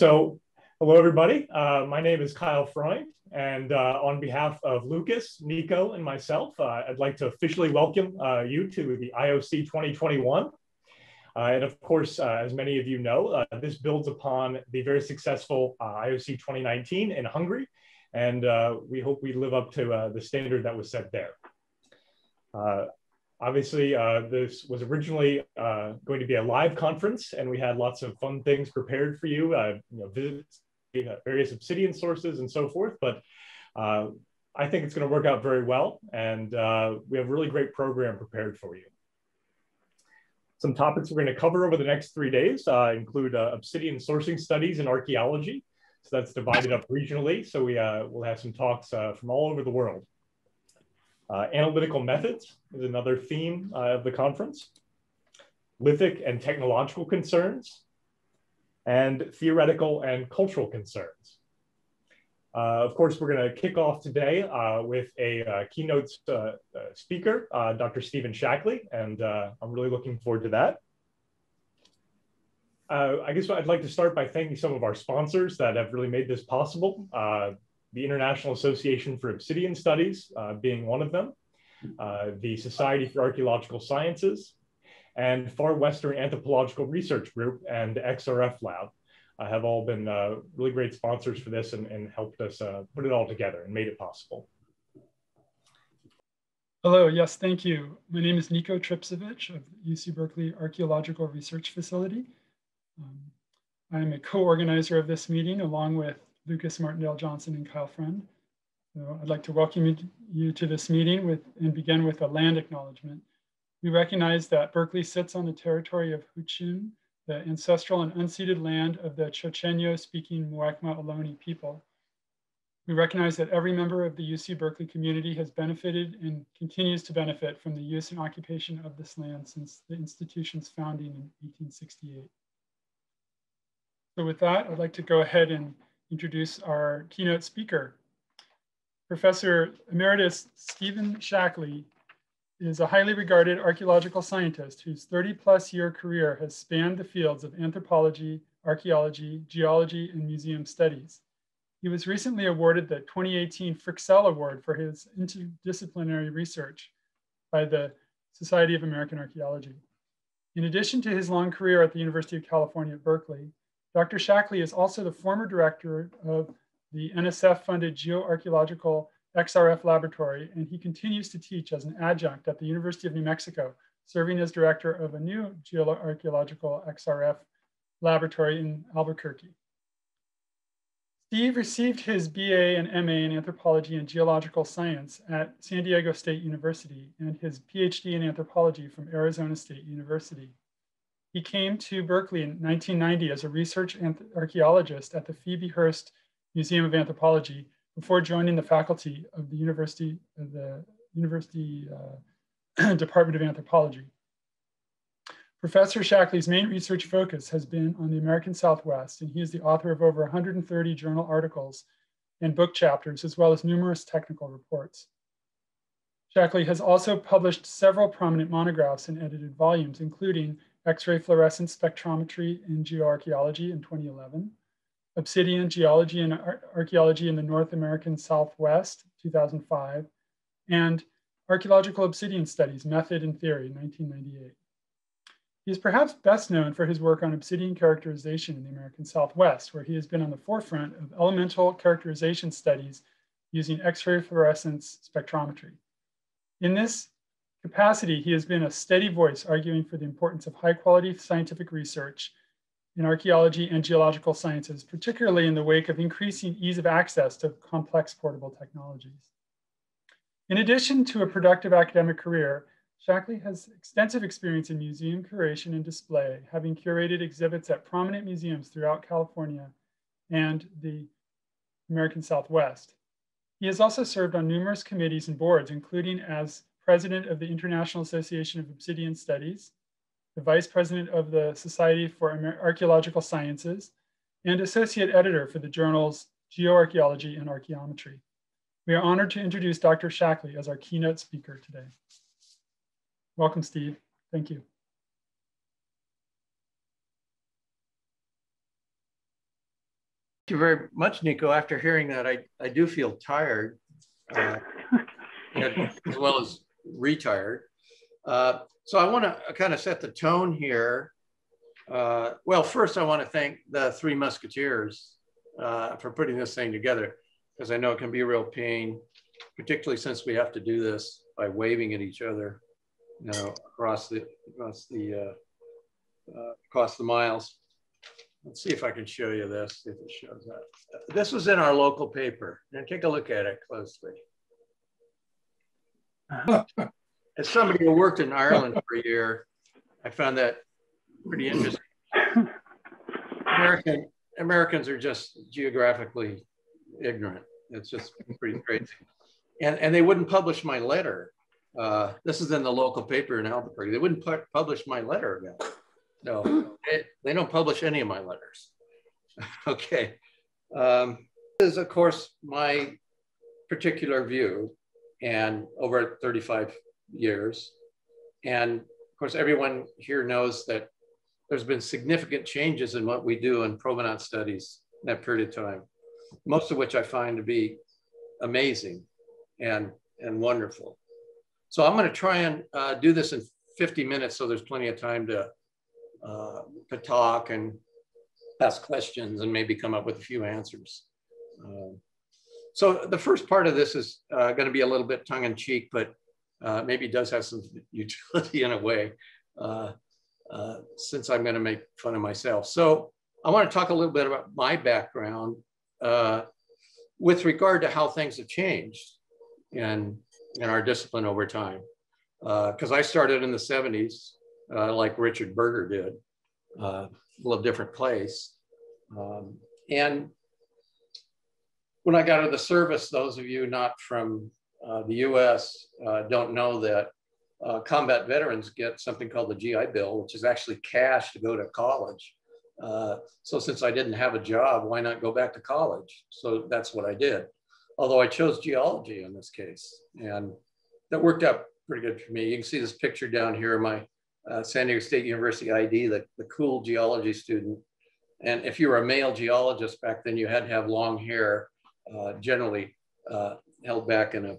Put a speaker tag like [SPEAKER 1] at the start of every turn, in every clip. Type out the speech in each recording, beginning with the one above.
[SPEAKER 1] So, hello everybody. Uh, my name is Kyle Freund, and uh, on behalf of Lucas, Nico, and myself, uh, I'd like to officially welcome uh, you to the IOC 2021. Uh, and of course, uh, as many of you know, this builds upon the very successful IOC 2019 in Hungary, and we hope we live up to the standard that was set there. Obviously, uh, this was originally uh, going to be a live conference, and we had lots of fun things prepared for you, uh, you know, visits, various Obsidian sources and so forth. But uh, I think it's going to work out very well, and uh, we have a really great program prepared for you. Some topics we're going to cover over the next three days uh, include Obsidian sourcing studies and archaeology. So that's divided up regionally. So we will have some talks from all over the world. Uh, analytical methods is another theme uh, of the conference. Lithic and technological concerns, and theoretical and cultural concerns. Uh, of course, we're going to kick off today uh, with a uh, keynote uh, speaker, Dr. Stephen Shackley, and I'm really looking forward to that. I guess I'd like to start by thanking some of our sponsors that have really made this possible the International Association for Obsidian Studies uh, being one of them, uh, the Society for Archaeological Sciences, and Far Western Anthropological Research Group and XRF Lab uh, have all been uh, really great sponsors for this and, and helped us uh, put it all together and made it possible.
[SPEAKER 2] Hello, yes, thank you. My name is Nico Tripcevich of UC Berkeley Archaeological Research Facility. Um, I'm a co-organizer of this meeting along with Lucas Martindale Johnson and Kyle Freund. So I'd like to welcome you to this meeting with and begin with a land acknowledgement. We recognize that Berkeley sits on the territory of Huichin, the ancestral and unceded land of the Chochenyo speaking Muwekma Ohlone people. We recognize that every member of the UC Berkeley community has benefited and continues to benefit from the use and occupation of this land since the institution's founding in 1868. So with that, I'd like to go ahead and introduce our keynote speaker. Professor Emeritus Stephen Shackley is a highly regarded archaeological scientist whose 30 plus year career has spanned the fields of anthropology, archaeology, geology, and museum studies. He was recently awarded the 2018 Fryxell Award for his interdisciplinary research by the Society of American Archaeology. In addition to his long career at the University of California at Berkeley, Dr. Shackley is also the former director of the NSF-funded Geoarchaeological XRF Laboratory, and he continues to teach as an adjunct at the University of New Mexico, serving as director of a new geoarchaeological XRF laboratory in Albuquerque. Steve received his BA and MA in anthropology and geological science at San Diego State University and his PhD in anthropology from Arizona State University. He came to Berkeley in 1990 as a research archaeologist at the Phoebe Hearst Museum of Anthropology before joining the faculty of the University, of the University uh, Department of Anthropology. Professor Shackley's main research focus has been on the American Southwest, and he is the author of over 130 journal articles and book chapters, as well as numerous technical reports. Shackley has also published several prominent monographs and edited volumes, including X-ray fluorescence spectrometry in geoarchaeology in 2011, Obsidian Geology and Ar Archaeology in the North American Southwest, 2005, and Archaeological Obsidian Studies, Method and Theory, 1998. He is perhaps best known for his work on obsidian characterization in the American Southwest, where he has been on the forefront of elemental characterization studies using X-ray fluorescence spectrometry. In this capacity, he has been a steady voice arguing for the importance of high quality scientific research in archaeology and geological sciences, particularly in the wake of increasing ease of access to complex portable technologies. In addition to a productive academic career, Shackley has extensive experience in museum curation and display, having curated exhibits at prominent museums throughout California and the American Southwest. He has also served on numerous committees and boards, including as president of the International Association of Obsidian Studies, the vice president of the Society for Archaeological Sciences, and associate editor for the journals Geoarchaeology and Archaeometry. We are honored to introduce Dr. Shackley as our keynote speaker today. Welcome, Steve. Thank you.
[SPEAKER 3] Thank you very much, Nico. After hearing that, I, I do feel tired, uh, as well as retired. Uh, so I want to kind of set the tone here. Uh, well, first, I want to thank the three Musketeers uh, for putting this thing together, because I know it can be a real pain, particularly since we have to do this by waving at each other, you know, across the across the uh, uh, across the miles. Let's see if I can show you this, if it shows up. This was in our local paper. And take a look at it closely. As somebody who worked in Ireland for a year, I found that pretty interesting. American, Americans are just geographically ignorant. It's just pretty crazy. And, and they wouldn't publish my letter. Uh, this is in the local paper in Albuquerque. They wouldn't pu publish my letter again. No, they, they don't publish any of my letters. okay. Um, this is, of course, my particular view and over 35 years. And of course, everyone here knows that there's been significant changes in what we do in provenance studies in that period of time, most of which I find to be amazing and, and wonderful. So I'm going to try and uh, do this in 50 minutes so there's plenty of time to uh, to talk and ask questions and maybe come up with a few answers. Um, so the first part of this is uh, going to be a little bit tongue in cheek, but uh, maybe does have some utility in a way, uh, uh, since I'm going to make fun of myself. So I want to talk a little bit about my background uh, with regard to how things have changed in, in our discipline over time. Because I started in the 70s uh, like Richard Burger did, uh, a little different place. Um, and when I got out of the service, those of you not from uh, the US uh, don't know that uh, combat veterans get something called the GI Bill, which is actually cash to go to college. Uh, so since I didn't have a job, why not go back to college? So that's what I did. Although I chose geology in this case, and that worked out pretty good for me. You can see this picture down here, my uh, San Diego State University ID, the, the cool geology student. And if you were a male geologist back then, you had to have long hair, uh, generally uh, held back in a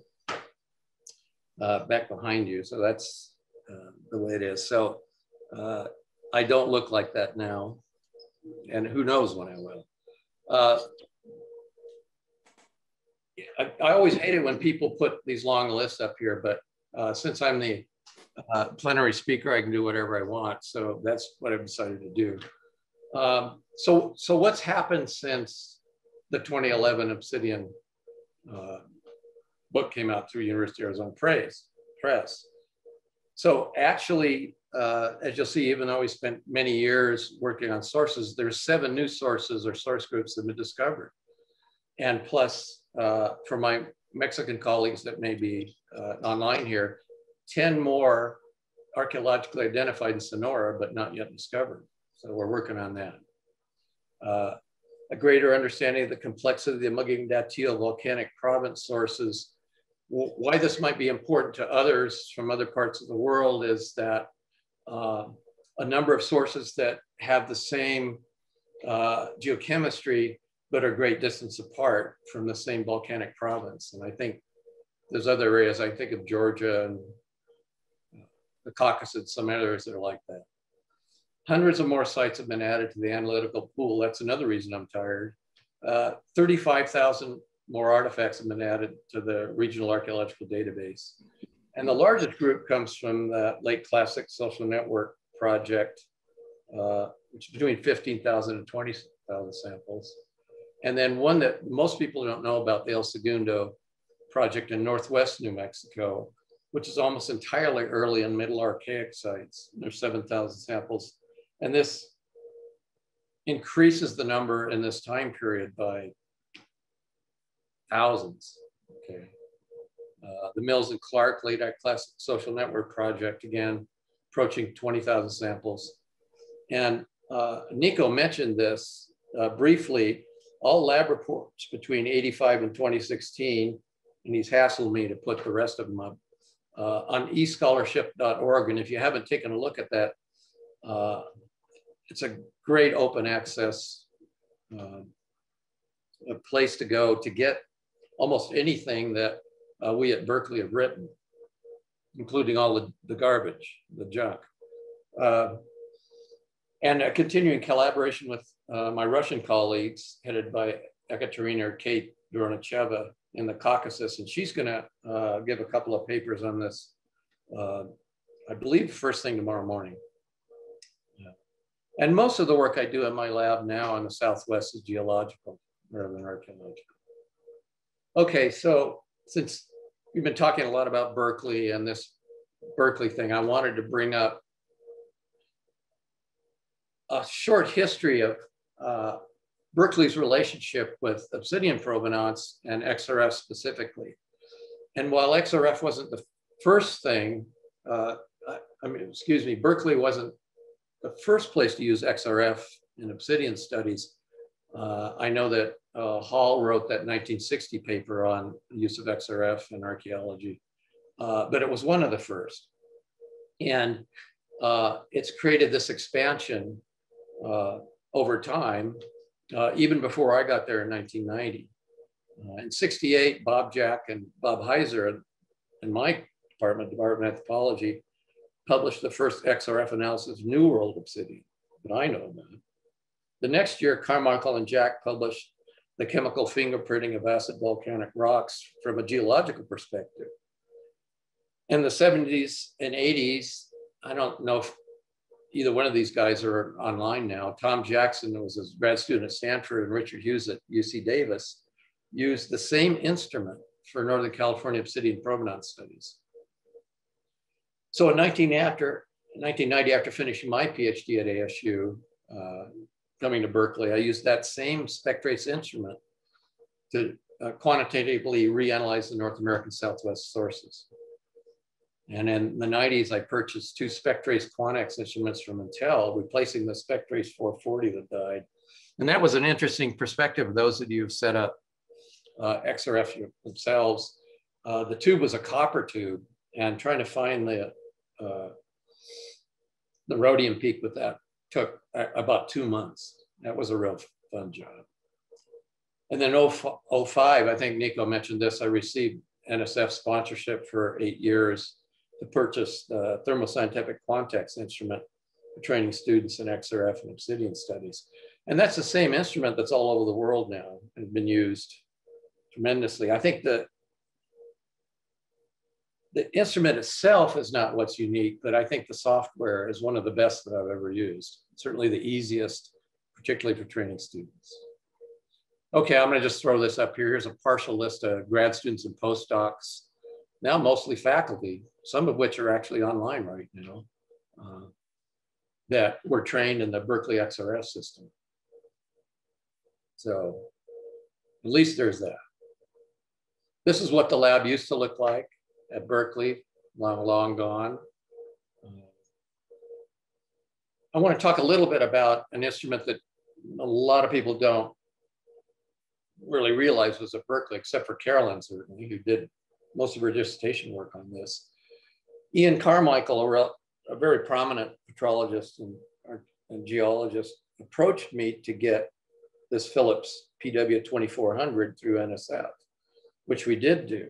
[SPEAKER 3] uh, back behind you. So that's uh, the way it is. So I don't look like that now, and who knows when I will. I, I, always hated when people put these long lists up here, but since I'm the plenary speaker, I can do whatever I want. So that's what I've decided to do. Um, so, so what's happened since the 2011 Obsidian uh, book came out through University of Arizona Press? Press. So actually, uh, as you'll see, even though we spent many years working on sources, there's seven new sources or source groups that have been discovered. And plus, uh, for my Mexican colleagues that may be uh, online here, 10 more archeologically identified in Sonora, but not yet discovered. So we're working on that. Uh, a greater understanding of the complexity of the Mogollon-Datil volcanic province sources. Why this might be important to others from other parts of the world is that uh, a number of sources that have the same uh, geochemistry, but are great distance apart from the same volcanic province. And I think there's other areas, I think of Georgia and the Caucasus, and some others that are like that. Hundreds of more sites have been added to the analytical pool. That's another reason I'm tired. Uh, 35,000 more artifacts have been added to the regional archaeological database. And the largest group comes from the Late Classic Social Network project, uh, which is between 15,000 and 20,000 samples. And then one that most people don't know about, the El Segundo project in Northwest New Mexico, which is almost entirely early and middle archaic sites. There's 7,000 samples. And this increases the number in this time period by thousands, okay. Uh, the Mills and Clark Late Classic Social Network Project, again, approaching 20,000 samples. And uh, Nico mentioned this uh, briefly, all lab reports between 85 and 2016, and he's hassled me to put the rest of them up, uh, on escholarship.org. And if you haven't taken a look at that, uh, it's a great open access uh, place to go to get almost anything that uh, we at Berkeley have written, including all the, the garbage, the junk. Uh, and a continuing collaboration with uh, my Russian colleagues, headed by Ekaterina Kate Doronicheva in the Caucasus, and she's going to uh, give a couple of papers on this, uh, I believe, first thing tomorrow morning. And most of the work I do in my lab now in the Southwest is geological rather than archaeological. Okay, so since we've been talking a lot about Berkeley and this Berkeley thing, I wanted to bring up a short history of uh, Berkeley's relationship with obsidian provenance and XRF specifically. And while XRF wasn't the first thing, uh, I mean, excuse me, Berkeley wasn't the first place to use XRF in obsidian studies. Uh, I know that uh, Hall wrote that 1960 paper on use of XRF in archaeology, uh, but it was one of the first. And uh, it's created this expansion uh, over time, uh, even before I got there in 1990. Uh, in 68, Bob Jack and Bob Heizer in my department, Department of Anthropology, published the first XRF analysis of New World obsidian that I know about. The next year, Carmichael and Jack published the chemical fingerprinting of acid volcanic rocks from a geological perspective. In the 70s and 80s, I don't know if either one of these guys are online now. Tom Jackson was a grad student at Stanford and Richard Hughes at UC Davis used the same instrument for Northern California obsidian provenance studies. So in 19 after, 1990, after finishing my PhD at ASU, uh, coming to Berkeley, I used that same Spectrace instrument to uh, quantitatively reanalyze the North American Southwest sources. And in the 90s, I purchased two Spectrace Quantex instruments from Intel, replacing the Spectrace 440 that died. And that was an interesting perspective. Those of you who've set up uh, XRF themselves, uh, the tube was a copper tube, and trying to find the uh, the rhodium peak with that took about two months. That was a real fun job. And then 05, I think Nico mentioned this, I received NSF sponsorship for eight years to purchase the thermoscientific Quantex instrument for training students in XRF and obsidian studies. And that's the same instrument that's all over the world now and been used tremendously. I think the, the instrument itself is not what's unique, but I think the software is one of the best that I've ever used. Certainly the easiest, particularly for training students. Okay, I'm gonna just throw this up here. Here's a partial list of grad students and postdocs, now mostly faculty, some of which are actually online right now, uh, that were trained in the Berkeley XRF system. So at least there's that. This is what the lab used to look like at Berkeley, long, long gone. I want to talk a little bit about an instrument that a lot of people don't really realize was at Berkeley, except for Carolyn, certainly, who did most of her dissertation work on this. Ian Carmichael, a, very prominent petrologist and, and, geologist, approached me to get this Philips PW 2400 through NSF, which we did do.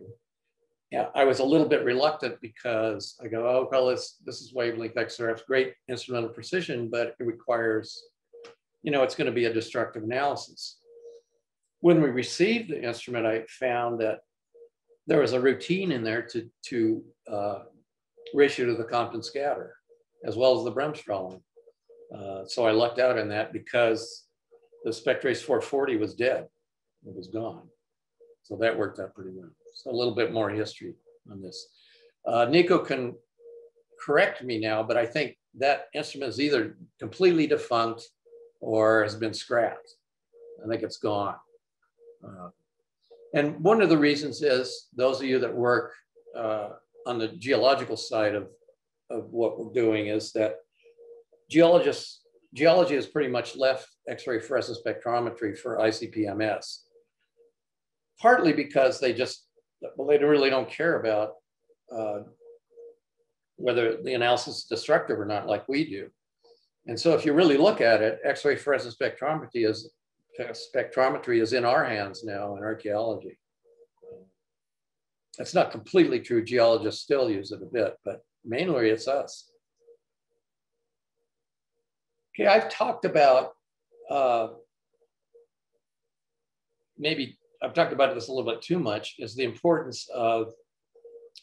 [SPEAKER 3] Yeah, I was a little bit reluctant because I go, oh, well, this, this is wavelength XRF, great instrumental precision, but it requires, you know, it's going to be a destructive analysis. When we received the instrument, I found that there was a routine in there to, to uh, ratio to the Compton scatter, as well as the Bremsstrahlung. Uh, so I lucked out in that because the Spectrace 440 was dead. It was gone. So that worked out pretty well. A little bit more history on this. Uh, Nico can correct me now, but I think that instrument is either completely defunct or has been scrapped. I think it's gone. Uh, and one of the reasons is those of you that work uh, on the geological side of, of what we're doing is that geologists, geology has pretty much left X-ray fluorescence spectrometry for ICP-MS, partly because they just, well, they really don't care about uh, whether the analysis is destructive or not like we do. And so if you really look at it, X-ray fluorescence spectrometry is spectrometry is in our hands now in archaeology. That's not completely true. Geologists still use it a bit, but mainly it's us. Okay, I've talked about uh, maybe I've talked about this a little bit too much is the importance of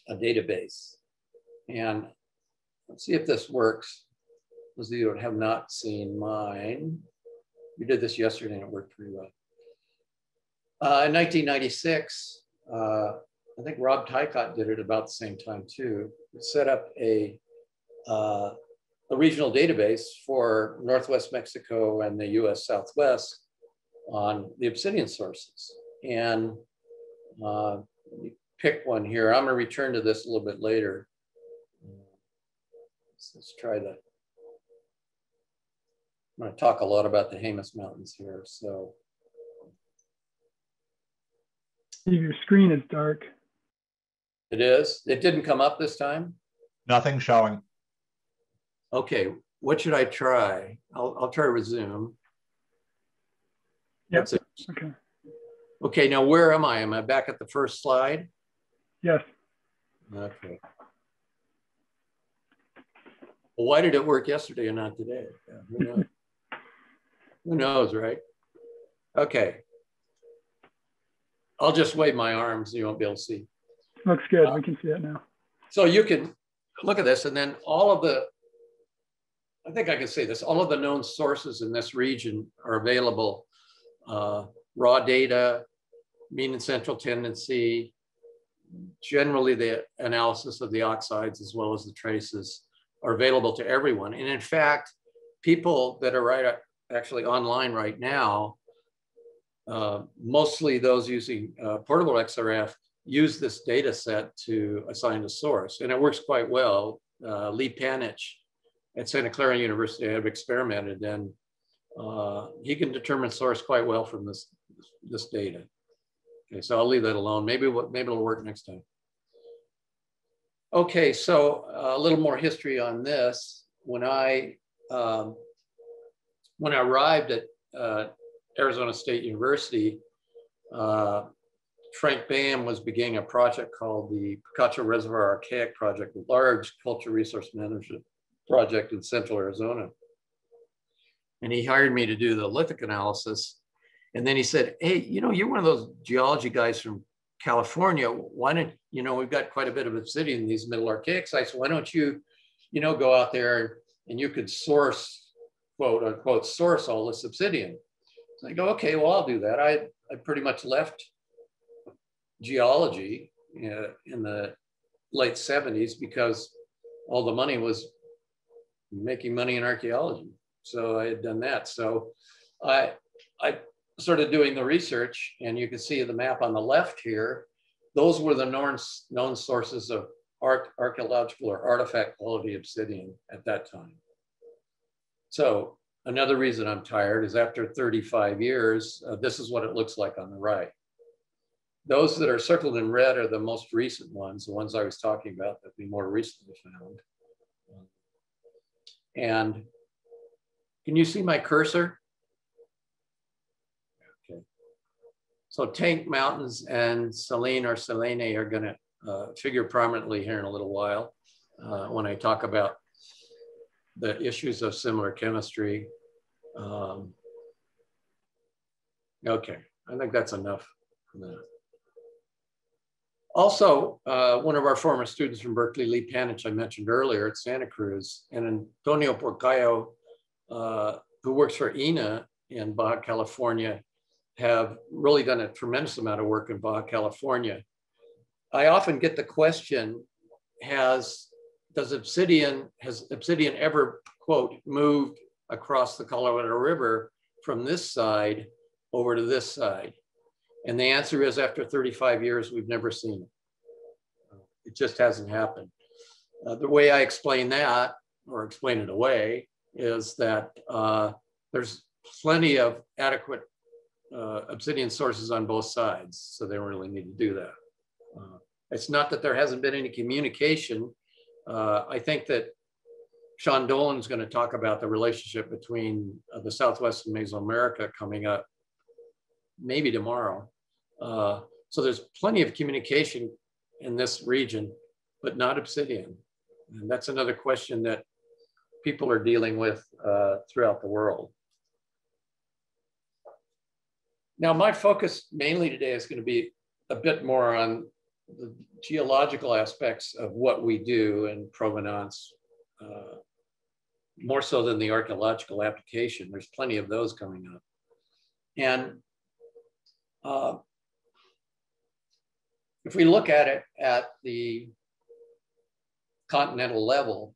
[SPEAKER 3] a database. And let's see if this works. Those of you that have not seen mine, we did this yesterday and it worked pretty well. Uh, in 1996, uh, I think Rob Tykot did it about the same time too. Set up a, uh, a regional database for Northwest Mexico and the US Southwest on the obsidian sources. And uh, pick one here. I'm gonna return to this a little bit later. Let's, let's try the, I'm gonna talk a lot about the Jemez Mountains here, so.
[SPEAKER 2] Your screen is dark.
[SPEAKER 3] It is? It didn't come up this time?
[SPEAKER 4] Nothing showing.
[SPEAKER 3] Okay, what should I try? I'll, I'll try resume.
[SPEAKER 2] Yep. Okay.
[SPEAKER 3] Okay, now where am I? Am I back at the first slide?
[SPEAKER 2] Yes.
[SPEAKER 3] Okay. Well, why did it work yesterday and not today? Yeah, who, knows? who knows, right? Okay. I'll just wave my arms, you won't be able to see.
[SPEAKER 2] Looks good. Uh, we can see it now.
[SPEAKER 3] So you can look at this, and then all of the, I think I can say this, all of the known sources in this region are available uh, raw data, mean and central tendency, generally the analysis of the oxides as well as the traces are available to everyone. And in fact, people that are right actually online right now, uh, mostly those using uh, portable XRF use this data set to assign a source. And it works quite well. Uh, Lee Panich at Santa Clara University have experimented and uh, he can determine source quite well from this, this data. Okay, so I'll leave that alone. Maybe, maybe it'll work next time. Okay, so uh, a little more history on this. When I, um, when I arrived at uh, Arizona State University, uh, Frank Bayham was beginning a project called the Picacho Reservoir Archaic Project, a large culture resource management project in central Arizona. And he hired me to do the lithic analysis. And then he said, Hey, you know, you're one of those geology guys from California. Why don't, you know, we've got quite a bit of obsidian in these middle archaic sites. Why don't you, you know, go out there and you could source, quote unquote, source all this obsidian. So I go, okay, well, I'll do that. I, I pretty much left geology uh, in the late 70s because all the money was making money in archaeology. So I had done that. So I, I started doing the research and you can see the map on the left here. Those were the known, known sources of art, archaeological or artifact quality obsidian at that time. So another reason I'm tired is after 35 years, uh, this is what it looks like on the right. Those that are circled in red are the most recent ones, the ones I was talking about that we more recently found. And can you see my cursor? Okay. So Tank Mountains and Saline or Selene are gonna uh, figure prominently here in a little while uh, when I talk about the issues of similar chemistry. Um, okay, I think that's enough for that. Also, uh, one of our former students from Berkeley, Lee Panich, I mentioned earlier at Santa Cruz, and Antonio Porcayo uh, who works for INAH in Baja California, have really done a tremendous amount of work in Baja California. I often get the question, has, does Obsidian, has Obsidian ever, quote, moved across the Colorado River from this side over to this side? And the answer is after 35 years, we've never seen it. It just hasn't happened. Uh, the way I explain that, or explain it away, is that uh, there's plenty of adequate uh, obsidian sources on both sides, so they don't really need to do that. Uh, it's not that there hasn't been any communication. Uh, I think that Sean Dolan is going to talk about the relationship between uh, the Southwest and Mesoamerica coming up maybe tomorrow. Uh, so there's plenty of communication in this region, but not obsidian. And that's another question that people are dealing with uh, throughout the world. Now, my focus mainly today is going to be a bit more on the geological aspects of what we do in provenance, uh, more so than the archaeological application. There's plenty of those coming up. And uh, if we look at it at the continental level,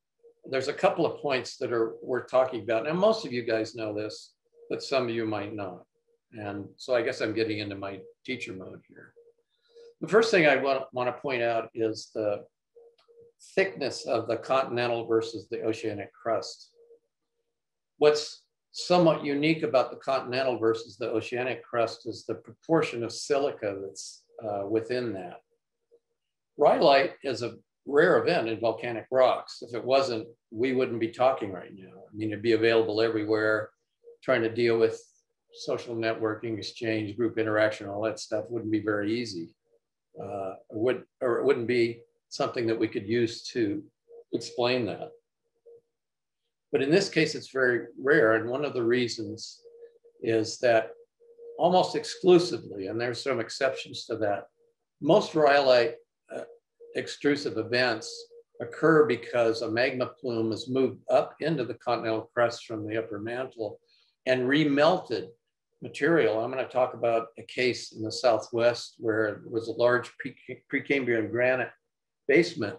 [SPEAKER 3] there's a couple of points that are worth talking about. Now, most of you guys know this, but some of you might not. And so I guess I'm getting into my teacher mode here. The first thing I want, want to point out is the thickness of the continental versus the oceanic crust. What's somewhat unique about the continental versus the oceanic crust is the proportion of silica that's uh, within that. Rhyolite is a rare event in volcanic rocks. If it wasn't, we wouldn't be talking right now. I mean, it'd be available everywhere, trying to deal with social networking, exchange, group interaction, all that stuff wouldn't be very easy. Uh, would, or it wouldn't be something that we could use to explain that. But in this case, it's very rare. And one of the reasons is that almost exclusively, and there's some exceptions to that, most rhyolite uh, extrusive events occur because a magma plume is moved up into the continental crust from the upper mantle and remelted material. I'm going to talk about a case in the Southwest where there was a large Precambrian granite basement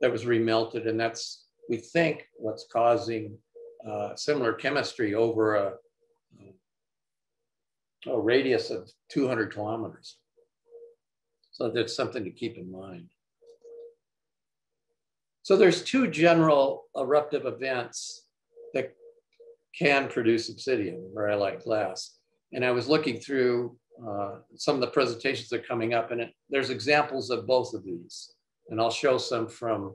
[SPEAKER 3] that was remelted. And that's, we think, what's causing uh, similar chemistry over a, a radius of 200 kilometers. So that's something to keep in mind. So there's two general eruptive events that can produce obsidian, where I like glass. And I was looking through uh, some of the presentations that are coming up and it, there's examples of both of these. And I'll show some from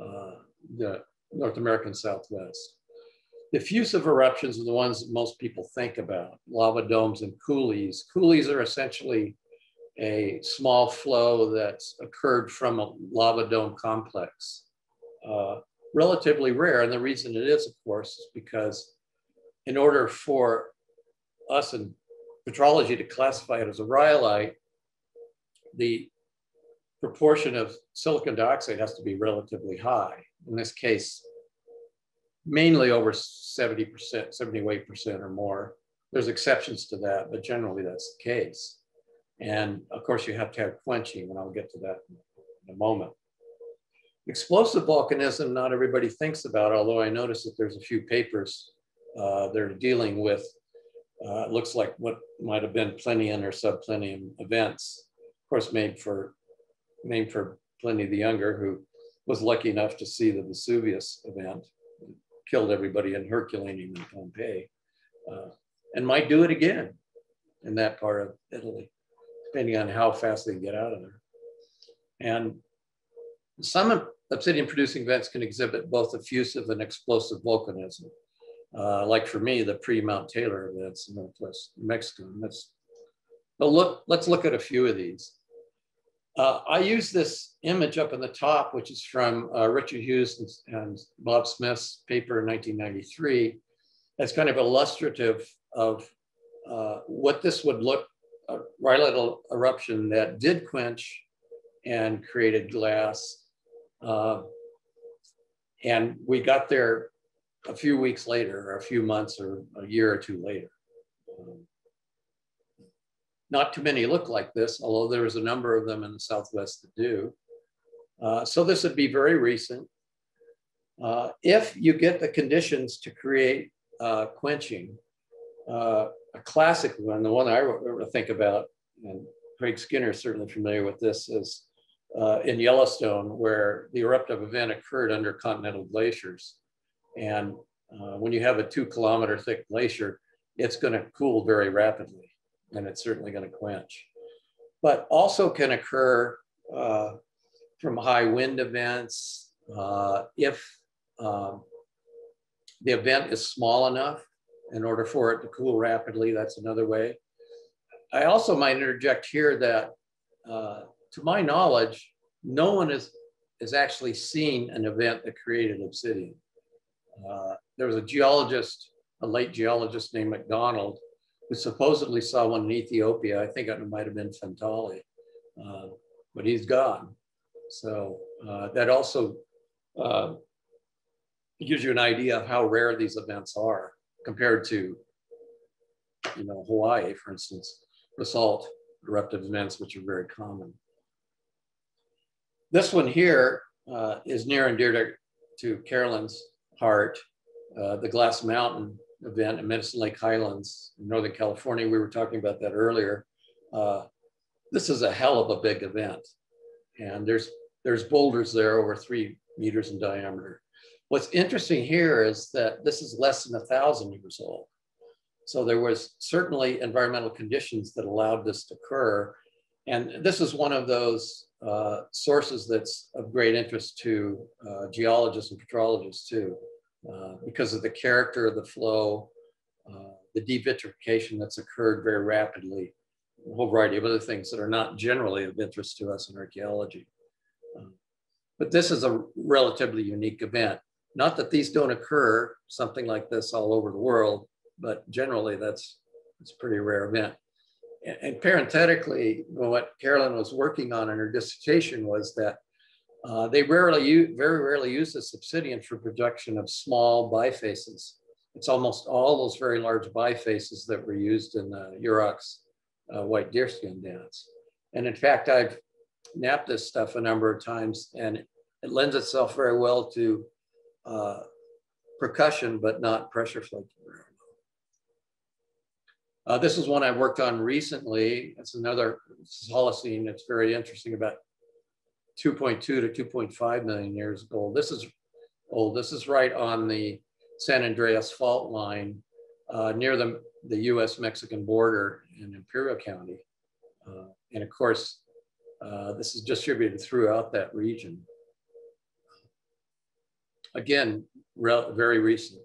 [SPEAKER 3] uh, the North American Southwest. Diffusive eruptions are the ones that most people think about, lava domes and coulees. Coulees are essentially a small flow that's occurred from a lava dome complex. Uh, relatively rare, and the reason it is, of course, is because in order for us in petrology to classify it as a rhyolite, the proportion of silicon dioxide has to be relatively high. In this case, mainly over 70%, 78% or more. There's exceptions to that, but generally that's the case. And of course, you have to have quenching, and I'll get to that in a moment. Explosive volcanism, not everybody thinks about, although I noticed that there's a few papers uh, that are dealing with uh, it looks like what might have been Plinian or subplinian events, of course, made for named for Pliny the Younger, who was lucky enough to see the Vesuvius event, killed everybody in Herculaneum and Pompeii, uh, and might do it again in that part of Italy, depending on how fast they get out of there. And some obsidian producing events can exhibit both effusive and explosive volcanism uh, like for me, the pre-Mount Taylor in Northwest Mexico. That's, but look, let's look at a few of these. Uh, I use this image up in the top, which is from uh, Richard Hughes and, and, Bob Smith's paper in 1993, as kind of illustrative of uh, what this would look, a rhyolite eruption that did quench and created glass. Uh, and we got there a few weeks later, or a few months, or a year or two later. Um, not too many look like this, although there's a number of them in the Southwest that do. Uh, so this would be very recent. Uh, if you get the conditions to create uh, quenching, uh, a classic one, the one I think about, and Craig Skinner is certainly familiar with this, is uh, in Yellowstone, where the eruptive event occurred under continental glaciers. And uh, when you have a two kilometer thick glacier, it's going to cool very rapidly and it's certainly going to quench. But also can occur uh, from high wind events uh, if um, the event is small enough in order for it to cool rapidly. That's another way. I also might interject here that, uh, to my knowledge, no one has, has actually seen an event that created obsidian. Uh, there was a geologist, a late geologist named McDonald, who supposedly saw one in Ethiopia. I think it might have been Fentali, uh, but he's gone. So uh, that also uh, gives you an idea of how rare these events are compared to, you know, Hawaii, for instance, basalt eruptive events, which are very common. This one here uh, is near and dear to, to Carolyn's heart, uh, the Glass Mountain event in Medicine Lake Highlands in Northern California. We were talking about that earlier. Uh, this is a hell of a big event. And there's, there's boulders there over three meters in diameter. What's interesting here is that this is less than a thousand years old. So there was certainly environmental conditions that allowed this to occur. And this is one of those uh, sources that's of great interest to uh, geologists and petrologists too, uh, because of the character of the flow, uh, the devitrification that's occurred very rapidly, a whole variety of other things that are not generally of interest to us in archaeology. Um, but this is a relatively unique event. Not that these don't occur, something like this all over the world, but generally that's it's a pretty rare event. And, and parenthetically, what Carolyn was working on in her dissertation was that uh, they rarely use, very rarely use this obsidian for production of small bifaces. It's almost all those very large bifaces that were used in the Yurok's uh, white deerskin dance. And in fact, I've knapped this stuff a number of times and it lends itself very well to uh, percussion, but not pressure flaking. Uh, this is one I worked on recently. It's another Holocene. It's very interesting about 2.2 to 2.5 million years old. This is old. This is right on the San Andreas fault line uh, near the, the US-Mexican border in Imperial County. Uh, and of course, uh, this is distributed throughout that region. Again, very recent.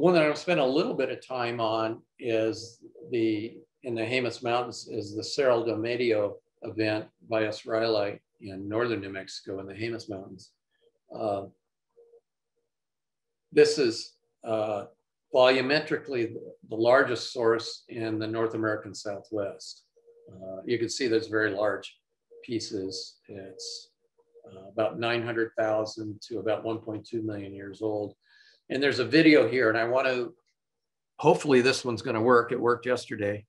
[SPEAKER 3] One that I've spent a little bit of time on is the, in the Jemez Mountains, is the Cerro del Medio event by Riley in northern New Mexico in the Jemez Mountains. Uh, this is uh, volumetrically the largest source in the North American Southwest. Uh, you can see there's very large pieces. It's uh, about 900,000 to about 1.2 million years old. And there's a video here, and I want to, hopefully this one's going to work. It worked yesterday.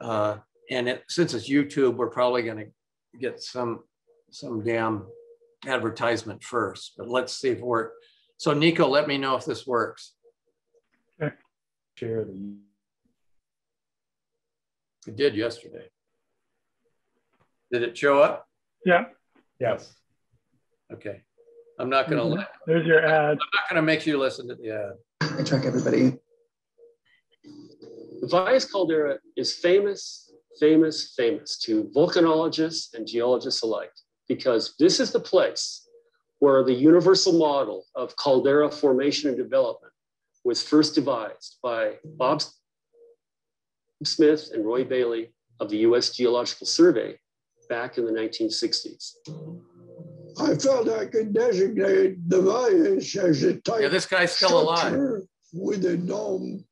[SPEAKER 3] Uh, and it, since it's YouTube, we're probably going to get some, some damn advertisement first, but let's see if it works. So Nico, let me know if this works.
[SPEAKER 1] Okay. Share the.
[SPEAKER 3] It did yesterday. Did it show up?
[SPEAKER 2] Yeah.
[SPEAKER 1] Yes.
[SPEAKER 3] Okay. I'm not going to mm -hmm. let.
[SPEAKER 2] There's your ad.
[SPEAKER 3] I'm not going to make you listen to the ad.
[SPEAKER 4] I track everybody.
[SPEAKER 5] The Valles caldera is famous, famous, famous to volcanologists and geologists alike, because this is the place where the universal model of caldera formation and development was first devised by Bob Smith and Roy Bailey of the US Geological Survey back in the 1960s.
[SPEAKER 6] I felt I could designate the Valles as a type.
[SPEAKER 3] Yeah, this guy's still alive.
[SPEAKER 6] With a dome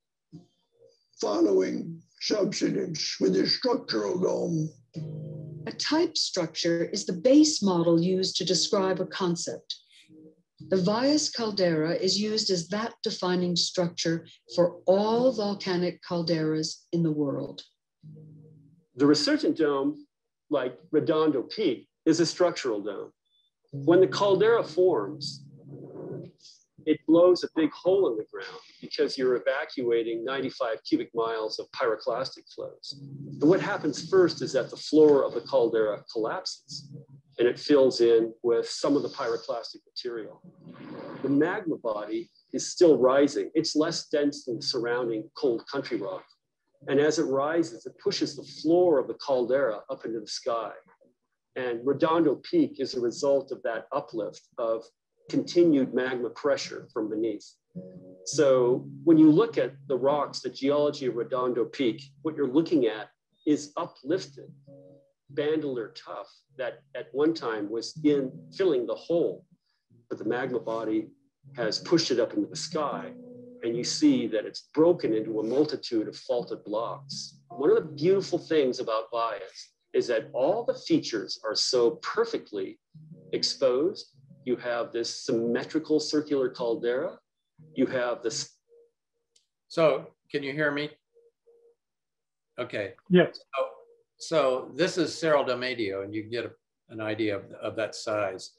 [SPEAKER 6] following subsidence with a structural dome.
[SPEAKER 7] A type structure is the base model used to describe a concept. The Valles caldera is used as that defining structure for all volcanic calderas in the world.
[SPEAKER 5] The resurgent dome, like Redondo Peak, is a structural dome. When the caldera forms, it blows a big hole in the ground because you're evacuating 95 cubic miles of pyroclastic flows. And what happens first is that the floor of the caldera collapses and it fills in with some of the pyroclastic material. The magma body is still rising. It's less dense than the surrounding cold country rock. And as it rises, it pushes the floor of the caldera up into the sky. And Redondo Peak is a result of that uplift of continued magma pressure from beneath. So when you look at the rocks, the geology of Redondo Peak, what you're looking at is uplifted Bandelier tuff that at one time was in filling the hole, but the magma body has pushed it up into the sky. And you see that it's broken into a multitude of faulted blocks. One of the beautiful things about Valles is that all the features are so perfectly exposed. You have this symmetrical circular caldera. You have this.
[SPEAKER 3] So can you hear me? Okay.
[SPEAKER 2] Yes.
[SPEAKER 3] So, so this is Cerro del Medio, and you get a, an idea of, of that size.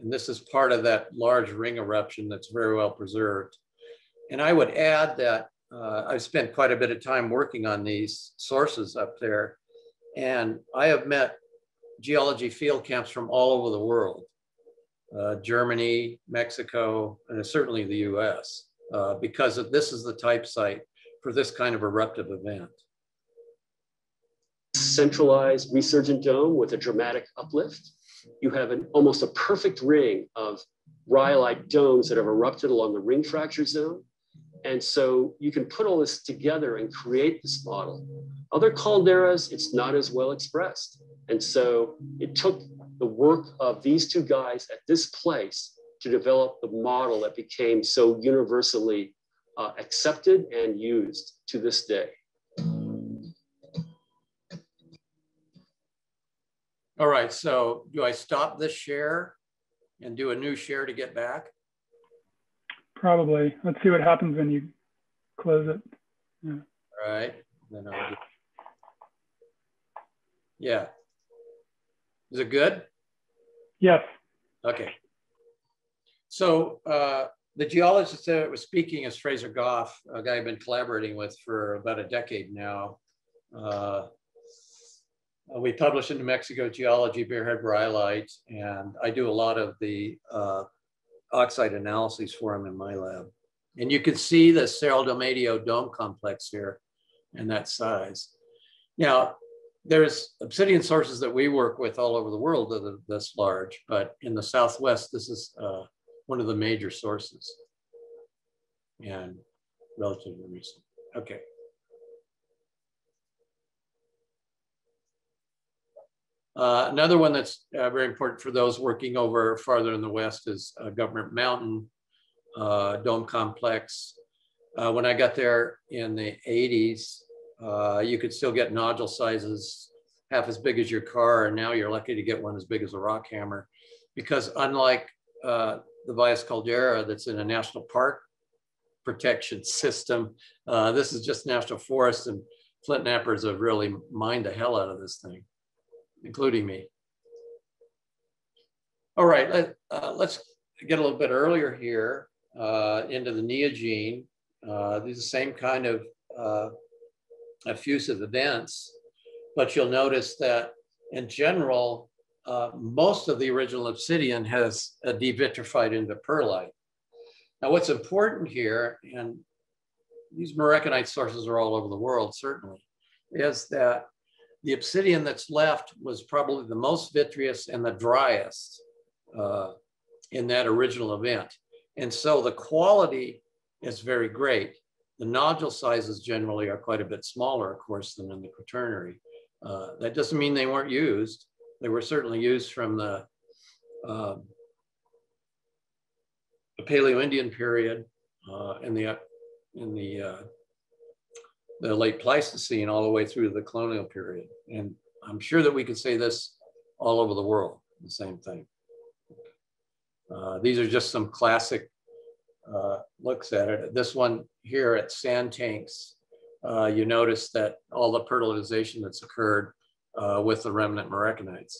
[SPEAKER 3] And this is part of that large ring eruption that's very well preserved. And I would add that uh, I've spent quite a bit of time working on these sources up there. And I have met geology field camps from all over the world, uh, Germany, Mexico, and certainly the US, uh, because this is the type site for this kind of eruptive event.
[SPEAKER 5] Centralized resurgent dome with a dramatic uplift. You have an almost a perfect ring of rhyolite domes that have erupted along the ring fracture zone. And so you can put all this together and create this model. Other calderas, it's not as well expressed. And so it took the work of these two guys at this place to develop the model that became so universally uh, accepted and used to this day.
[SPEAKER 3] All right, so do I stop this share and do a new share to get back?
[SPEAKER 2] Probably. Let's see what happens when you close it. Yeah.
[SPEAKER 3] All right. Then I'll do... Yeah. Is it good?
[SPEAKER 2] Yes.
[SPEAKER 3] Okay. So uh, the geologist that was speaking is Fraser Goff, a guy I've been collaborating with for about a decade now. Uh, we publish in New Mexico Geology, Bearhead Rhyolite, and I do a lot of the uh, oxide analyses for him in my lab. And you can see the Cerro del Medio dome complex here and that size. Now, there's obsidian sources that we work with all over the world that are this large, but in the Southwest, this is uh, one of the major sources and relatively recent. Okay. Uh, another one that's uh, very important for those working over farther in the west is uh, Government Mountain uh, Dome Complex. Uh, when I got there in the 80s, uh, you could still get nodule sizes half as big as your car, and now you're lucky to get one as big as a rock hammer. Because unlike the Valles Caldera that's in a national park protection system, this is just national forest, and flint knappers have really mined the hell out of this thing including me. All right, let, uh, let's get a little bit earlier here uh, into the neogene. Uh, these are the same kind of uh, effusive events, but you'll notice that in general, uh, most of the original obsidian has uh, devitrified into perlite. Now, what's important here, and these Marekanite sources are all over the world, certainly, is that the obsidian that's left was probably the most vitreous and the driest uh, in that original event. And so the quality is very great. The nodule sizes generally are quite a bit smaller, of course, than in the quaternary. Uh, that doesn't mean they weren't used. They were certainly used from the, uh, the Paleo-Indian period uh, in the, in the uh, the late Pleistocene all the way through the colonial period. And I'm sure that we could say this all over the world, the same thing. Uh, these are just some classic uh, looks at it. This one here at sand tanks, uh, you notice that all the pearlitization that's occurred uh, with the remnant Marekanites.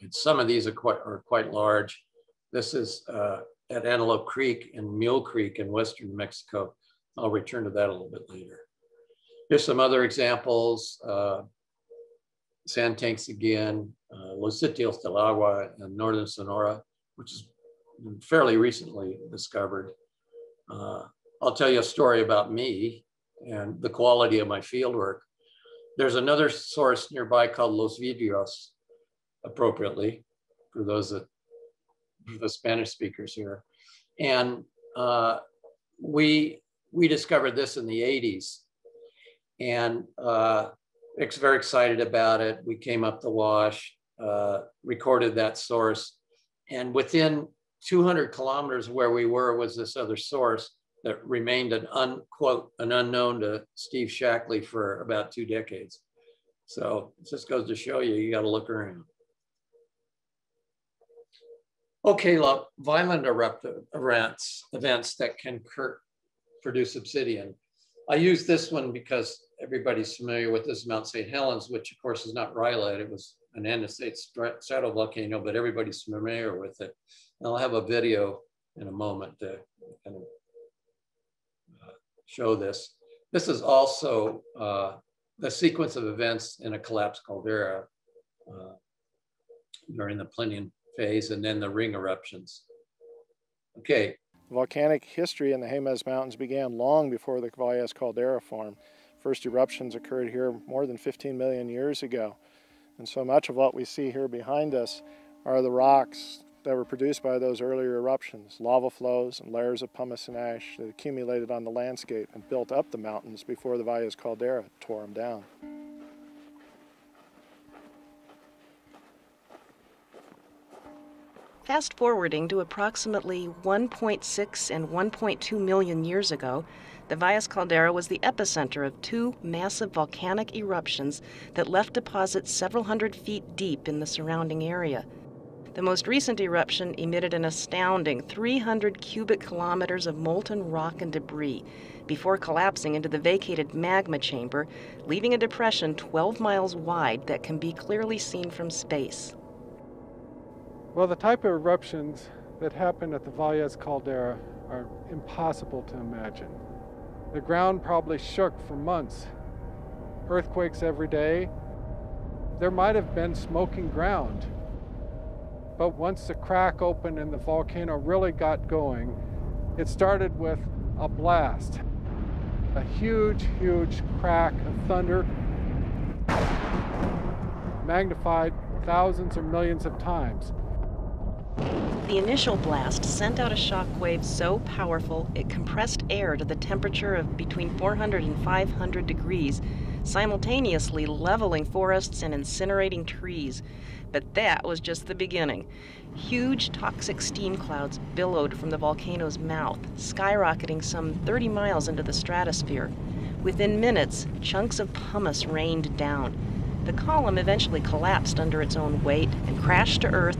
[SPEAKER 3] And some of these are quite, are quite large. This is uh, at Antelope Creek and Mule Creek in Western Mexico. I'll return to that a little bit later. Here's some other examples. Uh, sand tanks again, Los Sitios del Agua in Northern Sonora, which is fairly recently discovered. Uh, I'll tell you a story about me and the quality of my field work. There's another source nearby called Los Vidrios, appropriately, for those that the Spanish speakers here. And uh, we, we discovered this in the 80s and uh, it's very excited about it. We came up the wash, uh, recorded that source. And within 200 kilometers where we were was this other source that remained an unquote, an unknown to Steve Shackley for about two decades. So it just goes to show you, you got to look around. Okay, look, violent eruptive events, events that can produce obsidian. I use this one because everybody's familiar with this Mount St. Helens, which of course is not rhyolite. It was an andesite stratovolcano, but everybody's familiar with it. And I'll have a video in a moment to kind of uh, show this. This is also uh, the sequence of events in a collapsed caldera uh, during the Plinian phase and then the ring eruptions. Okay.
[SPEAKER 4] Volcanic history in the Jemez Mountains began long before the Valles caldera formed. First eruptions occurred here more than 15 million years ago. And so much of what we see here behind us are the rocks that were produced by those earlier eruptions, lava flows and layers of pumice and ash that accumulated on the landscape and built up the mountains before the Valles caldera tore them down.
[SPEAKER 8] Fast forwarding to approximately 1.6 and 1.2 million years ago, the Valles caldera was the epicenter of two massive volcanic eruptions that left deposits several hundred feet deep in the surrounding area. The most recent eruption emitted an astounding 300 cubic kilometers of molten rock and debris before collapsing into the vacated magma chamber, leaving a depression 12 miles wide that can be clearly seen from space.
[SPEAKER 9] Well, the type of eruptions that happen at the Valles caldera are impossible to imagine. The ground probably shook for months. Earthquakes every day. There might have been smoking ground. But once the crack opened and the volcano really got going, it started with a blast. A huge, huge crack of thunder, magnified thousands or millions of times.
[SPEAKER 8] The initial blast sent out a shock wave so powerful it compressed air to the temperature of between 400 and 500 degrees, simultaneously leveling forests and incinerating trees. But that was just the beginning. Huge toxic steam clouds billowed from the volcano's mouth, skyrocketing some 30 miles into the stratosphere. Within minutes, chunks of pumice rained down. The column eventually collapsed under its own weight and crashed to Earth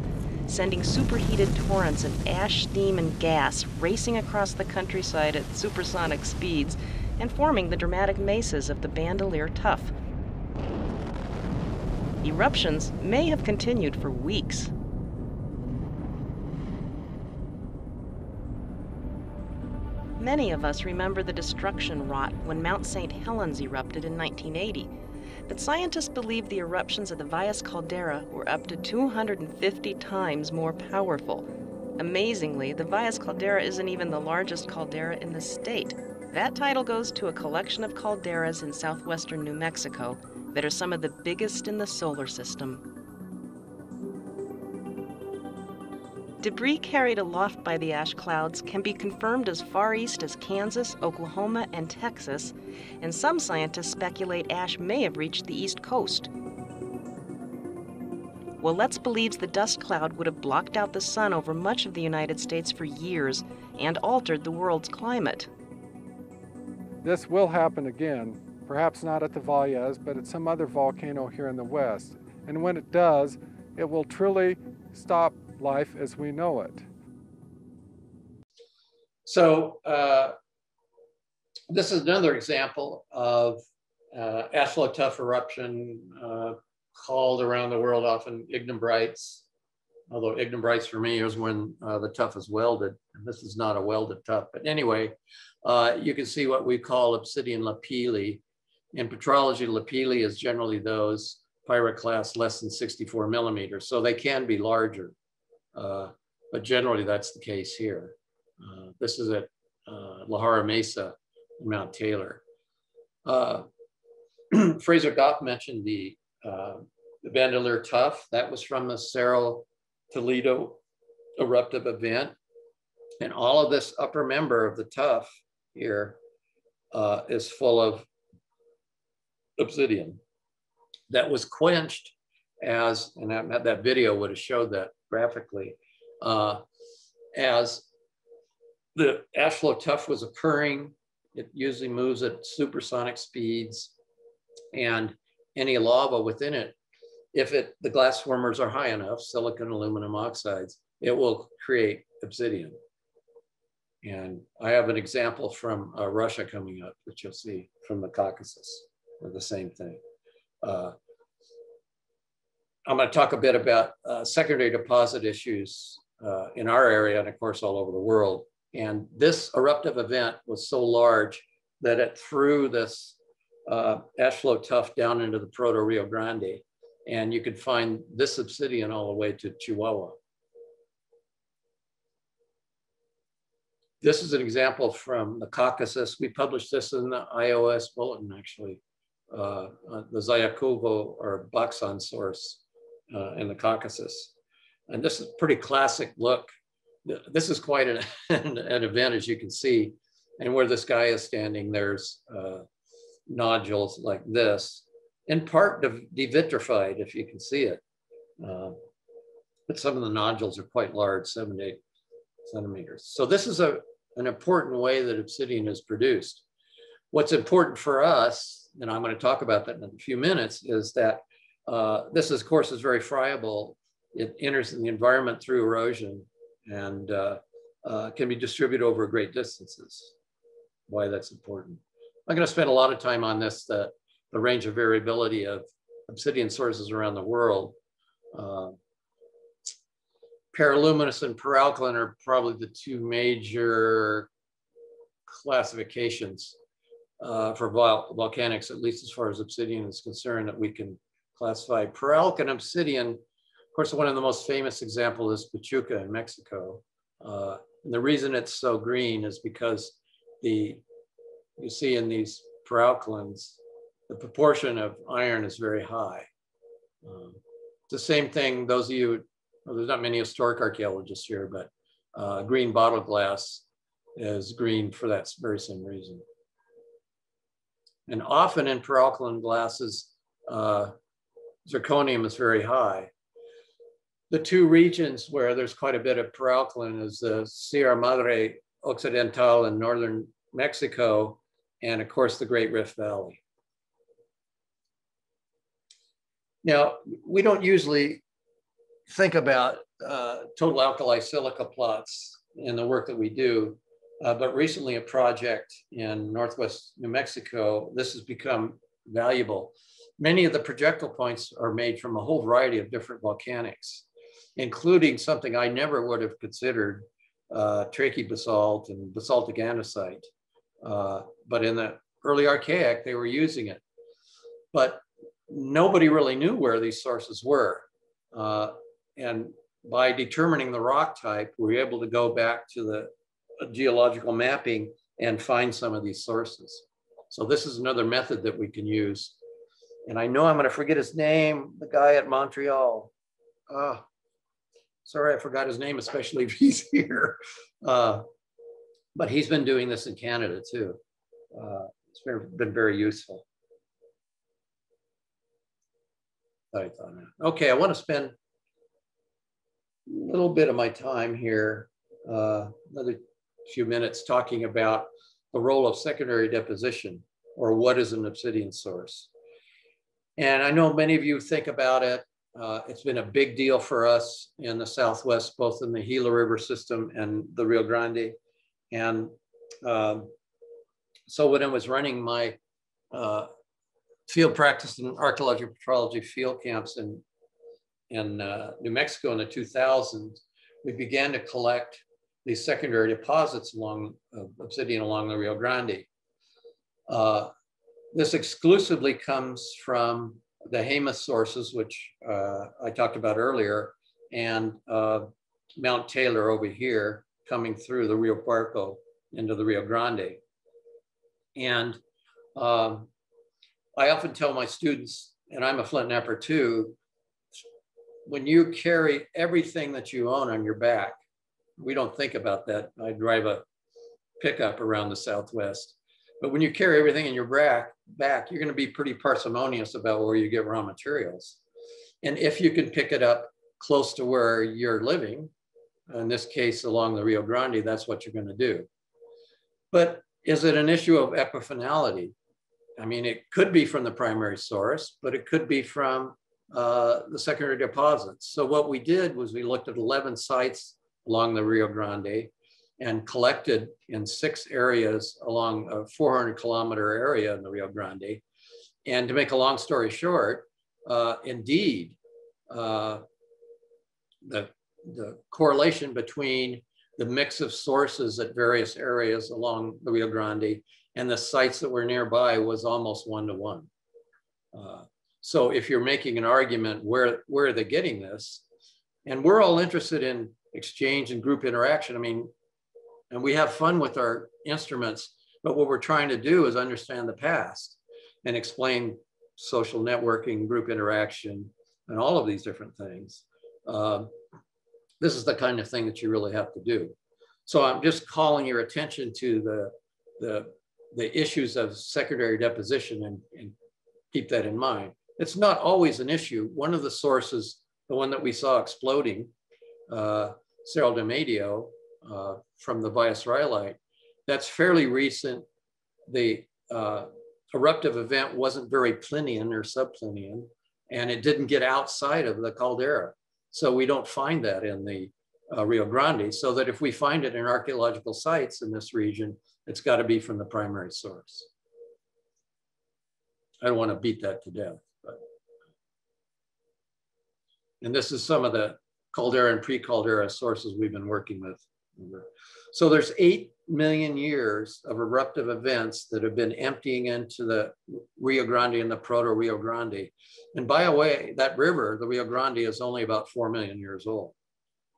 [SPEAKER 8] sending superheated torrents of ash, steam, and gas racing across the countryside at supersonic speeds and forming the dramatic mesas of the Bandelier Tuff. Eruptions may have continued for weeks. Many of us remember the destruction wrought when Mount St. Helens erupted in 1980 but scientists believe the eruptions of the Valles caldera were up to 250 times more powerful. Amazingly, the Valles caldera isn't even the largest caldera in the state. That title goes to a collection of calderas in southwestern New Mexico that are some of the biggest in the solar system. Debris carried aloft by the ash clouds can be confirmed as far east as Kansas, Oklahoma, and Texas, and some scientists speculate ash may have reached the east coast. Willets believes the dust cloud would have blocked out the sun over much of the United States for years and altered the world's climate.
[SPEAKER 9] This will happen again, perhaps not at the Valles, but at some other volcano here in the west. And when it does, it will truly stop life as we know it.
[SPEAKER 3] So uh, this is another example of uh, tuff eruption uh, called around the world often ignimbrites, although ignimbrites for me is when uh, the tuff is welded. And this is not a welded tuff, but anyway, uh, you can see what we call obsidian lapilli. In petrology, lapilli is generally those pyroclasts less than 64 millimeters, so they can be larger. Uh, but generally that's the case here. Uh, this is at uh, La Mesa, Mount Taylor. Fraser Goff mentioned the, the Bandelier Tuff. That was from the Cerro Toledo eruptive event. And all of this upper member of the tuff here uh, is full of obsidian that was quenched as, and that, that video would have showed that graphically, uh, as the ash flow tuff was occurring. It usually moves at supersonic speeds and any lava within it, if it the glass formers are high enough, silicon aluminum oxides, it will create obsidian. And I have an example from uh, Russia coming up, which you'll see from the Caucasus, the same thing. Uh, I'm going to talk a bit about uh, secondary deposit issues uh, in our area and of course all over the world. And this eruptive event was so large that it threw this uh, ash flow tuff down into the Proto Rio Grande. And you could find this obsidian all the way to Chihuahua. This is an example from the Caucasus. We published this in the IOS bulletin, actually, uh, uh, the Zayukovo or Baksan source uh, in the Caucasus. And this is a pretty classic look. This is quite an, an event, as you can see. And where this guy is standing, there's uh, nodules like this, in part de devitrified, if you can see it. Uh, but some of the nodules are quite large, seven to eight centimeters. So this is a, an important way that obsidian is produced. What's important for us, and I'm going to talk about that in a few minutes, is that uh, this, of course, is very friable. It enters in the environment through erosion and uh, uh, can be distributed over great distances. Why that's important. I'm going to spend a lot of time on this, the, the range of variability of obsidian sources around the world. Uh, Peraluminous and peralkaline are probably the two major classifications uh, for vol volcanics, at least as far as obsidian is concerned, that we can classify. Peralkaline obsidian, of course, one of the most famous examples is Pachuca in Mexico. Uh, and the reason it's so green is because the you see in these peralkalines, the proportion of iron is very high. Um, the same thing, those of you well, there's not many historic archaeologists here, but uh, green bottle glass is green for that very same reason. And often in peralkaline glasses, uh, zirconium is very high. The two regions where there's quite a bit of peralkaline is the Sierra Madre Occidental in northern Mexico, and of course the Great Rift Valley. Now, we don't usually think about uh, total alkali silica plots in the work that we do, uh, but recently a project in Northwest New Mexico, this has become valuable. Many of the projectile points are made from a whole variety of different volcanics, including something I never would have considered, uh, trachy basalt and basaltic andesite. Uh, but in the early Archaic, they were using it. But nobody really knew where these sources were. Uh, and by determining the rock type, we're able to go back to the geological mapping and find some of these sources. So this is another method that we can use. And I know I'm going to forget his name, the guy at Montreal. Uh, sorry, I forgot his name, especially if he's here. Uh, but he's been doing this in Canada too. Uh, it's been, been very useful. Okay, I want to spend a little bit of my time here, uh, another few minutes talking about the role of secondary deposition or what is an obsidian source. And I know many of you think about it. Uh, it's been a big deal for us in the Southwest, both in the Gila River system and the Rio Grande. And um, so when I was running my uh, field practice in archaeological petrology field camps in in uh, New Mexico in the 2000s, we began to collect these secondary deposits along uh, obsidian along the Rio Grande. This exclusively comes from the Jemez sources, which uh, I talked about earlier, and uh, Mount Taylor over here coming through the Rio Puerco into the Rio Grande. And um, I often tell my students, and I'm a flint knapper too, when you carry everything that you own on your back, we don't think about that. I drive a pickup around the Southwest. But when you carry everything in your back, back, you're going to be pretty parsimonious about where you get raw materials. And if you can pick it up close to where you're living, in this case along the Rio Grande, that's what you're going to do. But is it an issue of equifinality? I mean, it could be from the primary source, but it could be from uh, the secondary deposits. So what we did was we looked at 11 sites along the Rio Grande and collected in six areas along a 400 kilometer area in the Rio Grande. And to make a long story short, uh, indeed, uh, the, the correlation between the mix of sources at various areas along the Rio Grande and the sites that were nearby was almost one to one. Uh, so if you're making an argument, where, where are they getting this? And we're all interested in exchange and group interaction. I mean, and we have fun with our instruments, but what we're trying to do is understand the past and explain social networking, group interaction, and all of these different things. Uh, this is the kind of thing that you really have to do. So I'm just calling your attention to the, the, the issues of secondary deposition and, and keep that in mind. It's not always an issue. One of the sources, the one that we saw exploding, uh, Cerro de Medio, uh, from the Valles Rhyolite. That's fairly recent. The uh, eruptive event wasn't very Plinian or subplinian, and it didn't get outside of the caldera. So we don't find that in the uh, Rio Grande. So that if we find it in archaeological sites in this region, it's got to be from the primary source. I don't want to beat that to death. But. And this is some of the caldera and pre-caldera sources we've been working with. So there's 8 million years of eruptive events that have been emptying into the Rio Grande and the Proto Rio Grande. And by the way, that river, the Rio Grande, is only about 4 million years old.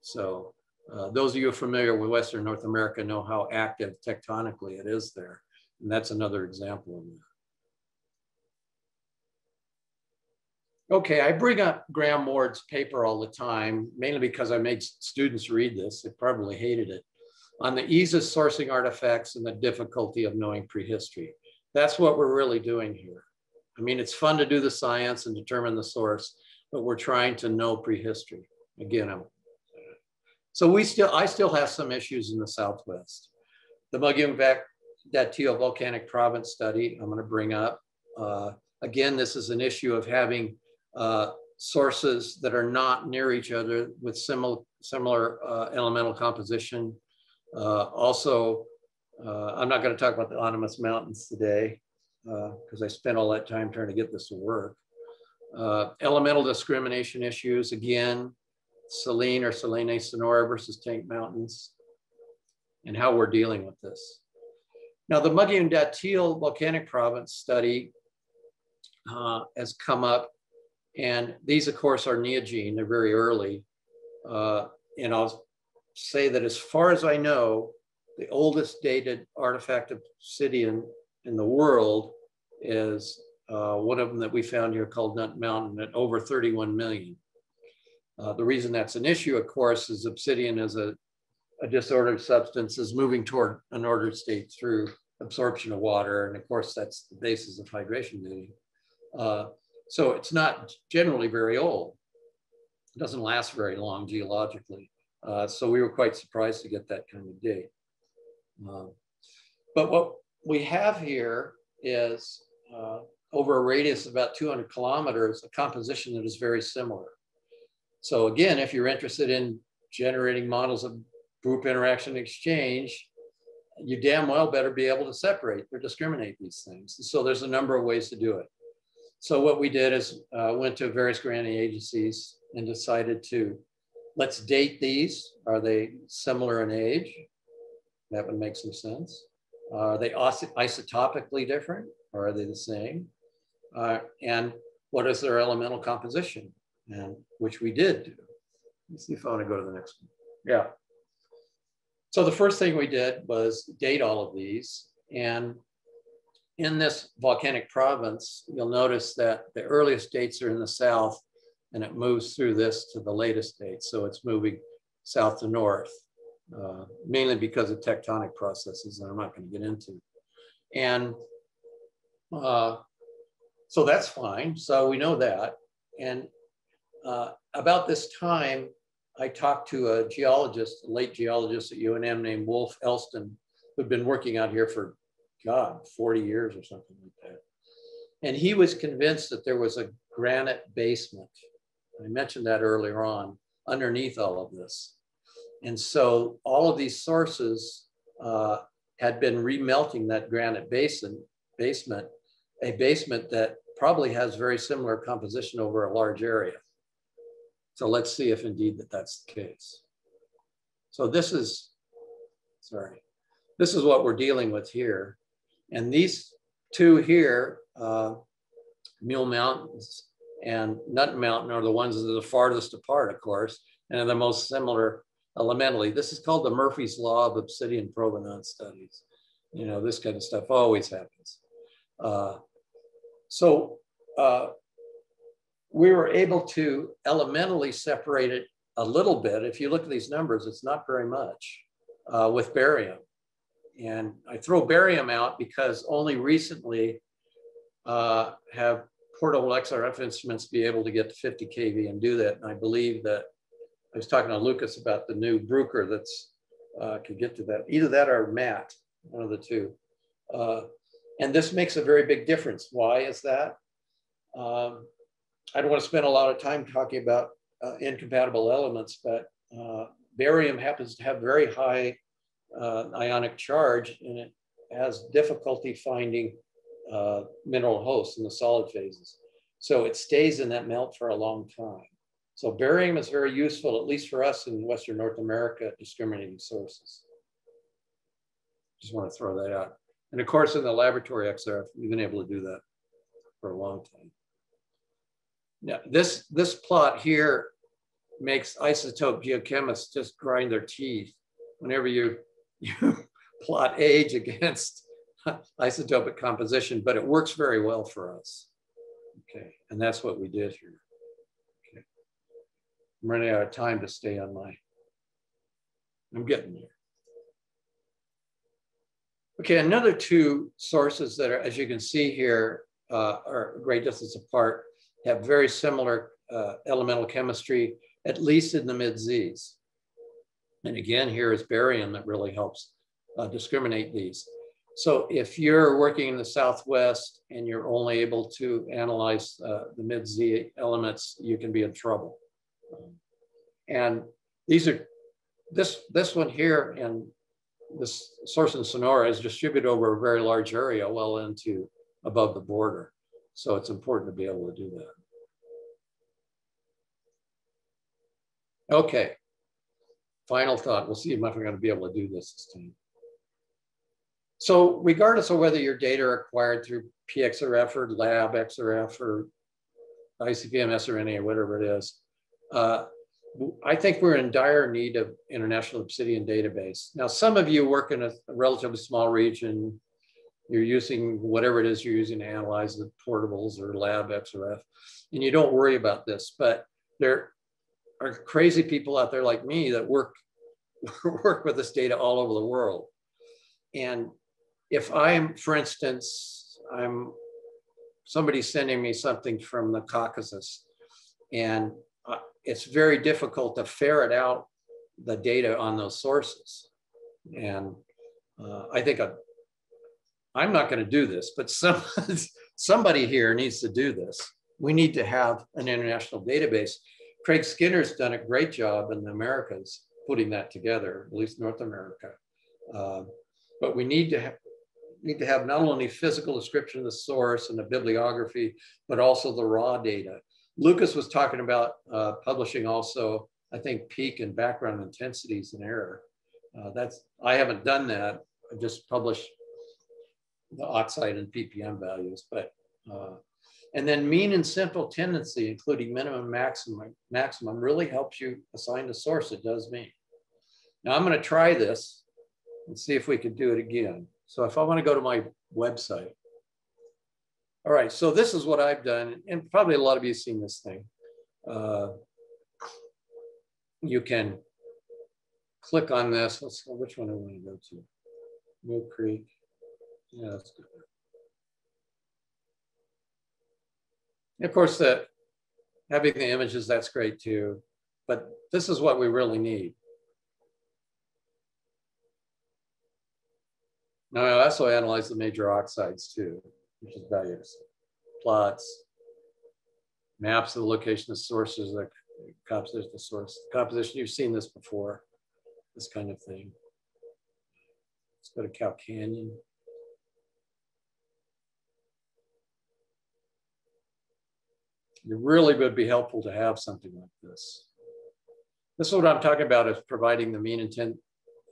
[SPEAKER 3] So uh, those of you familiar with Western North America know how active tectonically it is there. And that's another example of that. Okay, I bring up Graeme Ward's paper all the time, mainly because I made students read this. They probably hated it. On the ease of sourcing artifacts and the difficulty of knowing prehistory. That's what we're really doing here. I mean, it's fun to do the science and determine the source, but we're trying to know prehistory. Again, I'm, so we still, I still have some issues in the Southwest. The Mugyung Datil Volcanic Province study I'm gonna bring up. Uh, again, this is an issue of having uh, sources that are not near each other with similar, similar uh, elemental composition. Uh, also, uh, I'm not going to talk about the Animas Mountains today because I spent all that time trying to get this to work. elemental discrimination issues, again, Saline or Saline Sonora versus Tank Mountains, and how we're dealing with this. Now, the Datil volcanic province study uh, has come up and these, of course, are neogene. They're very early. Uh, and I'll say that as far as I know, the oldest dated artifact of obsidian in the world is uh, one of them that we found here called Nut Mountain at over 31 million. Uh, the reason that's an issue, of course, is obsidian as a, a disordered substance is moving toward an ordered state through absorption of water. And of course, that's the basis of hydration dating. Uh, so it's not generally very old. It doesn't last very long geologically. Uh, so we were quite surprised to get that kind of date. Uh, but what we have here is uh, over a radius of about 200 kilometers, a composition that is very similar. So again, if you're interested in generating models of group interaction exchange, you damn well better be able to separate or discriminate these things. And so there's a number of ways to do it. So what we did is uh, went to various granting agencies and decided to let's date these. Are they similar in age? That would make some sense. Uh, are they isotopically different or are they the same? Uh, and what is their elemental composition? And which we did do. Let's see if I want to go to the next one. Yeah. So the first thing we did was date all of these. And in this volcanic province, you'll notice that the earliest dates are in the south and it moves through this to the latest dates. So it's moving south to north. uh, mainly because of tectonic processes that I'm not going to get into. And uh, so that's fine. So we know that. And uh, about this time, I talked to a geologist, a late geologist at UNM named Wolf Elston, who'd been working out here for, God, 40 years or something like that. And he was convinced that there was a granite basement. I mentioned that earlier on, underneath all of this. And so all of these sources uh, had been remelting that granite basin, basement, a basement that probably has very similar composition over a large area. So let's see if indeed that that's the case. So this is, sorry, this is what we're dealing with here. And these two here, uh, Mule Mountains and Nut Mountain are the ones that are the farthest apart, of course, and are the most similar elementally. This is called the Murphy's Law of Obsidian Provenance Studies. You know, this kind of stuff always happens. Uh, so uh, we were able to elementally separate it a little bit. If you look at these numbers, it's not very much uh, with barium. And I throw barium out because only recently uh, have portable XRF instruments be able to get to 50 kV and do that. And I believe that I was talking to Lucas about the new Bruker that's uh, could get to that. Either that or Matt, one of the two. Uh, and this makes a very big difference. Why is that? Um, I don't want to spend a lot of time talking about uh, incompatible elements, but uh, barium happens to have very high uh, ionic charge and it has difficulty finding uh, mineral hosts in the solid phases. So it stays in that melt for a long time. So barium is very useful, at least for us in Western North America, discriminating sources. Just want to throw that out. And of course, in the laboratory XRF, we've been able to do that for a long time. Now, this, this plot here makes isotope geochemists just grind their teeth whenever you, you plot age against isotopic composition, but it works very well for us. Okay, and that's what we did here. Okay. I'm running out of time to stay on my, I'm getting there. Okay, another two sources that are, as you can see here, uh, are great distance apart have very similar uh, elemental chemistry, at least in the mid-Zs. And again, here is barium that really helps uh, discriminate these. So if you're working in the Southwest and you're only able to analyze uh, the mid-Z elements, you can be in trouble. and these are, this, this one here and this source in Sonora is distributed over a very large area well into above the border. So it's important to be able to do that. Okay, final thought. We'll see if I'm going to be able to do this this time. So regardless of whether your data are acquired through PXRF or Lab XRF or ICP-MS or NAA or whatever it is, uh, I think we're in dire need of international obsidian database. Now, some of you work in a, relatively small region, you're using whatever it is you're using to analyze the portables or lab XRF, and you don't worry about this. But there are crazy people out there like me that work work with this data all over the world. And if I'm, for instance, I'm somebody sending me something from the Caucasus, and uh, it's very difficult to ferret out the data on those sources. And uh, I think a, I'm not going to do this, but some, somebody here needs to do this. We need to have an international database. Craig Skinner's done a great job in the Americas putting that together, at least North America. Uh, but we need to have, need to have not only physical description of the source and the bibliography, but also the raw data. Lucas was talking about uh, publishing also, I think, peak and background intensities and error. Uh, that's I haven't done that. I just published the oxide and ppm values, but uh, and then mean and central tendency, including minimum maximum, maximum really helps you assign the source. It does mean. Now I'm going to try this and see if we can do it again. So if I want to go to my website, all right, so this is what I've done, and probably a lot of you have seen this thing. Uh, you can click on this. Let's which one I want to go to. Mill Creek. Yeah, that's good. Of course, that having the images, that's great too. But this is what we really need. Now, I also analyze the major oxides too, which is values, plots, maps of the location of sources, the composition, the source composition. You've seen this before, this kind of thing. Let's go to Cow Canyon. It really would be helpful to have something like this. This is what I'm talking about is providing the mean intent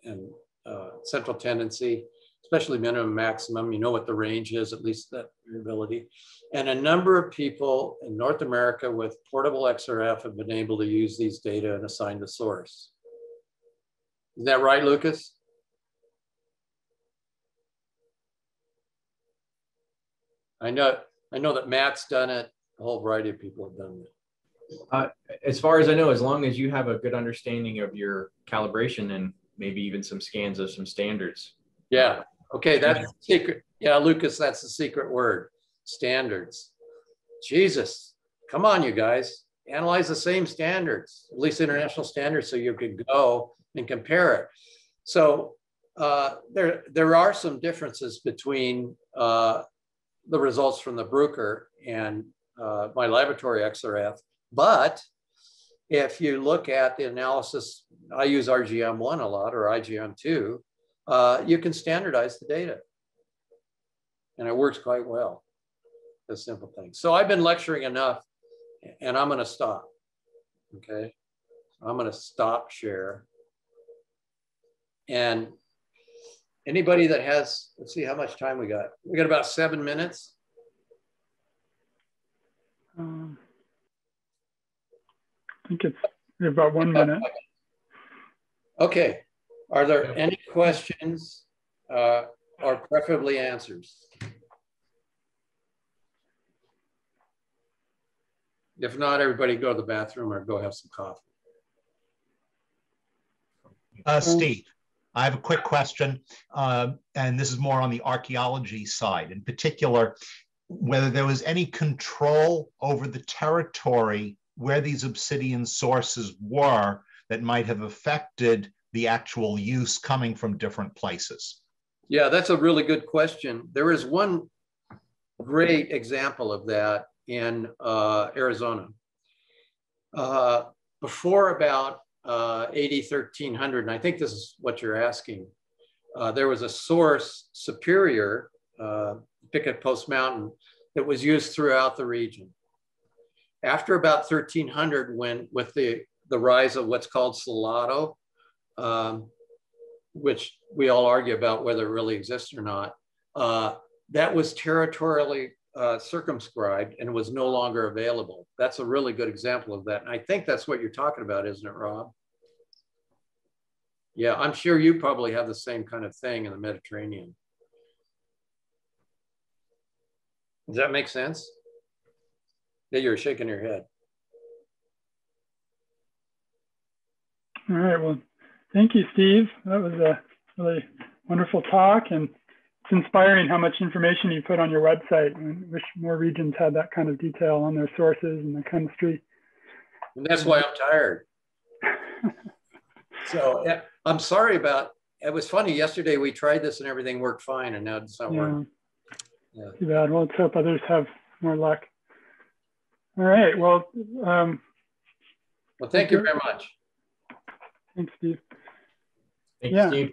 [SPEAKER 3] and uh, central tendency, especially minimum maximum. You know what the range is, at least that variability. And a number of people in North America with portable XRF have been able to use these data and assign the source. Is that right, Lucas? I know, I know that Matt's done it. A whole variety of people have done that.
[SPEAKER 10] Uh, as far as I know, as long as you have a good understanding of your calibration and maybe even some scans of some standards.
[SPEAKER 3] Yeah. Okay. That's secret. Yeah, Lucas, that's the secret word. Standards. Jesus, come on, you guys. Analyze the same standards, at least international standards, so you could go and compare it. So uh, there, there are some differences between uh, the results from the Bruker and uh, my laboratory XRF. But if you look at the analysis, I use RGM1 a lot or IGM2, uh, you can standardize the data. And it works quite well, the simple thing. So I've been lecturing enough and I'm gonna stop, okay? I'm gonna stop share. And anybody that has, let's see how much time we got. We got about seven minutes.
[SPEAKER 2] Um, I think it's about one minute.
[SPEAKER 3] Okay. Are there any questions uh, or preferably answers? If not, everybody go to the bathroom or go have some coffee.
[SPEAKER 11] Uh, Steve, I have a quick question, uh, and this is more on the archaeology side. In particular, whether there was any control over the territory where these obsidian sources were that might have affected the actual use coming from different places?
[SPEAKER 3] Yeah, that's a really good question. There is one great example of that in uh, Arizona. Uh, before about uh, 80, 1300, and I think this is what you're asking, uh, there was a source superior, uh, Picket Post Mountain, that was used throughout the region. After about 1300, when with the, the rise of what's called Salado, um, which we all argue about whether it really exists or not, uh, that was territorially uh, circumscribed and was no longer available. That's a really good example of that. And I think that's what you're talking about, isn't it, Rob? Yeah, I'm sure you probably have the same kind of thing in the Mediterranean. Does that make sense? Yeah, you're shaking your head.
[SPEAKER 2] All right. Well, thank you, Steve. That was a really wonderful talk, and it's inspiring how much information you put on your website. I wish more regions had that kind of detail on their sources and the chemistry.
[SPEAKER 3] And that's why I'm tired. so yeah, I'm sorry about. It was funny yesterday. We tried this and everything worked fine, and now it's not
[SPEAKER 2] Yeah.
[SPEAKER 3] working. Yeah.
[SPEAKER 2] Too bad. Well, let's hope others have more luck. All right. Well, um,
[SPEAKER 3] Well, thank you very much.
[SPEAKER 2] thanks, Steve.
[SPEAKER 10] Thank
[SPEAKER 2] Yeah.
[SPEAKER 10] you, Steve.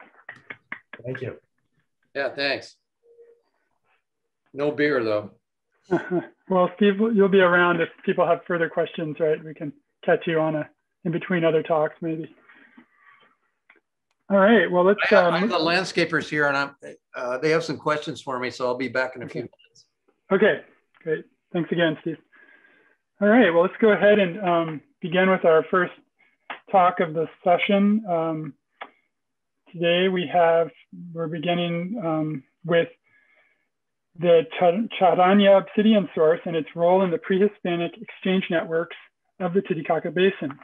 [SPEAKER 1] Thank you.
[SPEAKER 3] Yeah, thanks. No beer though.
[SPEAKER 2] well, Steve, you'll be around if people have further questions, right? We can catch you on a in between other talks, maybe. All right. Well, let's.
[SPEAKER 3] Have, I
[SPEAKER 2] Um,
[SPEAKER 3] have the landscapers here, and I'm. Uh, they have some questions for me, so I'll be back in a few minutes.
[SPEAKER 2] Okay, great. Thanks again, Steve. All right, well, let's go ahead and um, begin with our first talk of the session. Um, today we have, we're beginning um, with the Ch- Charaña obsidian source and its role in the pre-Hispanic exchange networks of the Titicaca Basin.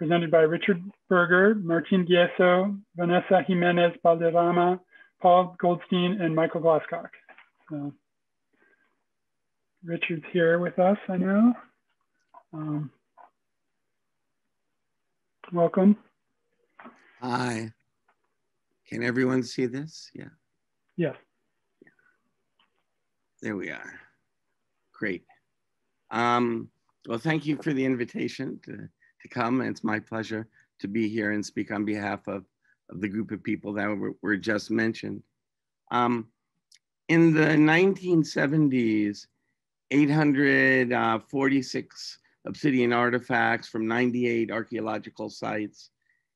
[SPEAKER 2] Presented by Richard Burger, Martin Giesso, Vanessa Jimenez Balderrama, Paul Goldstein, and Michael Glascock. So Richard's here with us, I know. Um, welcome.
[SPEAKER 12] Hi. Can everyone see this? Yeah.
[SPEAKER 2] Yes.
[SPEAKER 12] There we are. Great. Um, well, thank you for the invitation to, to come. It's my pleasure to be here and speak on behalf of, of the group of people that were, were just mentioned. Um, in the 1970s, 846 obsidian artifacts from 98 archaeological sites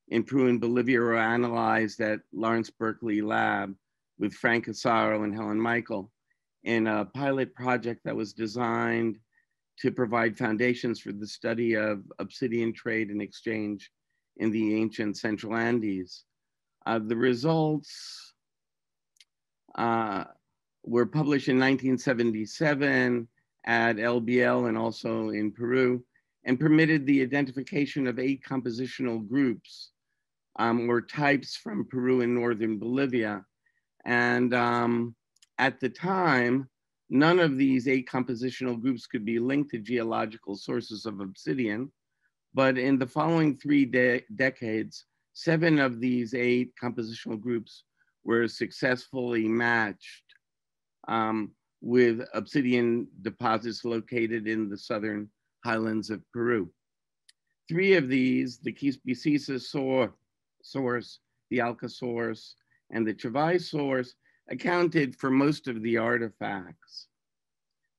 [SPEAKER 12] in Peru and Bolivia were analyzed at Lawrence Berkeley Lab with Frank Asaro and Helen Michael in a pilot project that was designed to provide foundations for the study of obsidian trade and exchange in the ancient Central Andes. Uh, the results uh, were published in 1977 at LBL and also in Peru and permitted the identification of eight compositional groups um, or types from Peru and northern Bolivia. And um, at the time, none of these eight compositional groups could be linked to geological sources of obsidian. But in the following three de decades, seven of these eight compositional groups were successfully matched um, with obsidian deposits located in the southern highlands of Peru. Three of these, the Quispisisa source, the Alca source, and the Chivay source, accounted for most of the artifacts.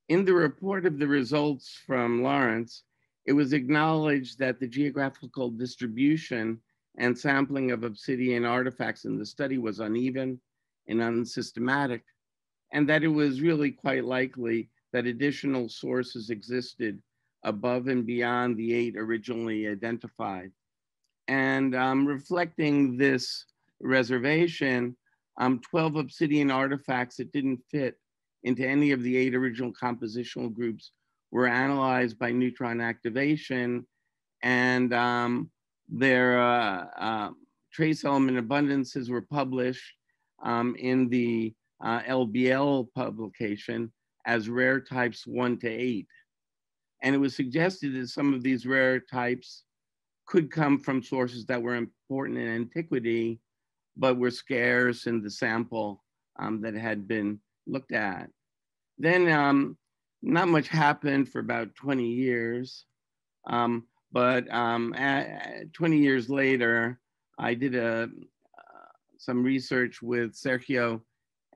[SPEAKER 12] In the report of the results from Lawrence, it was acknowledged that the geographical distribution and sampling of obsidian artifacts in the study was uneven and unsystematic, and that it was really quite likely that additional sources existed above and beyond the eight originally identified. And um, reflecting this reservation, um, 12 obsidian artifacts that didn't fit into any of the eight original compositional groups were analyzed by neutron activation and um, their uh, uh, trace element abundances were published um, in the uh, LBL publication as rare types one to eight. And it was suggested that some of these rare types could come from sources that were important in antiquity, but were scarce in the sample um, that had been looked at. Then um, not much happened for about 20 years. Um, but um, 20 years later, I did a, uh, some research with Sergio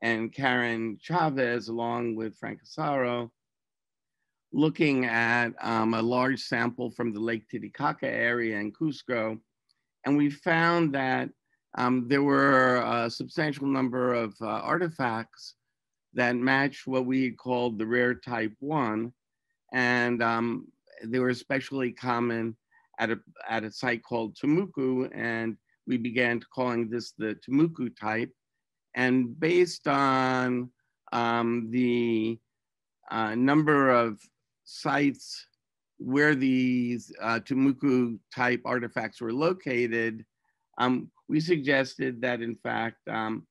[SPEAKER 12] and Karen Chavez, along with Frank Asaro, looking at um, a large sample from the Lake Titicaca area in Cusco. And we found that um, there were a substantial number of uh, artifacts that matched what we called the rare type one. And um, they were especially common at a, at a site called Tumucu. And we began calling this the Tumucu type. And based on um, the uh, number of sites where these uh, Tumucu type artifacts were located, um, we suggested that in fact, um,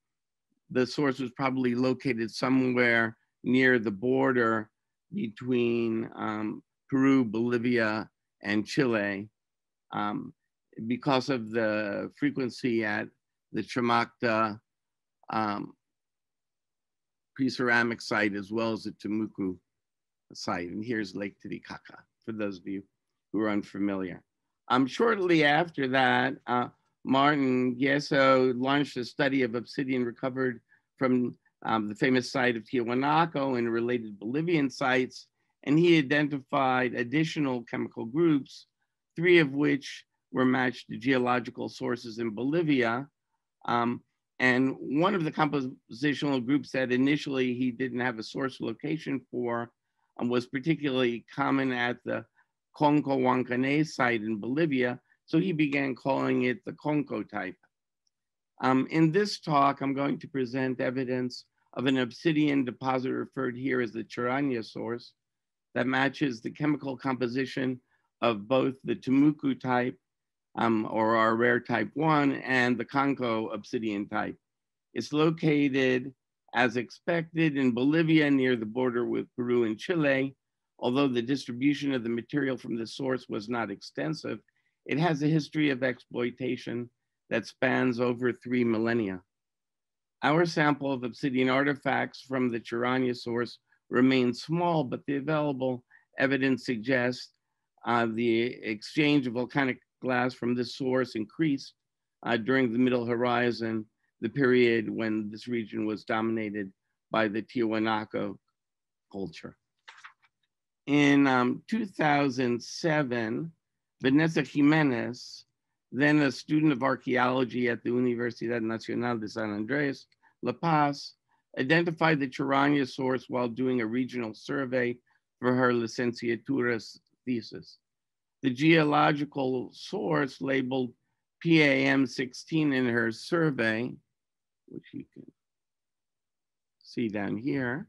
[SPEAKER 12] the source was probably located somewhere near the border between um, Peru, Bolivia, and Chile um, because of the frequency at the Chamacta um, pre-ceramic site as well as the Tumucu site. And here's Lake Titicaca for those of you who are unfamiliar. Um, shortly after that, uh, Martin Giesso launched a study of obsidian recovered from um, the famous site of Tiwanaku and related Bolivian sites. And he identified additional chemical groups, three of which were matched to geological sources in Bolivia. Um, and one of the compositional groups that initially he didn't have a source location for um, was particularly common at the Khonkho Wankane site in Bolivia. So he began calling it the Khonkho type. Um, in this talk, I'm going to present evidence of an obsidian deposit referred here as the Charaña source that matches the chemical composition of both the Tumucu type um, or our rare type one, and the Khonkho obsidian type. It's located, as expected, in Bolivia near the border with Peru and Chile. Although the distribution of the material from the source was not extensive, it has a history of exploitation that spans over three millennia. Our sample of obsidian artifacts from the Charaña source remains small, but the available evidence suggests uh, the exchange of volcanic glass from this source increased uh, during the Middle Horizon, the period when this region was dominated by the Tiwanaku culture. In um, 2007, Vanessa Jimenez, then a student of archaeology at the Universidad Nacional de San Andres, La Paz, identified the Charaña source while doing a regional survey for her licenciatura thesis. The geological source labeled PAM 16 in her survey, which you can see down here,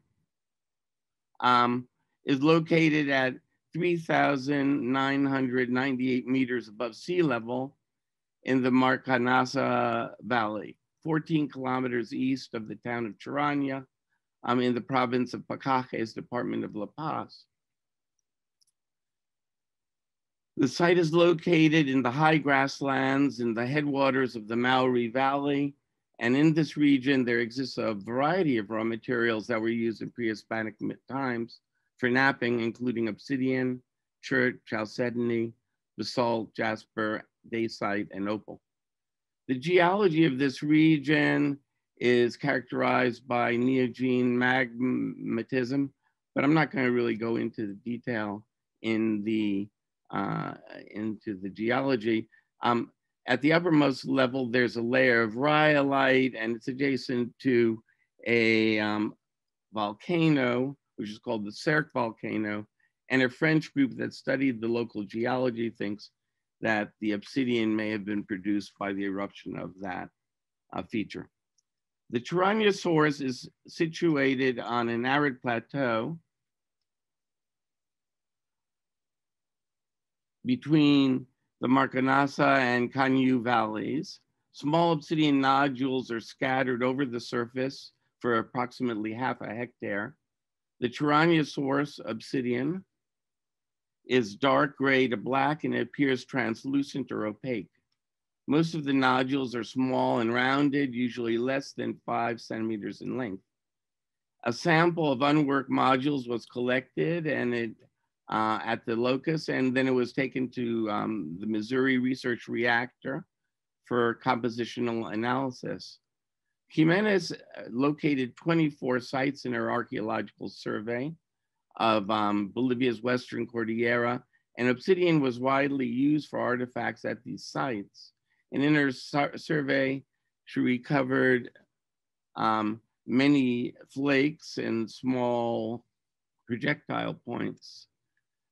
[SPEAKER 12] um, is located at 3,998 meters above sea level in the Marcanasa Valley, 14 kilometers east of the town of Charaña, um, in the province of Pacajes, department of La Paz. The site is located in the high grasslands in the headwaters of the Mauri Valley. And in this region, there exists a variety of raw materials that were used in pre-Hispanic times for knapping, including obsidian, chert, chalcedony, basalt, jasper, dacite, and opal. The geology of this region is characterized by neogene magmatism, but I'm not going to really go into the detail in the uh, into the geology. Um, at the uppermost level, there's a layer of rhyolite and it's adjacent to a um, volcano, which is called the Serques volcano. And a French group that studied the local geology thinks that the obsidian may have been produced by the eruption of that uh, feature. The source is situated on an arid plateau between the Marcanasa and Cañu valleys. Small obsidian nodules are scattered over the surface for approximately half a hectare. The source obsidian is dark gray to black and it appears translucent or opaque. Most of the nodules are small and rounded, usually less than five centimeters in length. A sample of unworked modules was collected and it uh, at the locus, and then it was taken to um, the Missouri Research Reactor for compositional analysis. Jimenez uh, located 24 sites in her archaeological survey of um, Bolivia's Western Cordillera, and obsidian was widely used for artifacts at these sites. And in her su survey, she recovered um, many flakes and small projectile points.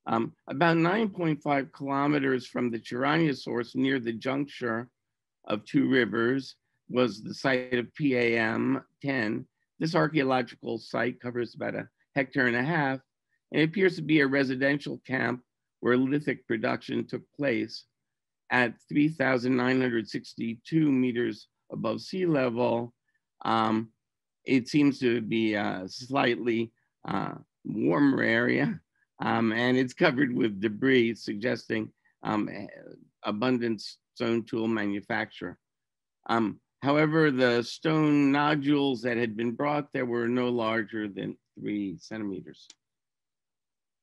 [SPEAKER 12] Um, about 9.5 kilometers from the Charaña source near the juncture of two rivers was the site of PAM 10. This archeological site covers about a hectare and a half and it appears to be a residential camp where lithic production took place at 3,962 meters above sea level. Um, it seems to be a slightly uh, warmer area um, and it's covered with debris suggesting um, abundant stone tool manufacture. Um, however, the stone nodules that had been brought there were no larger than three centimeters.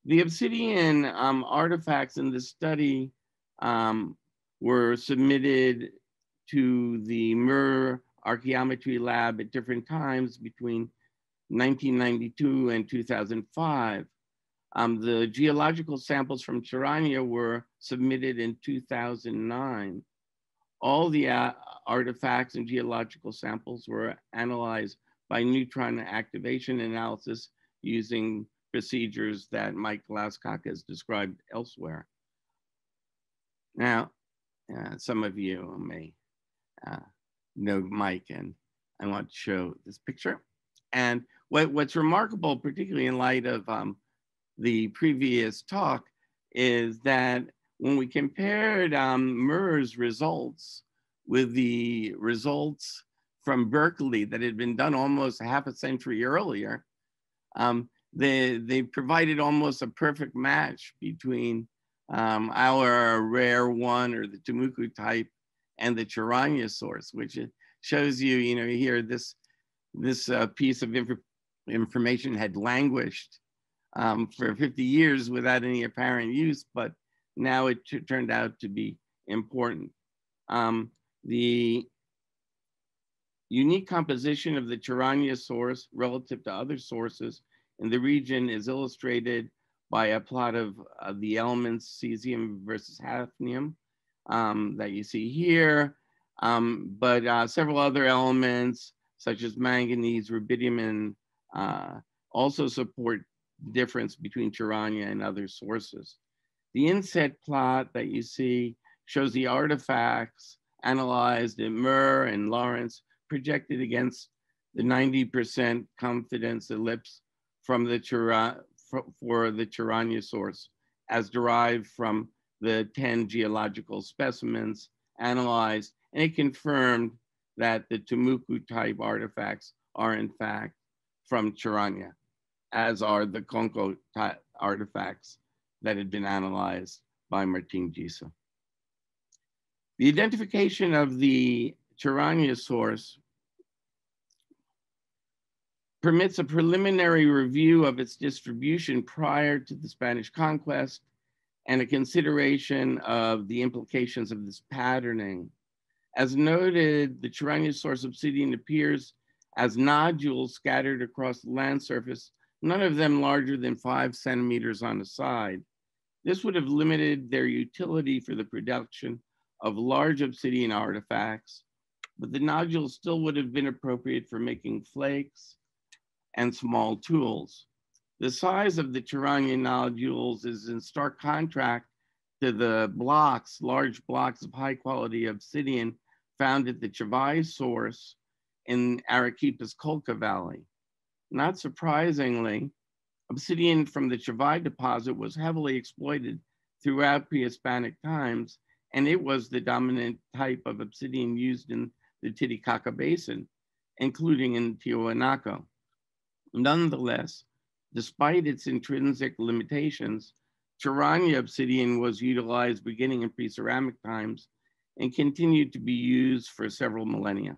[SPEAKER 12] The obsidian um, artifacts in the study um, were submitted to the Murr Archaeometry Lab at different times between 1992 and 2005. Um, the geological samples from Charaña were submitted in 2009. All the uh, artifacts and geological samples were analyzed by neutron activation analysis using procedures that Mike Glascock has described elsewhere. Now, uh, some of you may uh, know Mike, and I want to show this picture. And what, what's remarkable, particularly in light of um, the previous talk is that when we compared um, MERS results with the results from Berkeley that had been done almost half a century earlier, um, they, they provided almost a perfect match between um, our rare one or the Tumucu type and the Charaña source, which shows you, you know, here this, this uh, piece of inf information had languished um, for 50 years without any apparent use, but now it turned out to be important. Um, the unique composition of the Charaña source relative to other sources in the region is illustrated by a plot of the elements cesium versus hafnium um, that you see here, um, but uh, several other elements such as manganese, rubidium, and uh, also support difference between Charaña and other sources. The inset plot that you see shows the artifacts analyzed in Murr and Lawrence projected against the 90% confidence ellipse from the for, for the Charaña source as derived from the 10 geological specimens analyzed, and it confirmed that the Tumucu type artifacts are in fact from Charaña, as are the Khonkho type artifacts that had been analyzed by Martin Giesso. The identification of the source permits a preliminary review of its distribution prior to the Spanish conquest and a consideration of the implications of this patterning. As noted, the source obsidian appears as nodules scattered across the land surface, none of them larger than five centimeters on a side. This would have limited their utility for the production of large obsidian artifacts, but the nodules still would have been appropriate for making flakes and small tools. The size of the Charaña nodules is in stark contrast to the blocks, large blocks of high quality obsidian found at the Chivay source in Arequipa's Colca Valley. Not surprisingly, obsidian from the Chivay deposit was heavily exploited throughout pre-Hispanic times, and it was the dominant type of obsidian used in the Titicaca Basin, including in Tiwanaku. Nonetheless, despite its intrinsic limitations, Charaña obsidian was utilized beginning in pre-ceramic times and continued to be used for several millennia.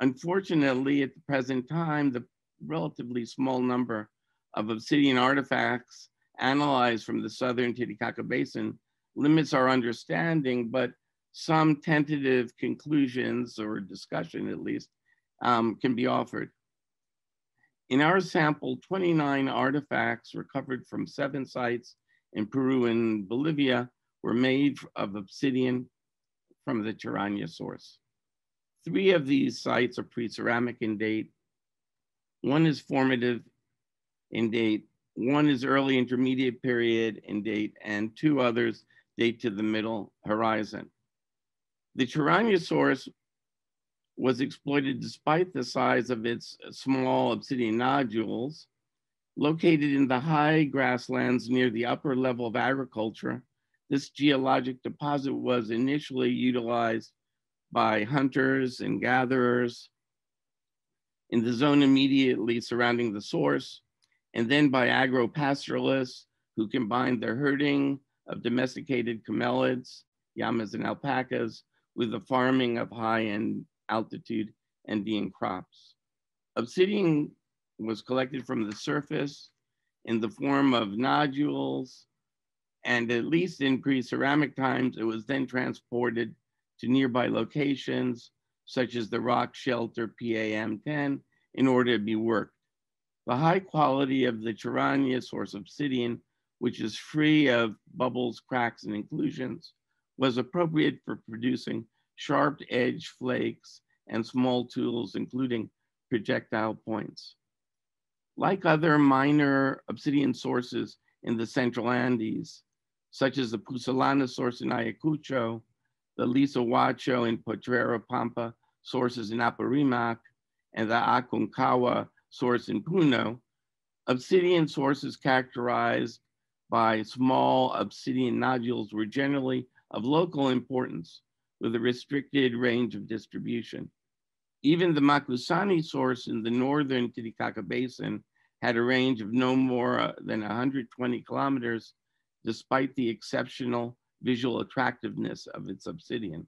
[SPEAKER 12] Unfortunately, at the present time, the relatively small number of obsidian artifacts analyzed from the southern Titicaca Basin limits our understanding, but some tentative conclusions or discussion at least um, can be offered. In our sample, 29 artifacts recovered from seven sites in Peru and Bolivia were made of obsidian from the Charaña source. Three of these sites are pre-ceramic in date. One is formative in date. One is early intermediate period in date, and two others date to the middle horizon. The source was exploited despite the size of its small obsidian nodules. Located in the high grasslands near the upper level of agriculture, this geologic deposit was initially utilized by hunters and gatherers in the zone immediately surrounding the source, and then by agro-pastoralists who combined the herding of domesticated camelids, llamas, and alpacas with the farming of high-end altitude Andean crops. Obsidian was collected from the surface in the form of nodules, and at least in pre-ceramic times, it was then transported to nearby locations, such as the rock shelter PAM-10, in order to be worked. The high quality of the Charaña source obsidian, which is free of bubbles, cracks, and inclusions, was appropriate for producing sharp edge flakes and small tools, including projectile points. Like other minor obsidian sources in the central Andes, such as the Puzolana source in Ayacucho, the Lisahuacho and Potrero Pampa sources in Apurimac, and the Aconcagua source in Puno, obsidian sources characterized by small obsidian nodules were generally of local importance with a restricted range of distribution. Even the Macusani source in the northern Titicaca Basin had a range of no more than 120 kilometers, despite the exceptional visual attractiveness of its obsidian.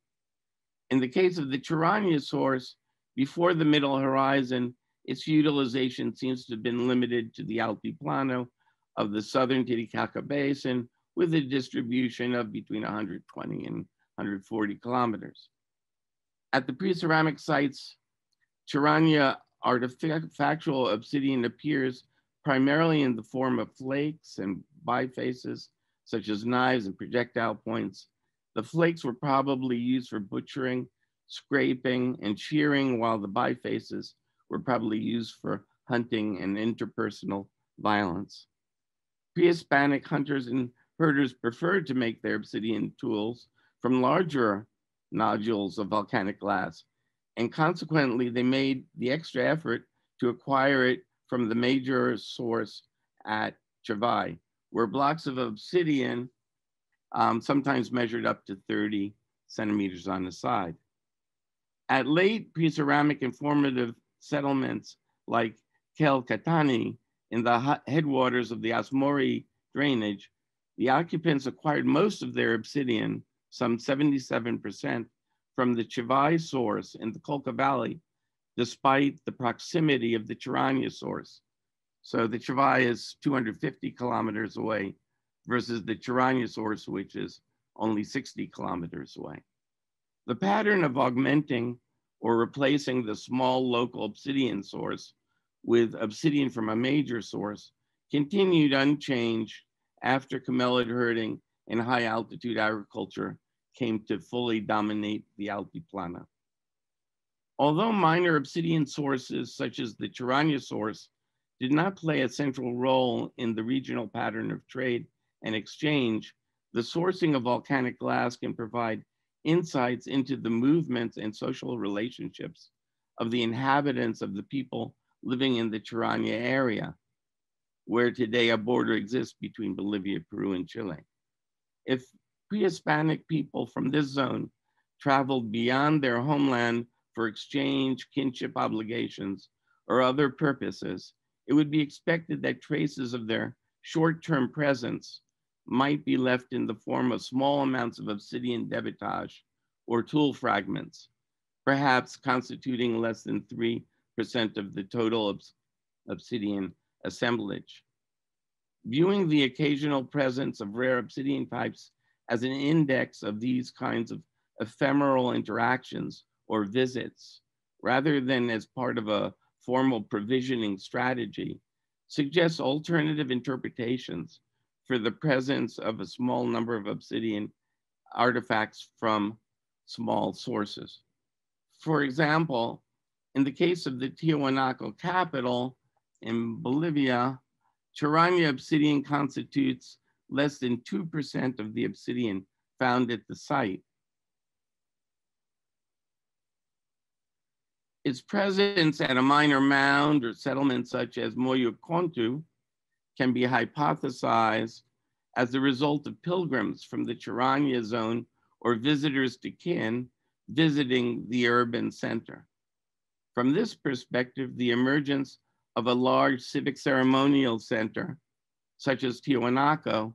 [SPEAKER 12] In the case of the source, before the middle horizon, its utilization seems to have been limited to the Altiplano of the southern Titicaca Basin with a distribution of between 120 and 140 kilometers. At the pre-ceramic sites, Charaña artifactual obsidian appears primarily in the form of flakes and bifaces, such as knives and projectile points. The flakes were probably used for butchering, scraping, and shearing, while the bifaces were probably used for hunting and interpersonal violence. Pre-Hispanic hunters and herders preferred to make their obsidian tools from larger nodules of volcanic glass, and consequently they made the extra effort to acquire it from the major source at Chivay, where blocks of obsidian um, sometimes measured up to 30 centimeters on the side. At late pre-ceramic informative settlements like Kel Katani in the headwaters of the Osmore drainage, the occupants acquired most of their obsidian, some 77%, from the Chivay source in the Colca Valley, despite the proximity of the Charaña source. So the Chivay is 250 kilometers away versus the source, which is only 60 kilometers away. The pattern of augmenting or replacing the small local obsidian source with obsidian from a major source continued unchanged after camelid herding and high altitude agriculture came to fully dominate the Altiplano. Although minor obsidian sources such as the source did not play a central role in the regional pattern of trade and exchange, the sourcing of volcanic glass can provide insights into the movements and social relationships of the inhabitants of the people living in the Charaña area, where today a border exists between Bolivia, Peru, and Chile. If pre-Hispanic people from this zone traveled beyond their homeland for exchange, kinship obligations, or other purposes, it would be expected that traces of their short-term presence might be left in the form of small amounts of obsidian debitage or tool fragments, perhaps constituting less than 3% of the total obs obsidian assemblage. Viewing the occasional presence of rare obsidian types as an index of these kinds of ephemeral interactions or visits, rather than as part of a formal provisioning strategy, suggests alternative interpretations for the presence of a small number of obsidian artifacts from small sources. For example, in the case of the Tiwanaku capital in Bolivia, Charaña obsidian constitutes less than 2% of the obsidian found at the site. Its presence at a minor mound or settlement such as Mollo Kontu can be hypothesized as the result of pilgrims from the Charaña zone or visitors to kin visiting the urban center. From this perspective, the emergence of a large civic ceremonial center, such as Tiwanaku,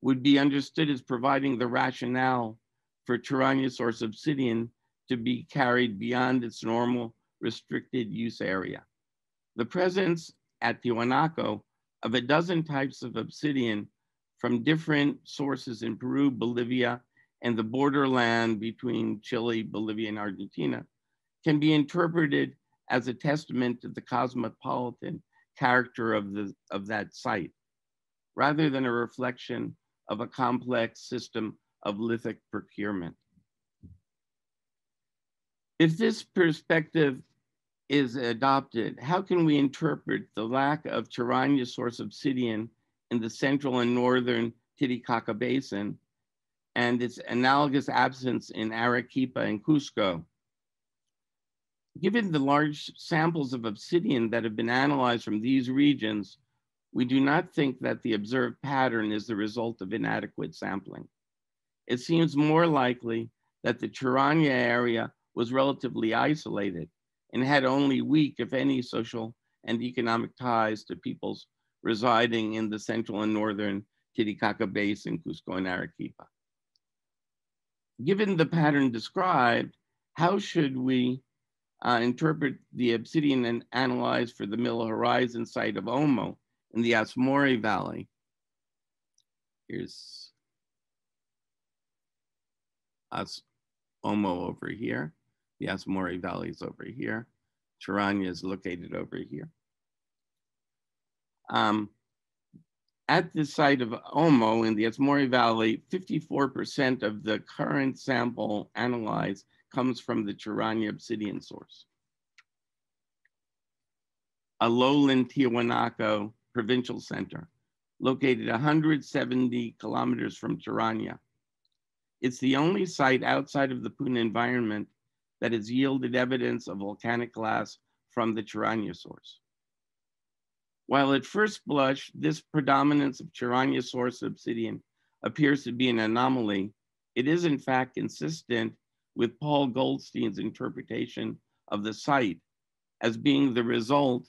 [SPEAKER 12] would be understood as providing the rationale for Charaña source obsidian to be carried beyond its normal restricted use area. The presence at Tiwanaku of a dozen types of obsidian from different sources in Peru, Bolivia, and the borderland between Chile, Bolivia, and Argentina can be interpreted as a testament to the cosmopolitan character of, the, of that site, rather than a reflection of a complex system of lithic procurement. If this perspective is adopted, how can we interpret the lack of Charaña source obsidian in the central and northern Titicaca Basin and its analogous absence in Arequipa and Cusco? Given the large samples of obsidian that have been analyzed from these regions, we do not think that the observed pattern is the result of inadequate sampling. It seems more likely that the Charaña area was relatively isolated and had only weak, if any, social and economic ties to peoples residing in the central and northern Titicaca Basin, Cusco and Arequipa. Given the pattern described, how should we uh, interpret the obsidian and analyze for the middle horizon site of Omo in the Osmore Valley? Here's Omo over here. The Osmore Valley is over here. Charaña is located over here. Um, at the site of Omo in the Osmore Valley, 54% of the current sample analyzed comes from the Charaña obsidian source. A lowland Tiwanaku provincial center located 170 kilometers from Charaña. It's the only site outside of the Puna environment that has yielded evidence of volcanic glass from the source. While at first blush, this predominance of source obsidian appears to be an anomaly, it is in fact consistent with Paul Goldstein's interpretation of the site as being the result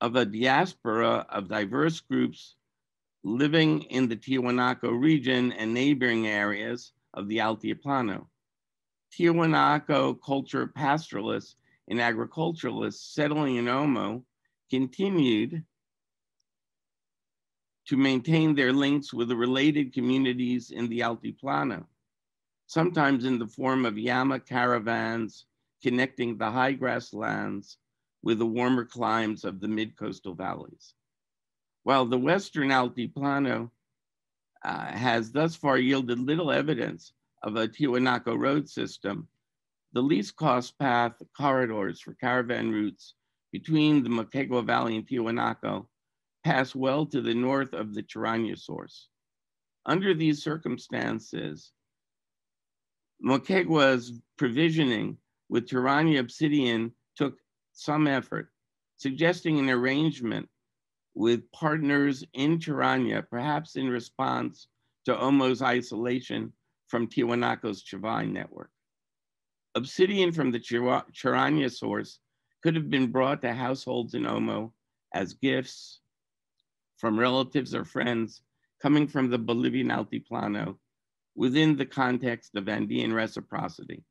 [SPEAKER 12] of a diaspora of diverse groups living in the Tiwanaku region and neighboring areas of the Altiplano. Tiwanaku culture pastoralists and agriculturalists settling in Omo continued to maintain their links with the related communities in the Altiplano, sometimes in the form of llama caravans connecting the high grasslands with the warmer climes of the mid-coastal valleys. While the Western Altiplano uh, has thus far yielded little evidence of a Tiwanaku road system, the least cost path corridors for caravan routes between the Moquegua Valley and Tiwanaku pass well to the north of the Charaña source. Under these circumstances, Moquegua's provisioning with Charaña obsidian took some effort, suggesting an arrangement with partners in Charaña, perhaps in response to Omo's isolation from Tiwanaku's Chivay network. Obsidian from the Charaña source could have been brought to households in Omo as gifts from relatives or friends coming from the Bolivian Altiplano within the context of Andean reciprocity,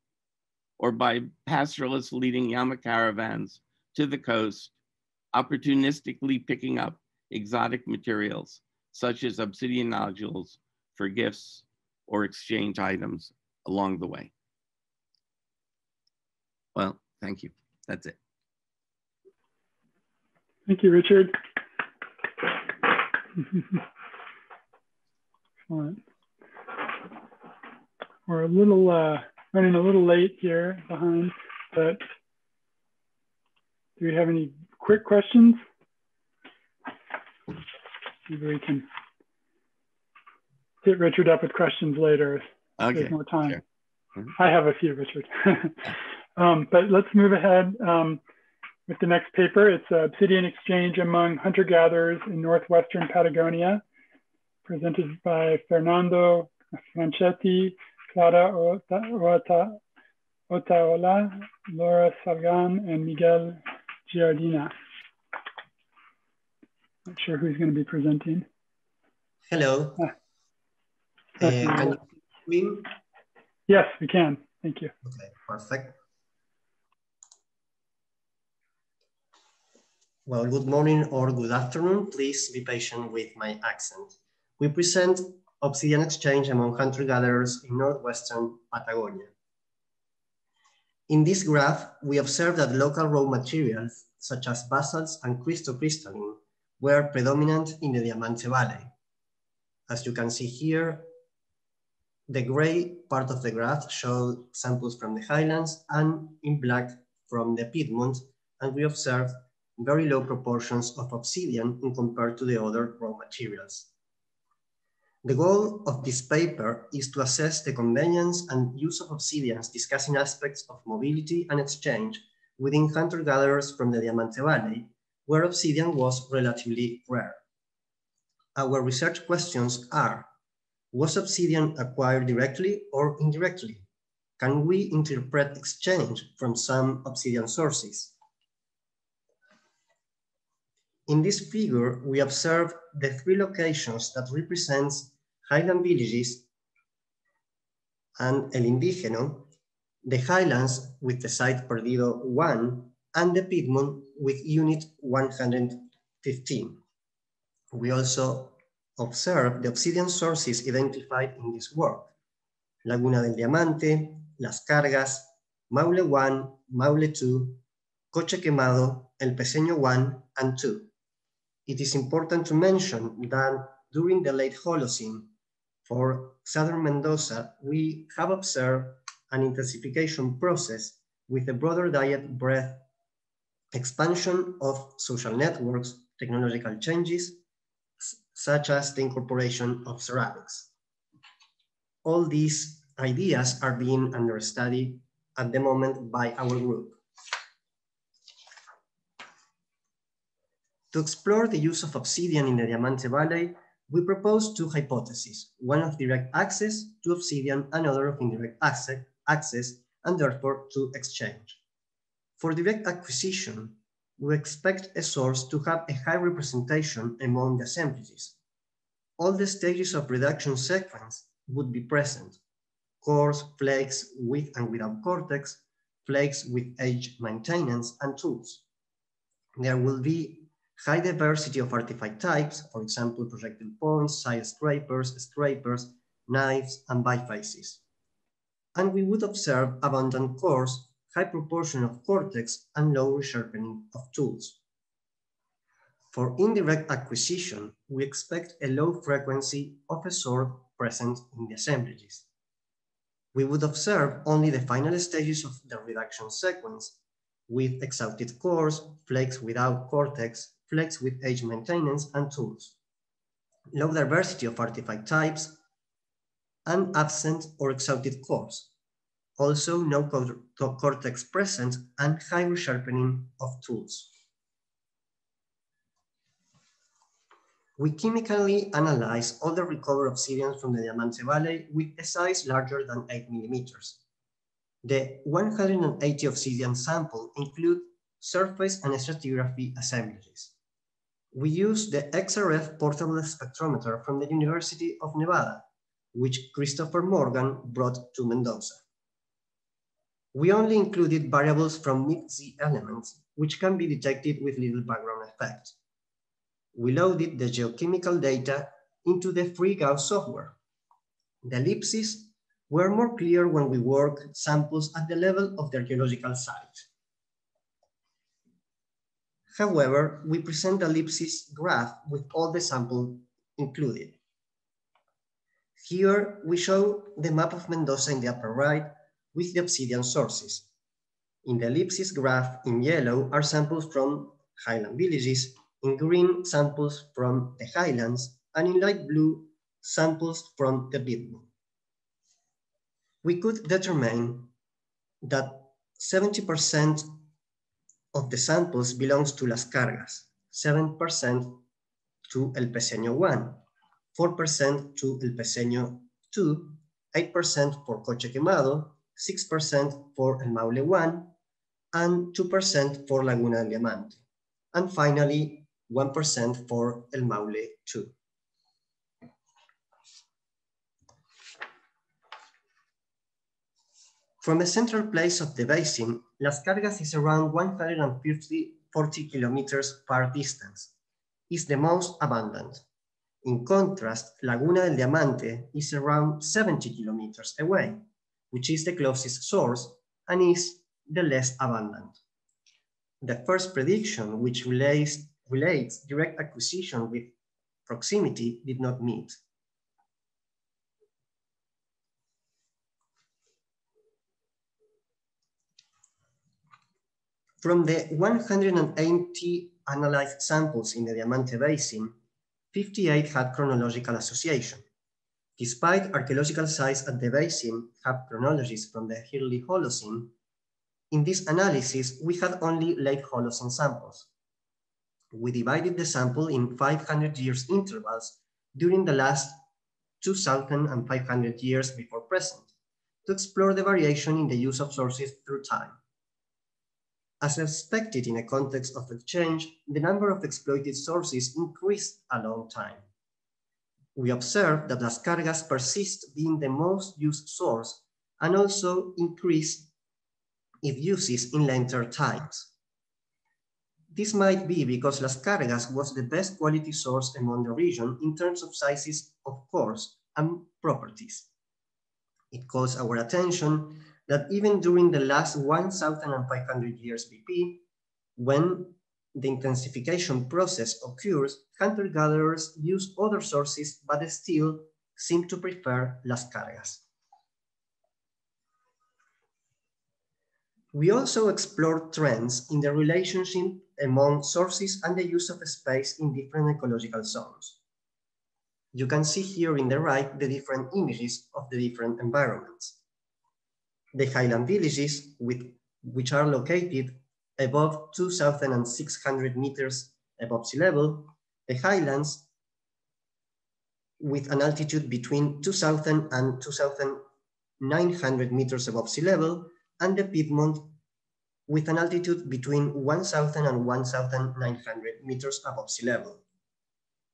[SPEAKER 12] or by pastoralists leading Yama caravans to the coast, opportunistically picking up exotic materials such as obsidian nodules for gifts or exchange items along the way. Well, thank you. That's it.
[SPEAKER 2] Thank you, Richard. Excellent. We're a little uh, running a little late here behind, but do we have any quick questions? Maybe we can hit Richard up with questions later if okay. there's more time. Sure. Mm -hmm. I have a few, Richard. um, but let's move ahead. Um, with the next paper. It's Obsidian Exchange Among Hunter-Gatherers in Northwestern Patagonia, presented by Fernando Franchetti, Clara Otaola, Laura Salgan, and Miguel Giardina. Not sure who's going to be presenting.
[SPEAKER 13] Hello. Ah. Uh, can you
[SPEAKER 2] Yes, we can. Thank you.
[SPEAKER 13] Okay, perfect. Well, good morning or good afternoon. Please be patient with my accent. We present obsidian exchange among hunter-gatherers in northwestern Patagonia. In this graph, we observe that local raw materials, such as basalts and cryptocrystalline, were predominant in the Diamante Valley. As you can see here, the gray part of the graph shows samples from the highlands and in black from the Piedmont, and we observe very low proportions of obsidian in compared to the other raw materials. The goal of this paper is to assess the convenience and use of obsidians discussing aspects of mobility and exchange within hunter-gatherers from the Diamante Valley where obsidian was relatively rare. Our research questions are, was obsidian acquired directly or indirectly? Can we interpret exchange from some obsidian sources? In this figure, we observe the three locations that represents highland villages and El Indígeno, the highlands with the site Perdido 1, and the Piedmont with unit 115. We also observe the obsidian sources identified in this work, Laguna del Diamante, Las Cargas, Maule 1, Maule 2, Coche Quemado, El Peceño 1 and 2. It is important to mention that during the late Holocene, for southern Mendoza, we have observed an intensification process with a broader diet breadth, expansion of social networks, technological changes, such as the incorporation of ceramics. All these ideas are being under study at the moment by our group. To explore the use of obsidian in the Diamante Valley, we propose two hypotheses, one of direct access to obsidian, another of indirect access, access and therefore to exchange. For direct acquisition, we expect a source to have a high representation among the assemblages. All the stages of reduction sequence would be present, cores, flakes with and without cortex, flakes with age maintenance and tools. There will be high diversity of artifact types, for example, projectile points, side scrapers, scrapers, knives, and bifaces. And we would observe abundant cores, high proportion of cortex, and low resharpening of tools. For indirect acquisition, we expect a low frequency of a sword present in the assemblages. We would observe only the final stages of the reduction sequence with exhausted cores, flakes without cortex, flakes with age maintenance and tools, low diversity of artifact types, and absent or exhausted cores. Also, no cortex present and high resharpening of tools. We chemically analyze all the recovered obsidians from the Diamante Valley with a size larger than 8 millimeters. The 180 obsidian sample include surface and stratigraphy assemblages we use the XRF portable spectrometer from the University of Nevada, which Christopher Morgan brought to Mendoza. We only included variables from mid-Z elements, which can be detected with little background effect. We loaded the geochemical data into the free Gauss software. The ellipses were more clear when we work samples at the level of the archaeological site. However, we present the ellipsis graph with all the sample included. Here we show the map of Mendoza in the upper right with the obsidian sources. In the ellipsis graph in yellow are samples from highland villages, in green samples from the highlands, and in light blue samples from the Piedmont. We could determine that 70% of the samples belongs to Las Cargas, 7% to El Peceño 1, 4% to El Peceño 2, 8% for Coche Quemado, 6% for El Maule 1, and 2% for Laguna del Diamante. And finally, 1% for El Maule 2. From the central place of the basin, Las Cargas is around 150 40 kilometers far distance, is the most abundant. In contrast, Laguna del Diamante is around 70 kilometers away, which is the closest source and is the less abundant. The first prediction, which relates, relates direct acquisition with proximity, did not meet. From the 180 analyzed samples in the Diamante Basin, 58 had chronological association. Despite archaeological sites at the basin have chronologies from the early Holocene, in this analysis, we had only late Holocene samples. We divided the sample in 500 years intervals during the last 2,500 years before present to explore the variation in the use of sources through time. As expected in a context of exchange, the number of exploited sources increased a long time. We observed that Las Cargas persist being the most used source and also increase its uses in later times. This might be because Las Cargas was the best quality source among the region in terms of sizes of cores and properties. It calls our attention that even during the last 1,500 years BP, when the intensification process occurs, hunter-gatherers use other sources, but still seem to prefer Las Cargas. We also explore trends in the relationship among sources and the use of space in different ecological zones. You can see here in the right the different images of the different environments. The highland villages, with, which are located above 2,600 meters above sea level, the highlands with an altitude between 2,000 and 2,900 meters above sea level, and the Piedmont with an altitude between 1,000 and 1,900 meters above sea level.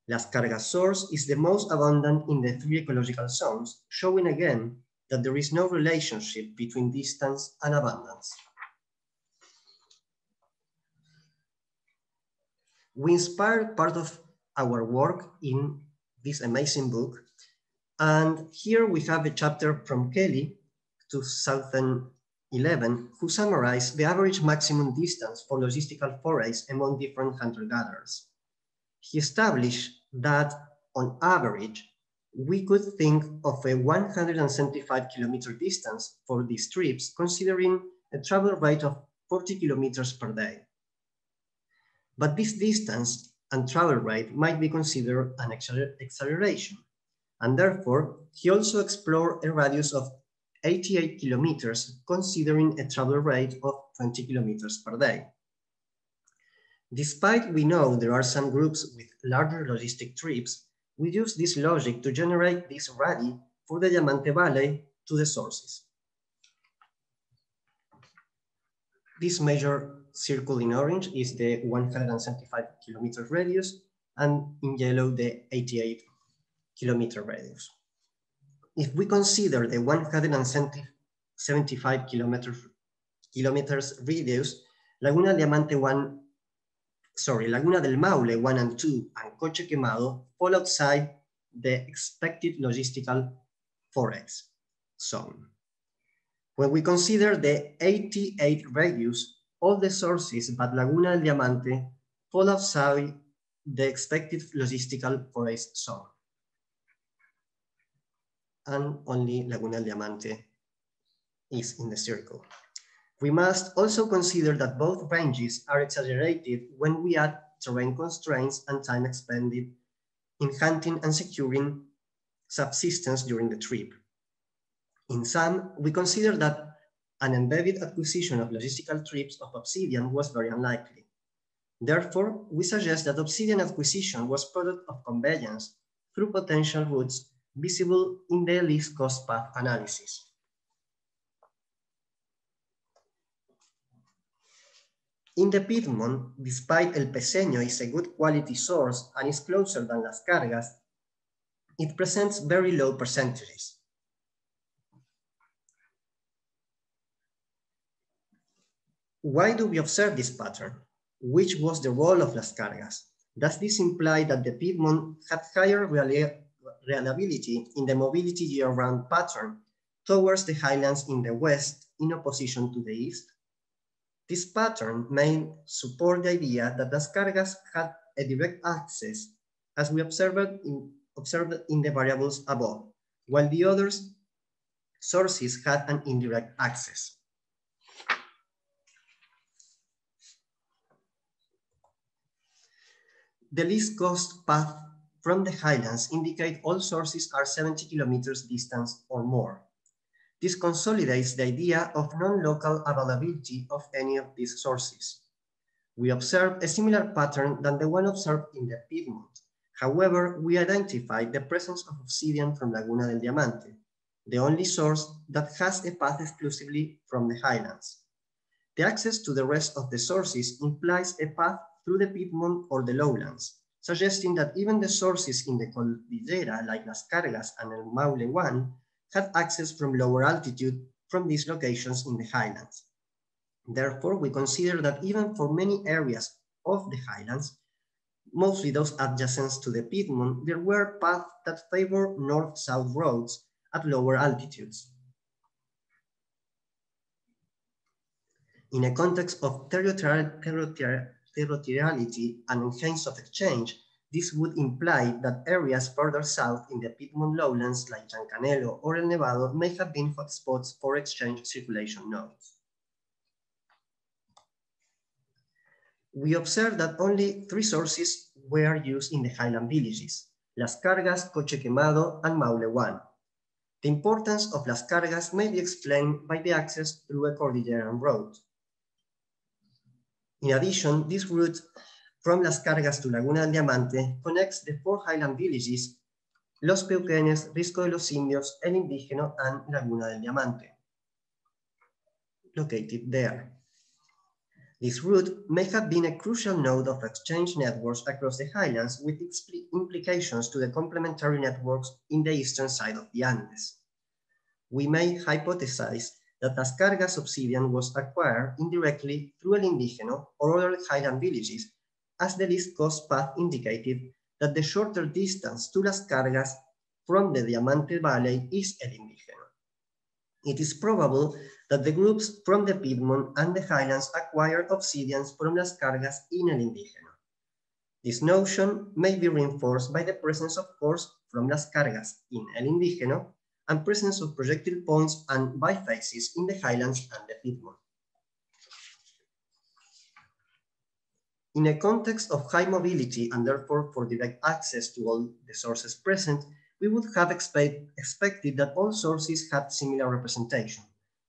[SPEAKER 13] Las Cargas source is the most abundant in the three ecological zones, showing again that there is no relationship between distance and abundance. We inspired part of our work in this amazing book. And here we have a chapter from Kelly, 2011, who summarized the average maximum distance for logistical forays among different hunter-gatherers he established that on average, we could think of a 175 kilometer distance for these trips, considering a travel rate of 40 kilometers per day. But this distance and travel rate might be considered an acceleration. And therefore, he also explored a radius of 88 kilometers, considering a travel rate of 20 kilometers per day. Despite we know there are some groups with larger logistic trips, we use this logic to generate this radii for the Diamante Valley to the sources. This major circle in orange is the 175 kilometer radius, and in yellow, the 88 kilometer radius. If we consider the 175 kilometers, kilometers radius, Laguna Diamante 1 sorry, Laguna del Maule 1 and 2 and Coche Quemado fall outside the expected logistical forex zone. When we consider the 88 radius, all the sources but Laguna del Diamante fall outside the expected logistical forex zone. And only Laguna del Diamante is in the circle. We must also consider that both ranges are exaggerated when we add terrain constraints and time expended in hunting and securing subsistence during the trip. In sum, we consider that an embedded acquisition of logistical trips of obsidian was very unlikely. Therefore, we suggest that obsidian acquisition was product of conveyance through potential routes visible in the least cost path analysis. In the Piedmont, despite El Peceño is a good quality source and is closer than Las Cargas, it presents very low percentages. Why do we observe this pattern? Which was the role of Las Cargas? Does this imply that the Piedmont had higher reliability in the mobility year-round pattern towards the highlands in the west in opposition to the east? This pattern may support the idea that Las Cargas had a direct access, as we observed in, observed in the variables above, while the others sources had an indirect access. The least cost path from the highlands indicate all sources are 70 kilometers distance or more. This consolidates the idea of non-local availability of any of these sources. We observe a similar pattern than the one observed in the Piedmont. However, we identify the presence of obsidian from Laguna del Diamante, the only source that has a path exclusively from the highlands. The access to the rest of the sources implies a path through the Piedmont or the lowlands, suggesting that even the sources in the Cordillera, like Las Cargas and El Maule 1, had access from lower altitude from these locations in the highlands. Therefore, we consider that even for many areas of the highlands, mostly those adjacent to the Piedmont, there were paths that favor north-south roads at lower altitudes. In a context of territoriality and enhanced of exchange, this would imply that areas further south in the Piedmont lowlands like Llancanelo or El Nevado may have been hotspots for exchange circulation nodes. We observed that only three sources were used in the highland villages, Las Cargas, Coche Quemado, and Maule 1. The importance of Las Cargas may be explained by the access through a Cordilleran road. In addition, this route from Las Cargas to Laguna del Diamante connects the four highland villages, Los Peuquenes, Risco de los Indios, El Indígeno, and Laguna del Diamante, located there. This route may have been a crucial node of exchange networks across the highlands with implications to the complementary networks in the eastern side of the Andes. We may hypothesize that Las Cargas obsidian was acquired indirectly through El Indígeno or other highland villages, as the least cost path indicated that the shorter distance to Las Cargas from the Diamante Valley is El Indígeno. It is probable that the groups from the Piedmont and the highlands acquired obsidians from Las Cargas in El Indígeno. This notion may be reinforced by the presence of cores from Las Cargas in El Indígeno and presence of projectile points and bifaces in the highlands and the Piedmont. In a context of high mobility and therefore for direct access to all the sources present, we would have expect, expected that all sources had similar representation,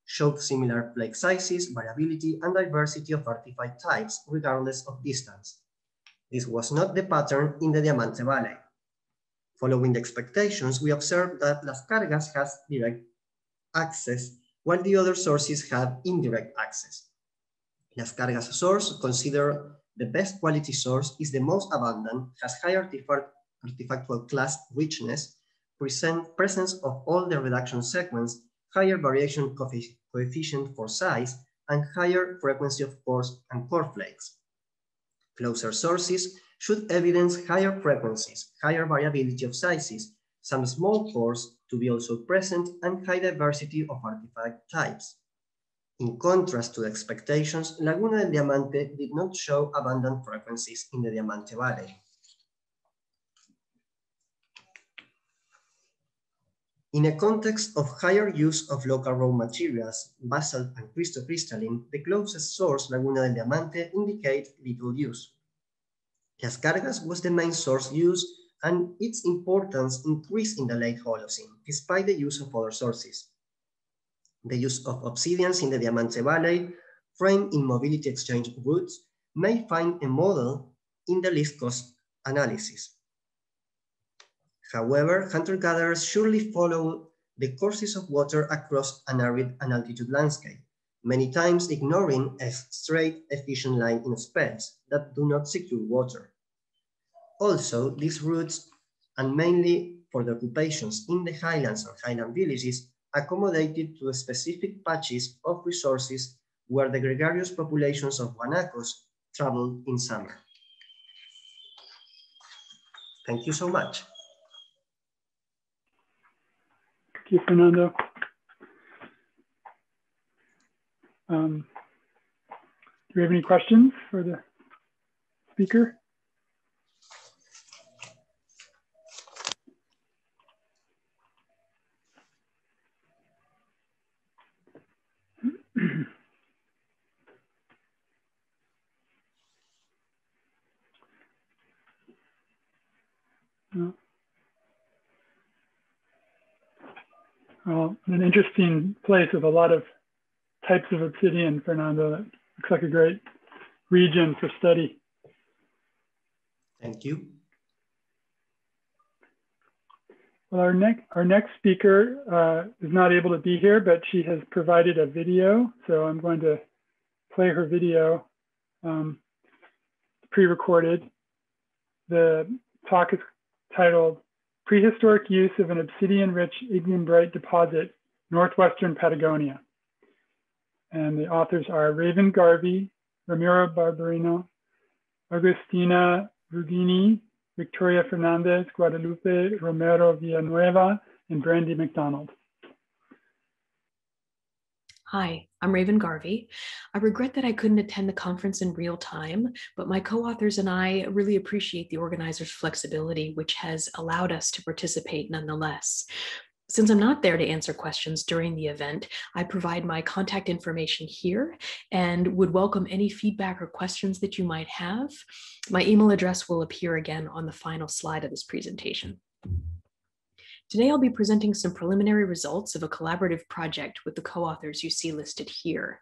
[SPEAKER 13] showed similar flake sizes, variability, and diversity of artifact types, regardless of distance. This was not the pattern in the Diamante Valley. Following the expectations, we observed that Las Cargas has direct access, while the other sources have indirect access. Las Cargas source, considered the best quality source, is the most abundant, has high artifact, artifactual class richness, present, presence of all the reduction segments, higher variation coefficient for size, and higher frequency of pores and core flakes. Closer sources should evidence higher frequencies, higher variability of sizes, some small pores to be also present, and high diversity of artifact types. In contrast to the expectations, Laguna del Diamante did not show abundant frequencies in the Diamante Valley. In a context of higher use of local raw materials, basalt and cryptocrystalline, the closest source, Laguna del Diamante, indicate little use. Las was the main source used and its importance increased in the late Holocene, despite the use of other sources. The use of obsidians in the Diamante Valley, framed in mobility exchange routes, may find a model in the least cost analysis. However, hunter-gatherers surely follow the courses of water across an arid and altitude landscape, many times ignoring a straight, efficient line in speds that do not secure water. Also, these routes, and mainly for the occupations in the highlands or highland villages, accommodated to specific patches of resources where the gregarious populations of guanacos travel in summer. Thank you so much.
[SPEAKER 2] Thank you, Fernando. Um, do we have any questions for the speaker? Well, an interesting place with a lot of types of obsidian, Fernando. That looks like a great region for study.
[SPEAKER 13] Thank you.
[SPEAKER 2] Well, our next, our next speaker uh, is not able to be here, but she has provided a video. So I'm going to play her video, um, pre-recorded. The talk is titled Prehistoric Use of an Obsidian-Rich Ignimbrite Deposit, Northwestern Patagonia. And the authors are Raven Garvey, Ramiro Barberena, Agustina Rughini, Victoria Fernandez, Guadalupe Romero Villanueva, and Brandi MacDonald.
[SPEAKER 14] Hi, I'm Raven Garvey. I regret that I couldn't attend the conference in real time, but my co-authors and I really appreciate the organizers' flexibility, which has allowed us to participate nonetheless. Since I'm not there to answer questions during the event, I provide my contact information here and would welcome any feedback or questions that you might have. My email address will appear again on the final slide of this presentation. Today, I'll be presenting some preliminary results of a collaborative project with the co-authors you see listed here.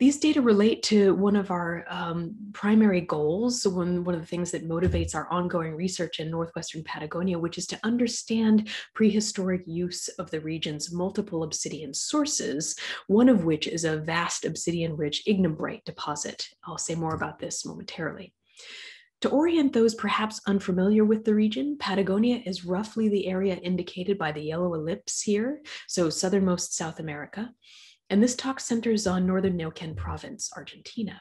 [SPEAKER 14] These data relate to one of our um, primary goals, one, one of the things that motivates our ongoing research in Northwestern Patagonia, which is to understand prehistoric use of the region's multiple obsidian sources, one of which is a vast obsidian-rich ignimbrite deposit. I'll say more about this momentarily. To orient those perhaps unfamiliar with the region, Patagonia is roughly the area indicated by the yellow ellipse here, so southernmost South America and this talk centers on northern Neuquén province, Argentina.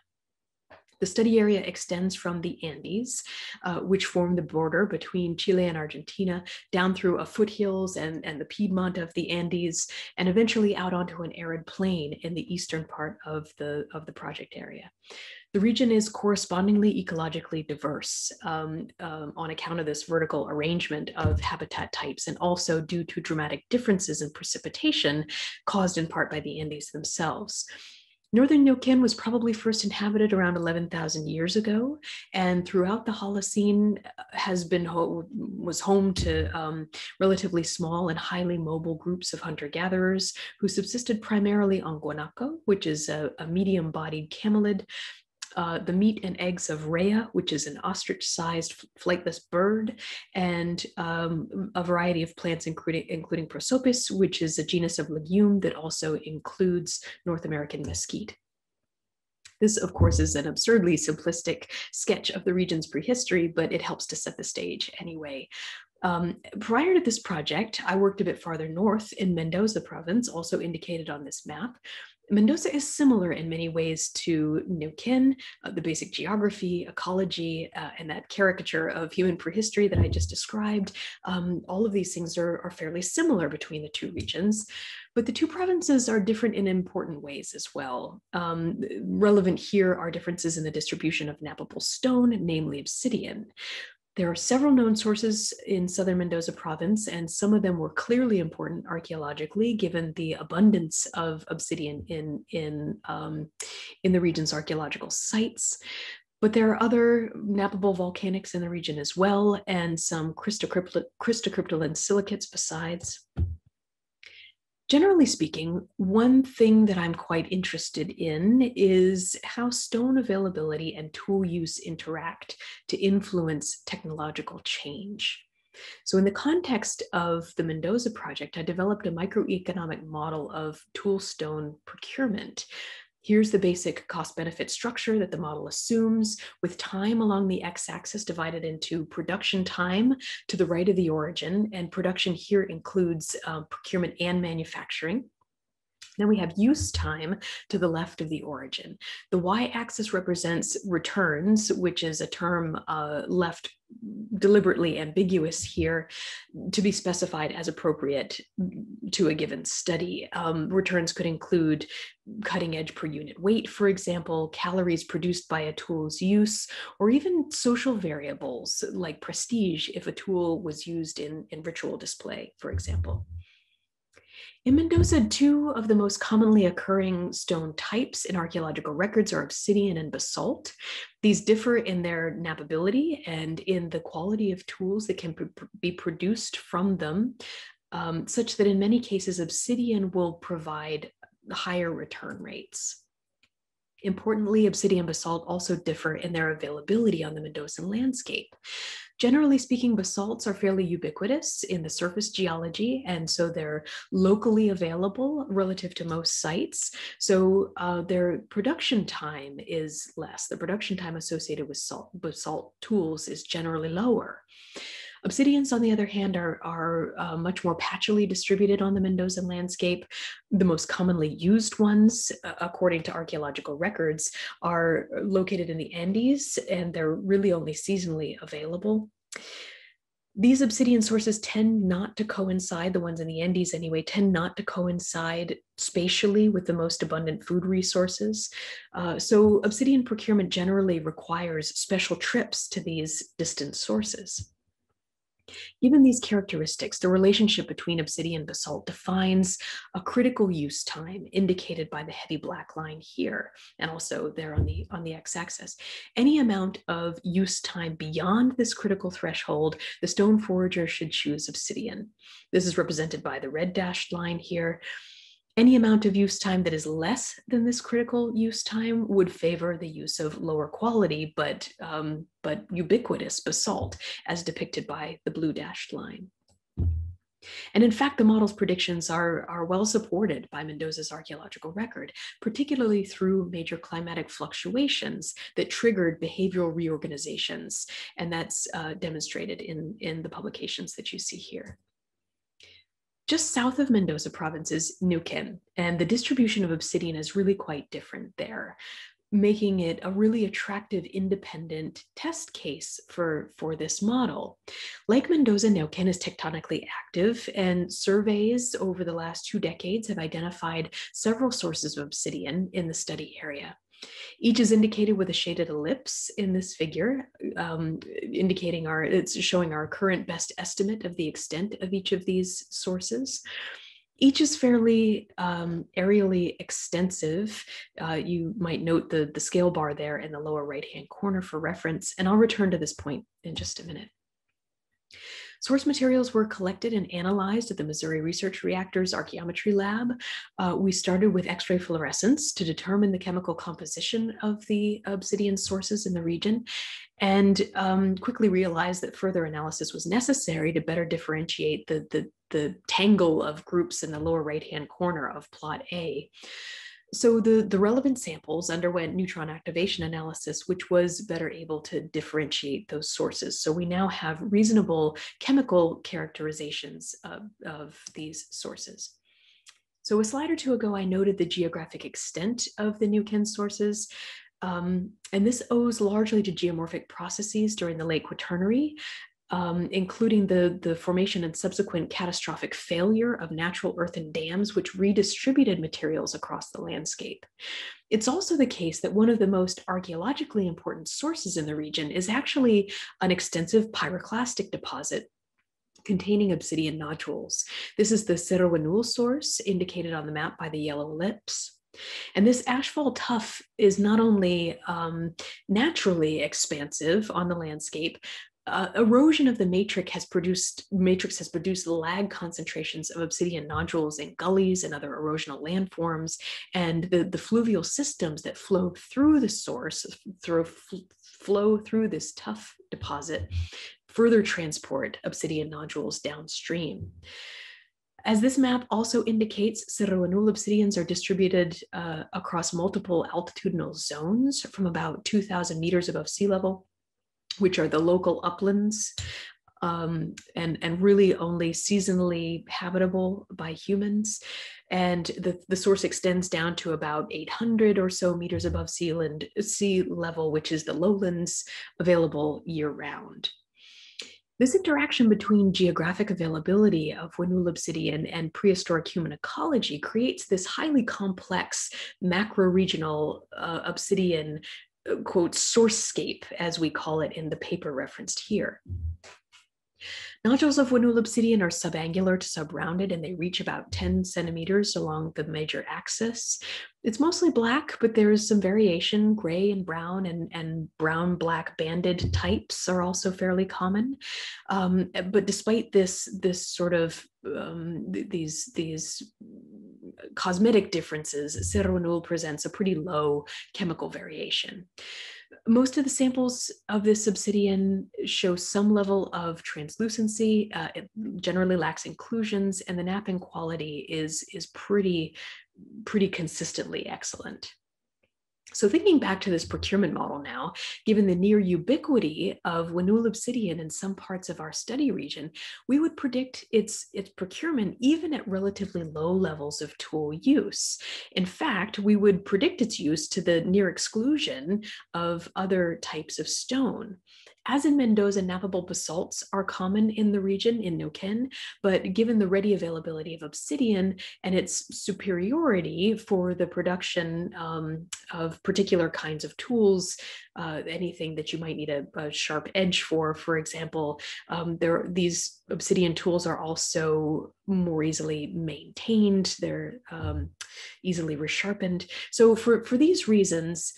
[SPEAKER 14] The study area extends from the Andes, uh, which form the border between Chile and Argentina, down through a foothills and, and the Piedmont of the Andes, and eventually out onto an arid plain in the eastern part of the, of the project area. The region is correspondingly ecologically diverse um, um, on account of this vertical arrangement of habitat types and also due to dramatic differences in precipitation caused in part by the Andes themselves. Northern Neuquén was probably first inhabited around 11,000 years ago, and throughout the Holocene uh, has been ho was home to um, relatively small and highly mobile groups of hunter-gatherers who subsisted primarily on guanaco, which is a, a medium-bodied camelid uh, the meat and eggs of rhea, which is an ostrich-sized flightless bird, and um, a variety of plants, including, including prosopis, which is a genus of legume that also includes North American mesquite. This, of course, is an absurdly simplistic sketch of the region's prehistory, but it helps to set the stage anyway. Um, prior to this project, I worked a bit farther north in Mendoza province, also indicated on this map, Mendoza is similar in many ways to Neuquén, uh, the basic geography, ecology, uh, and that caricature of human prehistory that I just described. Um, all of these things are, are fairly similar between the two regions, but the two provinces are different in important ways as well. Um, relevant here are differences in the distribution of knappable stone, namely obsidian. There are several known sources in southern Mendoza province, and some of them were clearly important archaeologically, given the abundance of obsidian in, in, um, in the region's archaeological sites. But there are other knappable volcanics in the region as well, and some cryptocrystalline silicates besides. Generally speaking, one thing that I'm quite interested in is how stone availability and tool use interact to influence technological change. So in the context of the Mendoza project, I developed a microeconomic model of tool stone procurement Here's the basic cost benefit structure that the model assumes with time along the x-axis divided into production time to the right of the origin. And production here includes uh, procurement and manufacturing. Then we have use time to the left of the origin. The y-axis represents returns, which is a term uh, left deliberately ambiguous here to be specified as appropriate to a given study. Um, returns could include cutting edge per unit weight, for example, calories produced by a tool's use, or even social variables like prestige if a tool was used in, in ritual display, for example. In Mendoza, two of the most commonly occurring stone types in archaeological records are obsidian and basalt. These differ in their knappability and in the quality of tools that can be produced from them, um, such that in many cases, obsidian will provide higher return rates. Importantly, obsidian and basalt also differ in their availability on the Mendoza landscape. Generally speaking, basalts are fairly ubiquitous in the surface geology, and so they're locally available relative to most sites. So uh, their production time is less. The production time associated with salt, basalt tools is generally lower. Obsidians, on the other hand, are, are uh, much more patchily distributed on the Mendoza landscape. The most commonly used ones, uh, according to archaeological records, are located in the Andes, and they're really only seasonally available. These obsidian sources tend not to coincide, the ones in the Andes anyway, tend not to coincide spatially with the most abundant food resources. Uh, so obsidian procurement generally requires special trips to these distant sources. Given these characteristics, the relationship between obsidian basalt defines a critical use time indicated by the heavy black line here, and also there on the, on the x-axis. Any amount of use time beyond this critical threshold, the stone forager should choose obsidian. This is represented by the red dashed line here. Any amount of use time that is less than this critical use time would favor the use of lower quality but, um, but ubiquitous basalt, as depicted by the blue dashed line. And in fact, the model's predictions are, are well supported by Mendoza's archaeological record, particularly through major climatic fluctuations that triggered behavioral reorganizations. And that's uh, demonstrated in, in the publications that you see here. Just south of Mendoza province is Neuquén, and the distribution of obsidian is really quite different there, making it a really attractive independent test case for, for this model. Lake Mendoza Neuquén is tectonically active, and surveys over the last two decades have identified several sources of obsidian in the study area. Each is indicated with a shaded ellipse in this figure, um, indicating our, it's showing our current best estimate of the extent of each of these sources. Each is fairly um, areally extensive. Uh, you might note the, the scale bar there in the lower right-hand corner for reference, and I'll return to this point in just a minute. Source materials were collected and analyzed at the Missouri Research Reactors Archaeometry Lab. Uh, we started with X-ray fluorescence to determine the chemical composition of the obsidian sources in the region and um, quickly realized that further analysis was necessary to better differentiate the, the, the tangle of groups in the lower right-hand corner of plot A. So the, the relevant samples underwent neutron activation analysis, which was better able to differentiate those sources. So we now have reasonable chemical characterizations of, of these sources. So a slide or two ago, I noted the geographic extent of the Neuquén sources. Um, and this owes largely to geomorphic processes during the late Quaternary, um, including the, the formation and subsequent catastrophic failure of natural earthen dams, which redistributed materials across the landscape. It's also the case that one of the most archaeologically important sources in the region is actually an extensive pyroclastic deposit containing obsidian nodules. This is the Cerro source indicated on the map by the yellow ellipse. And this ashfall tuff is not only um, naturally expansive on the landscape, uh, erosion of the matrix has produced matrix has produced lag concentrations of obsidian nodules in gullies and other erosional landforms, and the, the fluvial systems that flow through the source through flow through this tuff deposit further transport obsidian nodules downstream. As this map also indicates, Cerro Huenul obsidians are distributed uh, across multiple altitudinal zones from about 2,000 meters above sea level which are the local uplands um, and, and really only seasonally habitable by humans. And the, the source extends down to about 800 or so meters above sea, land, sea level, which is the lowlands available year round. This interaction between geographic availability of Huenul obsidian and prehistoric human ecology creates this highly complex macro-regional uh, obsidian quote, sourcescape, as we call it in the paper referenced here. Nodules of Huenul obsidian are subangular to subrounded and they reach about 10 centimeters along the major axis. It's mostly black, but there is some variation. Gray and brown and, and brown black banded types are also fairly common. Um, but despite this, this sort of um, these, these cosmetic differences, Cerro Huenul presents a pretty low chemical variation. Most of the samples of this obsidian show some level of translucency. Uh, it generally lacks inclusions, and the knapping quality is, is pretty, pretty consistently excellent. So thinking back to this procurement model now, given the near ubiquity of Huenul obsidian in some parts of our study region, we would predict its, its procurement even at relatively low levels of tool use. In fact, we would predict its use to the near exclusion of other types of stone. As in Mendoza, knappable basalts are common in the region in Neuquén, but given the ready availability of obsidian and its superiority for the production um, of particular kinds of tools, uh, anything that you might need a, a, sharp edge for, for example, um, there these obsidian tools are also more easily maintained. They're um, easily resharpened. So for, for these reasons,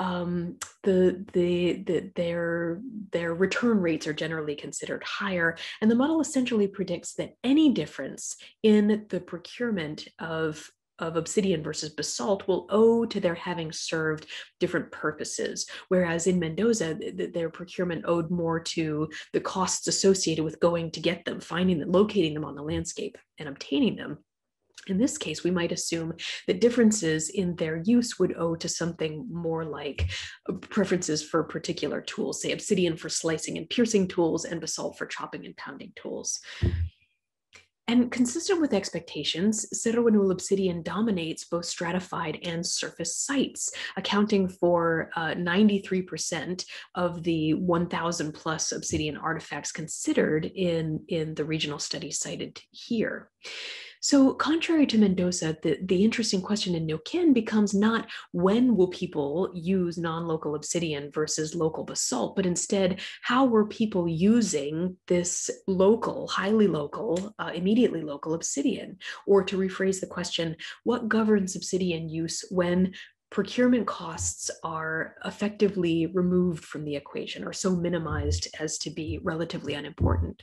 [SPEAKER 14] um, the, the, the, their, their return rates are generally considered higher. And the model essentially predicts that any difference in the procurement of of obsidian versus basalt will owe to their having served different purposes. Whereas in Mendoza, th their procurement owed more to the costs associated with going to get them, finding them, locating them on the landscape and obtaining them. In this case, we might assume that differences in their use would owe to something more like uh, preferences for particular tools, say obsidian for slicing and piercing tools and basalt for chopping and pounding tools. And consistent with expectations, Cerro obsidian dominates both stratified and surface sites, accounting for 93% uh, of the 1,000 plus obsidian artifacts considered in, in the regional study cited here. So, contrary to Mendoza, the, the interesting question in Neuquén becomes not when will people use non local obsidian versus local basalt, but instead, how were people using this local, highly local, uh, immediately local obsidian? Or to rephrase the question, what governs obsidian use when procurement costs are effectively removed from the equation or so minimized as to be relatively unimportant?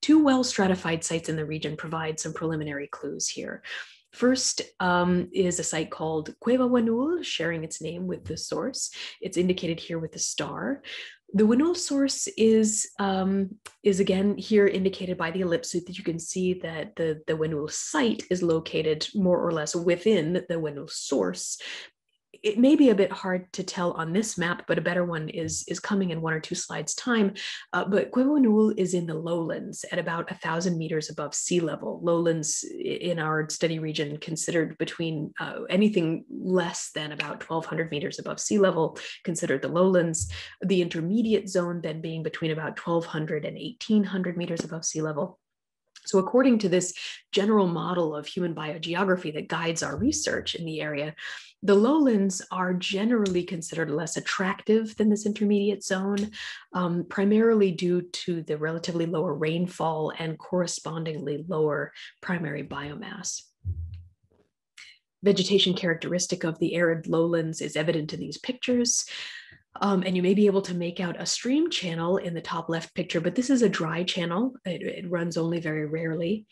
[SPEAKER 14] Two well stratified sites in the region provide some preliminary clues here. First um, is a site called Cueva Huenul, sharing its name with the source. It's indicated here with a star. The Huenul source is, um, is again here indicated by the ellipse so that you can see that the, the Huenul site is located more or less within the Huenul source, it may be a bit hard to tell on this map, but a better one is, is coming in one or two slides time. Uh, but Cueva is in the lowlands at about a thousand meters above sea level. Lowlands in our study region considered between uh, anything less than about 1200 meters above sea level, considered the lowlands. The intermediate zone then being between about 1200 and 1800 meters above sea level. So, according to this general model of human biogeography that guides our research in the area, the lowlands are generally considered less attractive than this intermediate zone, um, primarily due to the relatively lower rainfall and correspondingly lower primary biomass. Vegetation characteristic of the arid lowlands is evident in these pictures. Um, and you may be able to make out a stream channel in the top left picture, but this is a dry channel. It, it runs only very rarely.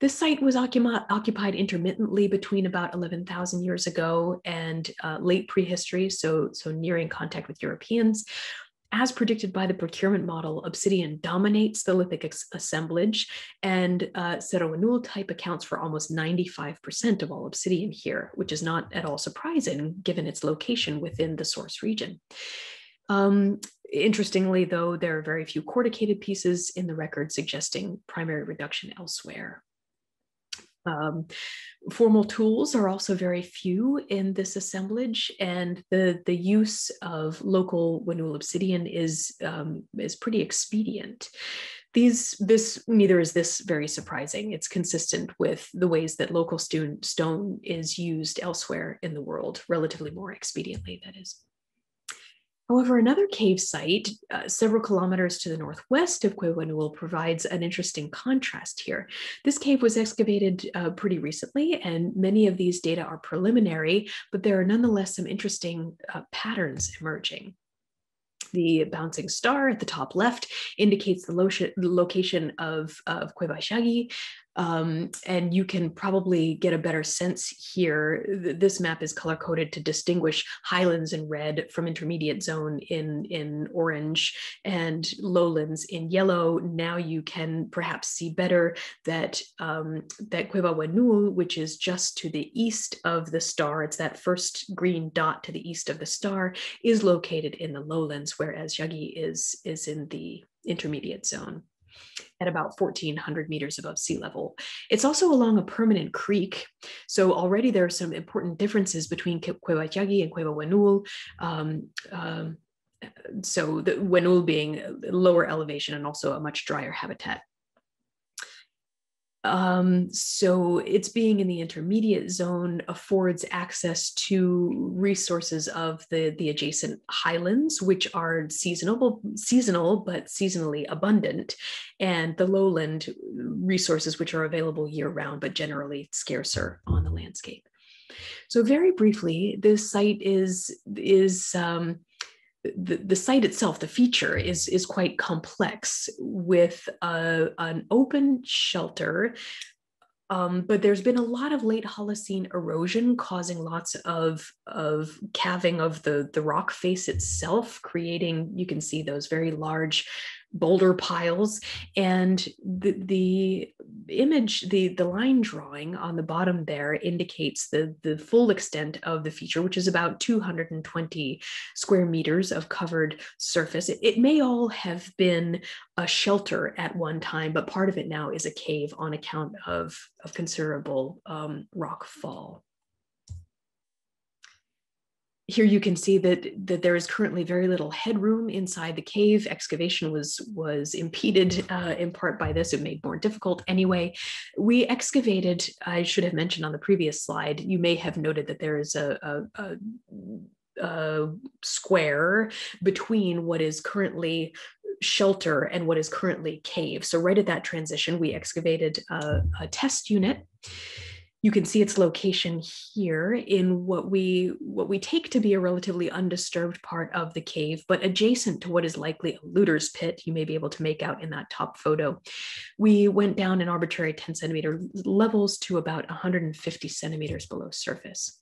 [SPEAKER 14] This site was occupied intermittently between about 11,000 years ago and uh, late prehistory, so, so nearing contact with Europeans. As predicted by the procurement model, obsidian dominates the lithic assemblage, and uh, Cerro Huenul type accounts for almost 95% of all obsidian here, which is not at all surprising given its location within the source region. Um, interestingly, though, there are very few corticated pieces in the record suggesting primary reduction elsewhere. Um, formal tools are also very few in this assemblage, and the, the use of local Huenul obsidian is, um, is pretty expedient. These, this neither is this very surprising. It's consistent with the ways that local stone is used elsewhere in the world, relatively more expediently, that is. However, another cave site, uh, several kilometers to the northwest of Cueva provides an interesting contrast here. This cave was excavated uh, pretty recently, and many of these data are preliminary, but there are nonetheless some interesting uh, patterns emerging. The bouncing star at the top left indicates the, lo location of, of Um, and you can probably get a better sense here. This map is color coded to distinguish highlands in red from intermediate zone in, in orange and lowlands in yellow. Now you can perhaps see better that, um, that Cueva which is just to the east of the star, it's that first green dot to the east of the star, is located in the lowlands, whereas Yagi is, is in the intermediate zone at about 1400 meters above sea level. It's also along a permanent creek. So already there are some important differences between Cueva and Cueva Huenul. Um, um, so the Huenul being lower elevation and also a much drier habitat. Um, so its being in the intermediate zone affords access to resources of the, the adjacent highlands, which are seasonal, seasonal but seasonally abundant, and the lowland resources, which are available year round but generally scarcer on the landscape. So very briefly, this site is is um, the, the site itself, the feature is, is quite complex with a, an open shelter. Um, but there's been a lot of late Holocene erosion causing lots of, of calving of the, the rock face itself, creating, you can see those very large boulder piles and the, the image the the line drawing on the bottom there indicates the the full extent of the feature which is about 220 square meters of covered surface. It, it may all have been a shelter at one time but part of it now is a cave on account of of considerable um, rock fall here you can see that, that there is currently very little headroom inside the cave. Excavation was, was impeded uh, in part by this. It made more difficult anyway. We excavated, I should have mentioned on the previous slide, you may have noted that there is a, a, a, a square between what is currently shelter and what is currently cave. So right at that transition, we excavated a test unit you can see its location here in what we what we take to be a relatively undisturbed part of the cave, but adjacent to what is likely a looter's pit. You may be able to make out in that top photo. We went down in arbitrary 10 centimeter levels to about 150 centimeters below surface.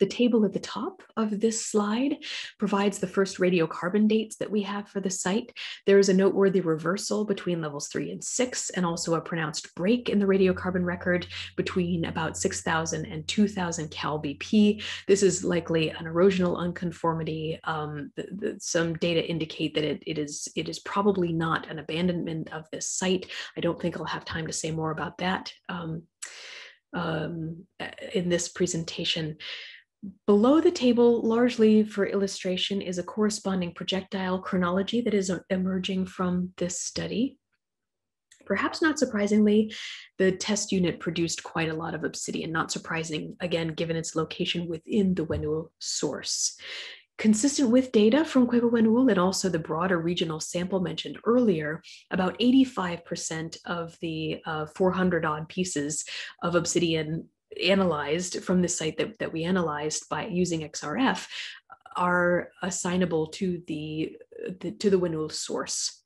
[SPEAKER 14] The table at the top of this slide provides the first radiocarbon dates that we have for the site. There is a noteworthy reversal between levels three and six, and also a pronounced break in the radiocarbon record between about 6,000 and 2,000 cal BP. This is likely an erosional unconformity. Um, the, the, some data indicate that it, it is it is probably not an abandonment of this site. I don't think I'll have time to say more about that um, um, in this presentation. Below the table, largely for illustration, is a corresponding projectile chronology that is emerging from this study. Perhaps not surprisingly, the test unit produced quite a lot of obsidian, not surprising, again, given its location within the Huenul source. Consistent with data from Cueva Huenul and also the broader regional sample mentioned earlier, about 85% of the uh, 400 odd pieces of obsidian analyzed from the site that, that we analyzed by using XRF are assignable to the, the to the Huenul source.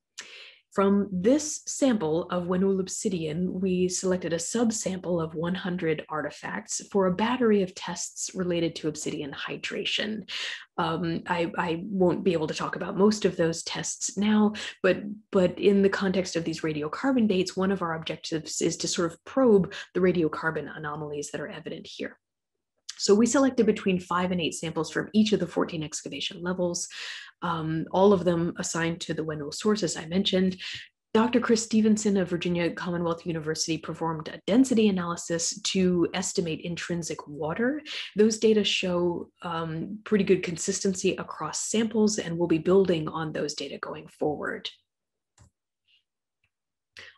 [SPEAKER 14] From this sample of Huenul obsidian, we selected a subsample of 100 artifacts for a battery of tests related to obsidian hydration. Um, I, I, won't be able to talk about most of those tests now, but, but in the context of these radiocarbon dates, one of our objectives is to sort of probe the radiocarbon anomalies that are evident here. So we selected between five and eight samples from each of the 14 excavation levels, um, all of them assigned to the Huenul sources I mentioned. Dr. Chris Stevenson of Virginia Commonwealth University performed a density analysis to estimate intrinsic water. Those data show um, pretty good consistency across samples, and we'll be building on those data going forward.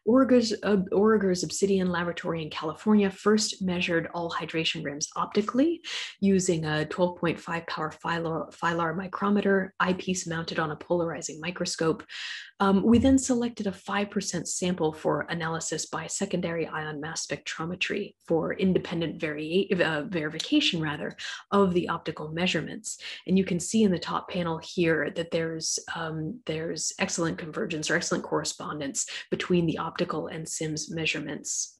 [SPEAKER 14] Uh, Origer's Obsidian Laboratory in California first measured all hydration rims optically using a 12.5 power filar, filar micrometer eyepiece mounted on a polarizing microscope. Um, we then selected a 5% sample for analysis by secondary ion mass spectrometry for independent uh, verification rather of the optical measurements. And you can see in the top panel here that there's, um, there's excellent convergence or excellent correspondence between the optical and SIMS measurements.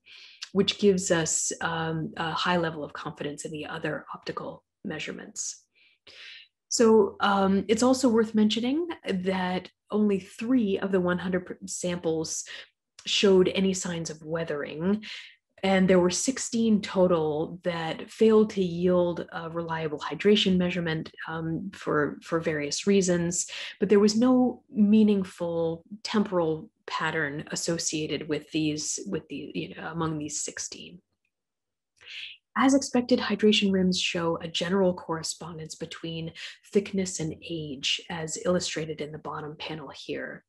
[SPEAKER 14] which gives us um, a high level of confidence in the other optical measurements. So um, it's also worth mentioning that only three of the 100 samples showed any signs of weathering. And there were 16 total that failed to yield a reliable hydration measurement um, for, for various reasons, but there was no meaningful temporal pattern associated with these, with the, you know, among these 16. As expected, hydration rims show a general correspondence between thickness and age, as illustrated in the bottom panel here.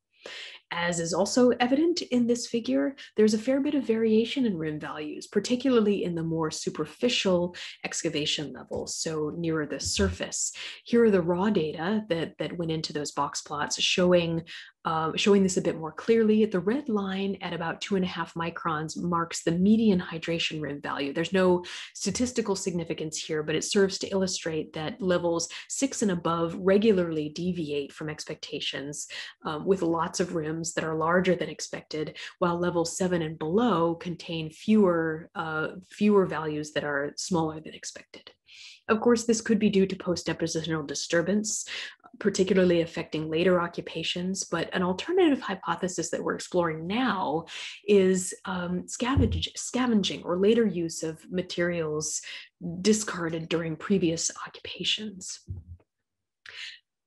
[SPEAKER 14] As is also evident in this figure, there's a fair bit of variation in rim values, particularly in the more superficial excavation levels, so nearer the surface. Here are the raw data that, that went into those box plots showing uh, showing this a bit more clearly, the red line at about two and a half microns marks the median hydration rim value. There's no statistical significance here, but it serves to illustrate that levels six and above regularly deviate from expectations um, with lots of rims that are larger than expected, while levels seven and below contain fewer, uh, fewer values that are smaller than expected. Of course, this could be due to post-depositional disturbance, particularly affecting later occupations. But an alternative hypothesis that we're exploring now is um, scavenge, scavenging or later use of materials discarded during previous occupations.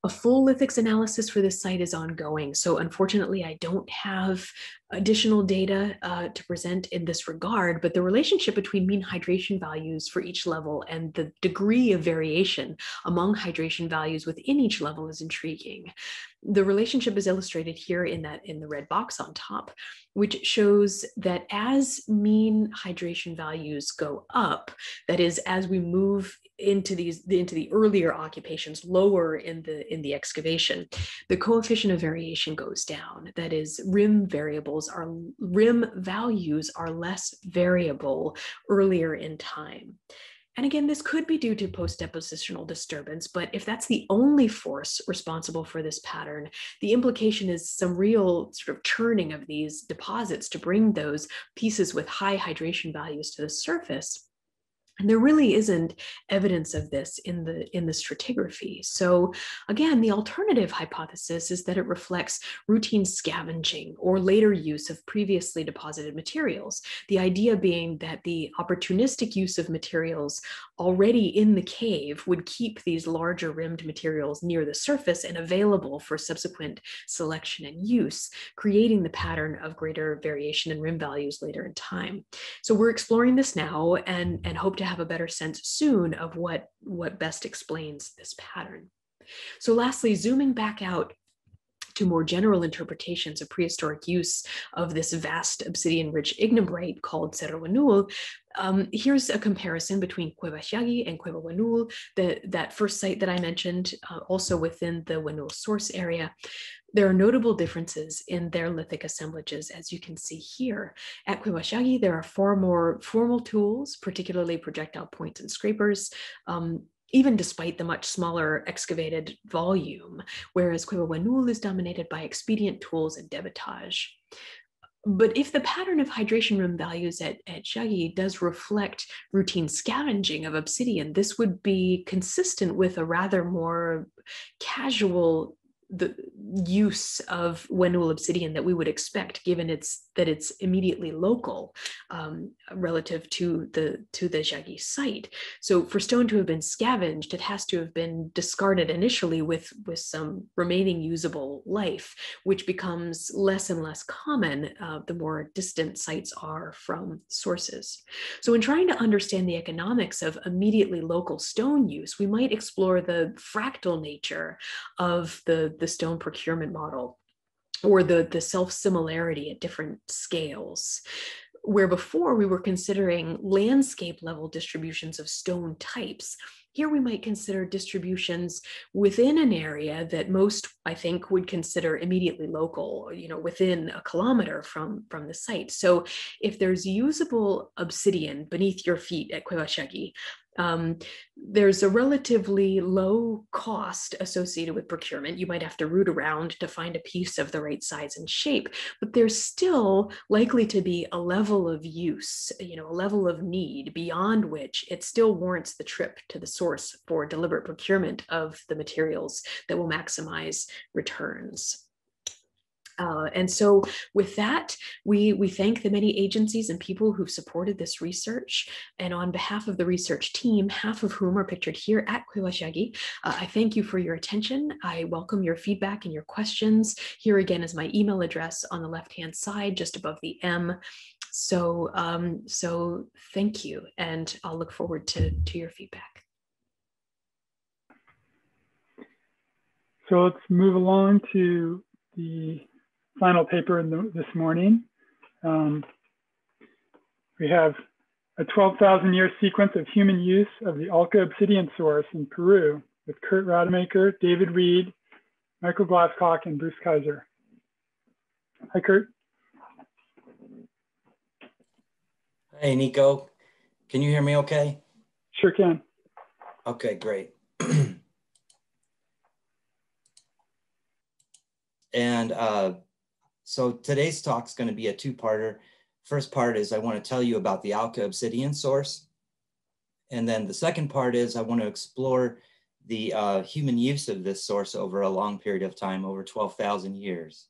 [SPEAKER 14] A full lithics analysis for this site is ongoing. So unfortunately, I don't have additional data uh, to present in this regard, but the relationship between mean hydration values for each level and the degree of variation among hydration values within each level is intriguing. The relationship is illustrated here in that in the red box on top, which shows that as mean hydration values go up, that is, as we move into these into the earlier occupations lower in the in the excavation the coefficient of variation goes down that is rim variables are rim values are less variable earlier in time and again, this could be due to post-depositional disturbance, but if that's the only force responsible for this pattern, the implication is some real sort of churning of these deposits to bring those pieces with high hydration values to the surface. And there really isn't evidence of this in the, in the stratigraphy. So again, the alternative hypothesis is that it reflects routine scavenging or later use of previously deposited materials. The idea being that the opportunistic use of materials already in the cave would keep these larger rimmed materials near the surface and available for subsequent selection and use, creating the pattern of greater variation in rim values later in time. So we're exploring this now and, and hope to have a better sense soon of what, what best explains this pattern. So lastly, zooming back out to more general interpretations of prehistoric use of this vast obsidian-rich ignimbrite called Cerro Huenul, um, here's a comparison between Cueva Xiagui and Cueva Huenul, the, that first site that I mentioned, uh, also within the Huenul source area. There are notable differences in their lithic assemblages, as you can see here. At Cueva Xiagui, there are far more formal tools, particularly projectile points and scrapers, um, even despite the much smaller excavated volume, whereas Cueva is dominated by expedient tools and debitage. But if the pattern of hydration rim values at, at Xiagui does reflect routine scavenging of obsidian, this would be consistent with a rather more casual the use of Huenul obsidian that we would expect, given its that it's immediately local um, relative to the to the Xiagui site. So for stone to have been scavenged, it has to have been discarded initially with with some remaining usable life, which becomes less and less common uh, the more distant sites are from sources. So in trying to understand the economics of immediately local stone use, we might explore the fractal nature of the the stone procurement model or the, the self-similarity at different scales where before we were considering landscape level distributions of stone types here we might consider distributions within an area that most, I think, would consider immediately local, you know, within a kilometer from, from the site. So if there's usable obsidian beneath your feet at Xiagui, um, there's a relatively low cost associated with procurement. You might have to root around to find a piece of the right size and shape, but there's still likely to be a level of use, you know, a level of need beyond which it still warrants the trip to the source for deliberate procurement of the materials that will maximize returns. Uh, and so with that, we, we thank the many agencies and people who've supported this research. And on behalf of the research team, half of whom are pictured here at Quiwashagi, uh, I thank you for your attention. I welcome your feedback and your questions. Here again is my email address on the left-hand side, just above the M. So, um, so thank you. And I'll look forward to, to your feedback.
[SPEAKER 2] So let's move along to the final paper the, this morning. Um, we have a 12,000 year sequence of human use of the Alca obsidian source in Peru with Kurt Rademaker, David Reed, Michael Glascock, and Bruce Kaiser. Hi, Kurt.
[SPEAKER 15] Hey, Nico. Can you hear me okay?
[SPEAKER 2] Sure can.
[SPEAKER 15] Okay, great. and uh, so today's talk is going to be a two-parter. First part is I want to tell you about the Alca obsidian source. And then the second part is I want to explore the uh, human use of this source over a long period of time, over 12,000 years.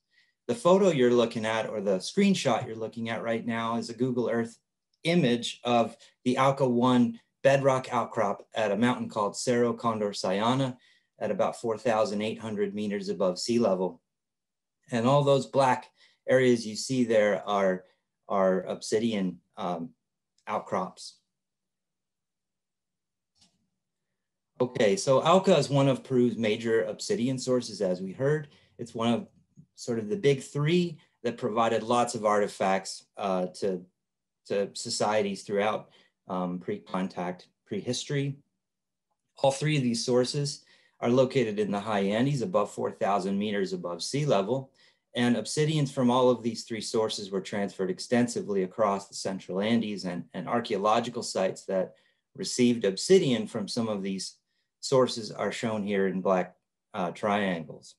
[SPEAKER 15] The photo you're looking at or the screenshot you're looking at right now is a Google Earth image of the Alca 1 bedrock outcrop at a mountain called Cerro Condor Sayana at about 4,800 meters above sea level. And all those black areas you see there are, are obsidian um, outcrops. Okay, so Alca is one of Peru's major obsidian sources, as we heard. It's one of sort of the big three that provided lots of artifacts uh, to, to societies throughout um, pre-contact prehistory. All three of these sources are located in the high Andes above 4,000 meters above sea level. And obsidians from all of these three sources were transferred extensively across the central Andes and, and archeological sites that received obsidian from some of these sources are shown here in black uh, triangles.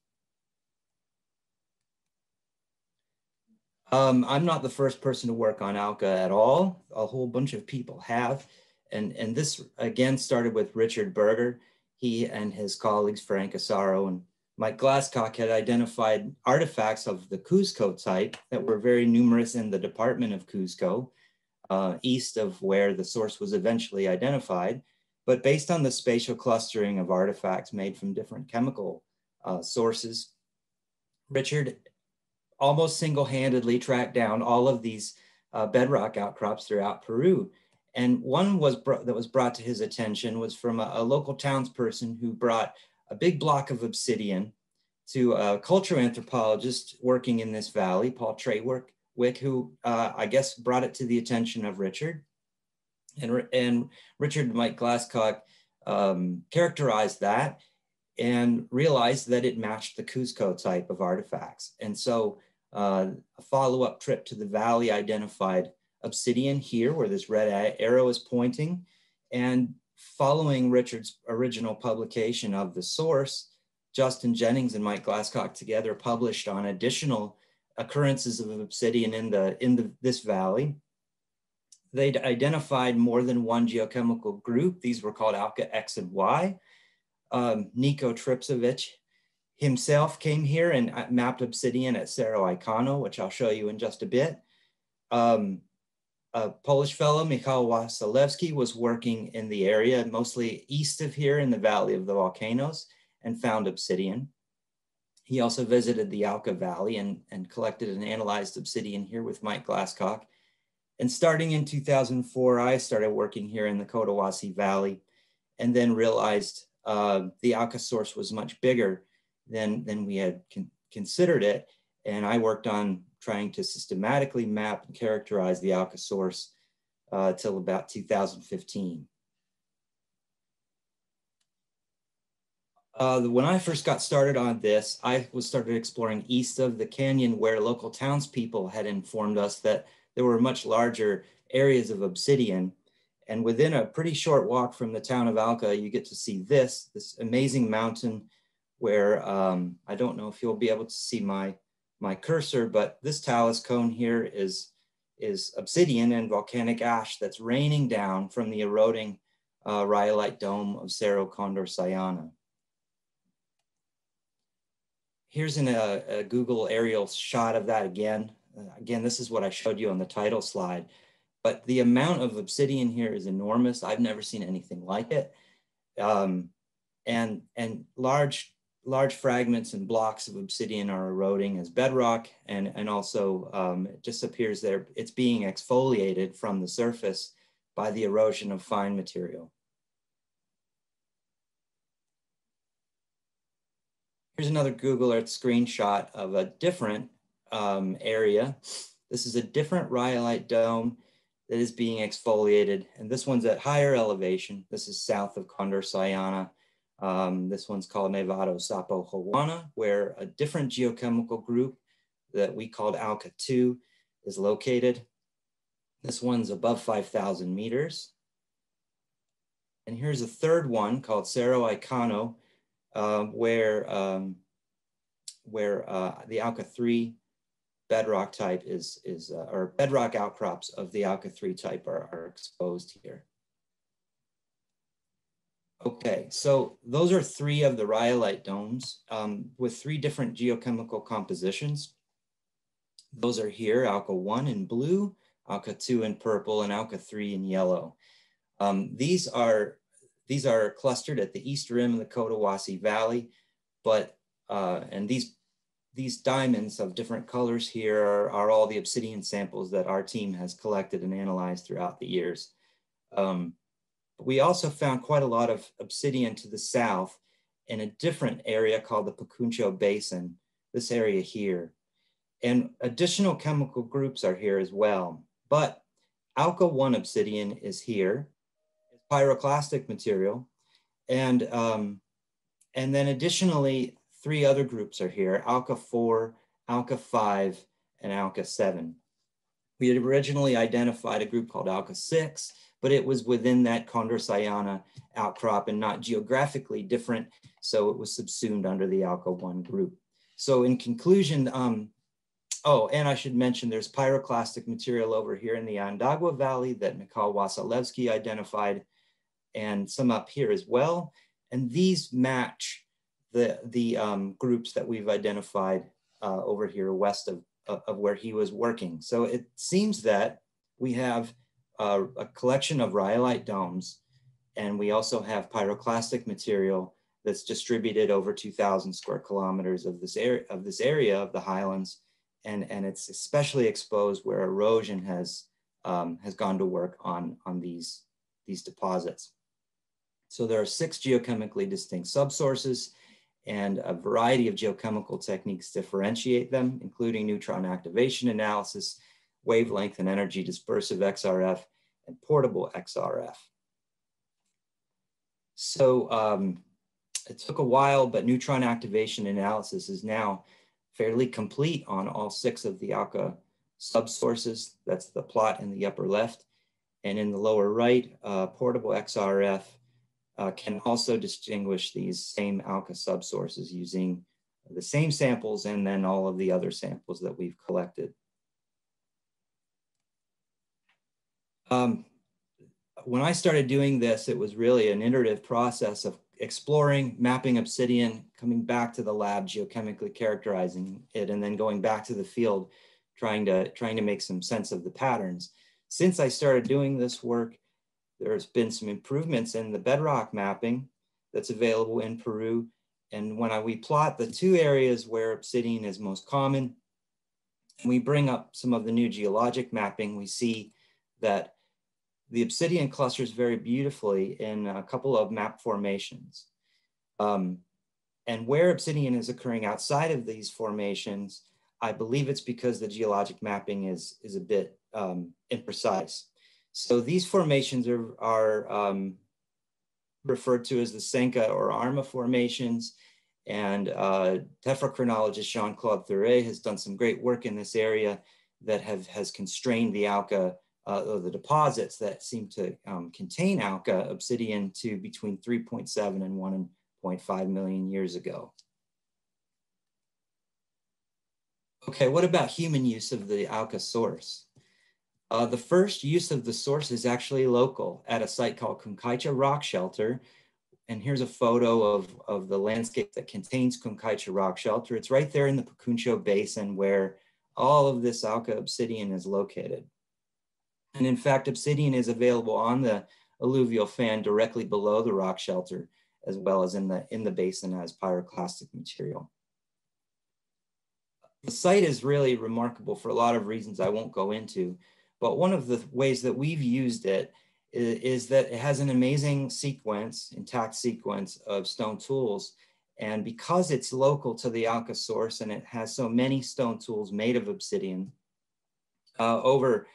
[SPEAKER 15] Um, I'm not the first person to work on Alca at all. A whole bunch of people have. And, and this again started with Richard Burger. He and his colleagues, Frank Asaro and Mike Glascock had identified artifacts of the Cuzco site that were very numerous in the department of Cuzco, uh, east of where the source was eventually identified. But based on the spatial clustering of artifacts made from different chemical uh, sources, Richard almost single-handedly tracked down all of these uh, bedrock outcrops throughout Peru. And one was that was brought to his attention was from a, a local townsperson who brought a big block of obsidian to a cultural anthropologist working in this valley, Paul Trawick, who uh, I guess brought it to the attention of Richard. And, and Richard Mike Glascock um, characterized that and realized that it matched the Cuzco type of artifacts. And so uh, a follow-up trip to the valley identified obsidian here where this red arrow is pointing and following Richard's original publication of the source, Justin Jennings and Mike Glascock together published on additional occurrences of obsidian in the in the, this valley. They'd identified more than one geochemical group. These were called Alca X and Y. Um, Nico Tripcevich himself came here and uh, mapped obsidian at Cerro Icano, which I'll show you in just a bit. Um, a Polish fellow, Michał Wasilewski, was working in the area, mostly east of here in the Valley of the Volcanoes, and found obsidian. He also visited the Alca Valley and, and collected and analyzed obsidian here with Mike Glascock. And starting in 2004, I started working here in the Cotahuasi Valley and then realized uh, the Alca source was much bigger than, than we had con considered it. And I worked on trying to systematically map and characterize the Alca source uh, till about 2015. Uh, when I first got started on this, I was started exploring east of the canyon where local townspeople had informed us that there were much larger areas of obsidian. And within a pretty short walk from the town of Alca, you get to see this, this amazing mountain where um, I don't know if you'll be able to see my, my cursor, but this talus cone here is, is obsidian and volcanic ash that's raining down from the eroding uh, rhyolite dome of Cerro Condor Sayana. Here's uh, a Google aerial shot of that again. Uh, again, this is what I showed you on the title slide, but the amount of obsidian here is enormous. I've never seen anything like it. Um, and, and large, large fragments and blocks of obsidian are eroding as bedrock and, and also um, it just appears that it's being exfoliated from the surface by the erosion of fine material. Here's another Google Earth screenshot of a different um, area. This is a different rhyolite dome that is being exfoliated. And this one's at higher elevation. This is south of Condor Sayana. Um, this one's called Nevado Sapo Juana, where a different geochemical group that we called Alca 2 is located. This one's above 5,000 meters. And here's a third one called Cerro Icano, uh, where, um, where uh, the Alca 3 bedrock type is, is uh, or bedrock outcrops of the Alca 3 type are, are exposed here. Okay, so those are three of the rhyolite domes um, with three different geochemical compositions. Those are here, Alca 1 in blue, Alca 2 in purple, and Alca 3 in yellow. Um, these are these are clustered at the east rim of the Cotahuasi Valley, but, uh, and these, these diamonds of different colors here are, are, all the obsidian samples that our team has collected and analyzed throughout the years. Um, we also found quite a lot of obsidian to the south in a different area called the Pucuncho Basin, this area here. And additional chemical groups are here as well. But Alca 1 obsidian is here, it's pyroclastic material. And, um, and then additionally, three other groups are here, Alca 4, Alca 5, and Alca 7. We had originally identified a group called Alca 6, but it was within that Condor-Sayana outcrop and not geographically different, so it was subsumed under the Alca 1 group. So in conclusion, um, oh, and I should mention there's pyroclastic material over here in the Andagua Valley that Mikhail Wasilewski identified and some up here as well. And these match the, the um, groups that we've identified uh, over here west of, of where he was working. So it seems that we have uh, a collection of rhyolite domes and we also have pyroclastic material that's distributed over 2000 square kilometers of this area of this area of the highlands and and it's especially exposed where erosion has um, has gone to work on on these these deposits. So there are six geochemically distinct subsources and a variety of geochemical techniques differentiate them, including neutron activation analysis, wavelength and energy dispersive XRF, and portable XRF. So um, it took a while, but neutron activation analysis is now fairly complete on all six of the Alca subsources. That's the plot in the upper left. And in the lower right, uh, portable XRF uh, can also distinguish these same ALCA subsources using the same samples and then all of the other samples that we've collected. Um, when I started doing this, it was really an iterative process of exploring, mapping obsidian, coming back to the lab, geochemically characterizing it, and then going back to the field, trying to, trying to make some sense of the patterns. Since I started doing this work, there's been some improvements in the bedrock mapping that's available in Peru. And when I, we plot the two areas where obsidian is most common, we bring up some of the new geologic mapping, we see that the obsidian clusters very beautifully in a couple of map formations. Um, and where obsidian is occurring outside of these formations, I believe it's because the geologic mapping is, is a bit um, imprecise. So these formations are, are um, referred to as the Sencca or Arma formations. And uh, tephrochronologist Jean-Claude Thouret has done some great work in this area that have, has constrained the Alca uh, the deposits that seem to um, contain Alca obsidian to between 3.7 and 1.5 million years ago. Okay, what about human use of the Alca source? Uh, the first use of the source is actually local at a site called Kunkaicha Rock Shelter. And here's a photo of, of the landscape that contains Kunkaicha Rock Shelter. It's right there in the Pucuncho Basin where all of this Alca obsidian is located. And in fact, obsidian is available on the alluvial fan directly below the rock shelter, as well as in the, in the basin as pyroclastic material. The site is really remarkable for a lot of reasons I won't go into, but one of the ways that we've used it is, that it has an amazing sequence, intact sequence of stone tools. And because it's local to the Alca source and it has so many stone tools made of obsidian, uh, over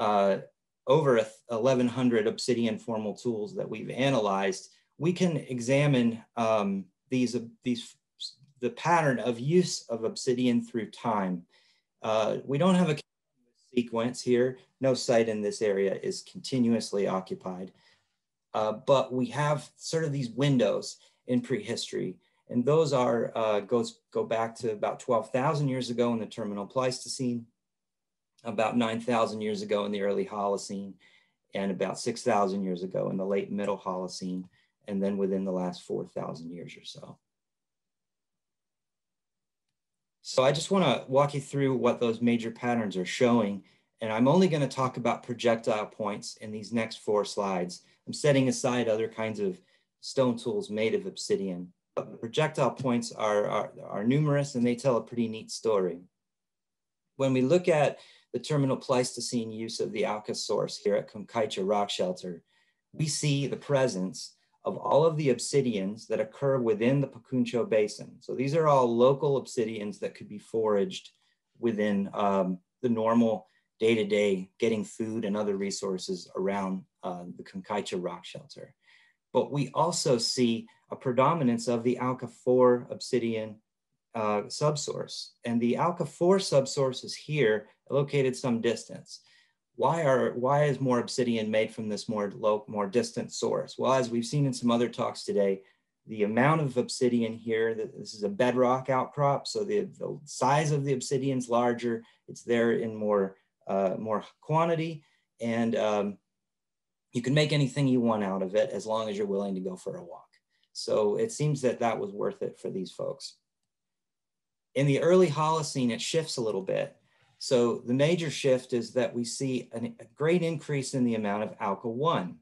[SPEAKER 15] uh, over 1,100 obsidian formal tools that we've analyzed, we can examine um, these, these, the pattern of use of obsidian through time. Uh, we don't have a sequence here. No site in this area is continuously occupied. Uh, but we have sort of these windows in prehistory. And those are, uh, goes, go back to about 12,000 years ago in the terminal Pleistocene, about 9,000 years ago in the early Holocene and about 6,000 years ago in the late middle Holocene, and then within the last 4,000 years or so. So I just want to walk you through what those major patterns are showing. And I'm only going to talk about projectile points in these next four slides. I'm setting aside other kinds of stone tools made of obsidian. But projectile points are, are, are numerous and they tell a pretty neat story. When we look at the terminal Pleistocene use of the Alca source here at Kunkaicha Rock Shelter, we see the presence of all of the obsidians that occur within the Pucuncho Basin. So these are all local obsidians that could be foraged within um, the normal day-to-day -day getting food and other resources around uh, the Kunkaicha Rock Shelter. But we also see a predominance of the Alca 4 obsidian uh, subsource. And the Alca 4 subsource is here, located some distance. Why, are, why is more obsidian made from this more, low, more distant source? Well, as we've seen in some other talks today, the amount of obsidian here, this is a bedrock outcrop, so the, the size of the obsidian is larger, it's there in more, uh, more quantity, and um, you can make anything you want out of it as long as you're willing to go for a walk. So it seems that that was worth it for these folks. In the early Holocene, it shifts a little bit. So the major shift is that we see an, a great increase in the amount of Alca 1.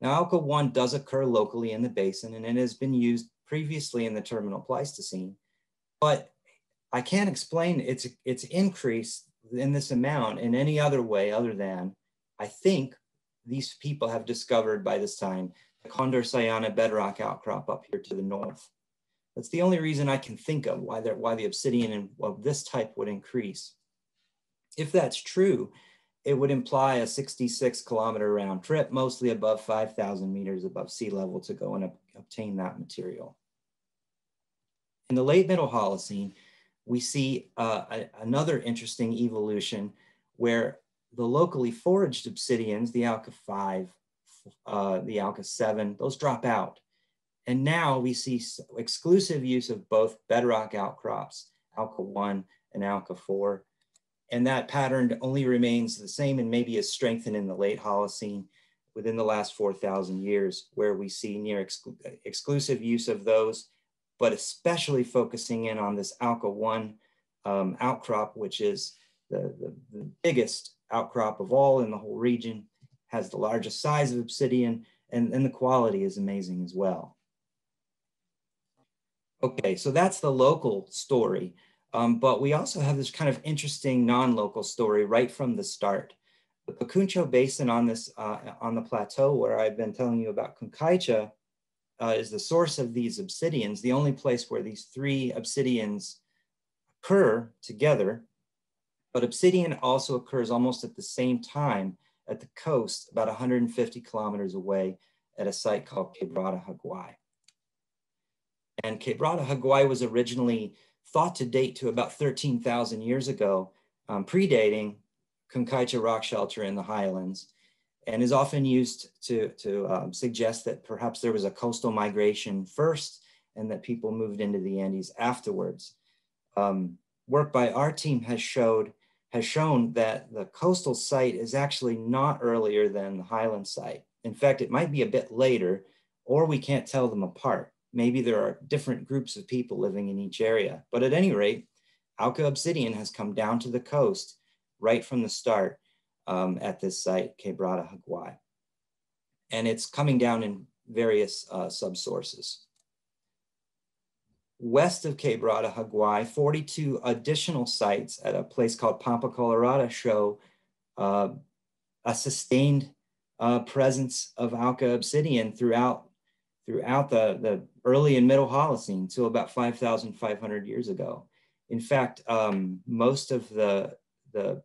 [SPEAKER 15] Now, Alca 1 does occur locally in the basin and it has been used previously in the terminal Pleistocene, but I can't explain its, its increase in this amount in any other way other than I think these people have discovered by this time the Condor Sayana bedrock outcrop up here to the north. That's the only reason I can think of why, why the obsidian of this type would increase. If that's true, it would imply a 66 kilometer round trip, mostly above 5,000 meters above sea level to go and ob obtain that material. In the late middle Holocene, we see uh, a, another interesting evolution where the locally foraged obsidians, the Alca 5, uh, the Alca 7, those drop out. And now we see exclusive use of both bedrock outcrops, Alca 1 and Alca 4. And that pattern only remains the same and maybe is strengthened in the late Holocene within the last 4,000 years, where we see near exclu exclusive use of those, but especially focusing in on this Alca 1 um, outcrop, which is the, the, the biggest outcrop of all in the whole region, has the largest size of obsidian, and, and the quality is amazing as well. Okay, so that's the local story. Um, but we also have this kind of interesting non-local story right from the start. The Pucuncho Basin on this uh, on the plateau where I've been telling you about Kunkaicha uh, is the source of these obsidians, the only place where these three obsidians occur together. But obsidian also occurs almost at the same time at the coast, about 150 kilometers away at a site called Quebrada Jaguay. And Quebrada Jaguay was originally thought to date to about 13,000 years ago, um, predating Kunkaicha rock shelter in the highlands and is often used to, to um, suggest that perhaps there was a coastal migration first and that people moved into the Andes afterwards. Um, work by our team has showed has shown that the coastal site is actually not earlier than the highland site. In fact, it might be a bit later, or we can't tell them apart. Maybe there are different groups of people living in each area. But at any rate, Alca obsidian has come down to the coast right from the start um, at this site, Quebrada Jaguay. And it's coming down in various uh, subsources. West of Quebrada Jaguay, 42 additional sites at a place called Pampa Colorada show uh, a sustained uh, presence of Alca obsidian throughout throughout the, the early and middle Holocene to about 5,500 years ago. In fact, um, most of the, the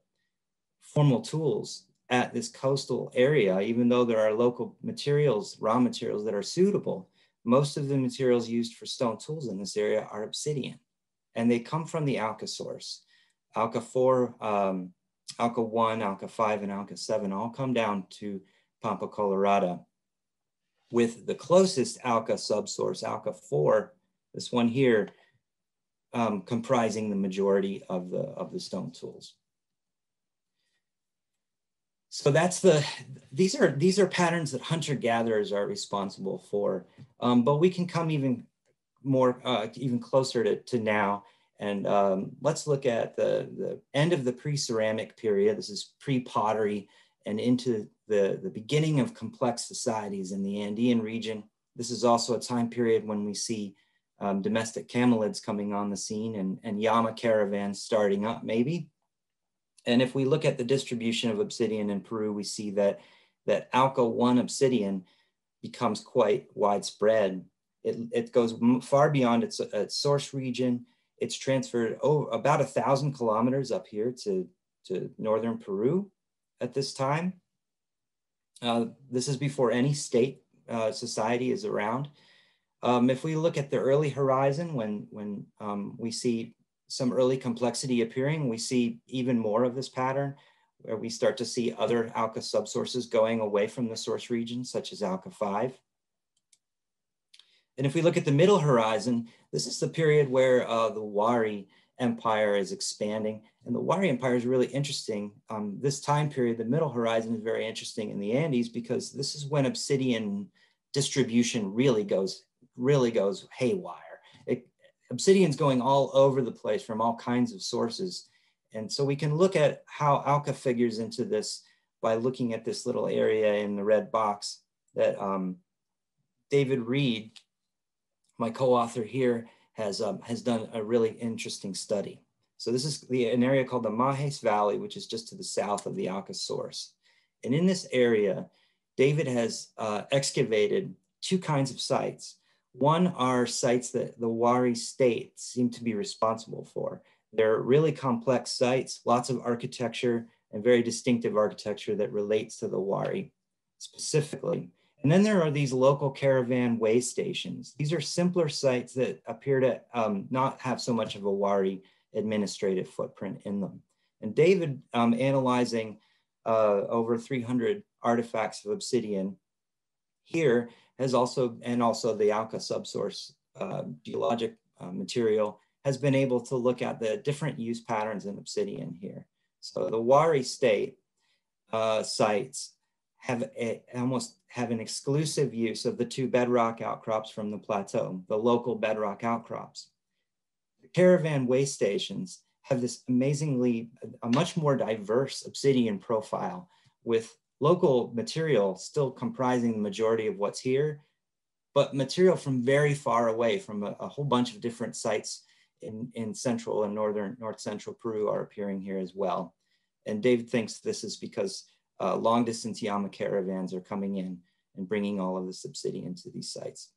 [SPEAKER 15] formal tools at this coastal area, even though there are local materials, raw materials that are suitable, most of the materials used for stone tools in this area are obsidian, and they come from the Alca source. Alca 4, um, Alca 1, Alca 5, and Alca 7 all come down to Pampa Colorada, with the closest Alca subsource, Alca 4, this one here, um, comprising the majority of the, of the stone tools. So that's the these are these are patterns that hunter gatherers are responsible for. Um, but we can come even more uh, even closer to, to now. And um, let's look at the the end of the pre-ceramic period. This is pre-pottery and into the the beginning of complex societies in the andean region this is also a time period when we see um, domestic camelids coming on the scene and, and llama caravans starting up maybe and if we look at the distribution of obsidian in Peru, we see that, that Alca 1 obsidian becomes quite widespread. It, it goes far beyond its, its source region. It's transferred over about a thousand kilometers up here to, to northern Peru at this time. Uh, this is before any state uh, society is around. Um, if we look at the early horizon, when, when um, we see some early complexity appearing, we see even more of this pattern where we start to see other Alca subsources going away from the source region, such as Alca 5. And if we look at the middle horizon, this is the period where uh, the Wari Empire is expanding. And the Wari Empire is really interesting. Um, this time period, the middle horizon is very interesting in the Andes because this is when obsidian distribution really goes, really goes haywire obsidian's going all over the place from all kinds of sources. And so we can look at how Alca figures into this by looking at this little area in the red box that um, David Reed, my co-author here, has, um, has done a really interesting study. So this is the, an area called the Majes Valley, which is just to the south of the Alca source. And in this area, David has uh, excavated two kinds of sites. One are sites that the Wari state seem to be responsible for. They're really complex sites, lots of architecture and very distinctive architecture that relates to the Wari specifically. And then there are these local caravan way stations. These are simpler sites that appear to um, not have so much of a Wari administrative footprint in them. And David, um, analyzing uh, over 300 artifacts of obsidian here, has also, and also the Alca subsource uh, geologic uh, material has been able to look at the different use patterns in obsidian here. So the Wari state uh, sites have a, almost have an exclusive use of the two bedrock outcrops from the plateau, the local bedrock outcrops. The caravan way stations have this amazingly, a much more diverse obsidian profile with local material still comprising the majority of what's here, but material from very far away from a, a whole bunch of different sites in, in central and northern, north central Peru are appearing here as well. And David thinks this is because uh, long distance Llama caravans are coming in and bringing all of this obsidian to these sites.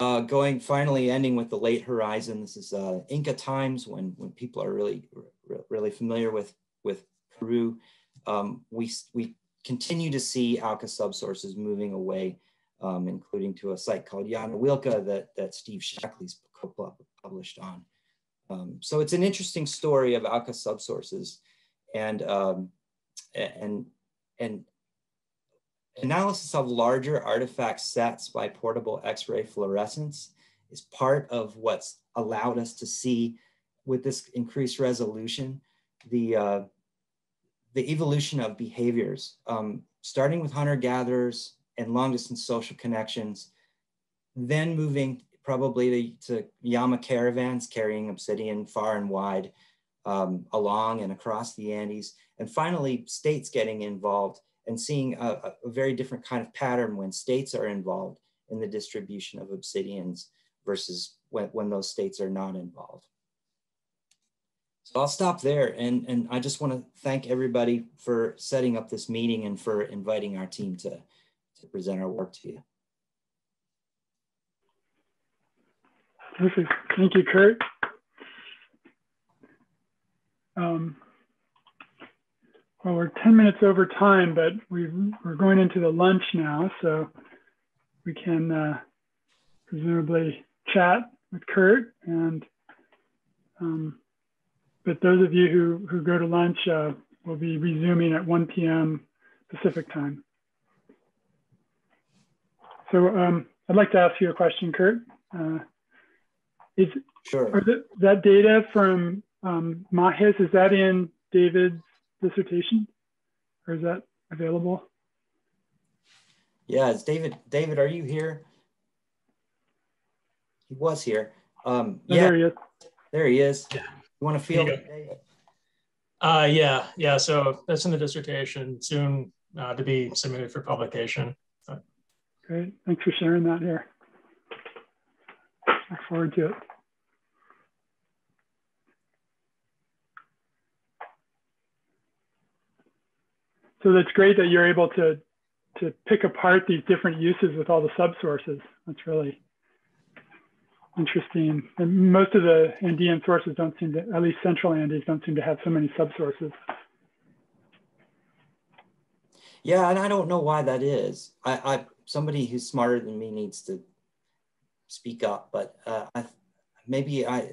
[SPEAKER 15] Uh, going finally ending with the late horizon. This is uh, Inca times when, when people are really, really familiar with, with Peru um, we, we continue to see Alca subsources moving away, um, including to a site called Yanahuilca that, that Steve Shackley's published on. Um, so it's an interesting story of Alca subsources. and um, and and analysis of larger artifact sets by portable X-ray fluorescence is part of what's allowed us to see with this increased resolution the uh, the evolution of behaviors, um, starting with hunter gatherers and long distance social connections, then moving probably to, to llama caravans carrying obsidian far and wide um, along and across the Andes, and finally states getting involved and seeing a, a, very different kind of pattern when states are involved in the distribution of obsidians versus when, when those states are not involved. So I'll stop there and, and I just want to thank everybody for setting up this meeting and for inviting our team to, to present our work to you.
[SPEAKER 2] Perfect. Thank you, Kurt. Um, well, we're 10 minutes over time, but we are going into the lunch now, so we can uh, presumably chat with Kurt. And um, but those of you who, who go to lunch uh, will be resuming at 1 p.m. Pacific time. So um, I'd like to ask you a question, Kurt. Uh, is
[SPEAKER 15] sure.
[SPEAKER 2] The, that data from um, Majes, is that in David's dissertation or is that available?
[SPEAKER 15] Yeah, it's David. David, are you here? He was here. Um,
[SPEAKER 2] oh,
[SPEAKER 15] yeah,
[SPEAKER 2] there he is.
[SPEAKER 15] There he is.
[SPEAKER 16] Yeah.
[SPEAKER 15] You want to feel it?
[SPEAKER 16] Uh, yeah, yeah. So that's in the dissertation soon uh, to be submitted for publication.
[SPEAKER 2] Great. Thanks for sharing that here. Look forward to it. So that's great that you're able to to pick apart these different uses with all the subsources. That's really interesting. And most of the Andean sources don't seem to, at least central Andes, don't seem to have so many subsources.
[SPEAKER 15] Yeah, and I don't know why that is. I, I somebody who's smarter than me needs to speak up, but uh, I, maybe I,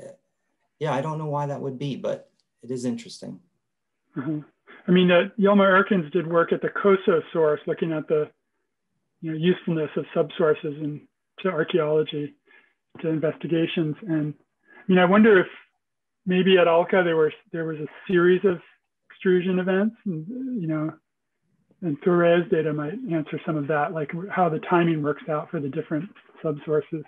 [SPEAKER 15] yeah, I don't know why that would be, but it is interesting.
[SPEAKER 2] Mm-hmm. I mean, uh, Jelmer Eerkens did work at the Coso source, looking at the you know, usefulness of subsources in to archaeology, to investigations. And I mean, I wonder if maybe at Alca there were there was a series of extrusion events, and you know, and Thorez data might answer some of that, like how the timing works out for the different subsources.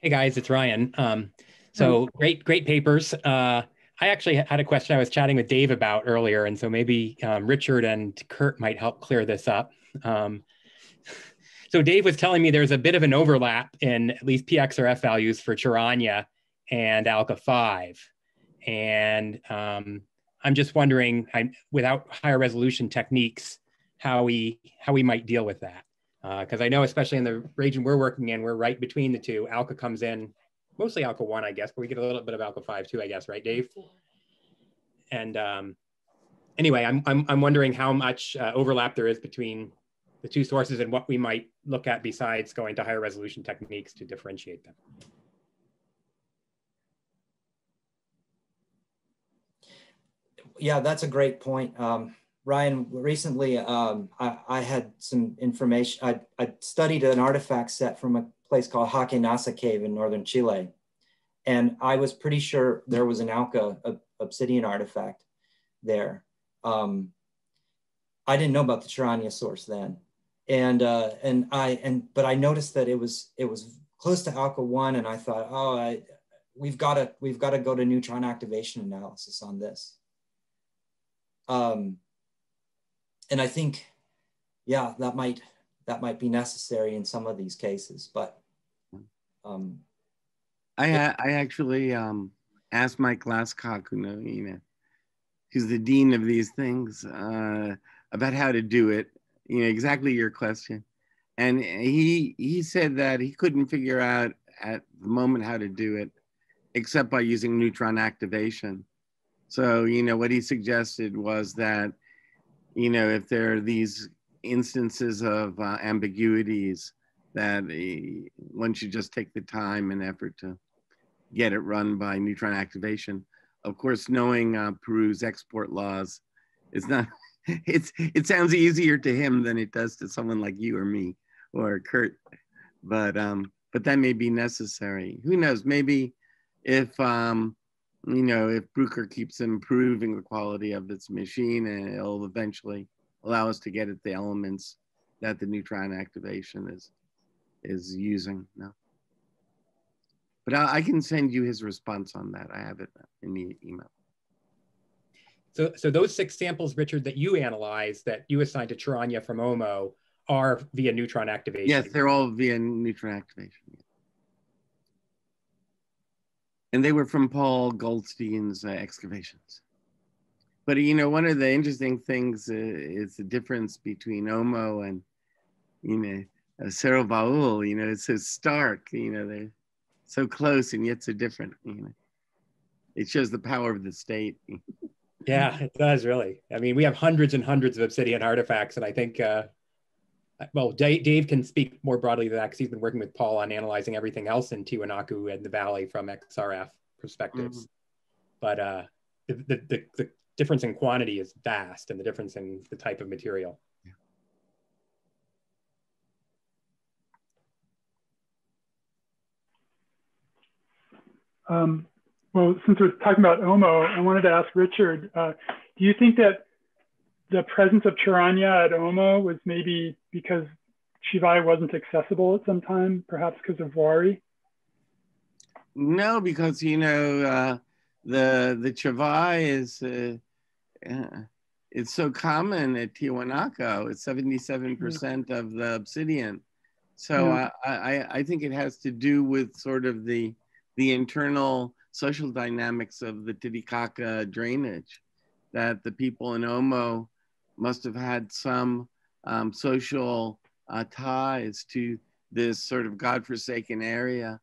[SPEAKER 17] Hey guys, it's Ryan. Um, so great, great papers. Uh, I actually had a question I was chatting with Dave about earlier, and so maybe um, Richard and Kurt might help clear this up. Um, so Dave was telling me there's a bit of an overlap in at least PXRF values for Charaña and Alca 5. And um, I'm just wondering, I, without higher resolution techniques, how we how we might deal with that. Because uh, I know, especially in the region we're working in, we're right between the two. Alca comes in mostly Alca 1, I guess, but we get a little bit of Alca 5 too, I guess, right, Dave? And um, anyway, I'm, I'm, I'm wondering how much uh, overlap there is between the two sources and what we might look at besides going to higher resolution techniques to differentiate them.
[SPEAKER 15] Yeah, that's a great point. Um, Ryan, recently um, I, I, had some information. I, I, studied an artifact set from a place called Jaque Nasa Cave in northern Chile. And I was pretty sure there was an Alca obsidian artifact there. Um, I didn't know about the Charaña source then. And, uh, and I, and, but I noticed that it was, it was close to Alca one. And I thought, oh, I, we've got to, we've got to go to neutron activation analysis on this. Um, and I think, yeah, that might, that might be necessary in some of these cases, but um,
[SPEAKER 12] I I actually um, asked Mike Glascock, who know, you know, who's the dean of these things, uh, about how to do it. You know exactly your question, and he he said that he couldn't figure out at the moment how to do it, except by using neutron activation. So you know what he suggested was that, you know, if there are these instances of uh, ambiguities that one should just take the time and effort to get it run by neutron activation. Of course, knowing uh, Peru's export laws, it's not. It's it sounds easier to him than it does to someone like you or me or Kurt, but um, but that may be necessary. Who knows? Maybe if um, you know if Bruker keeps improving the quality of its machine, and it'll eventually allow us to get at the elements that the neutron activation is is using. No. But I, I, can send you his response on that. I have it in the email.
[SPEAKER 17] So, so those six samples, Richard, that you analyzed, that you assigned to Charaña from OMO, are via neutron activation.
[SPEAKER 12] Yes, they're all via neutron activation. And they were from Paul Goldstein's uh, excavations. But you know, one of the interesting things uh, is the difference between OMO and, you know, uh, Cerro Baul. You know, it's so stark. You know, they're so close and yet so different. You know, it shows the power of the state.
[SPEAKER 17] yeah, it does really. I mean, we have hundreds and hundreds of obsidian artifacts, and I think, uh, well, Dave, Dave can speak more broadly to that because he's been working with Paul on analyzing everything else in Tiwanaku and the valley from XRF perspectives. Mm-hmm. But uh, the, the, the, the difference in quantity is vast, and the difference in the type of material.
[SPEAKER 2] Um, well, since we're talking about OMO, I wanted to ask Richard, uh, do you think that the presence of Charaña at OMO was maybe because Chivay wasn't accessible at some time, perhaps because of Wari?
[SPEAKER 12] No, because, you know, uh, the the Chivay is uh, uh, it's so common at Tiwanaku. It's 77% mm-hmm. of the obsidian. So yeah. I, I, I think it has to do with sort of the the internal social dynamics of the Titicaca drainage, that the people in Omo must have had some um, social uh, ties to this sort of godforsaken area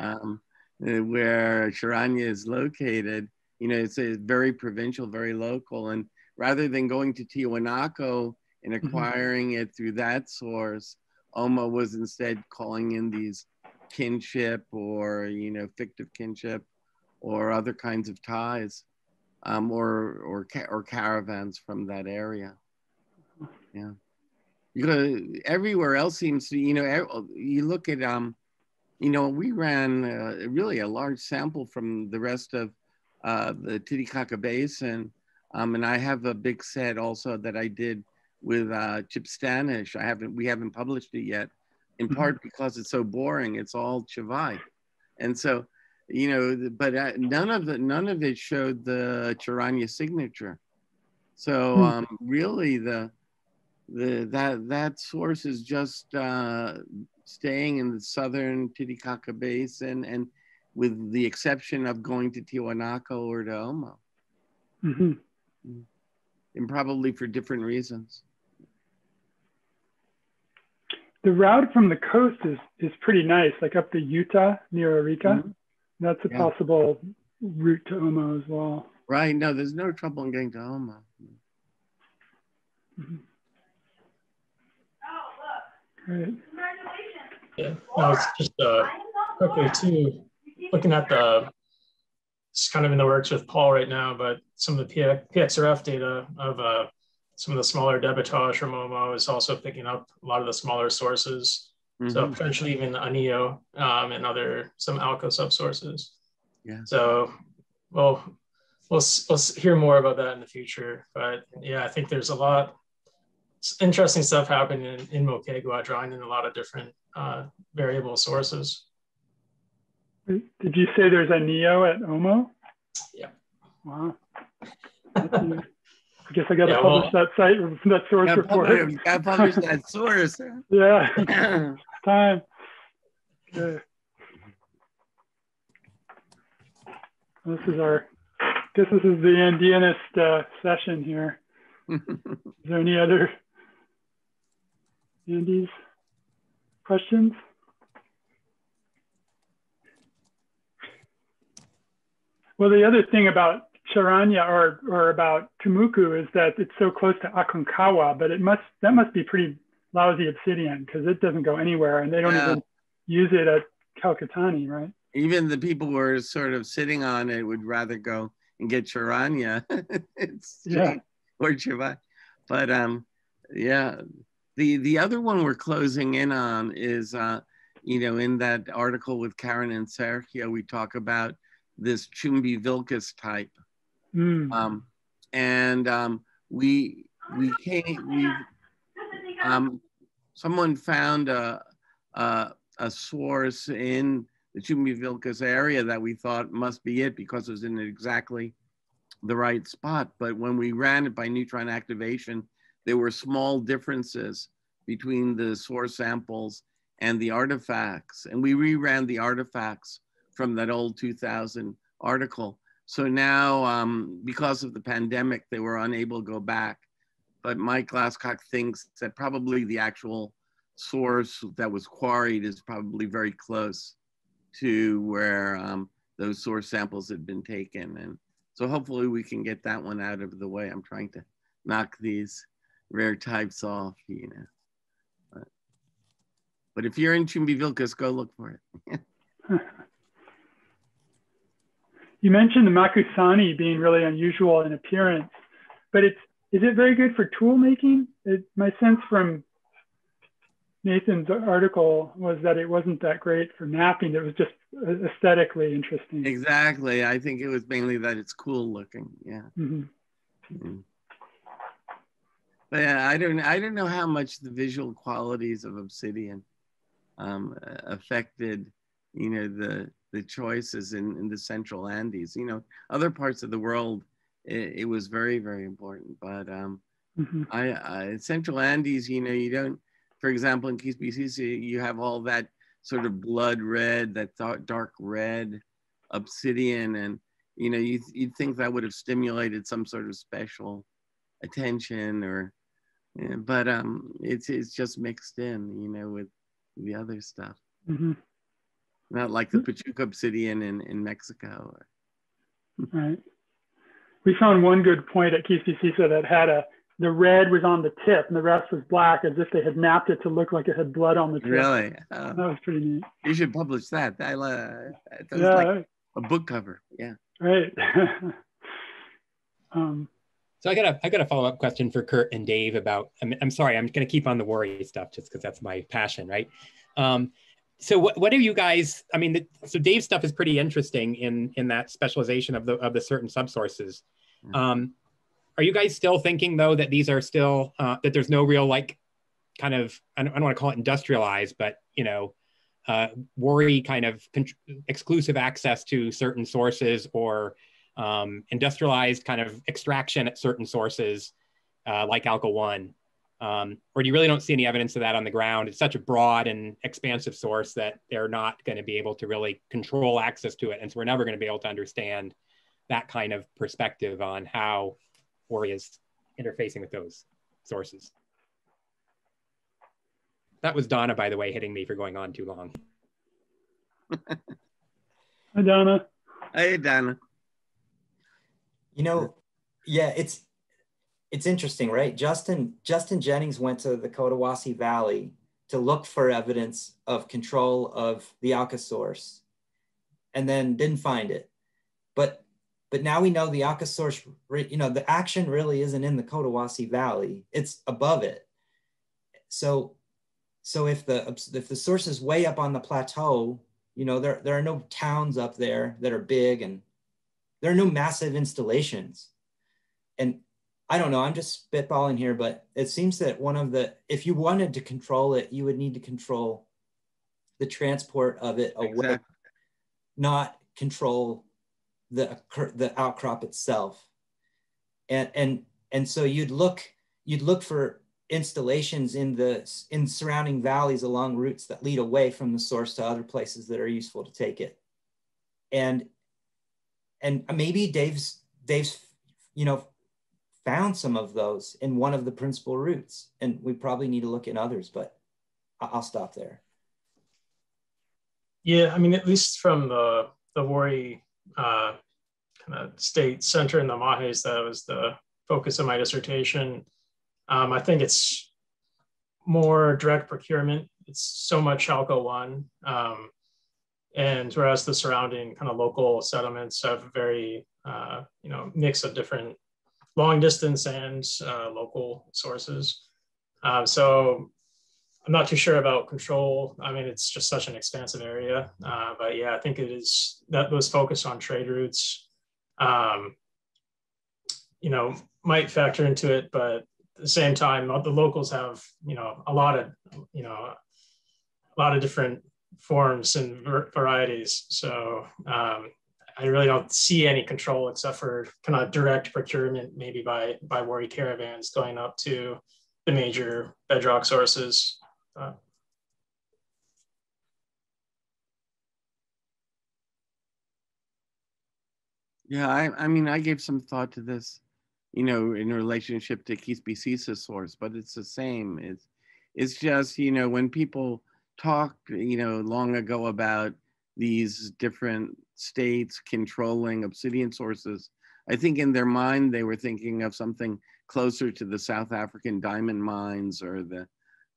[SPEAKER 12] um, where Charaña is located. You know, it's a very provincial, very local. And rather than going to Tiwanaku and mm-hmm. acquiring mm-hmm. it through that source, Omo was instead calling in these kinship or you know fictive kinship or other kinds of ties um, or or or caravans from that area. Yeah. You go everywhere else seems to you know you look at um you know we ran uh, really a large sample from the rest of uh, the Titicaca Basin um, and I have a big set also that I did with uh, Chip Stanish. I haven't we haven't published it yet in mm-hmm. part because it's so boring. It's all Chivay. And so, you know, but none of it, none of it showed the Charaña signature. So hmm. um, really the, the, that, that source is just uh, staying in the southern Titicaca Basin and with the exception of going to Tiwanaku or to Omo. Mm-hmm. And probably for different reasons
[SPEAKER 2] the route from the coast is is pretty nice, like up to Utah near Arica. Mm-hmm. That's a yeah. possible route to Omo as well.
[SPEAKER 12] Right. No, there's no trouble in getting to Omo.
[SPEAKER 2] Mm-hmm. Great.
[SPEAKER 16] Yeah. No, it's just uh, quickly too, looking at the, it's kind of in the works with Paul right now, but some of the PXRF data of uh, some of the smaller debitage from Omo is also picking up a lot of the smaller sources. Mm-hmm. So potentially even Anio um, and other some Alca subsources.
[SPEAKER 12] Yeah.
[SPEAKER 16] So we'll we'll we'll hear more about that in the future. But yeah, I think there's a lot interesting stuff happening in, in Moquegua, drawing in a lot of different uh, variable sources.
[SPEAKER 2] Did you say there's a Neo at Omo?
[SPEAKER 16] Yeah.
[SPEAKER 2] Wow. I guess I got to yeah, publish well, that site that source
[SPEAKER 12] gotta
[SPEAKER 2] report.
[SPEAKER 12] Publish, gotta publish that source.
[SPEAKER 2] yeah, time. Okay. This is our, this is the Andeanist uh, session here. is there any other Andes questions? Well, the other thing about Charaña or, or about Tumucu is that it's so close to Aconcagua, but it must that must be pretty lousy obsidian because it doesn't go anywhere and they don't yeah. even use it at Calcatani, right?
[SPEAKER 12] even the people who are sort of sitting on it would rather go and get charaña. it's
[SPEAKER 2] yeah.
[SPEAKER 12] or chivay. But um, yeah, the the other one we're closing in on is uh, you know, in that article with Karen and Sergio, we talk about this Chumbi Vilcas type.
[SPEAKER 2] Mm.
[SPEAKER 12] Um, and um, we we came we um, someone found a, a, a source in the Chumbi Vilcas area that we thought must be it because it was in exactly the right spot. But when we ran it by neutron activation, there were small differences between the source samples and the artifacts. And we reran the artifacts from that old 2000 article. So now, um, because of the pandemic, they were unable to go back. But Mike Glascock thinks that probably the actual source that was quarried is probably very close to where um, those source samples had been taken. And so hopefully we can get that one out of the way. I'm trying to knock these rare types off, you know. But, but if you're in Chumbivilcas, go look for it.
[SPEAKER 2] you mentioned the Macusani being really unusual in appearance, but it's is it very good for tool making? It, my sense from Nathan's article was that it wasn't that great for knapping. It was just aesthetically interesting.
[SPEAKER 12] Exactly. I think it was mainly that it's cool looking. Yeah.
[SPEAKER 2] Mm-hmm.
[SPEAKER 12] Mm. But yeah, I don't. I don't know how much the visual qualities of Obsidian um, affected, you know, the the choices in, in the Central Andes. You know, other parts of the world, it, it was very very important. But um,
[SPEAKER 2] mm-hmm.
[SPEAKER 12] I, I Central Andes, you know, you don't for example, in KPCC, you have all that sort of blood red, that dark red obsidian. And, you know, you, you'd think that would have stimulated some sort of special attention or, yeah, but um, it's, it's just mixed in, you know, with the other stuff.
[SPEAKER 2] Mm-hmm.
[SPEAKER 12] Not like the Pachuca obsidian in, in Mexico.
[SPEAKER 2] Right. We found one good point at KPCC that had a the red was on the tip and the rest was black as if they had knapped it to look like it had blood on the tip.
[SPEAKER 12] Really?
[SPEAKER 2] Oh. That was pretty neat.
[SPEAKER 12] You should publish that. I, uh, that
[SPEAKER 2] yeah,
[SPEAKER 12] like
[SPEAKER 2] right.
[SPEAKER 12] a book cover. Yeah.
[SPEAKER 2] Right. um,
[SPEAKER 17] so I got a I got a follow up question for Kurt and Dave about. I'm, I'm sorry, I'm going to keep on the Wari stuff just because that's my passion, right? Um, so what, what do you guys? I mean, the, so Dave's stuff is pretty interesting in in that specialization of the of the certain subsources. Um, are you guys still thinking though that these are still uh, that there's no real like kind of I don't, I don't want to call it industrialized, but you know, uh, Wari kind of exclusive access to certain sources or um, industrialized kind of extraction at certain sources uh, like Alca One, um, or you really don't see any evidence of that on the ground? It's such a broad and expansive source that they're not going to be able to really control access to it, and so we're never going to be able to understand that kind of perspective on how or is interfacing with those sources. That was Donna, by the way, hitting me for going on too long.
[SPEAKER 2] Hi, Donna.
[SPEAKER 12] Hey, Donna.
[SPEAKER 15] You know, yeah, it's it's interesting, right? Justin Justin Jennings went to the Cotahuasi Valley to look for evidence of control of the Alca source, and then didn't find it. But but now we know the Alca source, you know, the action really isn't in the Cotahuasi Valley; it's above it. So, so if the if the source is way up on the plateau, you know, there there are no towns up there that are big, and there are no massive installations. And I don't know, I'm just spitballing here, but it seems that one of the if you wanted to control it, you would need to control the transport of it away, exactly. not control the the outcrop itself. And and and so you'd look you'd look for installations in the in surrounding valleys along routes that lead away from the source to other places that are useful to take it. And and maybe dave's dave's you know found some of those in one of the principal routes and we probably need to look in others but i'll stop there
[SPEAKER 16] yeah i mean at least from the the Wari uh, kind of state center in the Majes. That was the focus of my dissertation. Um, I think it's more direct procurement. It's so much Alca One. Um, and whereas the surrounding kind of local settlements have a very uh, you know mix of different long distance and uh, local sources. Uh, so I'm not too sure about control. I mean, it's just such an expansive area. Uh, but yeah, I think it is that was focused on trade routes. Um, you know, might factor into it, but at the same time, the locals have you know a lot of you know a lot of different forms and varieties. So um, I really don't see any control except for kind of direct procurement, maybe by by Wari caravans going up to the major bedrock sources. Uh,
[SPEAKER 12] yeah, I, I mean, I gave some thought to this, you know, in relationship to Quispisisa source, but it's the same. It's, it's just, you know, when people talked, you know, long ago about these different states controlling obsidian sources. I think in their mind, they were thinking of something closer to the South African diamond mines or the,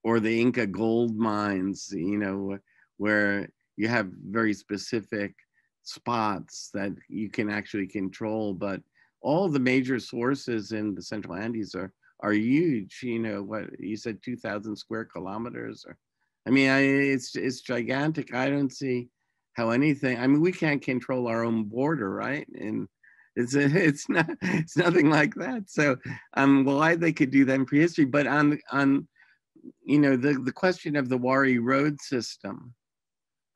[SPEAKER 12] or the Inca gold mines, you know, where you have very specific spots that you can actually control. But all the major sources in the Central Andes are, are huge, you know, what you said 2,000 square kilometers or, I mean, I, it's, it's gigantic. I don't see how anything i mean we can't control our own border right? And it's a, it's not it's nothing like that. So i'm glad they could do that in prehistory but on on you know the the question of the wari road system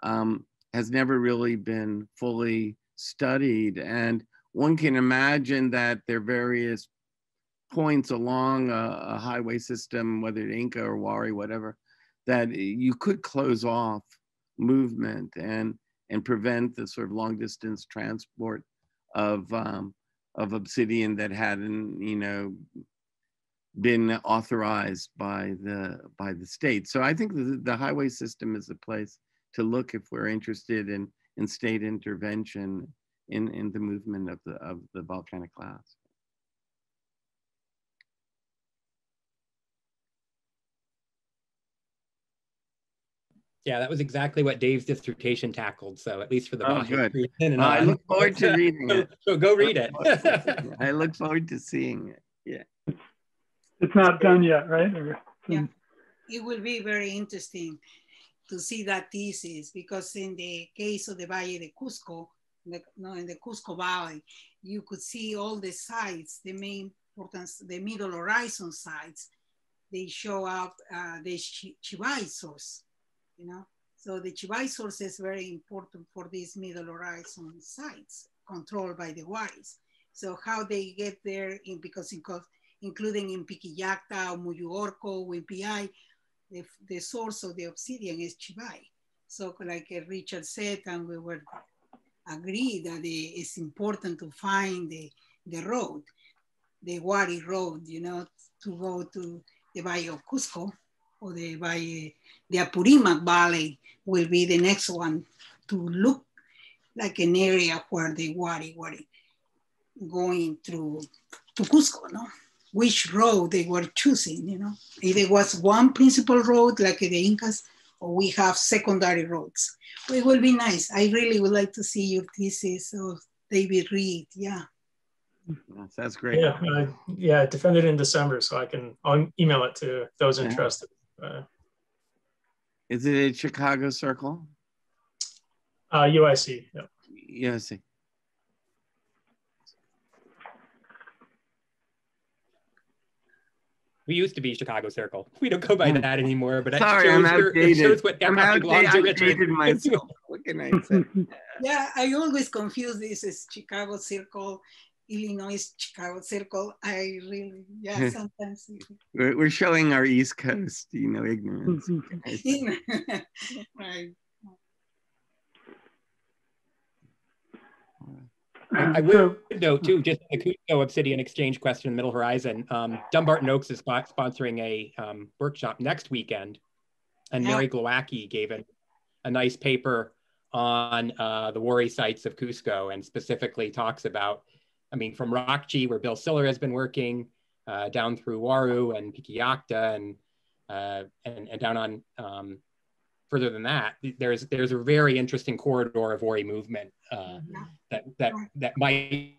[SPEAKER 12] um, has never really been fully studied. And one can imagine that there are various points along a, a highway system whether inca or wari whatever that you could close off movement. And and prevent the sort of long distance transport of um, of obsidian that hadn't you know been authorized by the by the state. So I think the, the highway system is a place to look if we're interested in in state intervention in in the movement of the of the volcanic glass.
[SPEAKER 17] Yeah, that was exactly what Dave's dissertation tackled. So at least for the
[SPEAKER 12] oh, good. And uh, I look forward to reading it.
[SPEAKER 17] so go read it.
[SPEAKER 12] I look forward to seeing it. Yeah.
[SPEAKER 2] It's not done yet, right?
[SPEAKER 18] yeah. It will be very interesting to see that thesis because in the case of the Valle de Cusco, the, no, in the Cusco Valley, you could see all the sites, the main importance, the middle horizon sites, they show up uh, the Chivay source you know. So the Chivay source is very important for these middle horizon sites controlled by the Waris. So how they get there, in, because in, including in Piquillacta, Muyuorco, Wimpiay, the, the source of the obsidian is Chivay. So like uh, Richard said, and we were agreed that it's important to find the, the road, the Wari road, you know, to go to the Valle of Cusco or the Valle, the Apurimac Valley will be the next one to look like an area where the Wari were going through to Cusco, no? Which road they were choosing, you know? If there was one principal road like the Incas, or we have secondary roads. It will be nice. I really would like to see your thesis of David Reed, yeah.
[SPEAKER 12] That's great.
[SPEAKER 16] Yeah, uh, yeah, defended in December, so I can I'll email it to those yeah. interested. Uh,
[SPEAKER 12] Is it a Chicago Circle?
[SPEAKER 16] Uh, UIC. Yep.
[SPEAKER 12] UIC.
[SPEAKER 17] We used to be Chicago Circle. We don't go by that anymore, but
[SPEAKER 12] Sorry,
[SPEAKER 17] it,
[SPEAKER 12] shows
[SPEAKER 17] I'm
[SPEAKER 12] your, it shows what
[SPEAKER 17] I'm
[SPEAKER 12] belongs to myself. What can I say?
[SPEAKER 18] yeah, I always confuse this as Chicago Circle Illinois Chicago Circle. I really, yeah, sometimes.
[SPEAKER 12] we're, we're showing our East Coast, you know, ignorance. right.
[SPEAKER 17] I will note too, just the Cusco Obsidian Exchange question in the Middle Horizon. Um, Dumbarton Oaks is sponsoring a um, workshop next weekend, and Mary Glowacki gave a, a nice paper on uh, the Wari sites of Cusco and specifically talks about I mean, from Raqchi, where Bill Sillar has been working, uh, down through Waru and Piquillacta and, uh, and, and down on um, further than that, there's there's a very interesting corridor of Ori movement uh, that that that might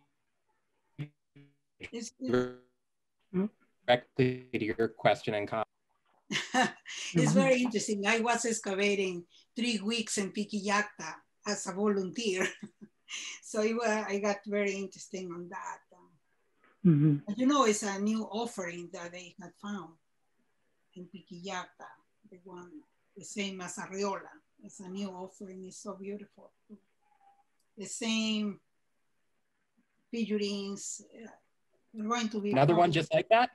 [SPEAKER 17] directly to your question and comment.
[SPEAKER 18] it's very interesting. I was excavating three weeks in Piquillacta as a volunteer. so it, uh, I got very interesting on that.
[SPEAKER 2] Mm -hmm.
[SPEAKER 18] You know, it's a new offering that they had found in Piquillacta, the one, the same as Arreola. It's a new offering, it's so beautiful. The same figurines. We're going to be
[SPEAKER 17] another one just like that.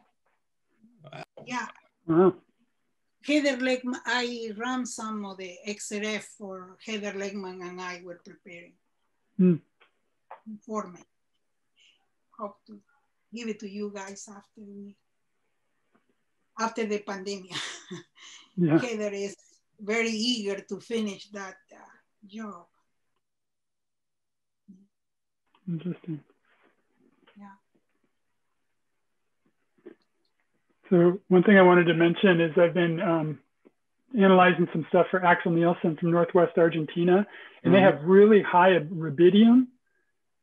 [SPEAKER 18] Wow. Yeah.
[SPEAKER 2] Uh-huh.
[SPEAKER 18] Heather Legman, I ran some of the XRF for Heather Legman and I were preparing
[SPEAKER 2] mm.
[SPEAKER 18] for me. Hope to give it to you guys after we after the pandemic.
[SPEAKER 2] Yeah.
[SPEAKER 18] Heather is very eager to finish that uh, job.
[SPEAKER 2] Interesting.
[SPEAKER 18] Yeah.
[SPEAKER 2] So one thing I wanted to mention is I've been um, analyzing some stuff for Axel Nielsen from Northwest Argentina, and they have really high rubidium,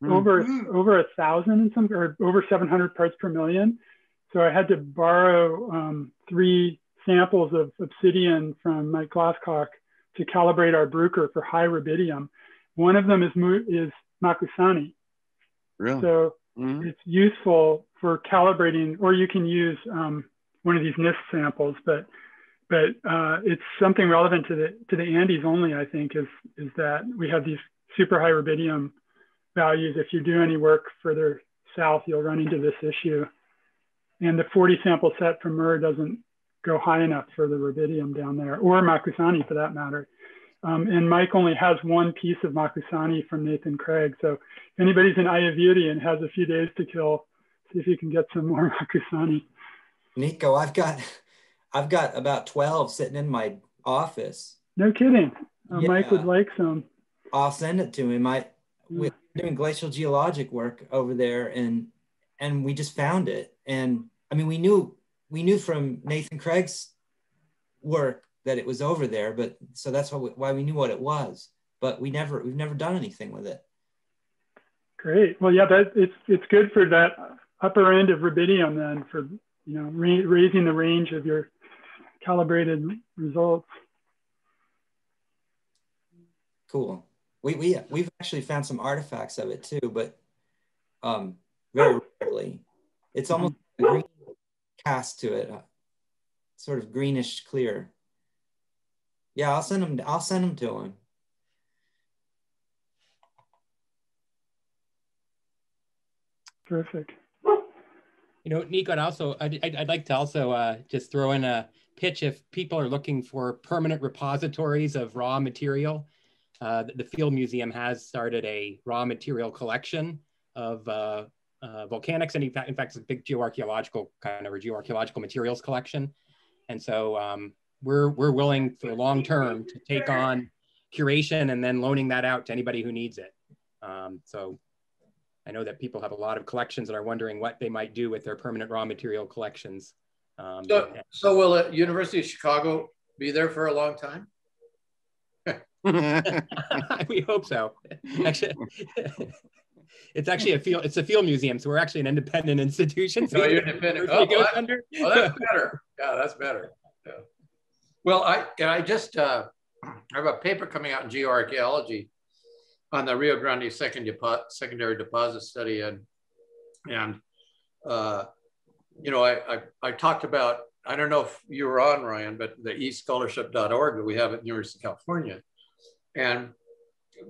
[SPEAKER 12] Mm.
[SPEAKER 2] over
[SPEAKER 18] Mm.
[SPEAKER 2] over a thousand and some, or over 700 parts per million. So I had to borrow um, three samples of obsidian from Mike Glascock to calibrate our Bruker for high rubidium. One of them is is Macusani.
[SPEAKER 12] Really?
[SPEAKER 2] So
[SPEAKER 12] Mhm.
[SPEAKER 2] it's useful for calibrating, or you can use um, one of these NIST samples, but but uh, it's something relevant to the to the Andes only. I think is is that we have these super high rubidium values. If you do any work further south, you'll run into this issue. And the 40 sample set from MURR doesn't go high enough for the rubidium down there, or Macusani for that matter. Um, and Mike only has one piece of Macusani from Nathan Craig. So if anybody's in Ayaviri and has a few days to kill, see if you can get some more Macusani.
[SPEAKER 15] Nico, I've got I've got about 12 sitting in my office.
[SPEAKER 2] No kidding. Uh, Mike would like some.
[SPEAKER 15] I'll send it to him. I we're doing glacial geologic work over there and and we just found it. And I mean we knew we knew from Nathan Craig's work that it was over there, but so that's why we, why we knew what it was. But we never we've never done anything with it.
[SPEAKER 2] Great. Well, yeah, that it's it's good for that upper end of rubidium then for you know ra- raising the range of your calibrated results.
[SPEAKER 15] Cool. We we we've actually found some artifacts of it too, but um very rarely. It's almost a green cast to it, uh, sort of greenish clear. Yeah, I'll send them. I'll send them to him.
[SPEAKER 2] Terrific.
[SPEAKER 17] You know, Nico, and also I'd, I'd, I'd like to also uh, just throw in a pitch if people are looking for permanent repositories of raw material. Uh, the, Field Museum has started a raw material collection of uh, uh, volcanics, and in fact, in fact, it's a big geoarchaeological kind of or geoarchaeological materials collection. And so um, we're we're willing for long term to take on curation and then loaning that out to anybody who needs it. Um, so I know that people have a lot of collections and are wondering what they might do with their permanent raw material collections. Um,
[SPEAKER 3] So, so will the University of Chicago be there for a long time?
[SPEAKER 17] we hope so. Actually, it's actually a field. It's a field museum, so we're actually an independent institution. So
[SPEAKER 3] No, you're independent. Oh,
[SPEAKER 17] University goes
[SPEAKER 3] well,
[SPEAKER 17] under.
[SPEAKER 3] well, that's better. Yeah, that's better. Yeah. Well, I and I just uh, I have a paper coming out in geoarchaeology on the Rio Grande second depo- secondary deposit study, and and uh, you know I, I I talked about I don't know if you were on Ryan, but the escholarship.org that we have at University of California, and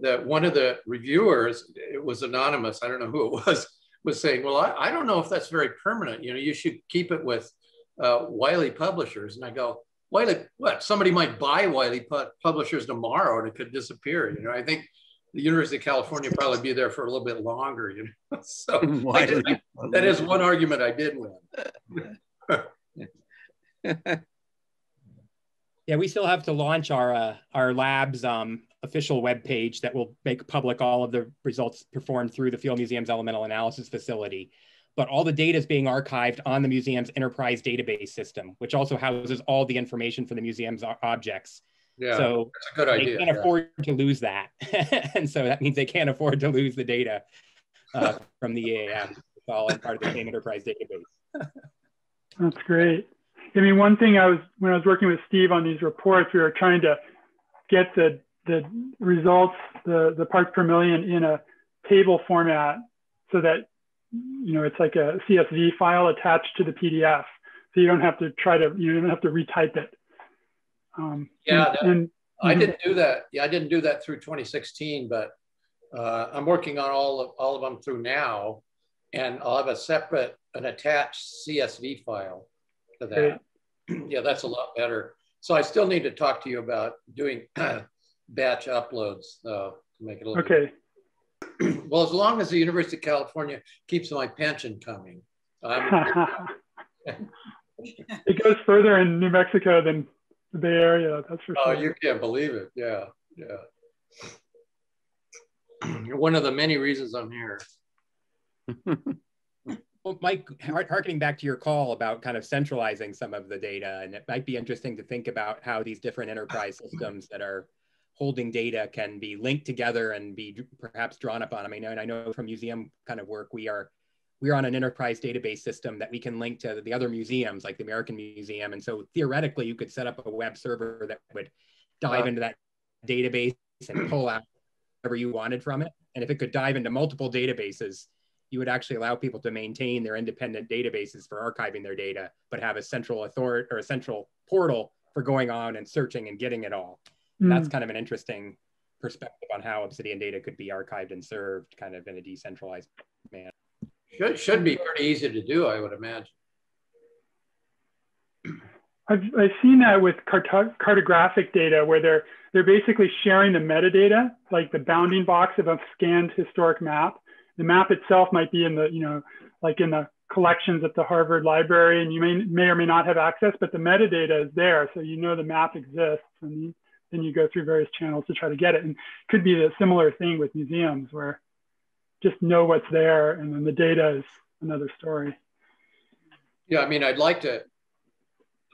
[SPEAKER 3] that one of the reviewers, it was anonymous, I don't know who it was, was saying, well, I, I don't know if that's very permanent. You know, you should keep it with uh, Wiley Publishers. And I go, Wiley, what? Somebody might buy Wiley pu- Publishers tomorrow and it could disappear. You know, I think the University of California probably be there for a little bit longer. You know, so I did- I- that is one argument I did win.
[SPEAKER 17] Yeah, we still have to launch our uh, our lab's um, official webpage that will make public all of the results performed through the Field Museum's elemental analysis facility. But all the data is being archived on the museum's enterprise database system, which also houses all the information for the museum's objects.
[SPEAKER 3] Yeah,
[SPEAKER 17] so
[SPEAKER 3] that's a good
[SPEAKER 17] they
[SPEAKER 3] idea.
[SPEAKER 17] can't
[SPEAKER 3] yeah.
[SPEAKER 17] afford to lose that. and so that means they can't afford to lose the data uh, from the EAM. It's all part of the same enterprise database.
[SPEAKER 2] That's great. I mean, one thing I was when I was working with Steve on these reports, we were trying to get the the results, the the parts per million in a table format, so that you know it's like a CSV file attached to the PDF, so you don't have to try to you don't have to retype it. Um,
[SPEAKER 3] Yeah,
[SPEAKER 2] and,
[SPEAKER 3] that-
[SPEAKER 2] and-
[SPEAKER 3] I didn't do that. Yeah, I didn't do that through 2016, but uh, I'm working on all of all of them through now, and I'll have a separate, an attached CSV file to that. yeah, that's a lot better. So I still need to talk to you about doing batch uploads uh, to make it a little.
[SPEAKER 2] Okay.
[SPEAKER 3] well, as long as the University of California keeps my pension coming,
[SPEAKER 2] it goes further in New Mexico than the Bay Area. That's for
[SPEAKER 3] Oh,
[SPEAKER 2] sure.
[SPEAKER 3] you can't believe it. Yeah, yeah. You're one of the many reasons I'm here.
[SPEAKER 17] Well, Mike, har- harkening back to your call about kind of centralizing some of the data, and it might be interesting to think about how these different enterprise systems that are holding data can be linked together and be perhaps drawn upon. I mean, and I know from museum kind of work, we are we are on an enterprise database system that we can link to the other museums, like the American Museum. And so theoretically, you could set up a web server that would dive into that database and pull out whatever you wanted from it. And if it could dive into multiple databases, you would actually allow people to maintain their independent databases for archiving their data, but have a central authority or a central portal for going on and searching and getting it all. That's
[SPEAKER 2] Mm.
[SPEAKER 17] kind of an interesting perspective on how Obsidian data could be archived and served kind of in a decentralized manner.
[SPEAKER 3] Should, should be pretty easy to do, I would imagine.
[SPEAKER 2] I've, I've seen that with carto- cartographic data where they're they're basically sharing the metadata, like the bounding box of a scanned historic map. The map itself might be in the, you know, like in the collections at the Harvard Library, and you may may or may not have access, but the metadata is there, so you know the map exists, and then you go through various channels to try to get it. And it could be a similar thing with museums where just know what's there, and then the data is another story.
[SPEAKER 3] Yeah, I mean, I'd like to,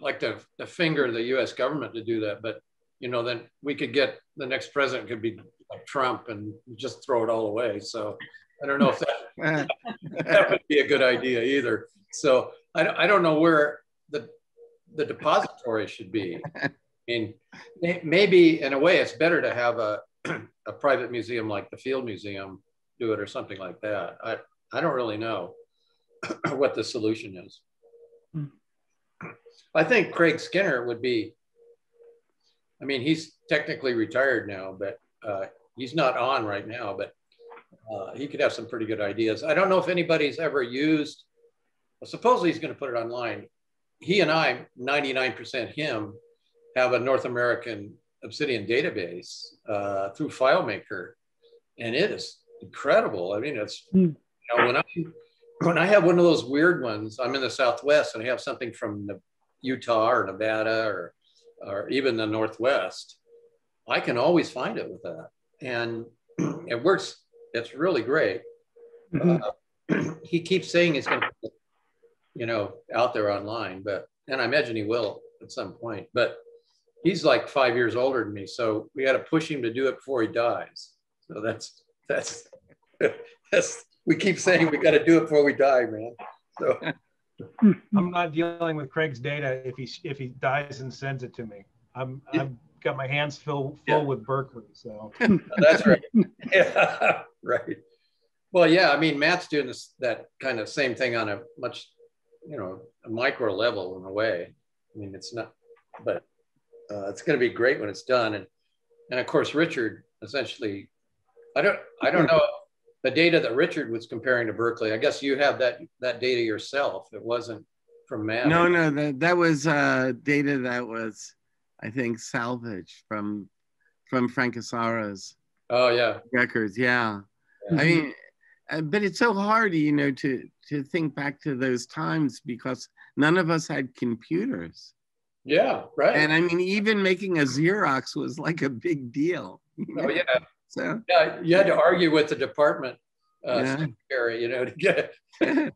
[SPEAKER 3] like to, to finger the U.S. government to do that, but you know, then we could get the next president could be like Trump and just throw it all away. So I don't know if that that would be a good idea either. So I, don't- I don't know where the the depository should be. I mean, maybe in a way it's better to have a a private museum like the Field Museum do it or something like that. I I don't really know what the solution is. I think Craig Skinner would be. I mean, he's technically retired now, but uh, he's not on right now. But uh, he could have some pretty good ideas. I don't know if anybody's ever used. Well, supposedly he's going to put it online. He and I, 99% him, have a North American Obsidian database uh, through FileMaker, and it is incredible. I mean, it's you know when I when I have one of those weird ones, I'm in the Southwest and I have something from Utah or Nevada or or even the Northwest, I can always find it with that, and it works. It's really great. Uh, he keeps saying he's going to, you know, out there online, but and I imagine he will at some point. But he's like five years older than me, so we got to push him to do it before he dies. So that's that's that's we keep saying we got to do it before we die, man. So
[SPEAKER 19] I'm not dealing with Craig's data if he if he dies and sends it to me. I'm I've got my hands full full with Berkeley. So
[SPEAKER 3] that's right. Yeah, right. Well, yeah. I mean, Matt's doing this that kind of same thing on a much, you know, a micro level in a way. I mean, it's not, but uh, it's going to be great when it's done. And and of course, Richard essentially, I don't I don't know the data that Richard was comparing to Berkeley. I guess you have that that data yourself. It wasn't from Matt.
[SPEAKER 12] No, no, that that was uh, data that was, I think, salvaged from from Frank Asaro's
[SPEAKER 3] Oh yeah.
[SPEAKER 12] records. Yeah, I mean, uh, but it's so hard, you know, to to think back to those times because none of us had computers.
[SPEAKER 3] Yeah, right.
[SPEAKER 12] And I mean, even making a Xerox was like a big deal. you
[SPEAKER 3] Oh
[SPEAKER 12] know?
[SPEAKER 3] yeah.
[SPEAKER 12] So
[SPEAKER 3] Yeah, you had to argue with the department uh,
[SPEAKER 12] Yeah.
[SPEAKER 3] secretary, you know, to get.
[SPEAKER 12] and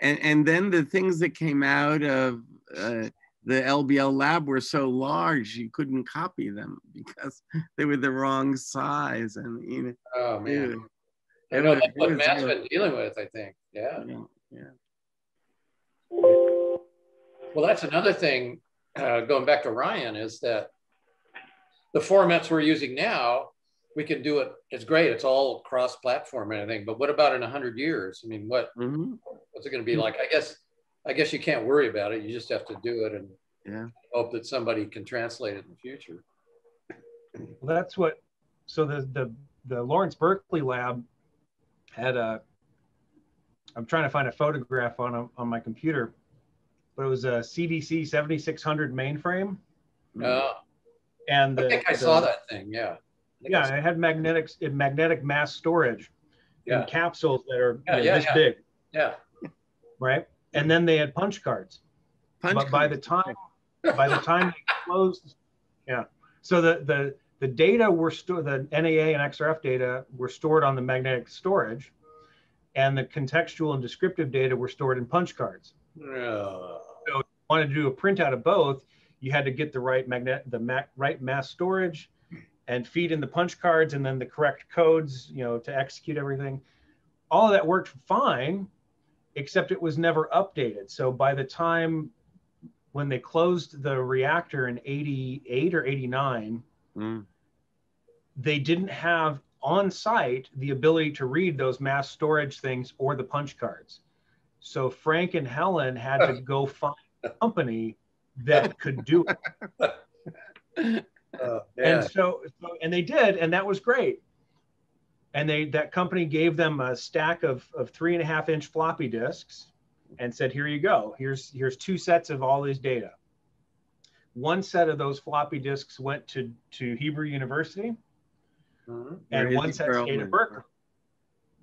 [SPEAKER 12] and then the things that came out of uh, the LBL lab were so large you couldn't copy them because they were the wrong size and you know.
[SPEAKER 3] Oh man. I know that's what Matt's been dealing with, I think. Yeah.
[SPEAKER 12] Yeah. yeah.
[SPEAKER 3] Well, that's another thing, uh, going back to Ryan, is that the formats we're using now, we can do it. It's great. It's all cross-platform and everything. But what about in hundred years? I mean, what
[SPEAKER 12] mm-hmm.
[SPEAKER 3] what's it going to be like? I guess I guess you can't worry about it. You just have to do it and
[SPEAKER 12] yeah.
[SPEAKER 3] hope that somebody can translate it in the future.
[SPEAKER 19] Well, that's what. So the the the Lawrence Berkeley lab had a. I'm trying to find a photograph on a, on my computer, but it was a CDC 7600 mainframe.
[SPEAKER 3] Uh,
[SPEAKER 19] and the,
[SPEAKER 3] I think I
[SPEAKER 19] the,
[SPEAKER 3] saw that thing. Yeah.
[SPEAKER 19] Yeah, it had magnetic magnetic mass storage
[SPEAKER 3] yeah.
[SPEAKER 19] in capsules that are
[SPEAKER 3] yeah,
[SPEAKER 19] you know,
[SPEAKER 3] yeah,
[SPEAKER 19] this
[SPEAKER 3] yeah.
[SPEAKER 19] big.
[SPEAKER 3] Yeah.
[SPEAKER 19] Right. And then they had punch cards.
[SPEAKER 12] Punch
[SPEAKER 19] but by the time by the time they closed, yeah. So the the the data were stored, the NAA and XRF data were stored on the magnetic storage, and the contextual and descriptive data were stored in punch cards.
[SPEAKER 3] Uh,
[SPEAKER 19] So if you wanted to do a printout of both, you had to get the right magnet, the ma- right mass storage, and feed in the punch cards, and then the correct codes, you know, to execute everything. All of that worked fine, except it was never updated. So by the time when they closed the reactor in 88 or 89,
[SPEAKER 12] Mm.
[SPEAKER 19] they didn't have on site the ability to read those mass storage things or the punch cards. So Frank and Helen had to go find a company that could do it.
[SPEAKER 3] uh,
[SPEAKER 19] And so, so, and they did, and that was great. And they that company gave them a stack of, of three and a half inch floppy disks and said, here you go. Here's here's two sets of all this data. One set of those floppy disks went to, to Hebrew University,
[SPEAKER 3] Mhm.
[SPEAKER 19] and
[SPEAKER 12] Where
[SPEAKER 19] one
[SPEAKER 12] Izzy
[SPEAKER 19] set stayed
[SPEAKER 12] Perlman-
[SPEAKER 19] at Berkeley.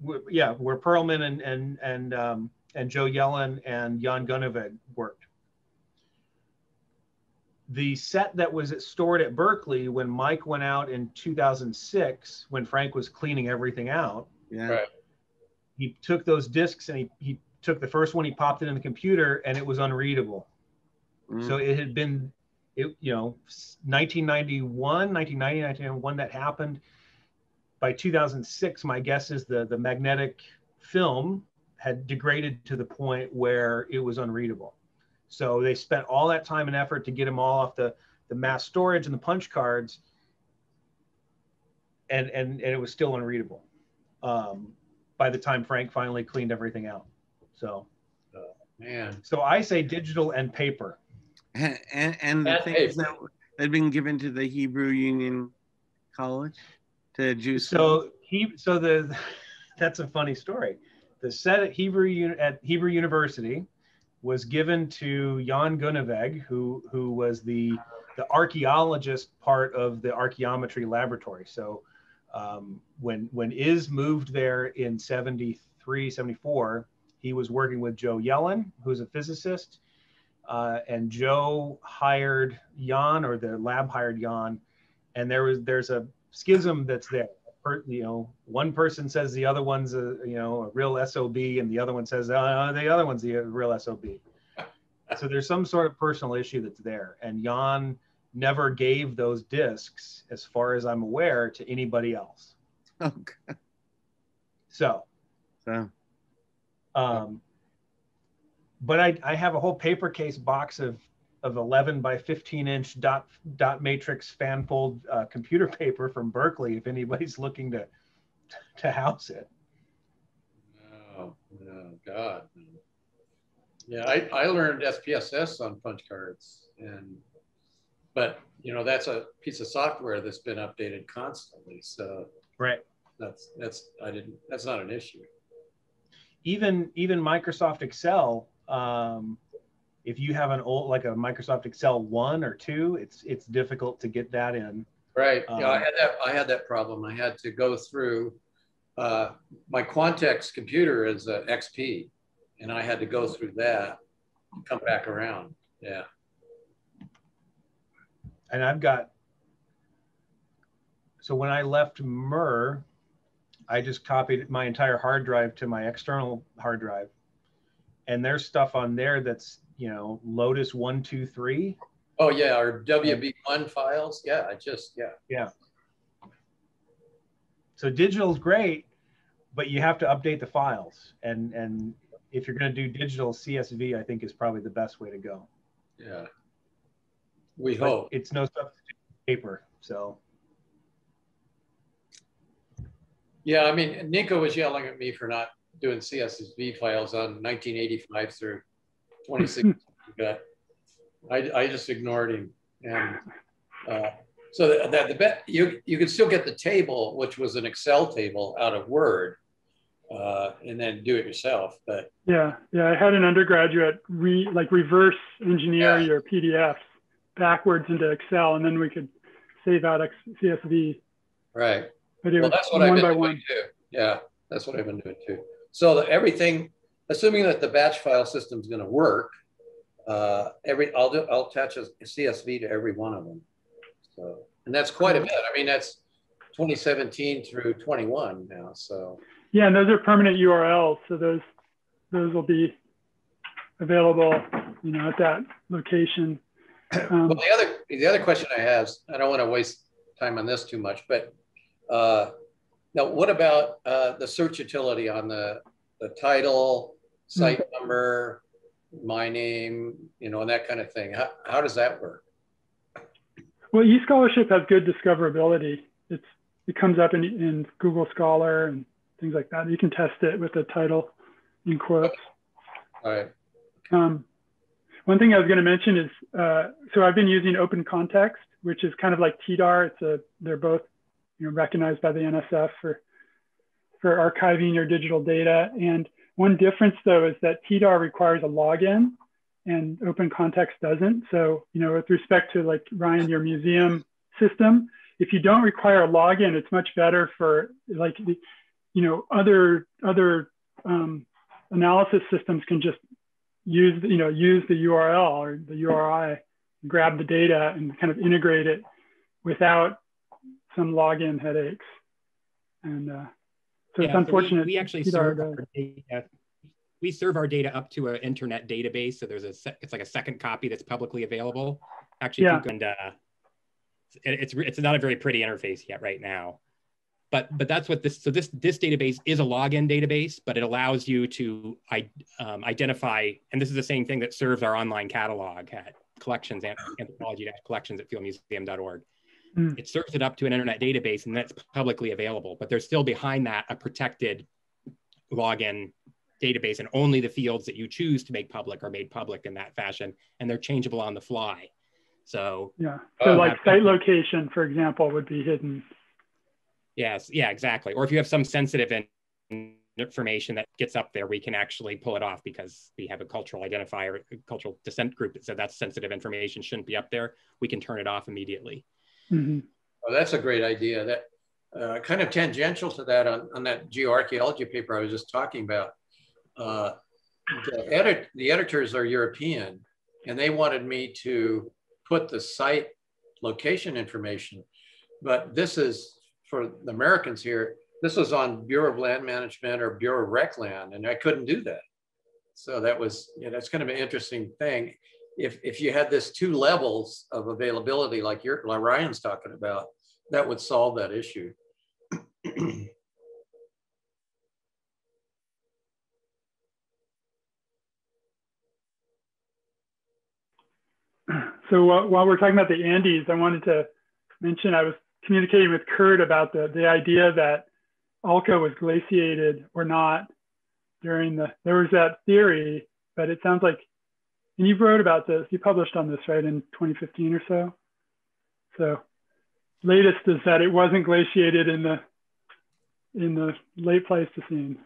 [SPEAKER 19] Where- yeah, where Perlman and and and um, and Joe Yellin and Jan Gunneweg worked. The set that was stored at Berkeley when Mike went out in 2006, when Frank was cleaning everything out,
[SPEAKER 12] Yeah.
[SPEAKER 3] Right.
[SPEAKER 19] he took those disks and he, he took the first one, he popped it in the computer, and it was unreadable.
[SPEAKER 12] Mm.
[SPEAKER 19] So it had been, it, you know, 1991, 1990, 1991 that happened. By 2006, my guess is the, the magnetic film had degraded to the point where it was unreadable. So they spent all that time and effort to get them all off the, the mass storage and the punch cards. And, and, and it was still unreadable um, by the time Frank finally cleaned everything out. So,
[SPEAKER 3] Man.
[SPEAKER 19] so I say digital and paper.
[SPEAKER 12] And, and, and the
[SPEAKER 3] And
[SPEAKER 12] things
[SPEAKER 3] paper.
[SPEAKER 12] that had been given to the Hebrew Union College to juice.
[SPEAKER 19] So he, so the, that's a funny story. The set at Hebrew Uni- at Hebrew University was given to Jan Gunneweg, who who was the the archaeologist part of the archaeometry laboratory. So um, when when Is moved there in 73, 74, he was working with Joe Yellin, who's a physicist, uh, and Joe hired Jan, or the lab hired Jan, and there was there's a schism that's there. Per, you know, one person says the other one's a you know a real sob, and the other one says uh, the other one's the real sob. so there's some sort of personal issue that's there, and Jan never gave those discs, as far as I'm aware, to anybody else.
[SPEAKER 12] Okay.
[SPEAKER 19] So,
[SPEAKER 12] So
[SPEAKER 19] um, but I, I have a whole paper case box of of 11 by 15 inch dot dot matrix fanfold uh, computer paper from Berkeley. If anybody's looking to to house it.
[SPEAKER 3] Oh, oh God. Yeah, I, I learned SPSS on punch cards and but you know that's a piece of software that's been updated constantly. So
[SPEAKER 19] Right.
[SPEAKER 3] that's that's I didn't that's not an issue.
[SPEAKER 19] even even Microsoft Excel, um, if you have an old like a Microsoft Excel one or two, it's it's difficult to get that in.
[SPEAKER 3] Right. yeah, I
[SPEAKER 19] Um,
[SPEAKER 3] had that. I had that problem. I had to go through. Uh, my Quantex computer is a XP, and I had to go through that, and come back around. Yeah.
[SPEAKER 19] And I've got. So when I left MURR, I just copied my entire hard drive to my external hard drive, and there's stuff on there that's you know, Lotus one, two, three.
[SPEAKER 3] Oh yeah, our WB1 files. Yeah, I just yeah.
[SPEAKER 19] Yeah. So digital is great, but you have to update the files. And and if you're going to do digital, CSV I think is probably the best way to go.
[SPEAKER 3] Yeah. We
[SPEAKER 19] But
[SPEAKER 3] hope.
[SPEAKER 19] it's no substitute for paper. So
[SPEAKER 3] Yeah, I mean, Nico was yelling at me for not doing CSV files on 1985 through 2016, but I, I just ignored him. And uh, so that, that the bet you you could still get the table, which was an Excel table, out of Word, uh, and then do it yourself. But
[SPEAKER 2] Yeah, yeah. I had an undergraduate re like reverse engineer your PDFs backwards into Excel, and then we could save out X- CSV.
[SPEAKER 3] right,
[SPEAKER 2] But it
[SPEAKER 3] well,
[SPEAKER 2] was
[SPEAKER 3] that's what I've
[SPEAKER 2] one
[SPEAKER 3] been
[SPEAKER 2] by
[SPEAKER 3] doing
[SPEAKER 2] one.
[SPEAKER 3] too. Yeah, that's what I've been doing too. So everything, assuming that the batch file system is going to work, uh, every I'll do I'll attach a CSV to every one of them. So and that's quite a bit. I mean, that's 2017 through 21 now. So
[SPEAKER 2] Yeah, and those are permanent URLs, so those those will be available, you know, at that location. Um,
[SPEAKER 3] well, the other the other question I have, is- I don't want to waste time on this too much, but uh, now what about uh, the search utility on the the title, site number, my name, you know, and that kind of thing? How, how does that work?
[SPEAKER 2] Well, eScholarship has good discoverability. It's it comes up in, in Google Scholar and things like that. You can test it with the title in quotes.
[SPEAKER 3] All right.
[SPEAKER 2] Um, one thing I was going to mention is, uh, so I've been using Open Context, which is kind of like TDAR. It's a, they're both, you know, recognized by the NSF for, for archiving your digital data. And one difference though is that TDAR requires a login and Open Context doesn't. So, you know, with respect to like Ryan, your museum system, if you don't require a login, it's much better for like, the, you know, other, other um, analysis systems can just use you know use the URL or the URI, grab the data and kind of integrate it without some login headaches. And uh, so
[SPEAKER 17] Yeah,
[SPEAKER 2] it's
[SPEAKER 17] so we-
[SPEAKER 2] unfortunate.
[SPEAKER 17] We, actually serve
[SPEAKER 2] does.
[SPEAKER 17] our data. We serve our data up to an internet database. So there's a it's like a second copy that's publicly available. Actually,
[SPEAKER 2] Yeah.
[SPEAKER 17] can, uh, it- it's it's not a very pretty interface yet right now. But but that's what this so this this database is a login database, but it allows you to I, um, identify and this is the same thing that serves our online catalog at collections anthropology collections at fieldmuseum.org.
[SPEAKER 2] Mm.
[SPEAKER 17] It serves it up to an internet database and that's publicly available, but there's still behind that a protected login database and only the fields that you choose to make public are made public in that fashion and they're changeable on the fly. So
[SPEAKER 2] Yeah. So
[SPEAKER 17] Uh,
[SPEAKER 2] like site location, for example, would be hidden.
[SPEAKER 17] yes, yeah, exactly. Or if you have some sensitive in- information that gets up there, we can actually pull it off because we have a cultural identifier, a cultural dissent group that said that's sensitive information shouldn't be up there. We can turn it off immediately.
[SPEAKER 2] Mhm.
[SPEAKER 3] Oh, that's a great idea. That uh, kind of tangential to that on, on that geoarchaeology paper I was just talking about. Uh, the, edit, the editors are European, and they wanted me to put the site location information, but this is for the Americans here. This was on Bureau of Land Management or Bureau of Rec Land, and I couldn't do that. So that was, you know, that's kind of an interesting thing. If, if you had this two levels of availability, like you're, like Ryan's talking about, that would solve that issue.
[SPEAKER 2] So uh, while we're talking about the Andes, I wanted to mention I was communicating with Kurt about the, the idea that Alca was glaciated or not during the, there was that theory, but it sounds like, and you wrote about this, you published on this, right, in 2015 or so? So latest is that it wasn't glaciated in the, in the late Pleistocene.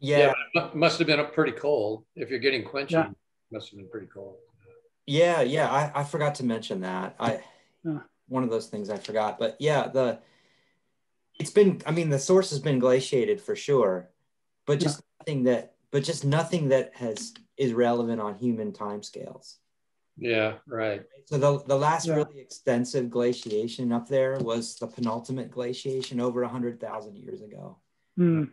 [SPEAKER 15] Yeah.
[SPEAKER 3] but it must have been pretty cold. If you're getting quenching,
[SPEAKER 2] Yeah.
[SPEAKER 3] must have been pretty cold.
[SPEAKER 15] Yeah, yeah, I, I forgot to mention that. I
[SPEAKER 2] Yeah.
[SPEAKER 15] one of those things I forgot. But yeah, the it's been I mean the source has been glaciated for sure, but just nothing that but just nothing that has is relevant on human timescales.
[SPEAKER 3] Yeah, right.
[SPEAKER 15] So the the last
[SPEAKER 2] Yeah.
[SPEAKER 15] really extensive glaciation up there was the penultimate glaciation over a hundred thousand years ago.
[SPEAKER 2] Hmm.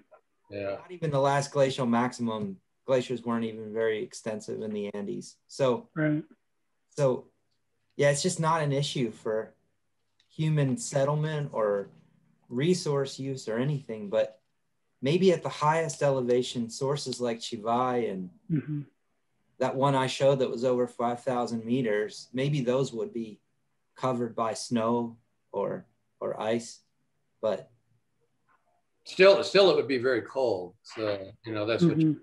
[SPEAKER 3] Yeah.
[SPEAKER 15] Not even the last glacial maximum glaciers weren't even very extensive in the Andes. So,
[SPEAKER 2] right.
[SPEAKER 15] so yeah, it's just not an issue for human settlement or resource use or anything, but maybe at the highest elevation sources like Chivay and
[SPEAKER 2] mm-hmm.
[SPEAKER 15] that one I showed that was over 5,000 meters, maybe those would be covered by snow or, or ice, but
[SPEAKER 3] still, still it would be very cold. So, you know, that's mm-hmm. what you,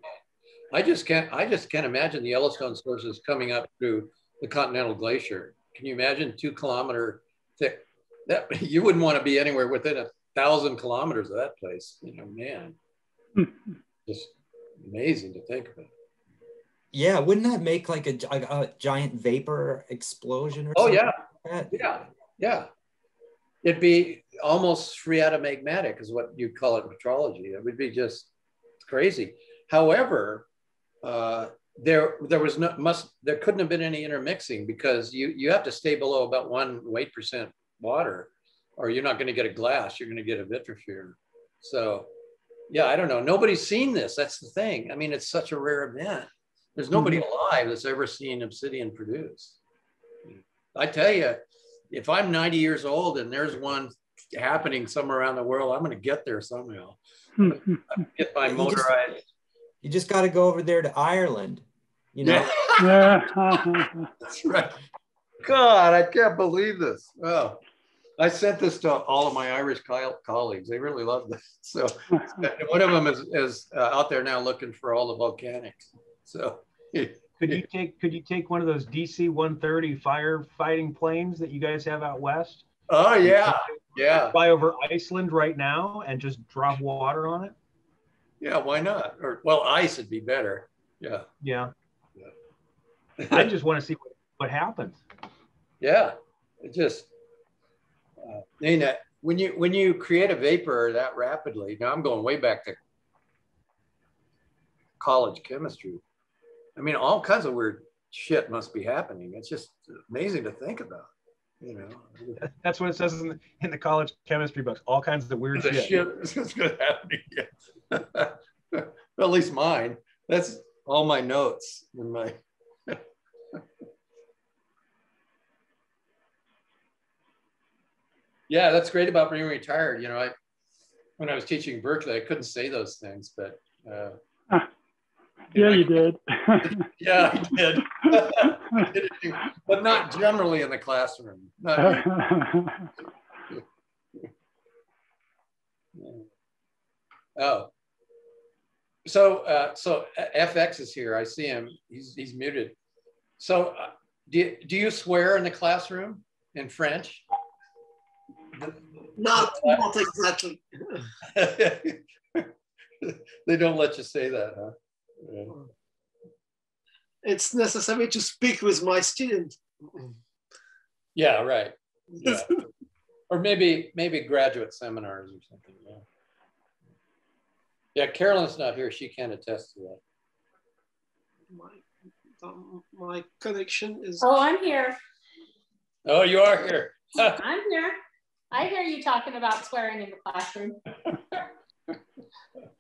[SPEAKER 3] I just can't, I just can't imagine the Yellowstone sources coming up through the Continental Glacier. Can you imagine two kilometer thick? That you wouldn't want to be anywhere within a thousand kilometers of that place. You know, man, just amazing to think about.
[SPEAKER 15] Yeah, wouldn't that make like a, a, a giant vapor explosion? Or
[SPEAKER 3] oh yeah, like yeah, yeah. It'd be almost phreatomagmatic, is what you'd call it in metrology. It would be just crazy. However, uh, there there was no must there couldn't have been any intermixing because you you have to stay below about one weight percent water or you're not going to get a glass you're going to get a vitrophyre so yeah i don't know. Nobody's seen this that's the thing. I mean it's such a rare event. There's nobody mm-hmm. alive that's ever seen obsidian produced i tell you if i'm 90 years old and there's one happening somewhere around the world i'm going to get there somehow. Get my motorized.
[SPEAKER 15] you just got to go over there to ireland you know?
[SPEAKER 3] Yeah. that's right. God i can't believe this. Oh I sent this to all of my Irish colleagues. They really love this. So one of them is, is uh, out there now looking for all the volcanics. So
[SPEAKER 19] could you take could you take one of those DC 130 firefighting planes that you guys have out west?
[SPEAKER 3] Oh yeah, yeah.
[SPEAKER 19] Fly over Iceland right now and just drop water on it.
[SPEAKER 3] Yeah, why not? Or well, ice would be better. Yeah.
[SPEAKER 19] Yeah. yeah. I just want to see what, what happens.
[SPEAKER 3] Yeah, it just uh, Nina, when you when you create a vapor that rapidly, now I'm going way back to college chemistry. I mean, all kinds of weird shit must be happening. It's just amazing to think about. You know,
[SPEAKER 19] that's what it says in the, in the college chemistry books. All kinds of weird shit. shit
[SPEAKER 3] is going to happen. at least mine. That's all my notes in my yeah, that's great about being retired. You know, I when I was teaching Berkeley, I couldn't say those things, but uh,
[SPEAKER 2] yeah, you did.
[SPEAKER 3] yeah, I did. but not generally in the classroom. oh, so uh, so FX is here. I see him. He's he's muted. So, uh, do you, do you swear in the classroom in French?
[SPEAKER 20] Not, not exactly.
[SPEAKER 3] they don't let you say that, huh? Yeah.
[SPEAKER 20] It's necessary to speak with my student.
[SPEAKER 3] Yeah, right. Yeah. or maybe maybe graduate seminars or something. Yeah. Yeah, Carolyn's not here. She can't attest to that.
[SPEAKER 20] My, um, my connection is.
[SPEAKER 21] Oh, I'm here.
[SPEAKER 3] Oh, you are here.
[SPEAKER 21] I'm here. I hear you talking about swearing in the classroom.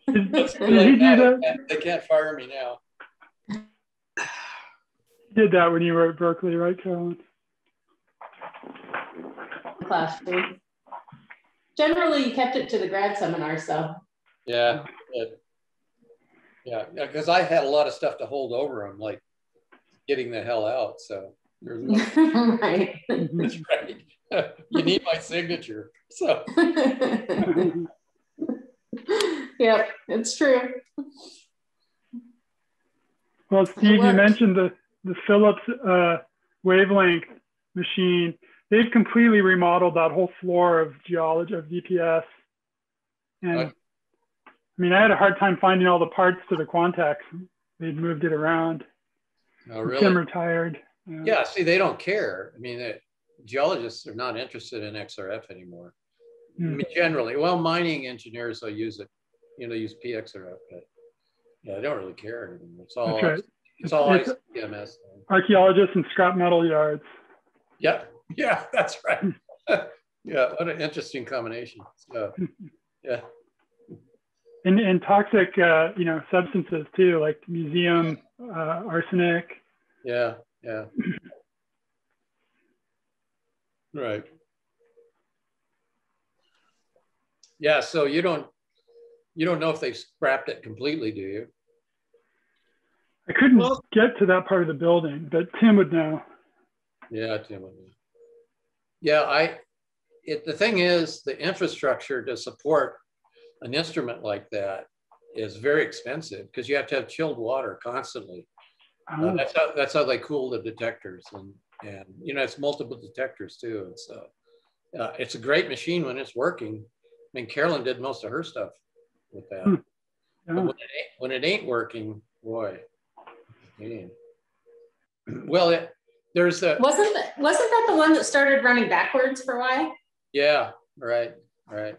[SPEAKER 3] they can't fire me now.
[SPEAKER 2] did that when you were at Berkeley, right, Carolyn?
[SPEAKER 21] Classroom. Generally, you kept it to the grad seminar, so.
[SPEAKER 3] Yeah, yeah, because I had a lot of stuff to hold over them, like getting the hell out. So there's no- right. That's right. you need my signature. So.
[SPEAKER 21] yep, it's true.
[SPEAKER 2] Well, Steve, you mentioned the, the Philips uh, wavelength machine. They've completely remodeled that whole floor of geology of VPS. And I mean, I had a hard time finding all the parts to the Quantex. They'd moved it around.
[SPEAKER 3] Oh, really?
[SPEAKER 2] Tim retired.
[SPEAKER 3] Yeah. yeah, see, they don't care. I mean, it, geologists are not interested in XRF anymore. Mm. I mean, hmm. generally, well, mining engineers will use it, you know, use PXRF, but yeah, they don't really care anymore. It's all, right. it's all it's ICP-MS.
[SPEAKER 2] Archaeologists and scrap metal yards.
[SPEAKER 3] Yeah, yeah, that's right. yeah, what an interesting combination. So, yeah.
[SPEAKER 2] and, and toxic, uh, you know, substances too, like museum uh, arsenic.
[SPEAKER 3] Yeah, yeah. right. Yeah, so you don't you don't know if they've scrapped it completely, do you?
[SPEAKER 2] I couldn't well, get to that part of the building, but Tim would know.
[SPEAKER 3] Yeah, Tim would know. Yeah, I it the thing is the infrastructure to support an instrument like that is very expensive because you have to have chilled water constantly. Uh, that's how that's how they cool the detectors, and and you know it's multiple detectors too, and so uh, it's a great machine when it's working. I mean, Carolyn did most of her stuff with that. Hmm. Yeah. When, it when, it ain't, working, boy, man. Well, it, there's a
[SPEAKER 21] wasn't that, wasn't that the one that started running backwards for a while?
[SPEAKER 3] Yeah, right, right.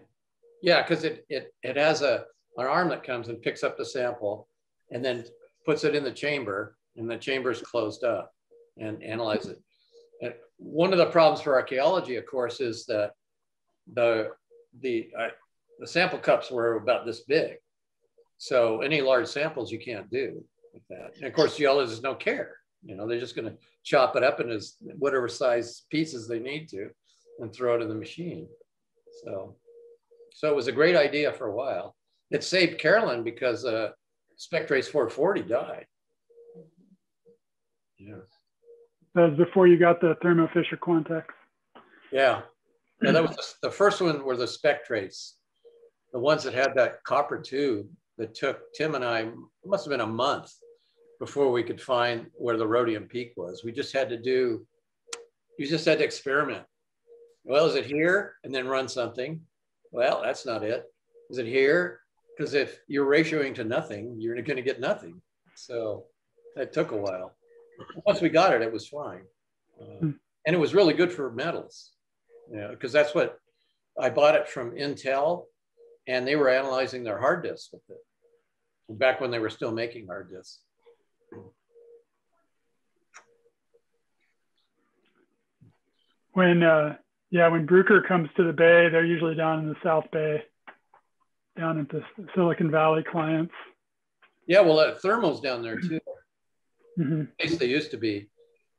[SPEAKER 3] Yeah, because it, it, it has a, an arm that comes and picks up the sample and then puts it in the chamber and the chamber is closed up and analyze it. And one of the problems for archaeology, of course, is that the, the, uh, the sample cups were about this big. So any large samples you can't do with that. And of course, geologists don't care. You know, they're just going to chop it up into whatever size pieces they need to and throw it in the machine. So so it was a great idea for a while. It saved Carolyn because uh, Spectrace 440 died.
[SPEAKER 2] Yeah. That was before you got the Thermo Fisher Quantex.
[SPEAKER 3] Yeah. Yeah, that was the, the first one were the Spectrace, the ones that had that copper tube that took Tim and I, it must have been a month before we could find where the rhodium peak was. We just had to do, you just had to experiment. Well, is it here? And then run something. Well, that's not it. Is it here? Because if you're ratioing to nothing, you're going to get nothing. So that took a while. Once we got it, it was fine. Uh, hmm. and it was really good for metals, you know, because that's what I bought it from Intel and they were analyzing their hard disks with it back when they were still making hard disks.
[SPEAKER 2] When uh, yeah, when Bruker comes to the Bay, they're usually down in the South Bay, down at the Silicon Valley clients.
[SPEAKER 3] Yeah, well, uh, Thermo's down there too.
[SPEAKER 2] Mm-hmm.
[SPEAKER 3] At least they used to be.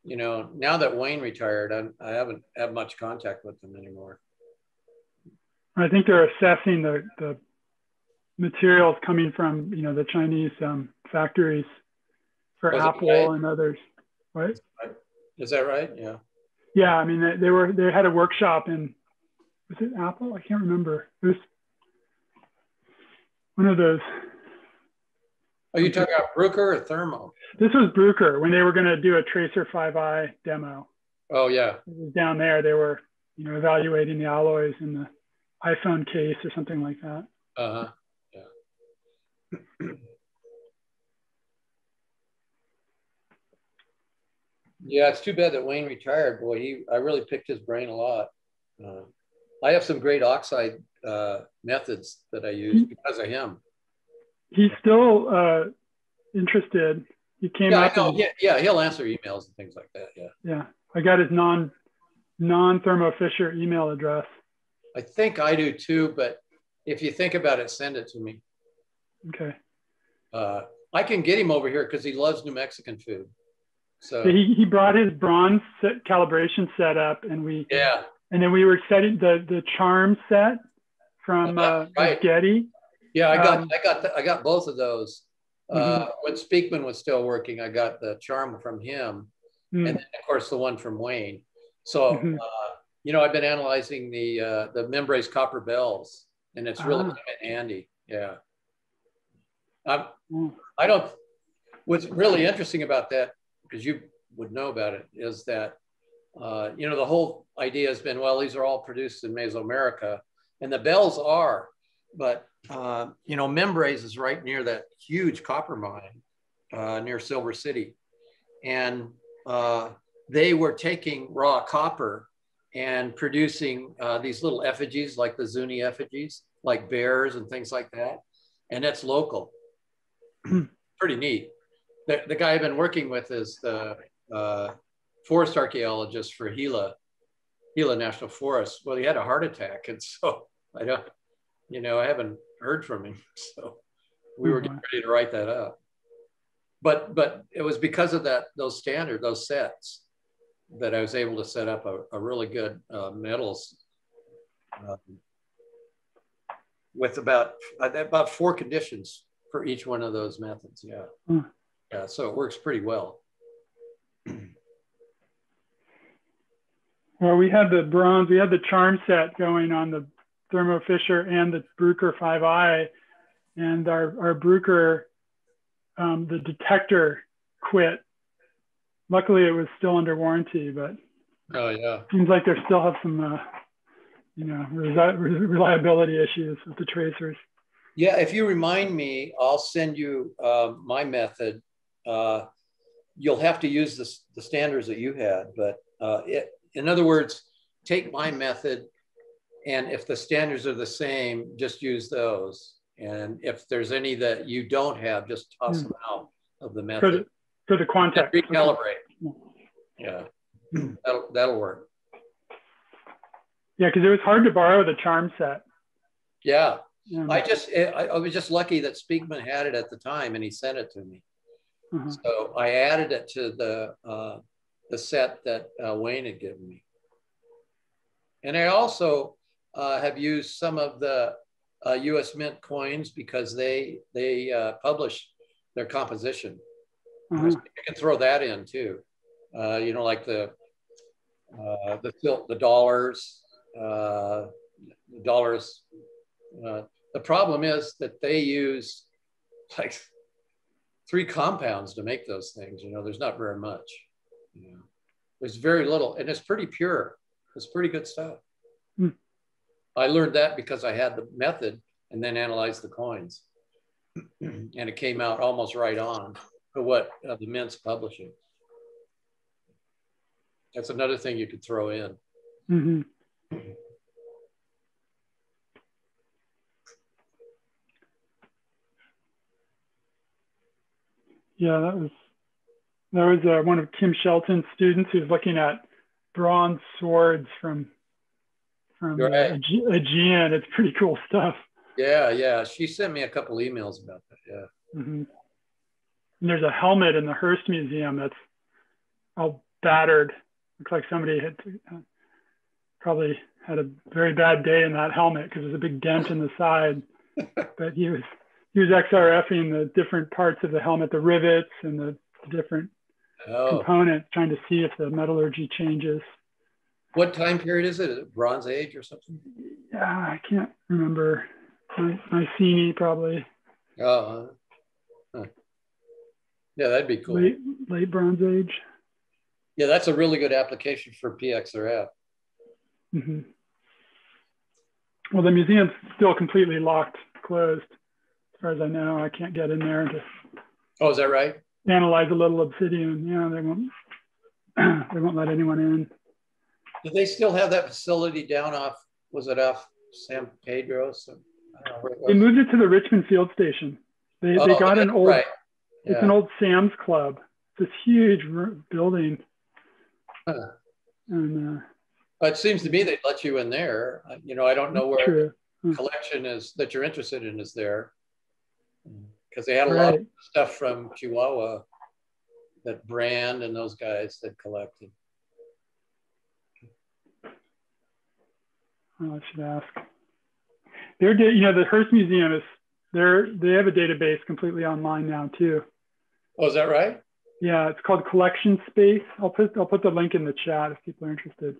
[SPEAKER 3] You know, now that Wayne retired, I, I haven't had much contact with them anymore.
[SPEAKER 2] I think they're assessing the, the materials coming from you know the Chinese um, factories for Was Apple and others, right?
[SPEAKER 3] Is that right? Yeah.
[SPEAKER 2] Yeah, I mean they, they were they had a workshop in was it Apple? I can't remember. It was one of those.
[SPEAKER 3] Are you talking about Bruker or Thermo?
[SPEAKER 2] This was Bruker when they were going to do a Tracer 5i demo.
[SPEAKER 3] Oh yeah.
[SPEAKER 2] It was down there, they were you know evaluating the alloys in the iPhone case or something like that.
[SPEAKER 3] Uh huh. Yeah. Yeah, it's too bad that Wayne retired. Boy, he I really picked his brain a lot. Uh, I have some great oxide uh, methods that I use because of him.
[SPEAKER 2] He's still uh, interested. He came
[SPEAKER 3] yeah,
[SPEAKER 2] up.
[SPEAKER 3] And, yeah, yeah, he'll answer emails and things like that. Yeah.
[SPEAKER 2] Yeah, I got his non non Thermo Fisher email address.
[SPEAKER 3] I think I do too, but if you think about it, send it to me.
[SPEAKER 2] Okay.
[SPEAKER 3] Uh, I can get him over here because he loves New Mexican food. So
[SPEAKER 2] he, he brought his bronze set, calibration set up and we
[SPEAKER 3] yeah
[SPEAKER 2] and then we were setting the the charm set from uh, right. Getty.
[SPEAKER 3] Yeah, I got um, I got the, I got both of those. Uh, mm-hmm. When Speakman was still working, I got the charm from him, mm-hmm. and then of course the one from Wayne. So mm-hmm. uh, you know, I've been analyzing the uh, the Mimbres copper bells, and it's really ah. handy. Yeah. I'm, mm. I don't. What's really interesting about that because you would know about it, is that, uh, you know, the whole idea has been, well, these are all produced in Mesoamerica, and the bells are, but, uh, you know, Mimbres is right near that huge copper mine uh, near Silver City. And uh, they were taking raw copper and producing uh, these little effigies like the Zuni effigies, like bears and things like that. And that's local. Pretty neat the, the guy I've been working with is the uh, forest archaeologist for Gila, Gila National Forest. Well, he had a heart attack. And so I don't, you know, I haven't heard from him. So we were getting ready to write that up. But but it was because of that those standard those sets that I was able to set up a, a really good uh, metals um, with about about four conditions for each one of those methods. Yeah,
[SPEAKER 2] mm.
[SPEAKER 3] yeah. So it works pretty well.
[SPEAKER 2] Well, we had the bronze, we had the charm set going on the Thermo Fisher and the Bruker 5i, and our our Bruker, um, the detector quit. Luckily, it was still under warranty, but
[SPEAKER 3] oh yeah,
[SPEAKER 2] seems like they still have some, uh, you know, reliability issues with the tracers.
[SPEAKER 3] Yeah, if you remind me, I'll send you uh, my method. Uh, you'll have to use the, the standards that you had, but uh, it, in other words, take my method, and if the standards are the same, just use those. And if there's any that you don't have, just toss mm. them out of the method.
[SPEAKER 2] For the, context.
[SPEAKER 3] recalibrate. Yeah, that'll, that'll work.
[SPEAKER 2] Yeah, because it was hard to borrow the charm set.
[SPEAKER 3] Yeah, yeah. I just I, I, was just lucky that Speakman had it at the time and he sent it to me.
[SPEAKER 2] Uh-huh.
[SPEAKER 3] So I added it to the uh, the set that uh, Wayne had given me. And I also uh, have used some of the U.S. Uh, Mint coins because they they uh, publish their composition.
[SPEAKER 2] Uh-huh.
[SPEAKER 3] You can throw that in too. Uh, you know, like the the the dollars, the dollars. the problem is that they use like three compounds to make those things. You know, there's not very much. You know, there's very little, and it's pretty pure. It's pretty good stuff.
[SPEAKER 2] Hmm.
[SPEAKER 3] I learned that because I had the method and then analyzed the coins, and it came out almost right on for what uh, the Mint's publishing. That's another thing you could throw in.
[SPEAKER 2] Mm-hmm. Yeah, that was that was uh, one of Tim Shelton's students who's looking at bronze swords from from right. uh, Aegean. It's pretty cool stuff.
[SPEAKER 3] Yeah, yeah. She sent me a couple emails about that. Yeah.
[SPEAKER 2] Mm-hmm. And there's a helmet in the Hearst Museum that's all battered. Looks like somebody had uh, probably had a very bad day in that helmet because there's a big dent in the side. but he was he was XRFing the different parts of the helmet, the rivets and the different
[SPEAKER 3] oh.
[SPEAKER 2] component, trying to see if the metallurgy changes.
[SPEAKER 3] What time period is it? Is it? Bronze Age or something?
[SPEAKER 2] Yeah, I can't remember. Mycenae probably.
[SPEAKER 3] Oh, huh. yeah, that'd be cool.
[SPEAKER 2] Late, late Bronze Age.
[SPEAKER 3] Yeah, that's a really good application for PXRF.
[SPEAKER 2] Mm-hmm. Well, the museum's still completely locked, closed. As far as I know, I can't get in there to.
[SPEAKER 3] Oh, is that right?
[SPEAKER 2] analyze a little obsidian. Yeah, they won't they won't let anyone in.
[SPEAKER 3] Do they still have that facility down off? Was it off San Pedro? So,
[SPEAKER 2] they moved it to the Richmond Field Station. They, oh, they got an old.
[SPEAKER 3] Right.
[SPEAKER 2] Yeah. It's an old Sam's Club. This huge building.
[SPEAKER 3] Huh.
[SPEAKER 2] And uh,
[SPEAKER 3] well, it seems to me they'd let you in there. You know, I don't know where
[SPEAKER 2] true.
[SPEAKER 3] collection is that you're interested in is there because they had a
[SPEAKER 2] right.
[SPEAKER 3] lot of stuff from Chihuahua that Brand and those guys had collected.
[SPEAKER 2] I should ask. They're, you know, the Hearst Museum is they're they have a database completely online now too.
[SPEAKER 3] Oh, is that right?
[SPEAKER 2] Yeah, it's called Collection Space. I'll put I'll put the link in the chat if people are interested.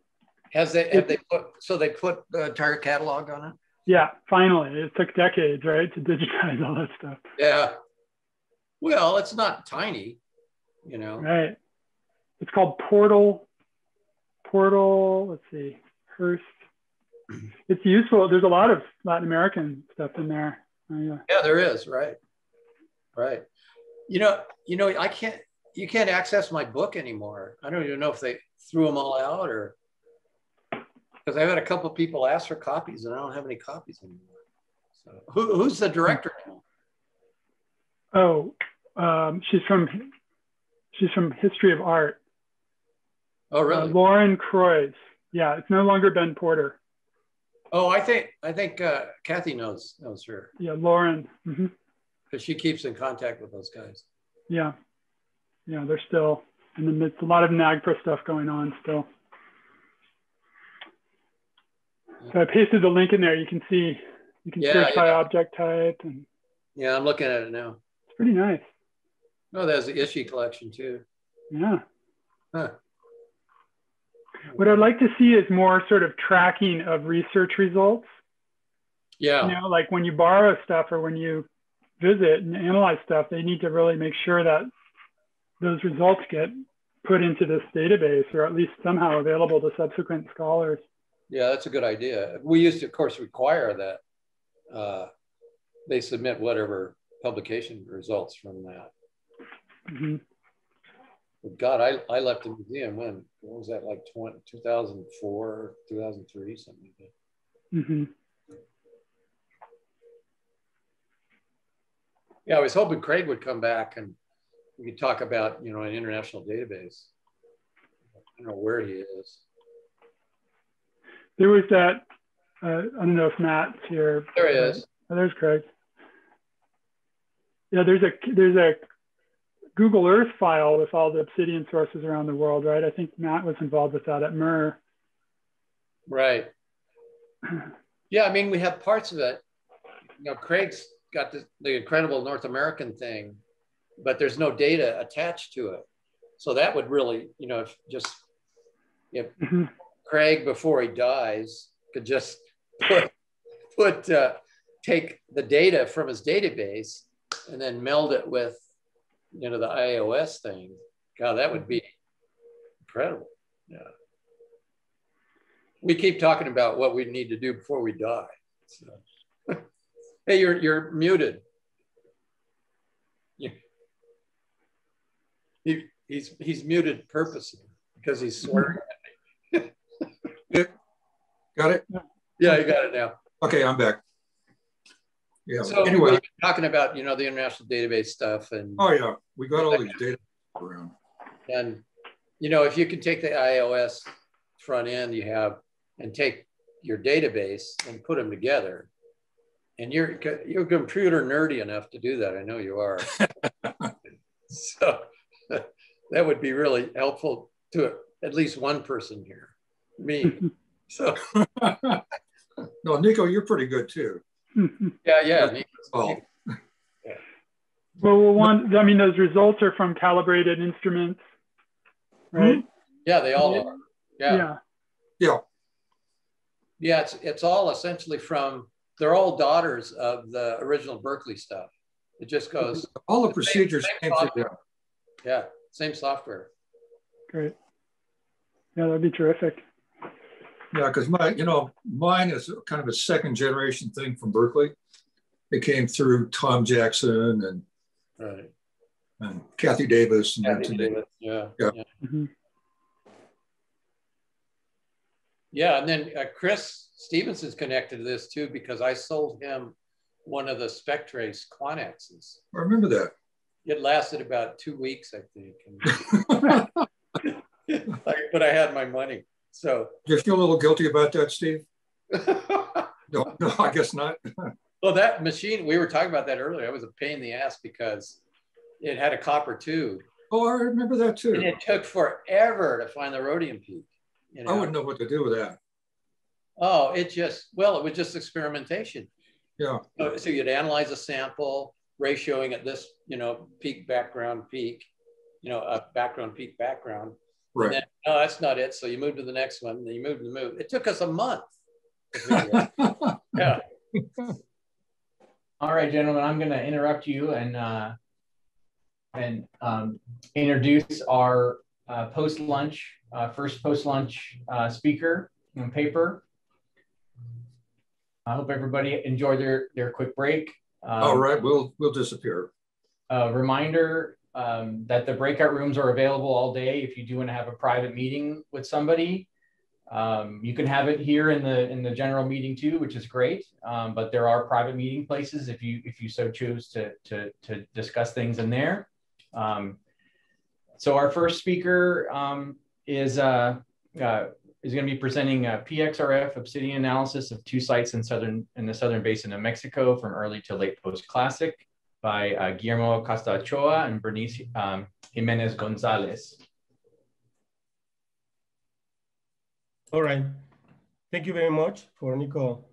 [SPEAKER 3] Has they have they put so they put the entire catalog on it?
[SPEAKER 2] Yeah, finally. It took decades, right, to digitize all that stuff.
[SPEAKER 3] Yeah. Well, it's not tiny, you know.
[SPEAKER 2] Right. It's called Portal. Portal, let's see, Hearst. It's useful. There's a lot of Latin American stuff in there. Uh, yeah.
[SPEAKER 3] yeah, there is, right. Right. You know, you know, I can't you can't access my book anymore. I don't even know if they threw them all out or because I've had a couple people ask for copies and I don't have any copies anymore. So who, who's the director now?
[SPEAKER 2] Oh, um, she's from she's from History of Art.
[SPEAKER 3] Oh, really? Uh,
[SPEAKER 2] Lauren Kroiz. Yeah, it's no longer Ben Porter.
[SPEAKER 3] Oh, I think I think uh, Kathy knows knows her.
[SPEAKER 2] Yeah, Lauren. Mm -hmm.
[SPEAKER 3] Because she keeps in contact with those guys.
[SPEAKER 2] Yeah, yeah, they're still in the midst. A lot of NAGPRA stuff going on still. So I pasted the link in there. You can see, you can yeah, search yeah. by object type. And
[SPEAKER 3] yeah, I'm looking at it now.
[SPEAKER 2] It's pretty nice.
[SPEAKER 3] Oh, there's the issue collection too.
[SPEAKER 2] Yeah. Huh. What I'd like to see is more sort of tracking of research results.
[SPEAKER 3] Yeah.
[SPEAKER 2] You know, like when you borrow stuff or when you visit and analyze stuff, they need to really make sure that those results get put into this database or at least somehow available to subsequent scholars.
[SPEAKER 3] Yeah, that's a good idea. We used to, of course, require that uh, they submit whatever publication results from that. Mm-hmm. God, I, I left the museum when, what was that, like 20, 2004, 2003, something like that. Mm-hmm. Yeah, I was hoping Craig would come back and we could talk about, you know, an international database. I don't know where he is.
[SPEAKER 2] There was that, uh, I don't know if Matt's here.
[SPEAKER 3] There he is.
[SPEAKER 2] Oh, there's Craig. Yeah, there's a there's a Google Earth file with all the obsidian sources around the world, right? I think Matt was involved with that at MURR.
[SPEAKER 3] Right. Yeah, I mean, we have parts of it. You know, Craig's got the, the incredible North American thing, but there's no data attached to it. So that would really, you know, if just if mm-hmm. Craig before he dies could just put, put uh, take the data from his database and then meld it with you know, the iOS thing, God, that would be mm-hmm. incredible. Yeah. We keep talking about what we need to do before we die. So. hey, you're you're muted. Yeah. He, he's he's muted purposely because he's swearing at me.
[SPEAKER 22] Got it?
[SPEAKER 3] Yeah, you got it now.
[SPEAKER 22] Okay, I'm back.
[SPEAKER 3] Yeah. So anyway, talking about you know the international database stuff and
[SPEAKER 22] oh yeah, we got all these data around.
[SPEAKER 3] And you know, if you can take the iOS front end you have and take your database and put them together, and you're you're computer nerdy enough to do that. I know you are. so that would be really helpful to at least one person here, me. So
[SPEAKER 22] no, Nico, you're pretty good too.
[SPEAKER 3] yeah, yeah.
[SPEAKER 2] Well, one, I mean, those results are from calibrated instruments, right? Mm-hmm.
[SPEAKER 3] Yeah, they all are. Yeah.
[SPEAKER 2] Yeah.
[SPEAKER 22] Yeah.
[SPEAKER 3] Yeah, it's, it's all essentially from, they're all daughters of the original Berkeley stuff. It just goes.
[SPEAKER 22] All the, the procedures same, same
[SPEAKER 3] came Yeah, same software.
[SPEAKER 2] Great. Yeah, that'd be terrific.
[SPEAKER 22] Yeah, because my, you know, mine is kind of a second generation thing from Berkeley. It came through Tom Jackson and
[SPEAKER 3] right.
[SPEAKER 22] and Kathy Davis and
[SPEAKER 3] Kathy Davis. Yeah.
[SPEAKER 22] Yeah. Yeah. Mm-hmm.
[SPEAKER 3] yeah and then uh, Chris Stevenson's connected to this too because I sold him one of the Spectrace Quanexes.
[SPEAKER 22] I remember that.
[SPEAKER 3] It lasted about two weeks, I think. but I had my money. So
[SPEAKER 22] do you feel a little guilty about that, Steve? no, no, I guess not.
[SPEAKER 3] well, that machine, we were talking about that earlier. It was a pain in the ass because it had a copper tube.
[SPEAKER 22] Oh, I remember that too.
[SPEAKER 3] And it took forever to find the rhodium peak.
[SPEAKER 22] You know? I wouldn't know what to do with that.
[SPEAKER 3] Oh, it just, well, it was just experimentation.
[SPEAKER 22] Yeah.
[SPEAKER 3] So, so you'd analyze a sample, ratioing at this, you know, peak background peak, you know, a background peak background.
[SPEAKER 22] Right. Then,
[SPEAKER 3] no, that's not it. So you move to the next one. Then you move to the move. It took us a month. yeah.
[SPEAKER 17] All right, gentlemen, I'm going to interrupt you and uh, and um, introduce our uh, post lunch, uh, first post lunch uh, speaker and paper. I hope everybody enjoyed their their quick break.
[SPEAKER 22] Um, All right, we'll we'll disappear.
[SPEAKER 17] A reminder: um, that the breakout rooms are available all day if you do want to have a private meeting with somebody. Um, you can have it here in the in the general meeting too, which is great. Um, but there are private meeting places if you if you so choose to to to discuss things in there. Um, so our first speaker um, is uh, uh,
[SPEAKER 10] is going to be presenting a PXRF obsidian analysis of two sites in southern in the southern basin of Mexico from early to late post-classic by uh, Guillermo Acosta Ochoa and Bernice um, Jimenez Gonzalez.
[SPEAKER 23] All right. Thank you very much for Nico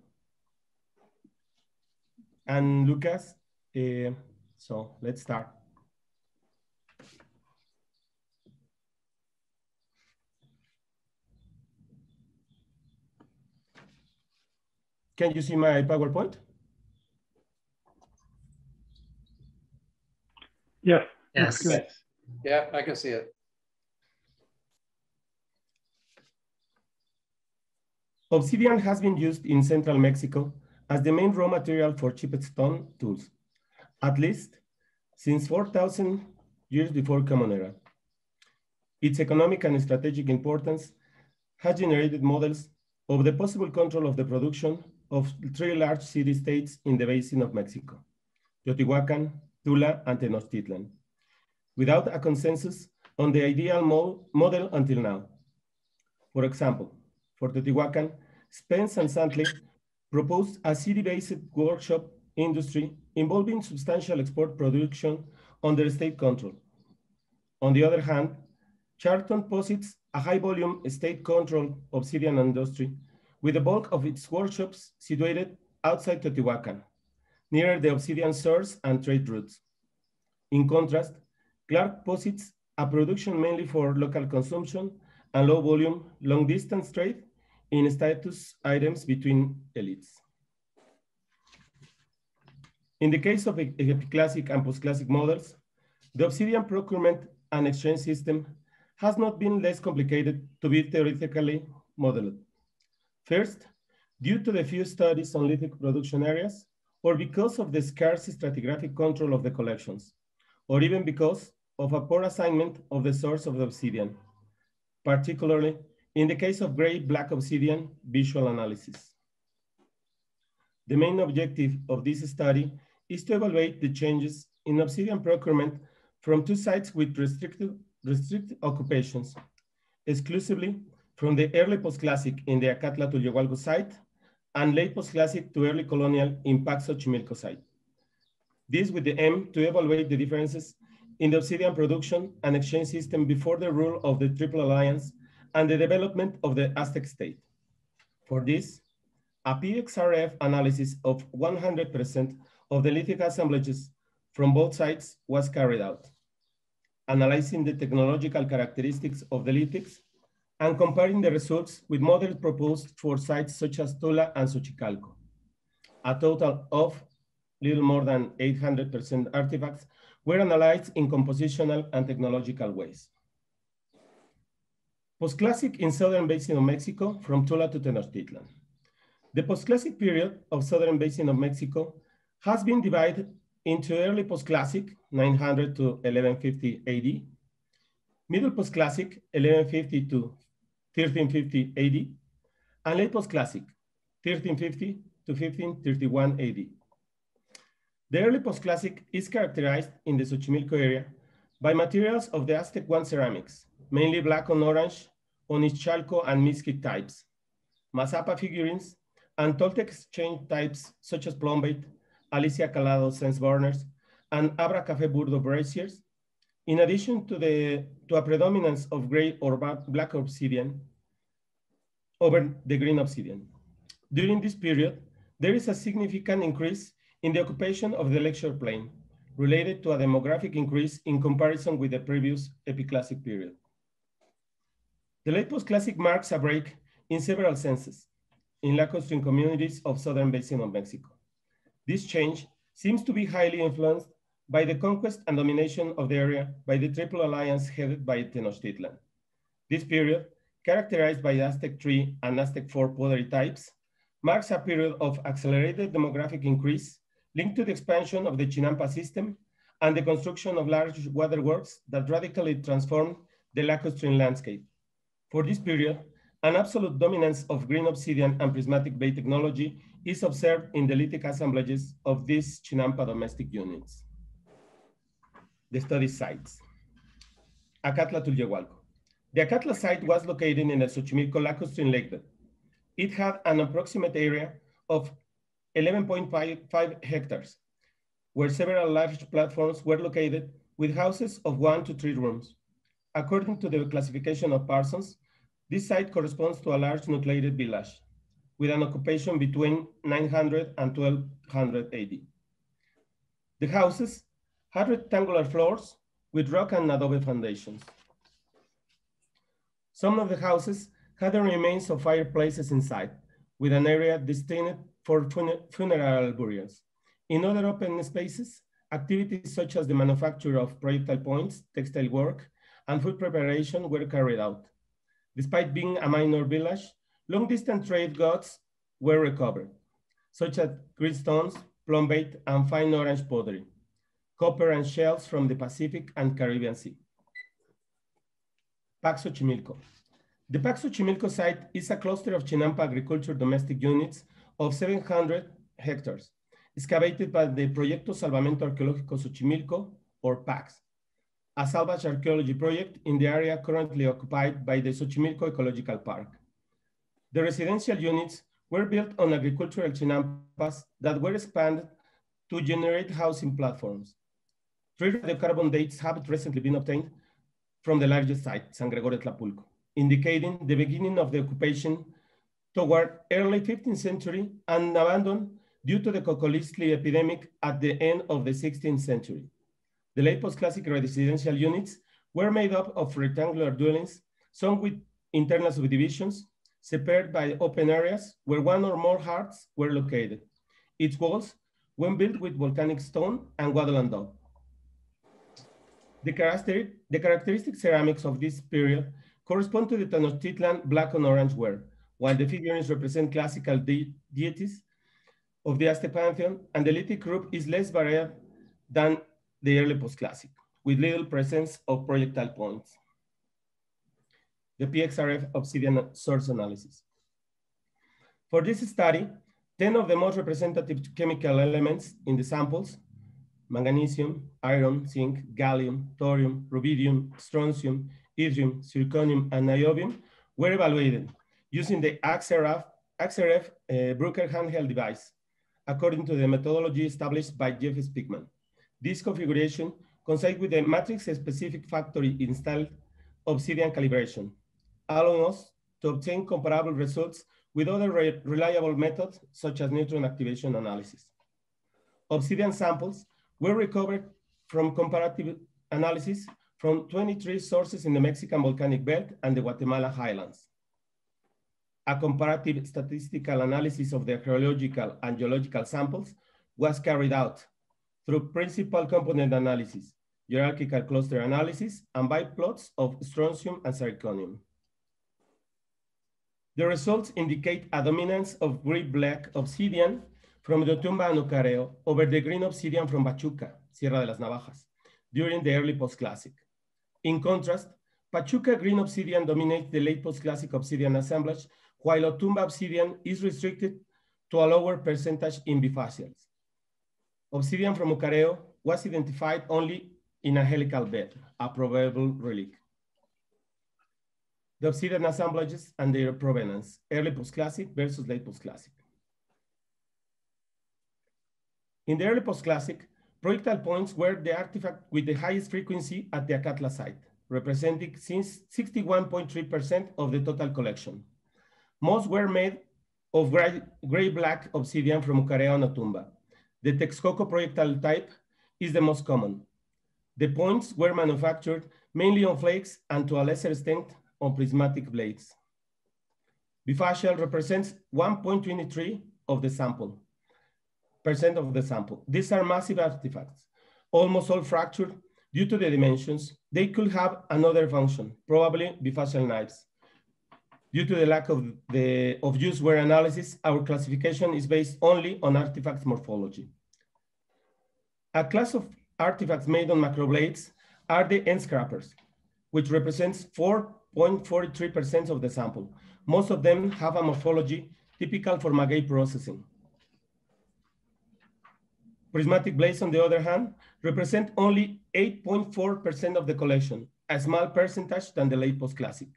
[SPEAKER 23] and Lucas. Uh, so let's start. Can you see my PowerPoint?
[SPEAKER 19] Yes.
[SPEAKER 23] Yes.
[SPEAKER 3] yes. Yeah, I can see it.
[SPEAKER 23] Obsidian has been used in central Mexico as the main raw material for chipped stone tools, at least since 4,000 years before Common Era. Its economic and strategic importance has generated models of the possible control of the production of three large city-states in the basin of Mexico, Teotihuacan, Tula, and Tenochtitlan, without a consensus on the ideal mo model until now. For example, for Teotihuacan, Spence and Santley proposed a city-based workshop industry involving substantial export production under state control. On the other hand, Charlton posits a high-volume state-controlled obsidian industry with the bulk of its workshops situated outside Teotihuacan, near the obsidian source and trade routes. In contrast, Clark posits a production mainly for local consumption and low volume, long distance trade in status items between elites. In the case of epiclassic and postclassic models, the obsidian procurement and exchange system has not been less complicated to be theoretically modeled. First, due to the few studies on lithic production areas, or because of the scarce stratigraphic control of the collections, or even because of a poor assignment of the source of the obsidian, particularly in the case of gray-black obsidian visual analysis. The main objective of this study is to evaluate the changes in obsidian procurement from two sites with restricted, restricted occupations, exclusively from the early post-classic in the Acatla Tulyehualco site and late post-classic to early colonial in Paxo site. This with the aim to evaluate the differences in the obsidian production and exchange system before the rule of the Triple Alliance and the development of the Aztec state. For this, a PXRF analysis of 100% of the lithic assemblages from both sites was carried out, analyzing the technological characteristics of the lithics and comparing the results with models proposed for sites such as Tula and Xochicalco. A total of little more than 800% artifacts were analyzed in compositional and technological ways. Postclassic in southern basin of Mexico from Tula to Tenochtitlan. The postclassic period of southern basin of Mexico has been divided into early postclassic, 900 to 1150 AD, middle postclassic, 1150 to 1350 AD, and late post-classic, 1350 to 1531 AD. The early post-classic is characterized in the Xochimilco area by materials of the Aztec one ceramics, mainly black on orange, on Ixchalco and Mixquic types, Mazapa figurines, and Toltec exchange types such as plumbate, Alicia Calado sense burners, and Abra Cafe Burdo braziers, in addition to, the, to a predominance of gray or black obsidian over the green obsidian. During this period, there is a significant increase in the occupation of the lecture plane related to a demographic increase in comparison with the previous epiclassic period. The late post-classic marks a break in several senses in lacustrine communities of southern basin of Mexico. This change seems to be highly influenced by the conquest and domination of the area by the Triple Alliance headed by Tenochtitlan. This period, characterized by Aztec 3 and Aztec 4 pottery types, marks a period of accelerated demographic increase linked to the expansion of the Chinampa system and the construction of large waterworks that radically transformed the lacustrine landscape. For this period, an absolute dominance of green obsidian and prismatic bay technology is observed in the lithic assemblages of these Chinampa domestic units the study sites. Acatla Tulyehualco. The Acatla site was located in the Xochimilco lacustrine lakebed. It had an approximate area of 11.55 hectares, where several large platforms were located with houses of one to three rooms. According to the classification of Parsons, this site corresponds to a large nucleated village with an occupation between 900 and 1200 AD. The houses had rectangular floors with rock and adobe foundations. Some of the houses had the remains of fireplaces inside, with an area destined for funeral burials. In other open spaces, activities such as the manufacture of projectile points, textile work, and food preparation were carried out. Despite being a minor village, long-distance trade goods were recovered, such as greenstones, plumbate, and fine orange pottery, copper and shells from the Pacific and Caribbean Sea. PAX Xochimilco. The PAX Xochimilco site is a cluster of Chinampa agriculture domestic units of 700 hectares, excavated by the Proyecto Salvamento Arqueológico Xochimilco, or PAX, a salvage archaeology project in the area currently occupied by the Xochimilco Ecological Park. The residential units were built on agricultural chinampas that were expanded to generate housing platforms. Three radiocarbon dates have recently been obtained from the largest site, San Gregorio Tlapulco, indicating the beginning of the occupation toward early 15th century and abandoned due to the Cocoliztli epidemic at the end of the 16th century. The late post-classic residential units were made up of rectangular dwellings, some with internal subdivisions, separated by open areas where one or more hearths were located. Its walls were built with volcanic stone and daub. The, characteristic, the characteristic ceramics of this period correspond to the Tenochtitlan black and orange ware, while the figurines represent classical de deities of the Aztec pantheon, and the lithic group is less varied than the early post-classic, with little presence of projectile points. The PXRF obsidian source analysis. For this study, 10 of the most representative chemical elements in the samples, magnesium, iron, zinc, gallium, thorium, rubidium, strontium, yttrium, zirconium, and niobium, were evaluated using the AXRF, AXRF uh, Bruker handheld device according to the methodology established by Jeff Speakman. This configuration coincides with the matrix-specific factory installed obsidian calibration, allowing us to obtain comparable results with other re reliable methods, such as neutron activation analysis. Obsidian samples were recovered from comparative analysis from 23 sources in the Mexican volcanic belt and the Guatemala highlands a comparative statistical analysis of the archaeological and geological samples was carried out through principal component analysis, hierarchical cluster analysis, and biplots of strontium and zirconium. The results indicate a dominance of gray black obsidian from the Otumba and Ucareo over the green obsidian from Pachuca, Sierra de las Navajas, during the early post-classic. In contrast, Pachuca green obsidian dominates the late post-classic obsidian assemblage while Otumba obsidian is restricted to a lower percentage in bifacials. Obsidian from Ucareo was identified only in a helical bed, a probable relic. The obsidian assemblages and their provenance, early post-classic versus late post-classic. In the early post-classic, projectile points were the artifact with the highest frequency at the Acatla site, representing 61.3% of the total collection. Most were made of gray-black obsidian from Ucareo and. The Texcoco projectile type is the most common. The points were manufactured mainly on flakes and to a lesser extent on prismatic blades. Bifacial represents 1.23 of the sample, percent of the sample. These are massive artifacts, almost all fractured due to the dimensions. They could have another function, probably bifacial knives. Due to the lack of, the, of use wear analysis, our classification is based only on artifacts morphology. A class of artifacts made on macroblades are the end scrappers, which represents 4.43% of the sample. Most of them have a morphology typical for maguey processing. Prismatic blades, on the other hand, represent only 8.4% of the collection, a small percentage than the late post-classic.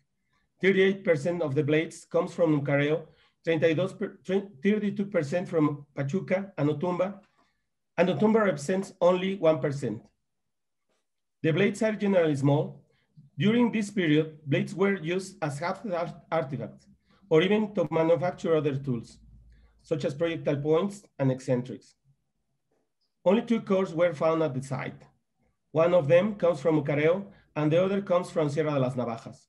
[SPEAKER 23] 38% of the blades comes from Ucareo, 32% from Pachuca and Otumba, and Otumba represents only 1%. The blades are generally small. During this period, blades were used as half artifacts, or even to manufacture other tools, such as projectile points and eccentrics. Only two cores were found at the site. One of them comes from Ucareo, and the other comes from Sierra de las Navajas.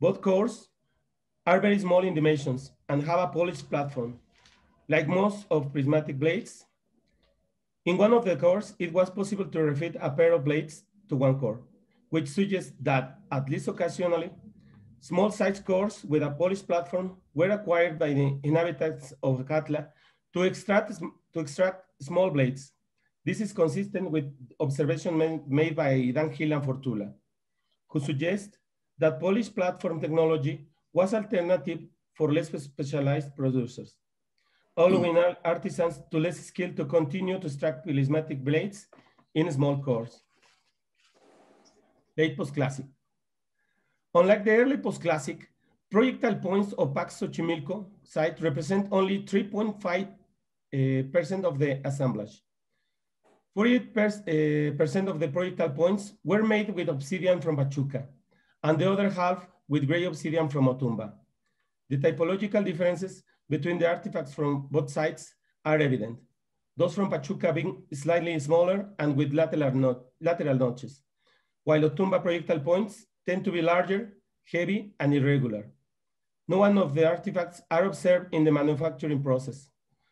[SPEAKER 23] Both cores are very small in dimensions and have a polished platform. Like most of prismatic blades, in one of the cores, it was possible to refit a pair of blades to one core, which suggests that, at least occasionally, small size cores with a polished platform were acquired by the inhabitants of Acatla to extract, to extract small blades. This is consistent with observation made by Dan Healan for Tula, who suggest that Polish platform technology was alternative for less specialized producers, allowing mm. artisans to less skilled to continue to extract prismatic blades in small cores. Late post-classic. Unlike the early post-classic, projectile points of Pax Xochimilco site represent only 3.5% uh, of the assemblage. 48% uh, of the projectile points were made with obsidian from Pachuca, and the other half with gray obsidian from Otumba. The typological differences between the artifacts from both sites are evident. Those from Pachuca being slightly smaller and with lateral, not, lateral notches, while Otumba projectile points tend to be larger, heavy, and irregular. No one of the artifacts are observed in the manufacturing process.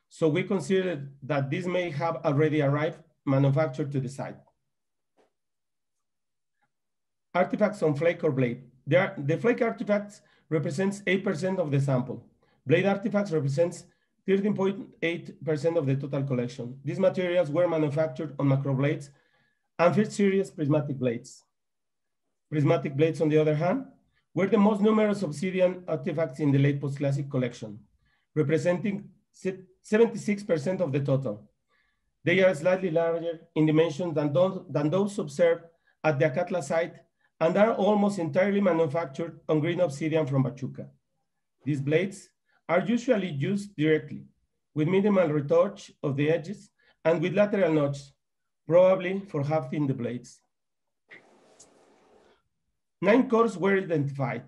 [SPEAKER 23] So we consider that this may have already arrived manufactured to the site. Artifacts on flake or blade. Are, the flake artifacts represents 8% of the sample. Blade artifacts represents 13.8% of the total collection. These materials were manufactured on macroblades and first series prismatic blades. Prismatic blades, on the other hand, were the most numerous obsidian artifacts in the late post-classic collection, representing 76% of the total. They are slightly larger in dimension than those, than those observed at the Acatla site and are almost entirely manufactured on green obsidian from Pachuca. These blades are usually used directly with minimal retouch of the edges and with lateral notches, probably for hafting the blades. Nine cores were identified,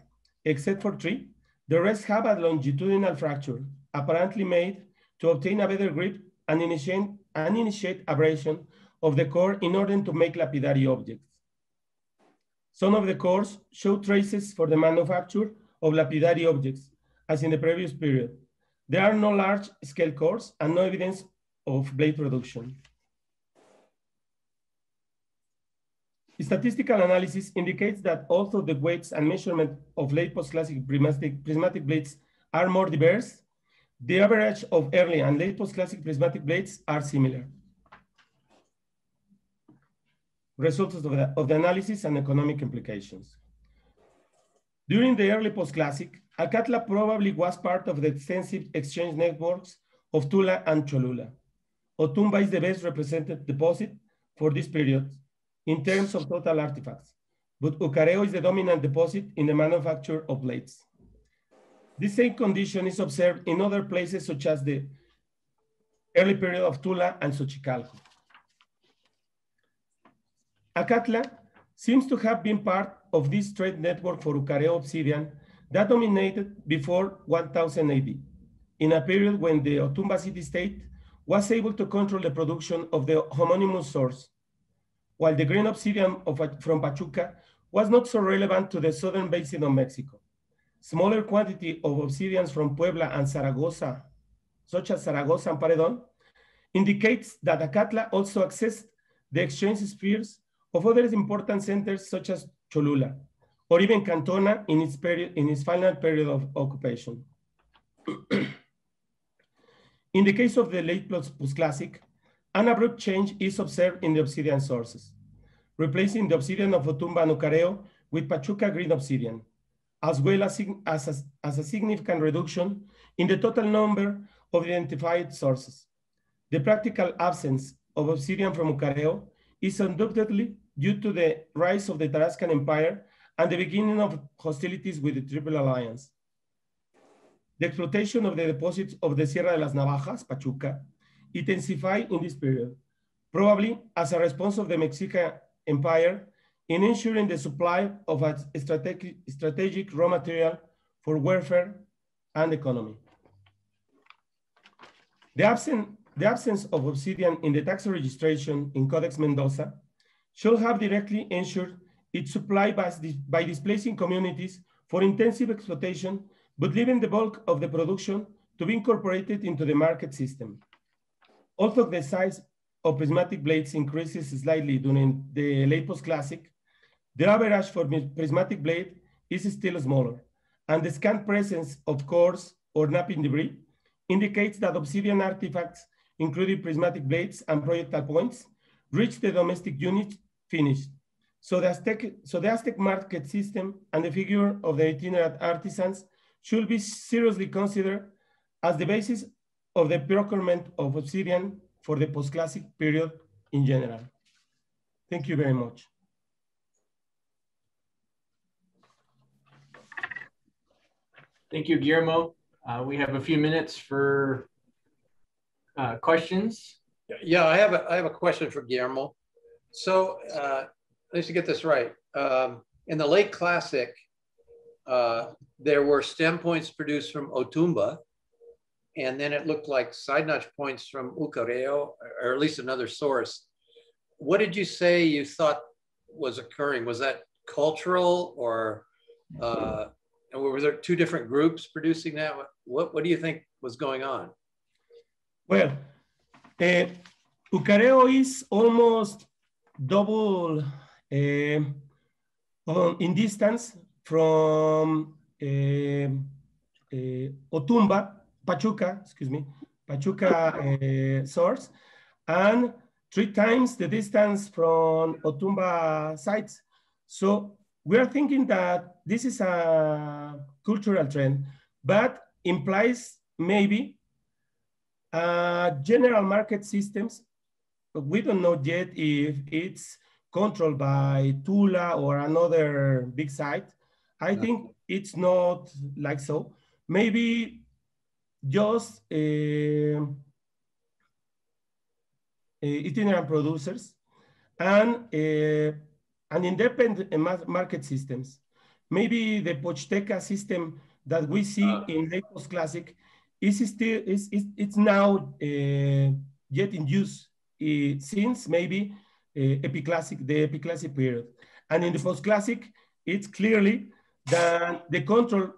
[SPEAKER 23] except for three. The rest have a longitudinal fracture, apparently made to obtain a better grip and initiate, and initiate abrasion of the core in order to make lapidary objects. Some of the cores show traces for the manufacture of lapidary objects, as in the previous period. There are no large scale cores and no evidence of blade production. Statistical analysis indicates that although the weights and measurement of late post-classic prismatic, prismatic blades are more diverse, the average of early and late post-classic prismatic blades are similar. Results of the, of the analysis and economic implications. During the early post-classic, Acatla probably was part of the extensive exchange networks of Tula and Cholula. Otumba is the best represented deposit for this period in terms of total artifacts, but Ucareo is the dominant deposit in the manufacture of blades. This same condition is observed in other places such as the early period of Tula and Xochicalco. Acatla seems to have been part of this trade network for Ucareo obsidian that dominated before 1000 AD, in a period when the Otumba city-state was able to control the production of the homonymous source, while the green obsidian of, from Pachuca was not so relevant to the southern basin of Mexico. Smaller quantity of obsidians from Puebla and Zaragoza, such as Zaragoza and Paredon, indicates that Acatla also accessed the exchange spheres of other important centers such as Cholula, or even Cantona in its, period, in its final period of occupation. in the case of the late post-classic, an abrupt change is observed in the obsidian sources, replacing the obsidian of Otumba and Ucareo with Pachuca green obsidian as mm-hmm. well as, as, a, as a significant reduction in the total number of identified sources. The practical absence of obsidian from Ucareo is undoubtedly due to the rise of the Tarascan Empire and the beginning of hostilities with the Triple Alliance. The exploitation of the deposits of the Sierra de las Navajas, Pachuca, intensified in this period, probably as a response of the Mexican Empire in ensuring the supply of a strategic, strategic raw material for warfare and economy. The, the absence of obsidian in the tax registration in Codex Mendoza should have directly ensured its supply by, by displacing communities for intensive exploitation, but leaving the bulk of the production to be incorporated into the market system. Although the size of prismatic blades increases slightly during the late post-classic, the average for prismatic blade is still smaller, and the scant presence of coarse or knapping debris indicates that obsidian artifacts, including prismatic blades and projectile points, reached the domestic unit finished. So the, Aztec, so the Aztec market system and the figure of the itinerant artisans should be seriously considered as the basis of the procurement of obsidian for the post-classic period in general. Thank you very much.
[SPEAKER 10] Thank you, Guillermo. Uh, we have a few minutes for uh, questions.
[SPEAKER 3] Yeah, I have a I have a question for Guillermo. So uh, let's get this right. Um, in the late classic, uh, there were stem points produced from Otumba, and then it looked like side notch points from Ucareo, or at least another source. What did you say you thought was occurring? Was that cultural or uh, and were there two different groups producing that? What, what do you think was going on?
[SPEAKER 23] Well, uh, Ucareo is almost double uh, in distance from uh, uh, Otumba, Pachuca, excuse me, Pachuca source, and three times the distance from Otumba sites. So we are thinking that this is a cultural trend, but implies maybe uh, general market systems. We don't know yet if it's controlled by Tula or another big site. I think it's not like so. Maybe just uh, itinerant producers and uh, and independent market systems. Maybe the Pochteca system that we see uh, in late post-classic is still, is, is, it's now uh, yet in use uh, since maybe uh, epiclassic, the epiclassic period. And in the post-classic, it's clearly that the control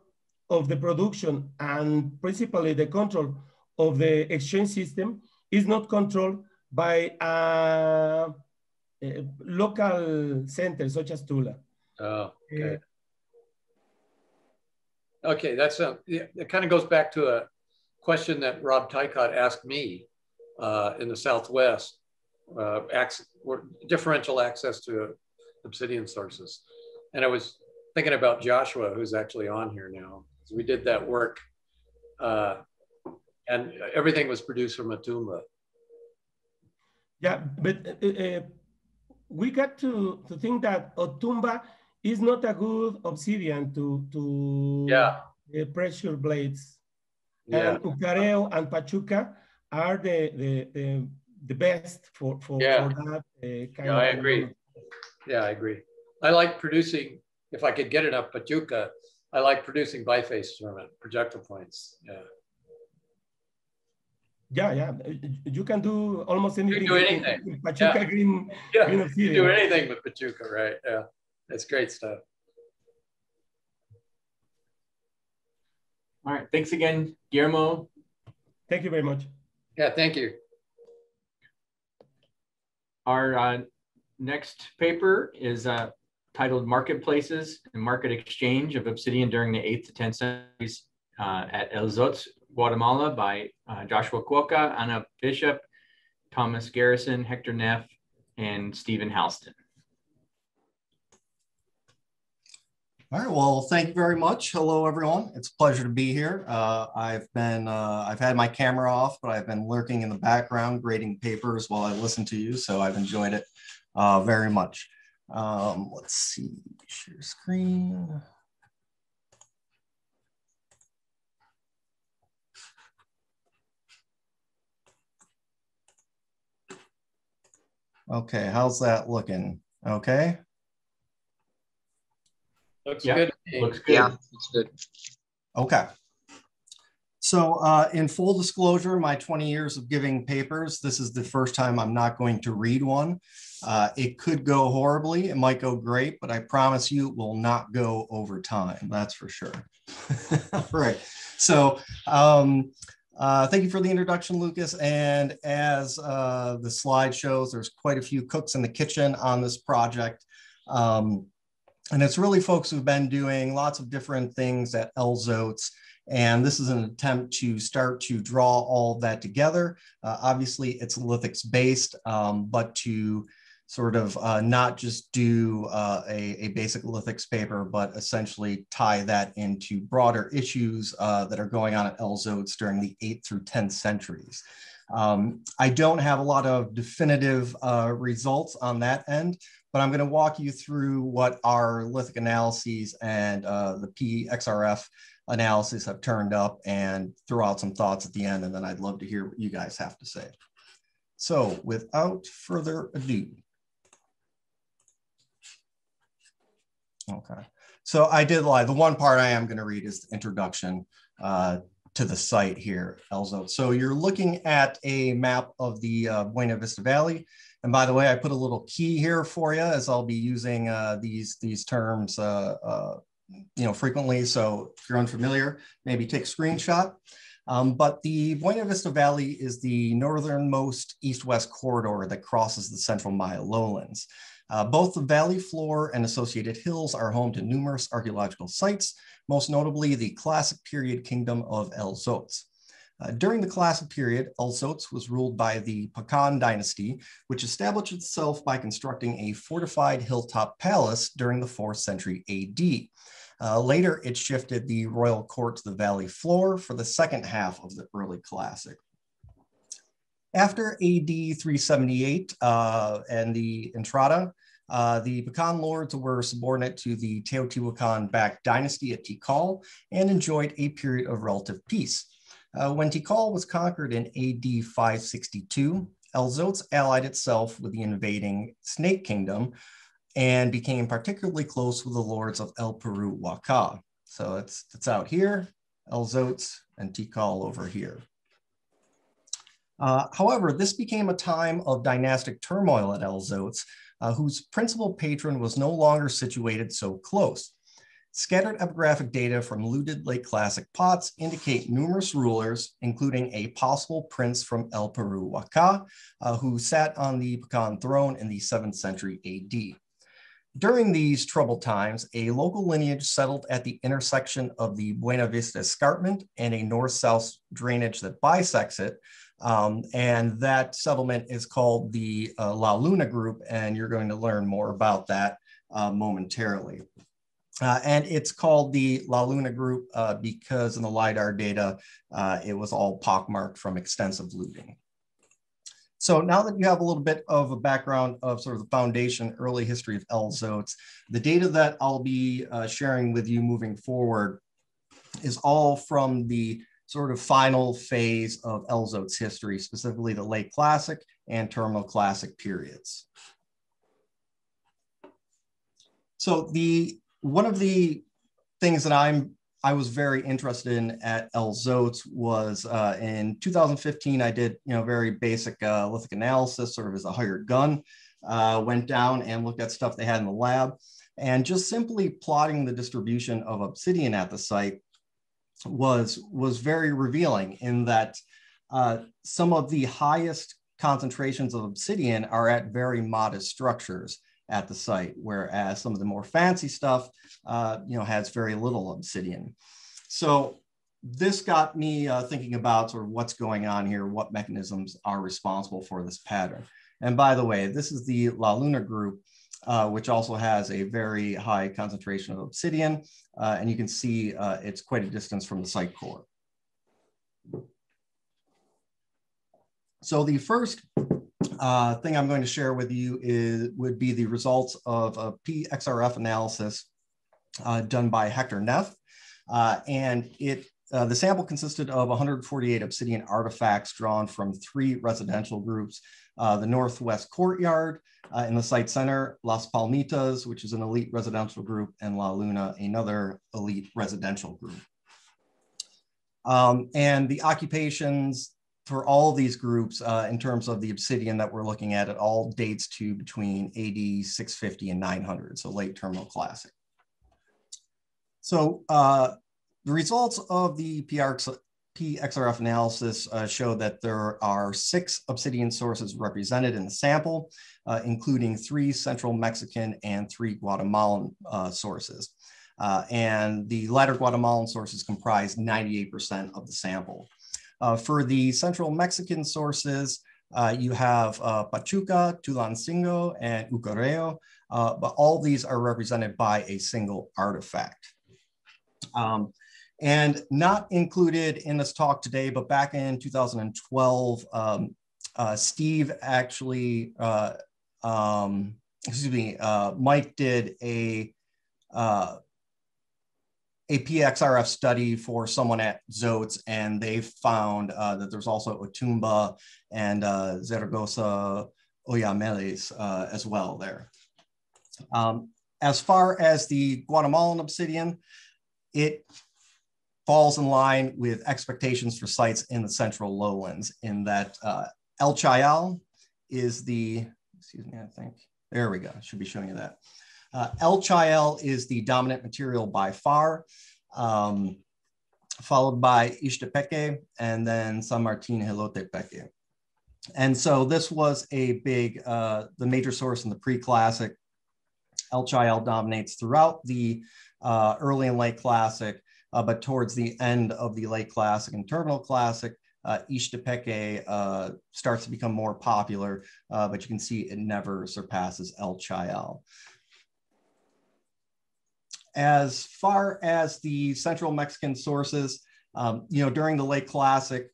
[SPEAKER 23] of the production and principally the control of the exchange system is not controlled by a uh, local centers such as Tula.
[SPEAKER 3] Oh, okay. Uh, okay, that's a, it kind of goes back to a question that Rob Tykot asked me uh, in the Southwest, uh, access, differential access to obsidian sources. And I was thinking about Joshua, who's actually on here now. We did that work uh, and everything was produced from Otumba.
[SPEAKER 23] Yeah, but uh, uh we got to, to think that Otumba is not a good obsidian to, to
[SPEAKER 3] yeah.
[SPEAKER 23] Uh, pressure blades. Yeah. And Ucareo and Pachuca are the, the, the, the best for, for,
[SPEAKER 3] yeah.
[SPEAKER 23] for that uh, kind
[SPEAKER 3] yeah,
[SPEAKER 23] of.
[SPEAKER 3] I agree. Yeah, I agree. I like producing, if I could get enough Pachuca, I like producing biface it, projectile points. Yeah.
[SPEAKER 23] Yeah, yeah. You can do almost anything.
[SPEAKER 3] You can do anything.
[SPEAKER 23] Pachuca
[SPEAKER 3] yeah.
[SPEAKER 23] green.
[SPEAKER 3] Yeah,
[SPEAKER 23] green
[SPEAKER 3] you can do anything with Pachuca, right? Yeah, that's great stuff.
[SPEAKER 10] All right, thanks again, Guillermo.
[SPEAKER 23] Thank you very much.
[SPEAKER 3] Yeah, thank you.
[SPEAKER 10] Our uh, next paper is uh, titled Marketplaces and Market Exchange of Obsidian during the 8th to 10th centuries uh, at El Zotz Guatemala by uh, Joshua Kwoka, Anna Bishop, Thomas Garrison, Hector Neff, and Stephen Houston.
[SPEAKER 24] All right. Well, thank you very much. Hello, everyone. It's a pleasure to be here. Uh, I've been, uh, I've had my camera off, but I've been lurking in the background, grading papers while I listen to you. So I've enjoyed it uh, very much. Um, let's see, share screen. Okay, how's that looking? Okay.
[SPEAKER 3] Looks
[SPEAKER 10] Yeah,
[SPEAKER 3] good.
[SPEAKER 10] looks good.
[SPEAKER 20] Yeah, it's good.
[SPEAKER 24] Okay. So uh, in full disclosure, my 20 years of giving papers, this is the first time I'm not going to read one. Uh, it could go horribly, it might go great, but I promise you it will not go over time, that's for sure. right, so um, uh, thank you for the introduction, Lucas. And as uh, the slide shows, there's quite a few cooks in the kitchen on this project. Um, and it's really folks who've been doing lots of different things at El Zotz and this is an attempt to start to draw all that together. Uh, obviously, it's lithics based, um, but to sort of uh, not just do uh, a, a, basic lithics paper, but essentially tie that into broader issues uh, that are going on at El Zotz during the 8th through 10th centuries. Um, I don't have a lot of definitive uh, results on that end, but I'm going to walk you through what our lithic analyses and uh, the PXRF analysis have turned up and throw out some thoughts at the end, and then I'd love to hear what you guys have to say. So without further ado. Okay, so I did lie. The one part I am going to read is the introduction uh, to the site here, El Zotz. So you're looking at a map of the uh, Buena Vista Valley. And by the way, I put a little key here for you as I'll be using uh, these, these terms uh, uh, you know, frequently. So if you're unfamiliar, maybe take a screenshot. Um, but the Buena Vista Valley is the northernmost east-west corridor that crosses the central Maya lowlands. Uh, both the valley floor and associated hills are home to numerous archaeological sites, most notably the Classic period kingdom of El Zotz. Uh, during the Classic period, El Zotz was ruled by the Pakan dynasty, which established itself by constructing a fortified hilltop palace during the 4th century AD. Uh, later, it shifted the royal court to the valley floor for the second half of the early classic. After AD 378 uh, and the Entrada, uh, the Pakan lords were subordinate to the Teotihuacan-backed dynasty at Tikal and enjoyed a period of relative peace. Uh, when Tikal was conquered in AD 562, El Zotz allied itself with the invading Snake Kingdom, and became particularly close with the lords of El Peru Waka. So it's, it's out here, El Zotz and Tikal over here. Uh, however, this became a time of dynastic turmoil at El Zotz, uh, whose principal patron was no longer situated so close. Scattered epigraphic data from looted late classic pots indicate numerous rulers, including a possible prince from El Peru Waka, uh, who sat on the Pakan throne in the 7th century AD. During these troubled times, a local lineage settled at the intersection of the Buena Vista Escarpment and a north-south drainage that bisects it. Um, and that settlement is called the uh, La Luna Group, and you're going to learn more about that uh, momentarily. Uh, and it's called the La Luna Group uh, because in the LIDAR data, uh, it was all pockmarked from extensive looting. So now that you have a little bit of a background of sort of the foundation, early history of El Zotz, the data that I'll be uh, sharing with you moving forward is all from the sort of final phase of El Zotz history, specifically the late classic and terminal classic periods. So the one of the things that I'm I was very interested in at El Zotz was uh, in 2015, I did, you know, very basic uh, lithic analysis, sort of as a hired gun, uh, went down and looked at stuff they had in the lab. And just simply plotting the distribution of obsidian at the site was, was very revealing in that uh, some of the highest concentrations of obsidian are at very modest structures at the site, whereas some of the more fancy stuff, uh, you know, has very little obsidian. So this got me uh, thinking about sort of what's going on here, what mechanisms are responsible for this pattern. And by the way, this is the La Luna group, uh, which also has a very high concentration of obsidian. Uh, and you can see uh, it's quite a distance from the site core. So the first uh, thing I'm going to share with you is would be the results of a PXRF analysis uh, done by Hector Neff. And it uh, the sample consisted of 148 obsidian artifacts drawn from three residential groups, uh, the Northwest Courtyard uh, in the site center, Las Palmitas, which is an elite residential group, and La Luna, another elite residential group. Um, and the occupations for all these groups uh, in terms of the obsidian that we're looking at, it all dates to between AD 650 and 900, so late terminal classic. So uh, the results of the PXRF analysis uh, show that there are six obsidian sources represented in the sample, uh, including three Central Mexican and three Guatemalan uh, sources. Uh, and the latter Guatemalan sources comprise 98% of the sample. Uh, for the Central Mexican sources, uh, you have Pachuca, Tulancingo, and Ucareo, but all these are represented by a single artifact. Um, and not included in this talk today, but back in 2012, um, uh, Steve actually, uh, um, excuse me, uh, Mike did a uh, a PXRF study for someone at Zotz, and they found uh, that there's also Otumba and uh, Zaragoza Oyameles uh, as well there. Um, as far as the Guatemalan obsidian, it falls in line with expectations for sites in the central lowlands in that uh, El Chayal is the, excuse me, I think, there we go, should be showing you that. Uh, El Chayal is the dominant material by far, um, followed by Ixtepeque and then San Martin Jilotepeque. And so this was a big, uh, the major source in the pre-classic. El Chayal dominates throughout the uh, early and late classic, uh, but towards the end of the late classic and terminal classic, uh, Ixtepeque uh, starts to become more popular, uh, but you can see it never surpasses El Chayal. As far as the central Mexican sources, um, you know, during the late classic,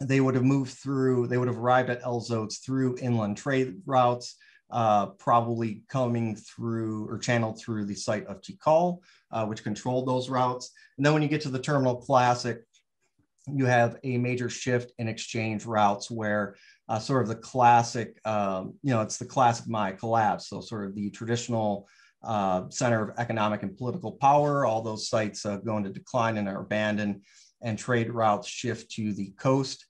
[SPEAKER 24] they would have moved through, they would have arrived at El Zotz through inland trade routes, uh, probably coming through or channeled through the site of Tikal, uh, which controlled those routes. And then when you get to the Terminal Classic, you have a major shift in exchange routes where uh, sort of the classic, um, you know, it's the classic Maya collapse. So sort of the traditional uh, center of economic and political power, all those sites uh, go into decline and are abandoned and trade routes shift to the coast.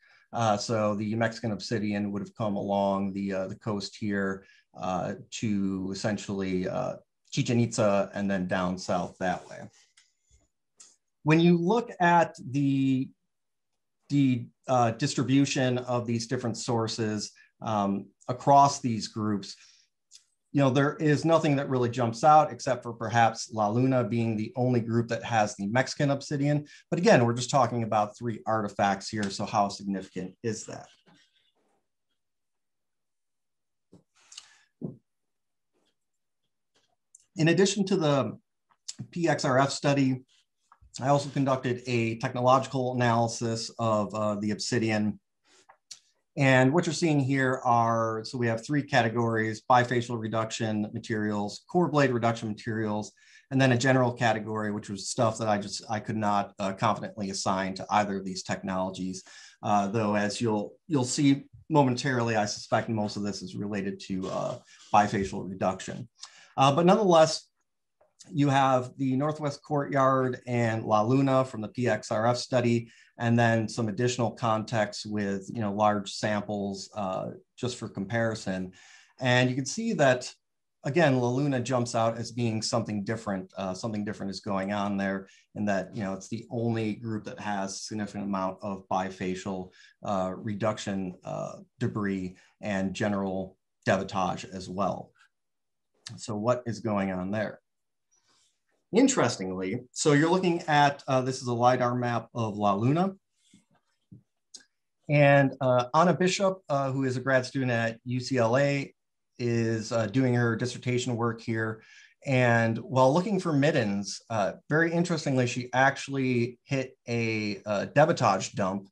[SPEAKER 24] So the Mexican obsidian would have come along the, the coast here uh, to essentially uh, Chichen Itza and then down south that way. When you look at the, the uh, distribution of these different sources um, across these groups, you know, there is nothing that really jumps out except for perhaps La Luna being the only group that has the Mexican obsidian. But again, we're just talking about three artifacts here. So how significant is that? In addition to the PXRF study, I also conducted a technological analysis of uh, the obsidian. And what you're seeing here are, so we have three categories, bifacial reduction materials, core blade reduction materials, and then a general category, which was stuff that I just, I could not uh, confidently assign to either of these technologies. Uh, though as you'll, you'll see momentarily, I suspect most of this is related to uh, bifacial reduction. Uh, but nonetheless, you have the Northwest Courtyard and La Luna from the PXRF study, and then some additional context with you know large samples uh, just for comparison. And you can see that again, La Luna jumps out as being something different. Uh, something different is going on there in that, you know, it's the only group that has significant amount of bifacial uh, reduction uh, debris and general debitage as well. So what is going on there? Interestingly, so you're looking at, uh, this is a LiDAR map of La Luna. And uh, Anna Bishop, uh, who is a grad student at UCLA, is uh, doing her dissertation work here. And while looking for middens, uh, very interestingly, she actually hit a, a debitage dump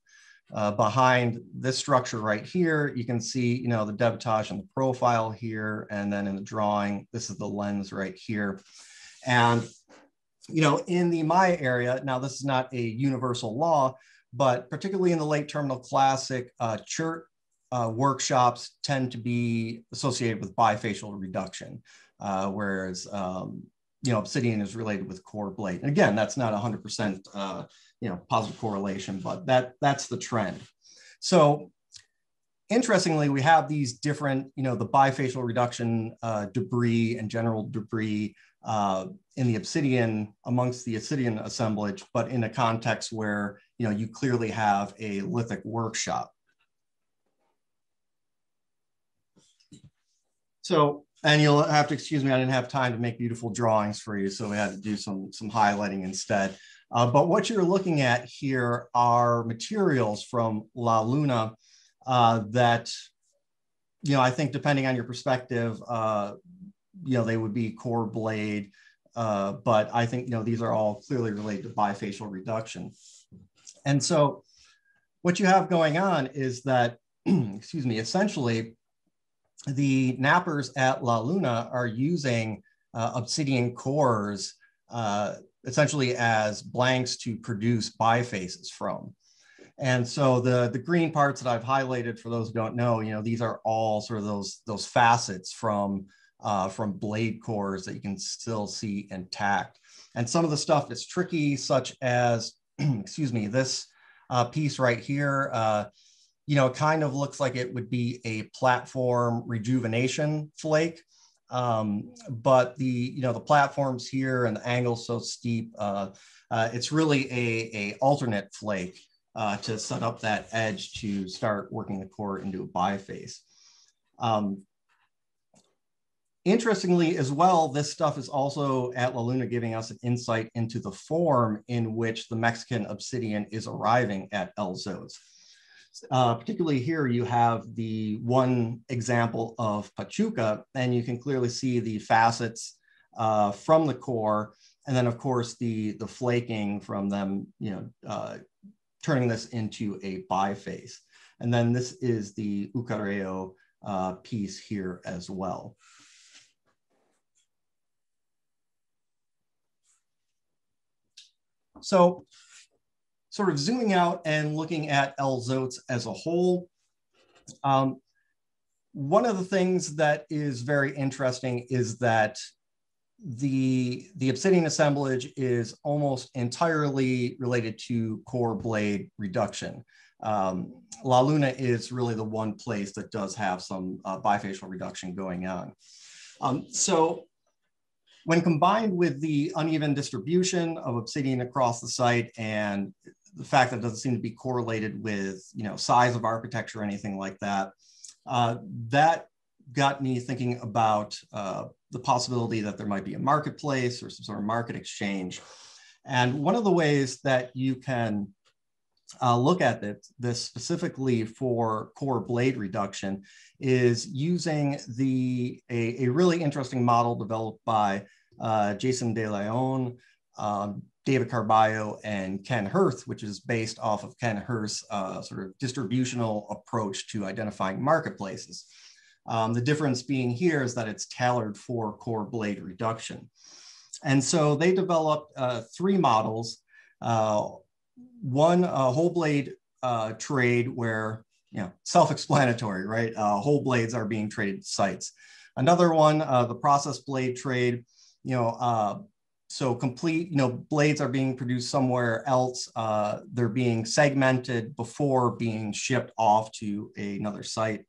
[SPEAKER 24] uh, behind this structure right here, you can see, you know, the debitage and the profile here. And then in the drawing, this is the lens right here. And, you know, in the Maya area, now this is not a universal law, but particularly in the late terminal classic, uh, chert uh, workshops tend to be associated with bifacial reduction, uh, whereas, um, you know, obsidian is related with core blade. And again, that's not 100% uh, you know, positive correlation, but that that's the trend. So interestingly, we have these different, you know, the bifacial reduction uh, debris and general debris uh, in the obsidian amongst the obsidian assemblage, but in a context where, you know, you clearly have a lithic workshop. So, and you'll have to excuse me, I didn't have time to make beautiful drawings for you, so we had to do some, some highlighting instead. Uh, but what you're looking at here are materials from La Luna uh, that, you know, I think depending on your perspective, uh, you know, they would be core blade, uh, but I think, you know, these are all clearly related to bifacial reduction. And so what you have going on is that, excuse me, essentially the knappers at La Luna are using uh, obsidian cores uh, essentially as blanks to produce bifaces from. And so the, the green parts that I've highlighted for those who don't know, you know, these are all sort of those, those facets from, uh, from blade cores that you can still see intact. And some of the stuff is tricky, such as, excuse me, this uh, piece right here, uh, you know, it kind of looks like it would be a platform rejuvenation flake. Um, but the you know the platforms here and the angles so steep, uh, uh, it's really a, a alternate flake uh, to set up that edge to start working the core into a biface. Um, interestingly as well, this stuff is also at La Luna giving us an insight into the form in which the Mexican obsidian is arriving at El Zotz. Uh, particularly here, you have the one example of Pachuca, and you can clearly see the facets uh, from the core. And then of course, the, the flaking from them, you know, uh, turning this into a biface. And then this is the Ucareo uh, piece here as well. So sort of zooming out and looking at El Zotz as a whole, um, one of the things that is very interesting is that the, the obsidian assemblage is almost entirely related to core blade reduction. Um, La Luna is really the one place that does have some uh, bifacial reduction going on. Um, so when combined with the uneven distribution of obsidian across the site and the fact that it doesn't seem to be correlated with you know size of architecture or anything like that. Uh, that got me thinking about uh, the possibility that there might be a marketplace or some sort of market exchange. And one of the ways that you can uh, look at this, this specifically for core blade reduction is using the a, a really interesting model developed by uh, Jason De Leon, um, David Carballo and Ken Hirth, which is based off of Ken Hirth's uh, sort of distributional approach to identifying marketplaces. Um, the difference being here is that it's tailored for core blade reduction. And so they developed uh, three models. Uh, one, a whole blade uh, trade where, you know, self-explanatory, right? Uh, whole blades are being traded sites. Another one, uh, the process blade trade, you know, so complete, you know, blades are being produced somewhere else. Uh, they're being segmented before being shipped off to a, another site.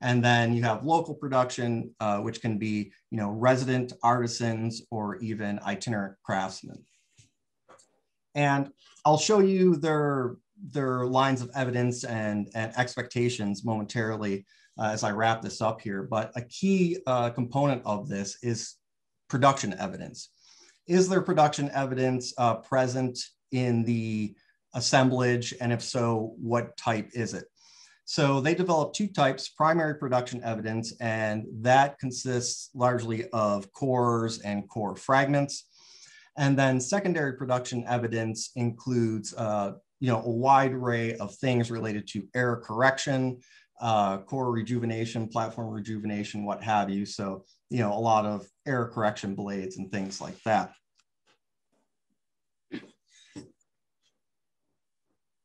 [SPEAKER 24] And then you have local production, uh, which can be, you know, resident artisans or even itinerant craftsmen. And I'll show you their, their lines of evidence and, and expectations momentarily uh, as I wrap this up here. But a key uh, component of this is production evidence is there production evidence uh, present in the assemblage? And if so, what type is it? So they developed two types, primary production evidence, and that consists largely of cores and core fragments. And then secondary production evidence includes uh, you know, a wide array of things related to error correction, uh, core rejuvenation, platform rejuvenation, what have you. So, you know, a lot of error correction blades and things like that.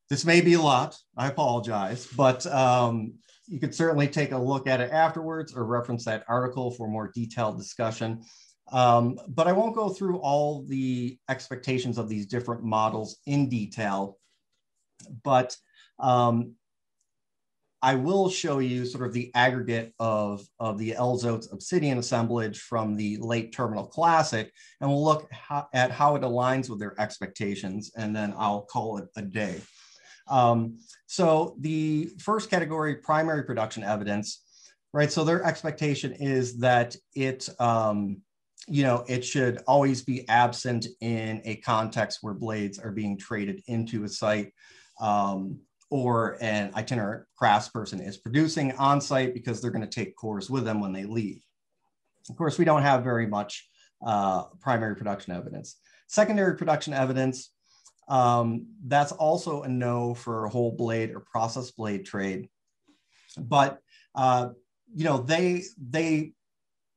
[SPEAKER 24] This may be a lot, I apologize, but um, you could certainly take a look at it afterwards or reference that article for more detailed discussion. Um, but I won't go through all the expectations of these different models in detail, but um, I will show you sort of the aggregate of, of the El Zotz Obsidian assemblage from the late Terminal Classic, and we'll look how, at how it aligns with their expectations, and then I'll call it a day. Um, so the first category, primary production evidence, right? So their expectation is that it, um, you know, it should always be absent in a context where blades are being traded into a site um, or an itinerant craftsperson is producing on site because they're going to take cores with them when they leave. Of course, we don't have very much uh, primary production evidence. Secondary production evidence, um, that's also a no for a whole blade or process blade trade. But uh, you know, they they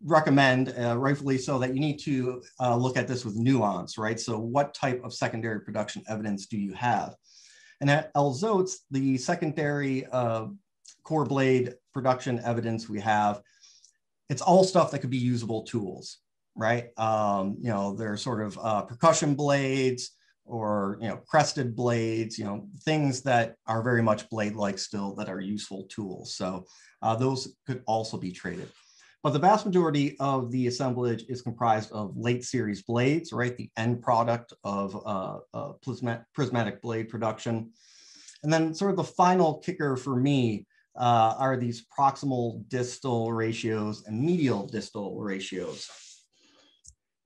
[SPEAKER 24] recommend, uh, rightfully so, that you need to uh, look at this with nuance, right? So, what type of secondary production evidence do you have? And at El Zotz, the secondary uh, core blade production evidence we have, it's all stuff that could be usable tools, right? Um, you know, they're sort of uh, percussion blades, or you know crested blades you know things that are very much blade like still that are useful tools so uh, those could also be traded but the vast majority of the assemblage is comprised of late series blades right? The end product of uh, uh, prismatic, blade production. And then sort of the final kicker for me uh, are these proximal distal ratios and medial distal ratios.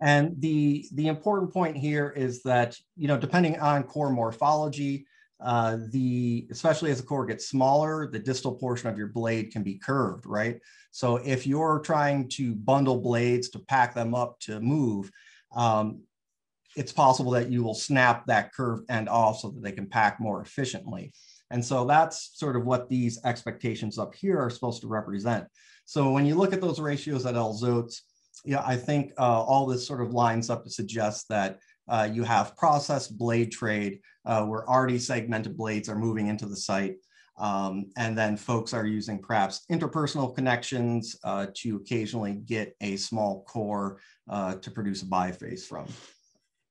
[SPEAKER 24] And the, the important point here is that, you know, depending on core morphology, uh, the, especially as the core gets smaller, the distal portion of your blade can be curved, right? So if you're trying to bundle blades to pack them up to move, um, it's possible that you will snap that curved end off so that they can pack more efficiently. And so that's sort of what these expectations up here are supposed to represent. So when you look at those ratios at El Zotz, yeah, I think uh, all this sort of lines up to suggest that uh, you have processed blade trade uh, where already segmented blades are moving into the site. Um, and then folks are using perhaps interpersonal connections uh, to occasionally get a small core uh, to produce a biface from.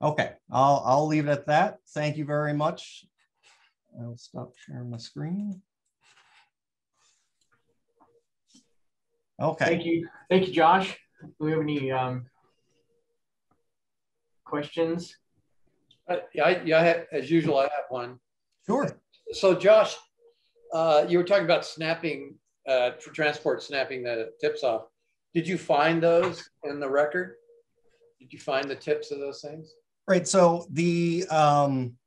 [SPEAKER 24] Okay, I'll, I'll leave it at that. Thank you very much. I'll stop sharing my screen. Okay.
[SPEAKER 10] Thank you. Thank you, Josh. Do we have any um, questions?
[SPEAKER 3] Uh, yeah, I, yeah I have, as usual, I have one.
[SPEAKER 24] Sure.
[SPEAKER 3] So, Josh, uh, you were talking about snapping uh, for transport, snapping the tips off. Did you find those in the record? Did you find the tips of those things?
[SPEAKER 24] Right. So the um,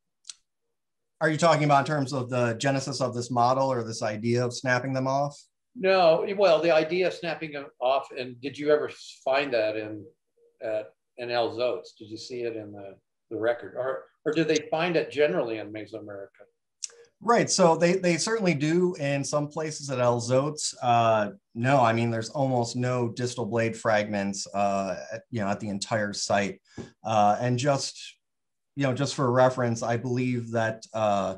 [SPEAKER 24] are you talking about in terms of the genesis of this model or this idea of snapping them off?
[SPEAKER 3] No, well, the idea of snapping them off, and did you ever find that in at in El Zotz? Did you see it in the, the record, or or did they find it generally in Mesoamerica?
[SPEAKER 24] Right. So they, they certainly do in some places at El Zotz. Uh, no, I mean, there's almost no distal blade fragments, uh, at, you know, at the entire site. Uh, and just, you know, just for reference, I believe that, uh,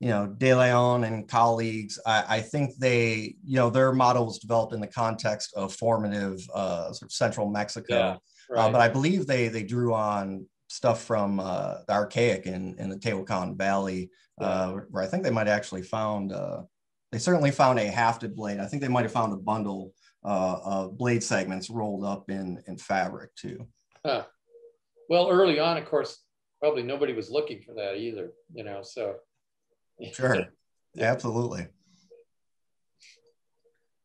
[SPEAKER 24] you know, De Leon and colleagues, I, I, think they, you know, their model was developed in the context of formative uh, sort of central Mexico. Yeah, right. uh, but I believe they they drew on stuff from uh, the archaic in, in the Tehuacan Valley, uh, where I think they might actually found, uh, they certainly found a hafted blade. I think they might have found a bundle of blade segments rolled up in, in fabric too.
[SPEAKER 3] Huh. Well, early on, of course, probably nobody was looking for that either, you know, so
[SPEAKER 24] Sure. Absolutely.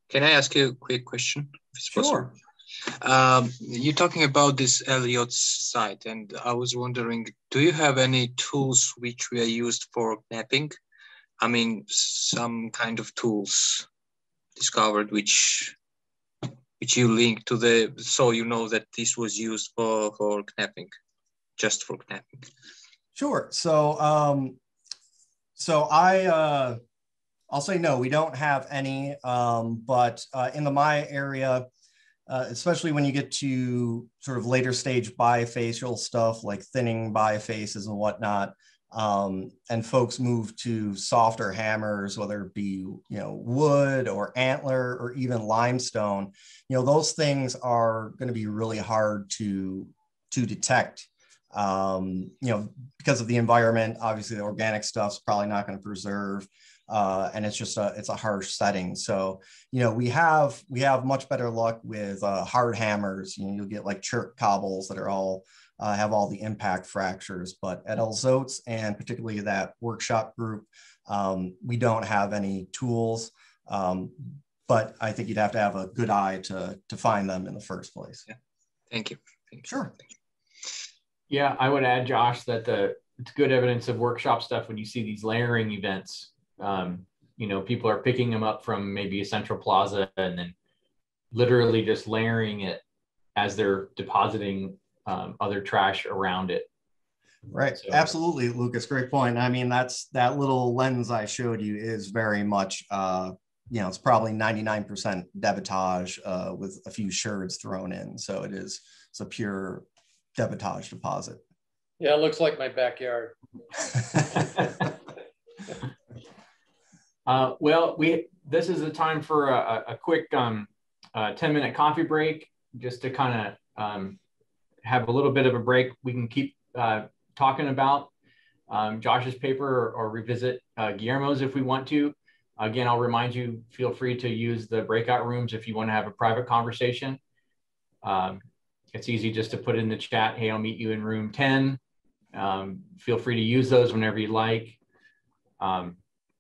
[SPEAKER 25] Can I ask you a quick question?
[SPEAKER 24] Sure.
[SPEAKER 25] Um, you're talking about this El Zotz site, and I was wondering, do you have any tools which were used for knapping? I mean, some kind of tools discovered which which you link to the so you know that this was used for for knapping, just for knapping.
[SPEAKER 24] Sure. So um, so I, uh, I'll say no, we don't have any, um, but uh, in the Maya area, uh, especially when you get to sort of later stage bifacial stuff like thinning bifaces and whatnot, um, and folks move to softer hammers, whether it be you know wood or antler or even limestone. You know those things are going to be really hard to to detect. Um, you know because of the environment, obviously the organic stuff's probably not going to preserve. Uh, and it's just a it's a harsh setting. So you know we have we have much better luck with uh, hard hammers. You know you'll get like chert cobbles that are all uh, have all the impact fractures. But at El Zotz and particularly that workshop group, um, we don't have any tools. Um, but I think you'd have to have a good eye to, to find them in the first place.
[SPEAKER 25] Yeah. Thank you. Thank you.
[SPEAKER 24] Sure.
[SPEAKER 10] Yeah, I would add, Josh, that the it's good evidence of workshop stuff when you see these layering events. Um, you know, people are picking them up from maybe a central plaza and then literally just layering it as they're depositing um, other trash around it.
[SPEAKER 24] Right. So, Absolutely, Lucas. Great point. I mean, that's that little lens I showed you is very much, uh, you know, it's probably 99% debitage uh, with a few sherds thrown in. So it is, it's a pure debitage deposit.
[SPEAKER 26] Yeah, it looks like my backyard.
[SPEAKER 10] uh, well, we this is the time for a, a quick um, uh, 10 minute coffee break just to kind of um, have a little bit of a break, we can keep uh, talking about um, Josh's paper or, or revisit uh, Guillermo's if we want to. Again, I'll remind you, feel free to use the breakout rooms if you want to have a private conversation. Um, it's easy just to put in the chat, hey, I'll meet you in room 10. Um, feel free to use those whenever you like. Um,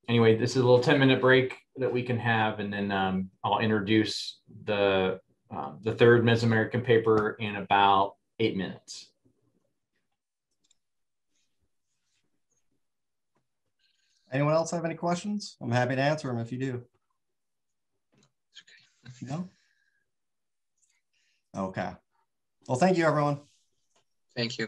[SPEAKER 10] anyway, this is a little 10 minute break that we can have, and then um, I'll introduce the, uh, the third Mesoamerican paper in about eight minutes.
[SPEAKER 24] Anyone else have any questions? I'm happy to answer them if you do. No? Okay. Well, thank you, everyone.
[SPEAKER 25] Thank you.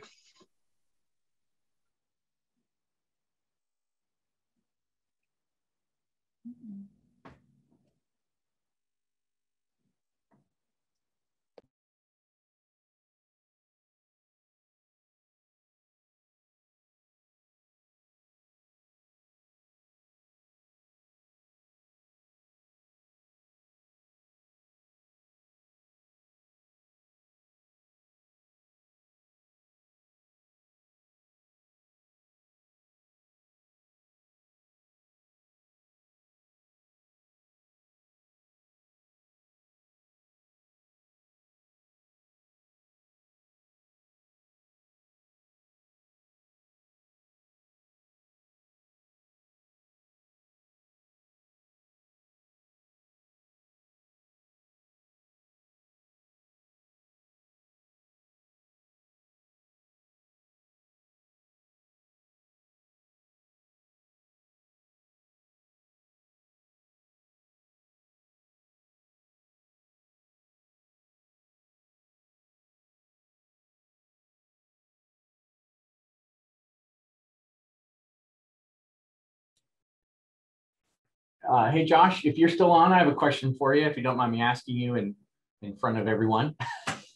[SPEAKER 10] Uh, hey, Josh, if you're still on, I have a question for you, if you don't mind me asking you in, in front of everyone.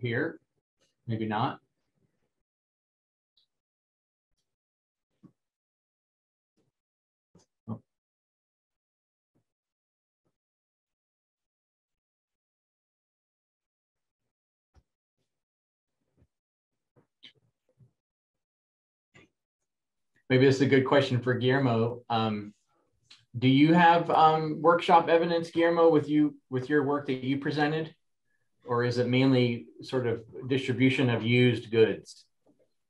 [SPEAKER 10] Here, maybe not. Maybe this is a good question for Guillermo. Um, do you have um, workshop evidence, Guillermo, with you with your work that you presented, or is it mainly sort of distribution of used goods?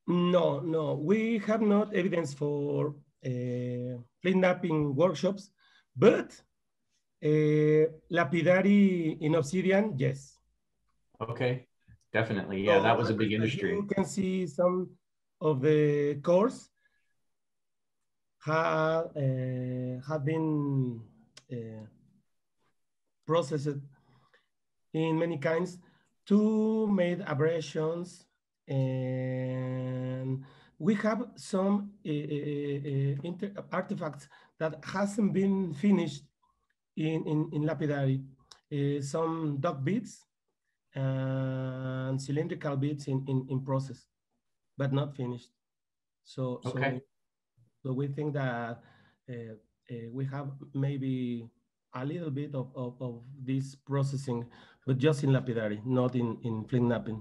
[SPEAKER 23] No, no, we have not evidence for uh, cleanupping workshops, but uh, lapidary in obsidian, yes.
[SPEAKER 10] Okay, definitely. Yeah, so, that was a big industry.
[SPEAKER 23] You can see some of the cores have, uh, have been uh, processed in many kinds to make abrasions and we have some uh, artifacts that hasn't been finished in, in, in lapidary. some duck beads and cylindrical beads in, in, in process, but not finished. So, okay. so, so we think that we have maybe a little bit of, of, of, this processing, but just in lapidary, not in, in flint knapping.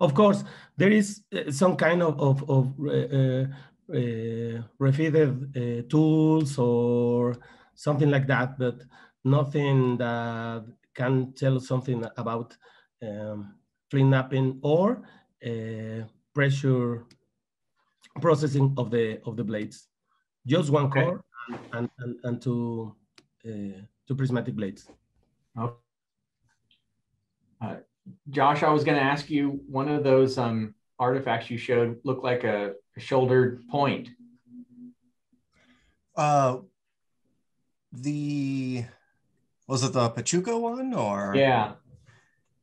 [SPEAKER 23] Of course, there is uh, some kind of, of, of uh, refitted uh, tools or something like that, but nothing that can tell something about um, flint knapping or uh, pressure processing of the of the blades. Just one okay. core and, and, and two uh, two prismatic blades.
[SPEAKER 10] Oh. Uh, Josh, I was going to ask you one of those um, artifacts you showed looked like a, a shouldered point.
[SPEAKER 24] Uh, the was it the Pachuca one or?
[SPEAKER 10] Yeah,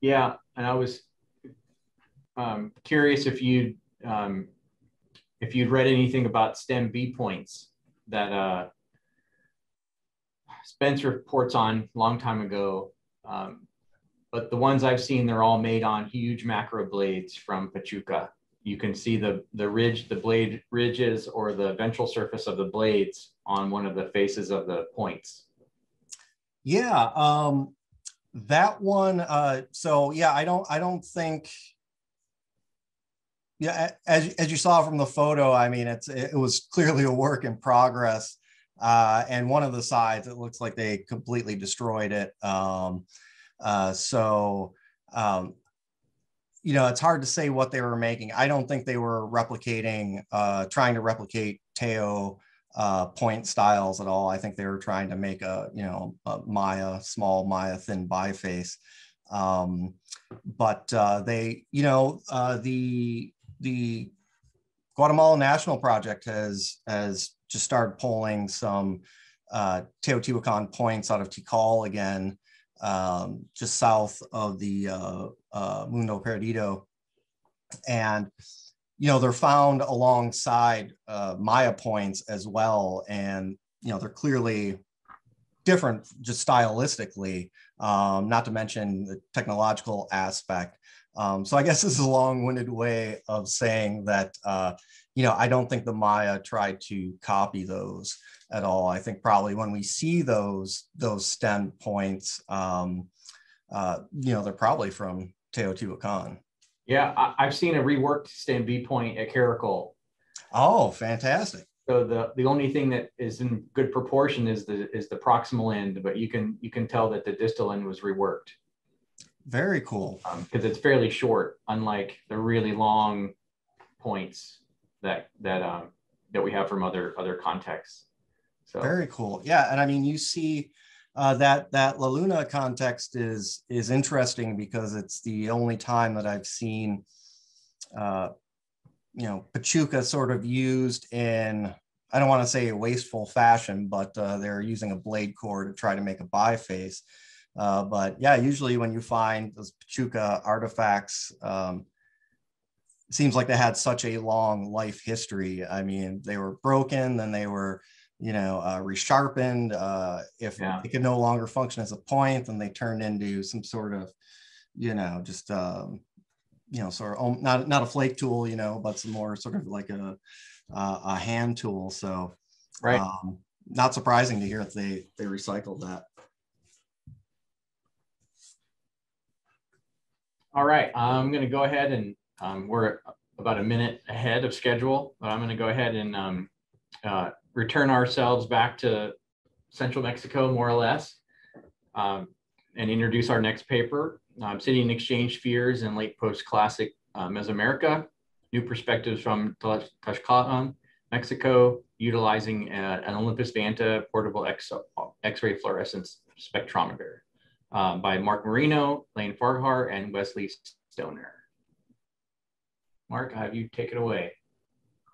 [SPEAKER 10] yeah, and I was um, curious if you um, if you'd read anything about stem B points that uh, Spencer reports on a long time ago. Um, but the ones I've seen, they're all made on huge macro blades from Pachuca. You can see the, the ridge, the blade ridges or the ventral surface of the blades on one of the faces of the points.
[SPEAKER 24] Yeah, um, that one. Uh, so yeah, I don't, I don't think. Yeah, as as you saw from the photo, I mean, it's it was clearly a work in progress. Uh, and one of the sides, it looks like they completely destroyed it. Um, uh, so, um, you know, it's hard to say what they were making. I don't think they were replicating, uh, trying to replicate Teo uh, point styles at all. I think they were trying to make a, you know, a Maya, small Maya thin biface. Um, but uh, they, you know, uh, the the Guatemala National Project has has just started pulling some uh, Teotihuacan points out of Tikal again, um, just south of the uh, uh, Mundo Perdido. And, you know, they're found alongside uh, Maya points as well. And, you know, they're clearly different just stylistically, um, not to mention the technological aspect. Um, so I guess this is a long-winded way of saying that, uh, you know, I don't think the Maya tried to copy those at all. I think probably when we see those those stem points, um, uh, you know, they're probably from Teotihuacan.
[SPEAKER 10] Yeah, I, have seen a reworked stem B point at Caracol.
[SPEAKER 24] Oh, fantastic!
[SPEAKER 10] So the the only thing that is in good proportion is the is the proximal end, but you can you can tell that the distal end was reworked.
[SPEAKER 24] Very cool.
[SPEAKER 10] Because um, it's fairly short, unlike the really long points that that um, that we have from other other contexts.
[SPEAKER 24] So very cool. Yeah, and I mean, you see uh, that that La Luna context is is interesting because it's the only time that I've seen, uh, you know, Pachuca sort of used in I don't want to say a wasteful fashion, but uh, they're using a blade core to try to make a biface. Uh, but yeah, usually when you find those Pachuca artifacts, um, seems like they had such a long life history. I mean, they were broken, then they were, you know, uh, resharpened. Uh, if yeah. they could no longer function as a point, then they turned into some sort of, you know, just, um, you know, sort of not not a flake tool, you know, but some more sort of like a uh, a hand tool. So,
[SPEAKER 10] right,
[SPEAKER 24] um, not surprising to hear that they they recycled that.
[SPEAKER 10] All right, I'm going to go ahead and um, we're about a minute ahead of schedule, but I'm going to go ahead and um, uh, return ourselves back to central Mexico, more or less, um, and introduce our next paper, um, and Exchange Spheres in Late Post-Classic uh, Mesoamerica, New Perspectives from Tlaxcalan, Mexico, utilizing uh, an Olympus Vanta portable X-ray fluorescence spectrometer um, by Mark Marino, Lane Fargher, and Wesley Stoner. Mark, have you take it away?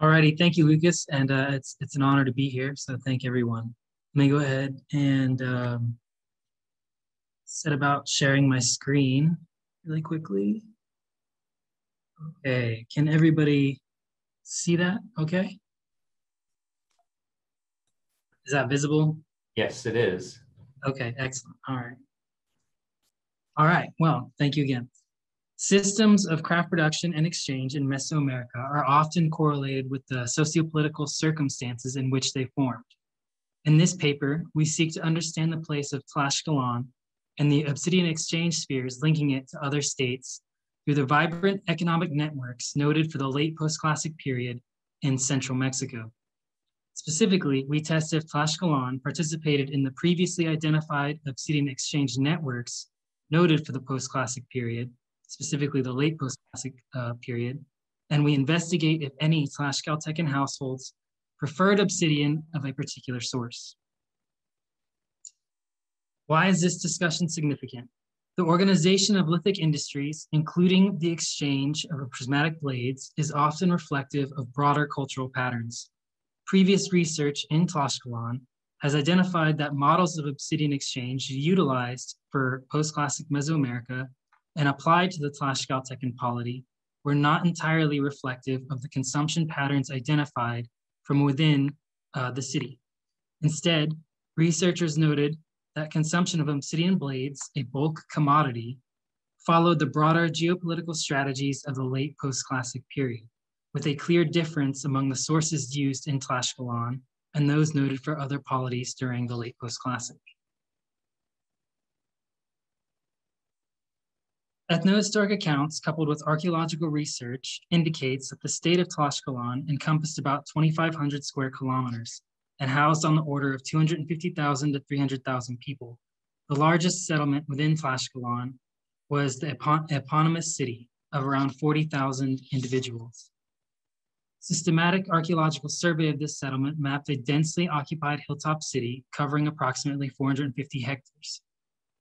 [SPEAKER 27] Alrighty, thank you, Lucas, and uh, it's it's an honor to be here. So thank everyone. Let me go ahead and um, set about sharing my screen really quickly. Okay, can everybody see that okay? Is that visible?
[SPEAKER 10] Yes, it is.
[SPEAKER 27] Okay, excellent. All right. All right, well, thank you again. Systems of craft production and exchange in Mesoamerica are often correlated with the sociopolitical circumstances in which they formed. In this paper, we seek to understand the place of Tlaxcalan and the obsidian exchange spheres linking it to other states through the vibrant economic networks noted for the late post-classic period in central Mexico. Specifically, we test if Tlaxcalan participated in the previously identified obsidian exchange networks noted for the post-classic period, specifically the late post-classic uh, period, and we investigate if any Tlaxcaltecan households preferred obsidian of a particular source. Why is this discussion significant? The organization of lithic industries, including the exchange of prismatic blades, is often reflective of broader cultural patterns. Previous research in Tlaxcalan has identified that models of obsidian exchange utilized for post-classic Mesoamerica and applied to the Tlaxcaltecan polity were not entirely reflective of the consumption patterns identified from within uh, the city. Instead, researchers noted that consumption of obsidian blades, a bulk commodity, followed the broader geopolitical strategies of the late post-classic period, with a clear difference among the sources used in Tlaxcalan and those noted for other polities during the late post-classic. Ethnohistoric accounts coupled with archaeological research indicates that the state of Tlaxcalan encompassed about 2,500 square kilometers, and housed on the order of 250,000 to 300,000 people. The largest settlement within Tlaxcalan was the epon eponymous city of around 40,000 individuals. Systematic archaeological survey of this settlement mapped a densely occupied hilltop city covering approximately 450 hectares.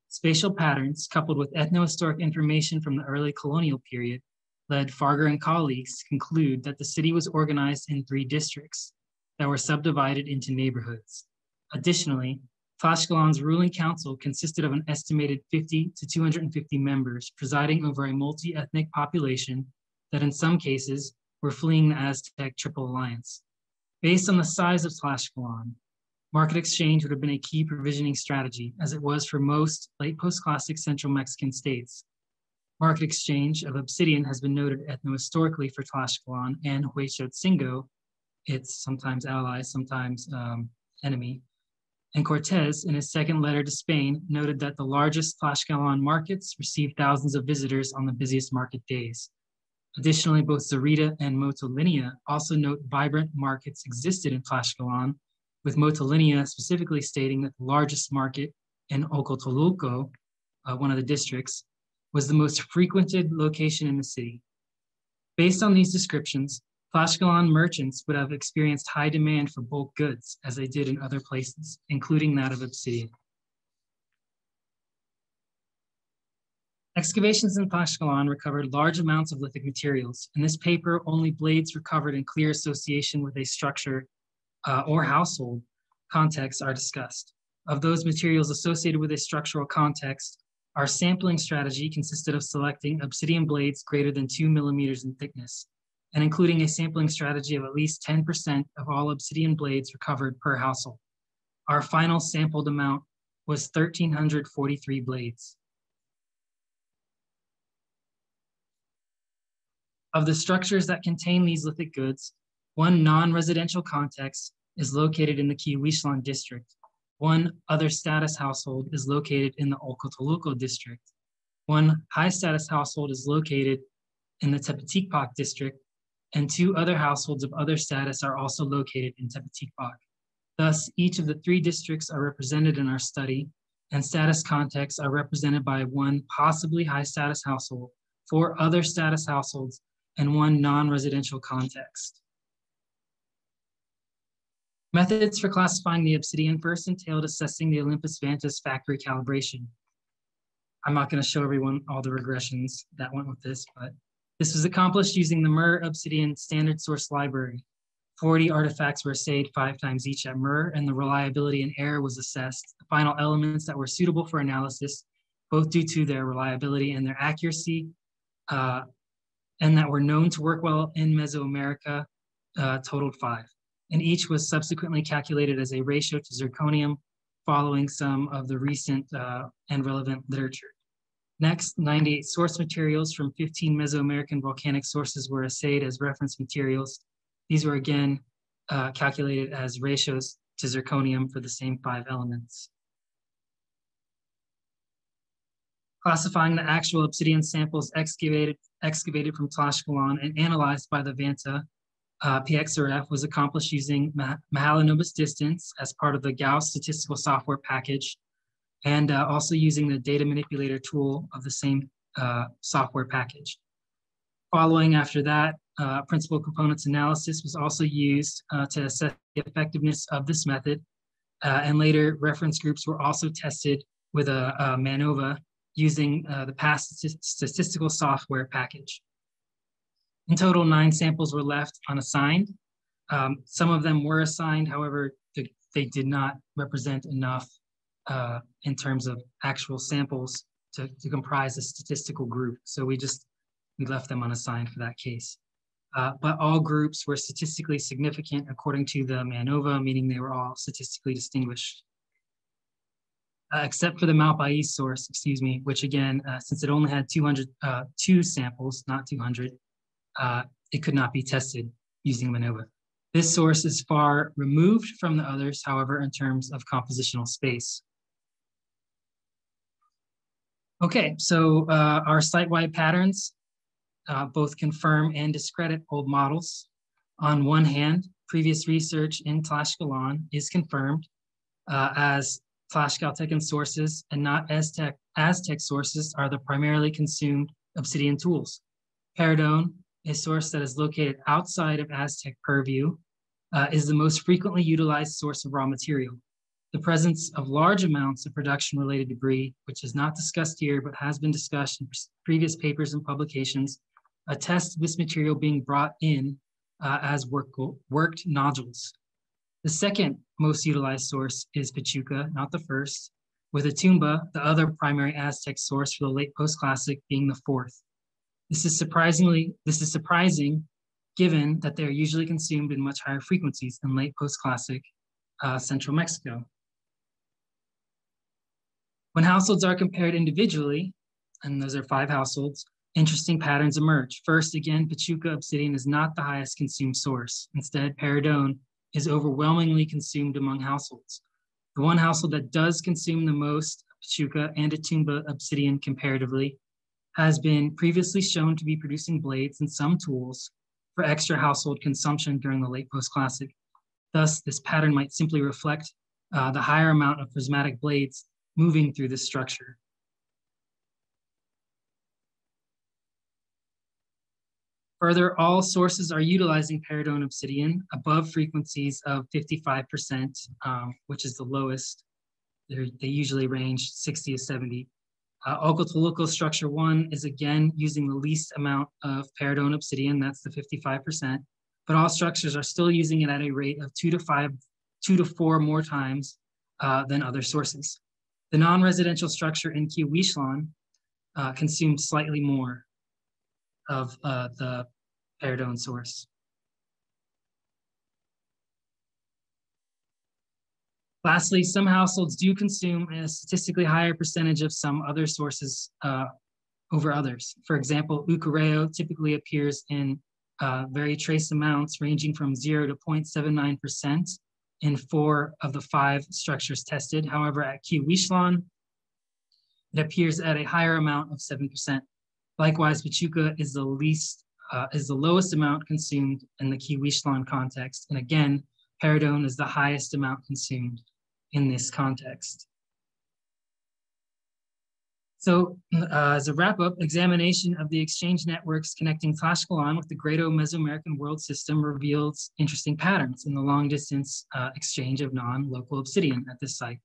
[SPEAKER 27] Spatial patterns, coupled with ethnohistoric information from the early colonial period, led Fargher and colleagues to conclude that the city was organized in three districts, that were subdivided into neighborhoods. Additionally, Tlaxcalan's ruling council consisted of an estimated 50 to 250 members presiding over a multi-ethnic population that in some cases were fleeing the Aztec Triple Alliance. Based on the size of Tlaxcalan, market exchange would have been a key provisioning strategy as it was for most late post-classic central Mexican states. Market exchange of obsidian has been noted ethnohistorically for Tlaxcalan and Huechotzingo its sometimes ally, sometimes um, enemy. And Cortez, in his second letter to Spain, noted that the largest Tlaxcalan markets received thousands of visitors on the busiest market days. Additionally, both Zorita and Motolinia also note vibrant markets existed in Tlaxcalan, with Motolinia specifically stating that the largest market in Ocotelulco, uh, one of the districts, was the most frequented location in the city. Based on these descriptions, Tlaxcalan merchants would have experienced high demand for bulk goods as they did in other places, including that of obsidian. Excavations in Tlaxcalan recovered large amounts of lithic materials. In this paper, only blades recovered in clear association with a structure uh, or household context are discussed. Of those materials associated with a structural context, our sampling strategy consisted of selecting obsidian blades greater than two millimeters in thickness, and including a sampling strategy of at least 10% of all obsidian blades recovered per household. Our final sampled amount was 1,343 blades. Of the structures that contain these lithic goods, one non-residential context is located in the Quihuixtlan district. One other status household is located in the Ocotelulco district. One high status household is located in the Tepeticpac district, and two other households of other status are also located in Tepeticpac. Thus, each of the three districts are represented in our study, and status contexts are represented by one possibly high status household, four other status households, and one non-residential context. Methods for classifying the obsidian first entailed assessing the Olympus Vanta's factory calibration. I'm not going to show everyone all the regressions that went with this, but this was accomplished using the MURR Obsidian standard source library. 40 artifacts were assayed five times each at MURR, and the reliability and error was assessed. The final elements that were suitable for analysis, both due to their reliability and their accuracy, uh, and that were known to work well in Mesoamerica, uh, totaled five, and each was subsequently calculated as a ratio to zirconium following some of the recent uh, and relevant literature. Next, 98 source materials from 15 Mesoamerican volcanic sources were assayed as reference materials. These were again uh, calculated as ratios to zirconium for the same five elements. Classifying the actual obsidian samples excavated, excavated from Tlaxcalan and analyzed by the Vanta uh, PXRF was accomplished using Mahalanobis distance as part of the Gauss statistical software package, and uh, also using the data manipulator tool of the same uh, software package. Following after that, uh, principal components analysis was also used uh, to assess the effectiveness of this method, uh, and later reference groups were also tested with a, a MANOVA using the past statistical software package. In total, nine samples were left unassigned. Um, some of them were assigned, however, they did not represent enough uh, in terms of actual samples to, to, comprise a statistical group. So we just, we left them unassigned for that case. Uh, but all groups were statistically significant according to the MANOVA, meaning they were all statistically distinguished. Uh, except for the Malpais source, excuse me, which again, uh, since it only had 200, uh, two samples, not 200, uh, it could not be tested using MANOVA. This source is far removed from the others, however, in terms of compositional space. Okay, so uh, our site-wide patterns uh, both confirm and discredit old models. On one hand, previous research in Tlaxcalan is confirmed uh, as Tlaxcaltecan sources and not Aztec, Aztec sources are the primarily consumed obsidian tools. Paredon a source that is located outside of Aztec purview, uh, is the most frequently utilized source of raw material. The presence of large amounts of production related debris, which is not discussed here but has been discussed in previous papers and publications, attests this material being brought in uh, as work, worked nodules. The second most utilized source is Pachuca, not the first, with Otumba, the other primary Aztec source for the late post-classic, being the fourth. This is surprisingly, this is surprising given that they're usually consumed in much higher frequencies than late post-classic uh, central Mexico. When households are compared individually, and those are five households, interesting patterns emerge. First, again, Pachuca obsidian is not the highest consumed source. Instead, Paredon is overwhelmingly consumed among households. The one household that does consume the most Pachuca and Otumba obsidian comparatively has been previously shown to be producing blades and some tools for extra household consumption during the late post-classic. Thus, this pattern might simply reflect uh, the higher amount of prismatic blades moving through this structure. Further, all sources are utilizing Paredon obsidian above frequencies of 55%, um, which is the lowest. They're, they usually range 60 to 70 uh, Ocotelulco structure one is again using the least amount of Paredon obsidian, that's the 55%, but all structures are still using it at a rate of two to five, two to four more times uh, than other sources. The non-residential structure in Quihuixtlan uh, consumes slightly more of uh, the Paredon source. Lastly, some households do consume a statistically higher percentage of some other sources uh, over others. For example, Ucareo typically appears in uh, very trace amounts ranging from 0 to 0.79% in four of the five structures tested. However, at Quihuixtlan, it appears at a higher amount of 7%. Likewise, Pachuca is the least, uh, is the lowest amount consumed in the Quihuixtlan context. And again, Paredon is the highest amount consumed in this context. So uh, as a wrap up, examination of the exchange networks connecting Tlaxcalan with the Greater Mesoamerican world system reveals interesting patterns in the long distance uh, exchange of non-local obsidian at this site.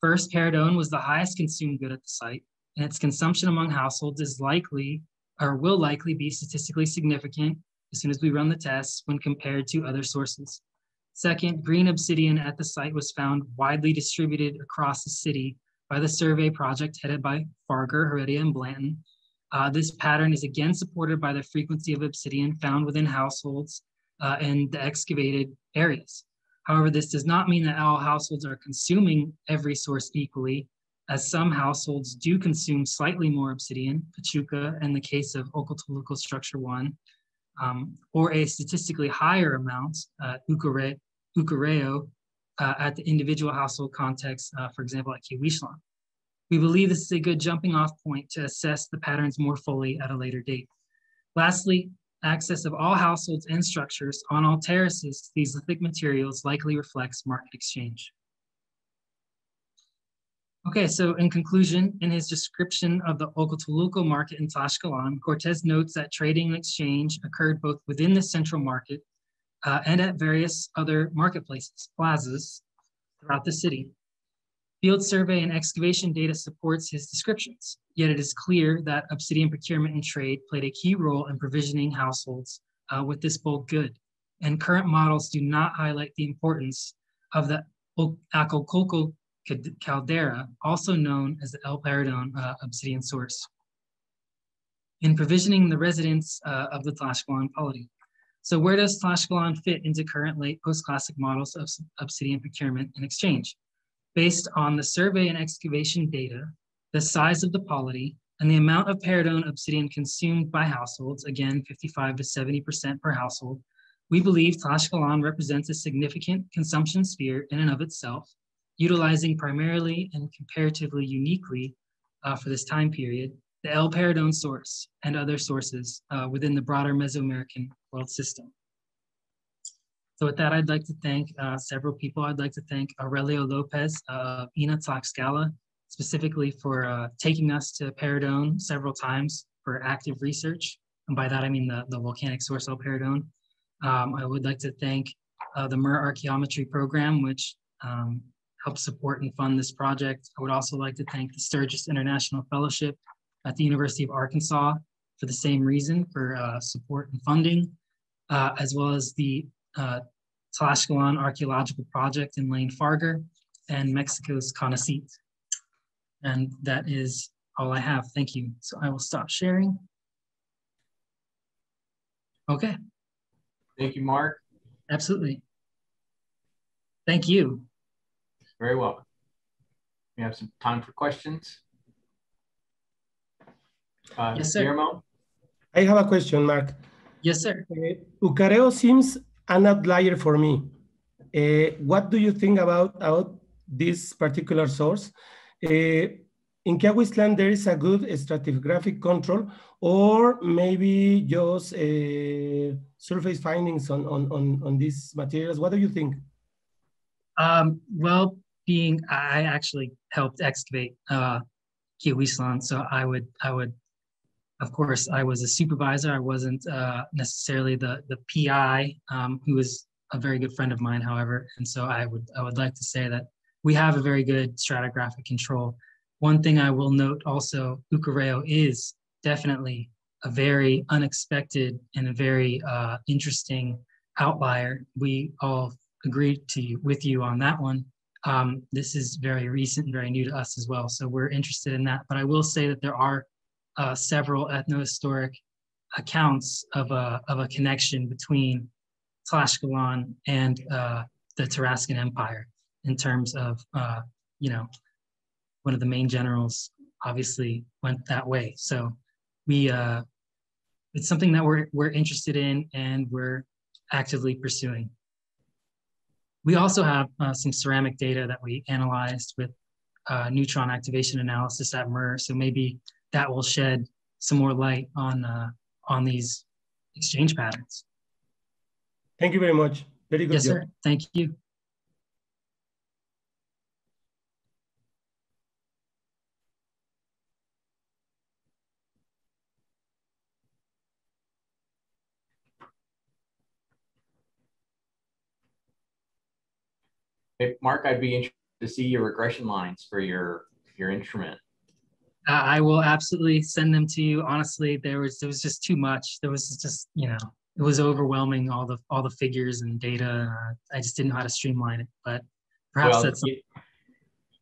[SPEAKER 27] First, Paredon was the highest consumed good at the site, and its consumption among households is likely or will likely be statistically significant as soon as we run the tests when compared to other sources. Second, green obsidian at the site was found widely distributed across the city by the survey project headed by Fargher, Heredia, and Blanton. Uh, this pattern is again supported by the frequency of obsidian found within households uh, in the excavated areas. However, this does not mean that all households are consuming every source equally, as some households do consume slightly more obsidian, Pachuca, in the case of Ocotelulco Structure 1, um, or a statistically higher amount, uh, Ucare, Ucareo, uh, at the individual household context, uh, for example, at Quihuixtlan. We believe this is a good jumping off point to assess the patterns more fully at a later date. Lastly, access of all households and structures on all terraces to these lithic materials likely reflects market exchange. Okay, so in conclusion, in his description of the Ocotelulco market in Tlaxcalan, Cortez notes that trading and exchange occurred both within the central market uh, and at various other marketplaces, plazas throughout the city. Field survey and excavation data supports his descriptions, yet it is clear that obsidian procurement and trade played a key role in provisioning households uh, with this bulk good. And current models do not highlight the importance of the Acoculco caldera, also known as the El Paredon uh, obsidian source, in provisioning the residents uh, of the Tlaxcalan polity. So where does Tlaxcalan fit into current late post-classic models of obsidian procurement and exchange? Based on the survey and excavation data, the size of the polity, and the amount of Paredon obsidian consumed by households, again, 55 to 70% per household, we believe Tlaxcalan represents a significant consumption sphere in and of itself, utilizing primarily and comparatively uniquely uh, for this time period, the El Paredon source and other sources uh, within the broader Mesoamerican world system. So with that, I'd like to thank uh, several people. I'd like to thank Aurelio Lopez of INAH Tlaxcala, specifically for uh, taking us to Paredon several times for active research. And by that, I mean the, the volcanic source El Paredon. Um, I would like to thank uh, the MURR Archaeometry Program, which um, helped support and fund this project. I would also like to thank the Sturgis International Fellowship at the University of Arkansas for the same reason for uh, support and funding uh, as well as the uh, Tlaxcalan Archaeological Project in Lane Fargher and Mexico's CONACYT. And that is all I have. Thank you. So I will stop sharing. Okay.
[SPEAKER 10] Thank you, Mark.
[SPEAKER 27] Absolutely. Thank you.
[SPEAKER 10] Very welcome. We have some time for questions. Uh,
[SPEAKER 27] yes, sir.
[SPEAKER 10] Guillermo?
[SPEAKER 23] I have a question, Mark.
[SPEAKER 27] Yes, sir.
[SPEAKER 23] Uh, Ucareo seems an outlier for me. Uh, what do you think about, about this particular source? Uh, in Quihuixtlan, there is a good stratigraphic control, or maybe just uh, surface findings on, on, on, on these materials. What do you think?
[SPEAKER 27] Um, well, being I actually helped excavate uh, Quihuixtlan, so I would I would of course, I was a supervisor. I wasn't uh, necessarily the the PI, um, who was a very good friend of mine, however. And so I would I would like to say that we have a very good stratigraphic control. One thing I will note also, Ucareo is definitely a very unexpected and a very uh, interesting outlier. We all agreed to with you on that one. Um, this is very recent, very new to us as well. So we're interested in that. But I will say that there are uh, several ethnohistoric accounts of a, of a connection between Tlaxcalan and uh, the Tarascan Empire in terms of, uh, you know, one of the main generals obviously went that way. So we, uh, it's something that we're, we're interested in and we're actively pursuing. We also have uh, some ceramic data that we analyzed with uh, neutron activation analysis at MURR. So maybe that will shed some more light on uh, on these exchange patterns.
[SPEAKER 23] Thank you very much. Very good.
[SPEAKER 27] Yes,
[SPEAKER 23] job.
[SPEAKER 27] sir. Thank you.
[SPEAKER 10] Mark, I'd be interested to see your regression lines for your your instrument.
[SPEAKER 27] Uh, I will absolutely send them to you. Honestly, there was there was just too much. There was just you know it was overwhelming all the all the figures and data. Uh, I just didn't know how to streamline it. But perhaps
[SPEAKER 10] Well,
[SPEAKER 27] that's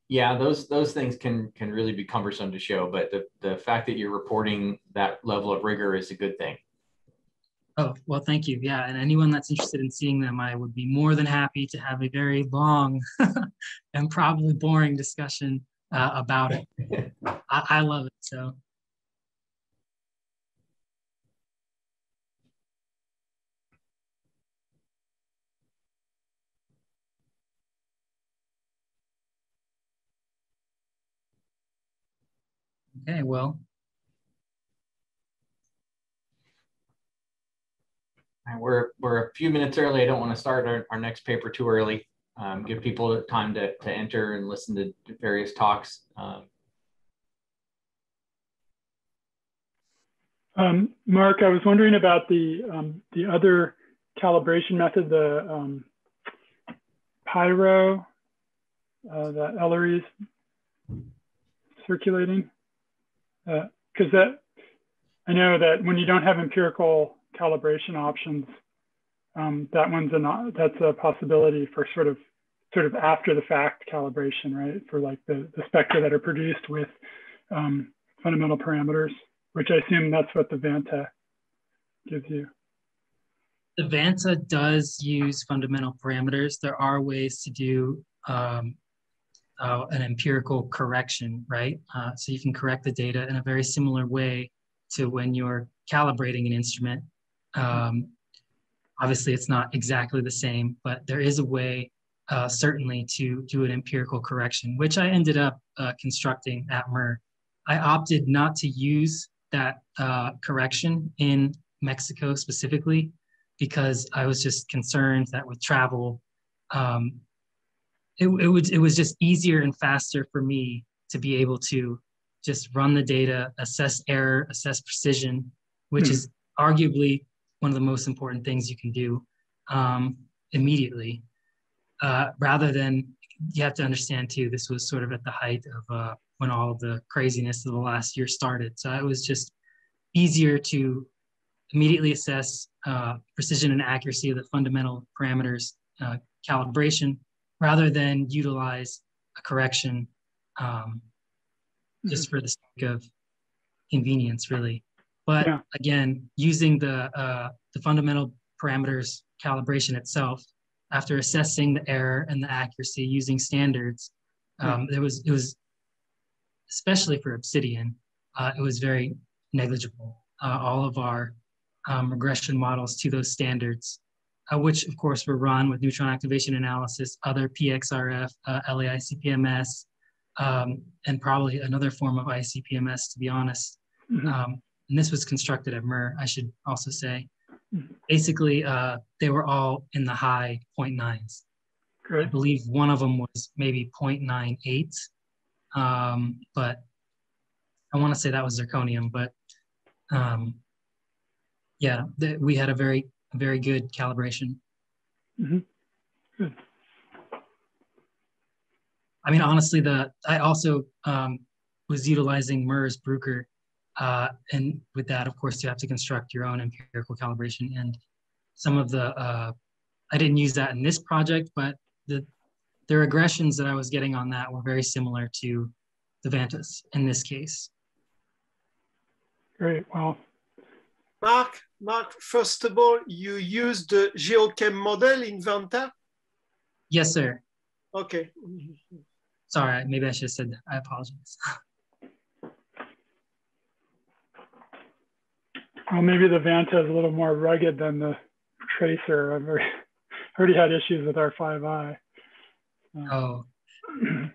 [SPEAKER 10] Yeah, those those things can can really be cumbersome to show, but the the fact that you're reporting that level of rigor is a good thing.
[SPEAKER 27] Oh, well, thank you. Yeah, and anyone that's interested in seeing them, I would be more than happy to have a very long and probably boring discussion uh, about it. I, I love it. So Okay, well.
[SPEAKER 10] And we're, we're a few minutes early. I don't want to start our, our next paper too early. Um, give people time to, to enter and listen to various talks. Um,
[SPEAKER 2] um, Mark, I was wondering about the um, the other calibration method, the um, Pyro uh, that Ellery's circulating because uh, that I know that when you don't have empirical calibration options, um, that one's a that's a possibility for sort of sort of after the fact calibration, right? For like the, the spectra that are produced with um, fundamental parameters, which I assume that's what the Vanta gives you.
[SPEAKER 27] The Vanta does use fundamental parameters. There are ways to do um, uh, an empirical correction, right? Uh, so you can correct the data in a very similar way to when you're calibrating an instrument. Um, obviously, it's not exactly the same, but there is a way uh, certainly to do an empirical correction, which I ended up uh, constructing at MURR. I opted not to use that uh, correction in Mexico specifically because I was just concerned that with travel, um, it, it was it was just easier and faster for me to be able to just run the data, assess error, assess precision, which hmm. is arguably one of the most important things you can do um, immediately, uh, rather than you have to understand too. This was sort of at the height of uh, when all of the craziness of the last year started, so it was just easier to immediately assess uh, precision and accuracy of the fundamental parameters uh, calibration rather than utilize a correction um, just for the sake of convenience, really. But yeah. again, using the uh, the fundamental parameters calibration itself, after assessing the error and the accuracy using standards, um, there was it was especially for Obsidian, uh, it was very negligible. Uh, all of our um, regression models to those standards uh, which of course were run with neutron activation analysis, other PXRF, uh, LAICPMS, um, and probably another form of ICPMS, to be honest. Mm-hmm. Um, and this was constructed at MURR, I should also say. Mm-hmm. Basically, uh, they were all in the high 0.9s. Great. I believe one of them was maybe 0.98, um, but I want to say that was zirconium, but um, yeah, the, we had a very very good calibration. Mm-hmm. Good. I mean, honestly, the I also um, was utilizing MURR's Bruker, uh, and with that, of course, you have to construct your own empirical calibration. And some of the uh, I didn't use that in this project, but the the regressions that I was getting on that were very similar to the Vantas in this case.
[SPEAKER 2] Great. Well,
[SPEAKER 20] Mark, Mark, first of all, you used the geochem model in Vanta?
[SPEAKER 27] Yes, sir.
[SPEAKER 20] Okay.
[SPEAKER 27] Sorry, maybe I should have said that. I apologize.
[SPEAKER 2] Well, maybe the Vanta is a little more rugged than the Tracer. I've already had issues with our 5i.
[SPEAKER 27] oh.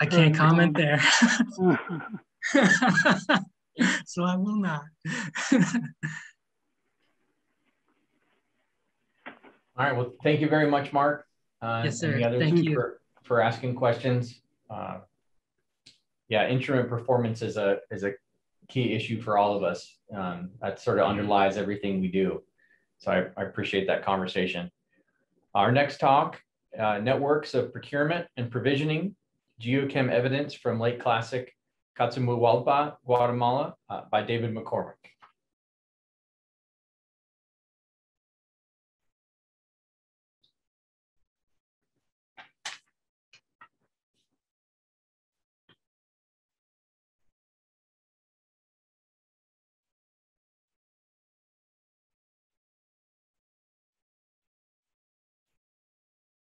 [SPEAKER 27] I can't comment there. so I will not.
[SPEAKER 10] All right. Well, thank you very much, Mark.
[SPEAKER 27] Uh, yes, sir. Thank you
[SPEAKER 10] for, for asking questions. Uh, yeah, instrument performance is a is a key issue for all of us. Um, that sort of underlies everything we do. So I, I appreciate that conversation. Our next talk, uh, networks of procurement and provisioning, geochem evidence from late classic Cotzumalguapa, Guatemala, uh, by David McCormick.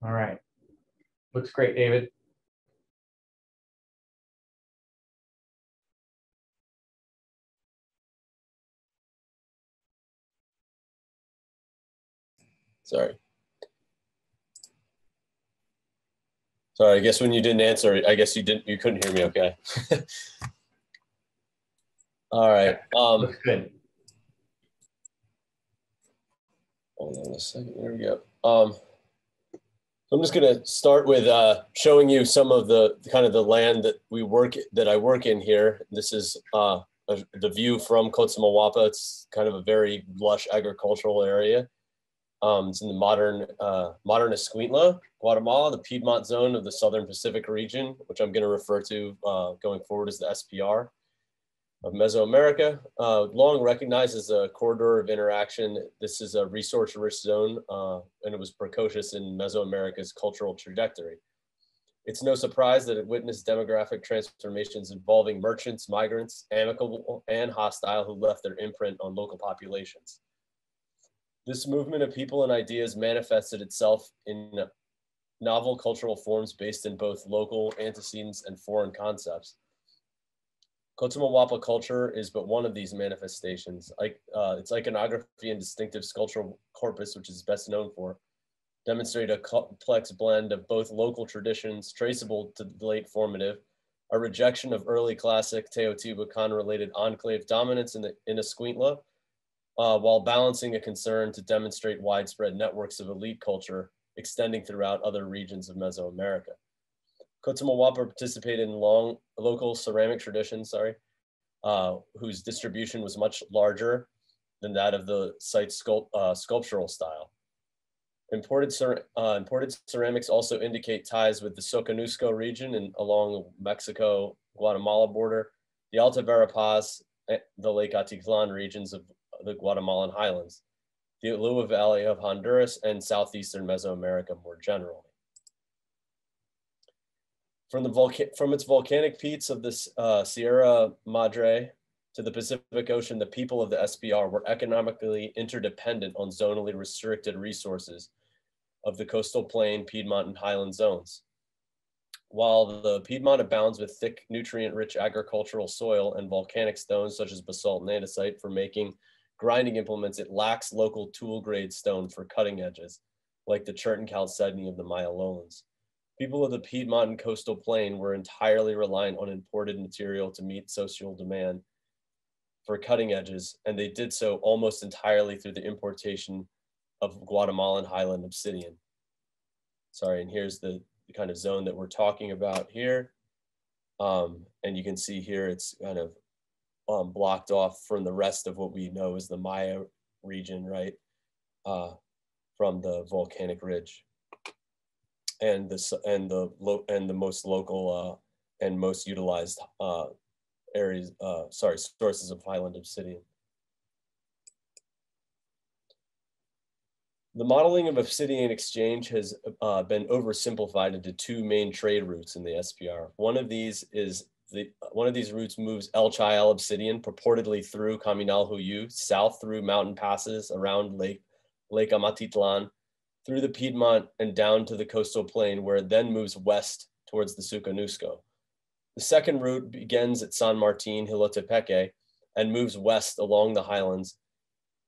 [SPEAKER 10] All right. Looks great, David.
[SPEAKER 28] Sorry. Sorry, I guess when you didn't answer, I guess you didn't, you couldn't hear me okay. All right. Um,
[SPEAKER 10] good.
[SPEAKER 28] Hold on a second. There we go. Um, so I'm just going to start with uh, showing you some of the kind of the land that we work that I work in here. This is uh, a, the view from Cotzumalguapa. It's kind of a very lush agricultural area. Um, it's in the modern uh, modern Escuintla, Guatemala, the Piedmont zone of the Southern Pacific region, which I'm going to refer to uh, going forward as the SPR of Mesoamerica. Uh, long recognized as a corridor of interaction, this is a resource-rich zone, uh, and it was precocious in Mesoamerica's cultural trajectory. It's no surprise that it witnessed demographic transformations involving merchants, migrants, amicable and hostile who left their imprint on local populations. This movement of people and ideas manifested itself in novel cultural forms based in both local antecedents and foreign concepts. Cotzumalguapa culture is but one of these manifestations. Like uh, its iconography and distinctive sculptural corpus, which is best known for, demonstrate a complex blend of both local traditions traceable to the late formative, a rejection of early classic Teotihuacan-related enclave dominance in, the, in uh, while balancing a concern to demonstrate widespread networks of elite culture extending throughout other regions of Mesoamerica. Cotzumalguapa participated in long local ceramic traditions, sorry, uh, whose distribution was much larger than that of the site's sculpt, uh, sculptural style. Imported, cer uh, imported ceramics also indicate ties with the Soconusco region and along Mexico-Guatemala border, the Alta Verapaz, eh, the Lake Atitlan regions of the Guatemalan highlands, the Ulua Valley of Honduras, and southeastern Mesoamerica more generally. From, the from its volcanic peaks of the uh, Sierra Madre to the Pacific Ocean, the people of the SPR were economically interdependent on zonally restricted resources of the coastal plain, Piedmont, and highland zones. While the Piedmont abounds with thick, nutrient-rich agricultural soil and volcanic stones such as basalt and andesite for making grinding implements, it lacks local tool grade stone for cutting edges, like the chert and chalcedony of the Maya lowlands. People of the Piedmont and coastal plain were entirely reliant on imported material to meet social demand for cutting edges, and they did so almost entirely through the importation of Guatemalan highland obsidian. Sorry, and here's the, the kind of zone that we're talking about here. Um, and you can see here it's kind of um, blocked off from the rest of what we know as the Maya region, right? Uh, from the volcanic ridge. And the, and the, and the most local uh, and most utilized uh, areas, uh, sorry, sources of highland obsidian. The modeling of obsidian exchange has uh, been oversimplified into two main trade routes in the SPR. One of these is the, one of these routes moves El Chayal obsidian purportedly through Kaminaljuyu, south through mountain passes around Lake, Lake Amatitlan, through the Piedmont and down to the coastal plain where it then moves west towards the Soconusco. The second route begins at San Martin, Jilotepeque, and moves west along the highlands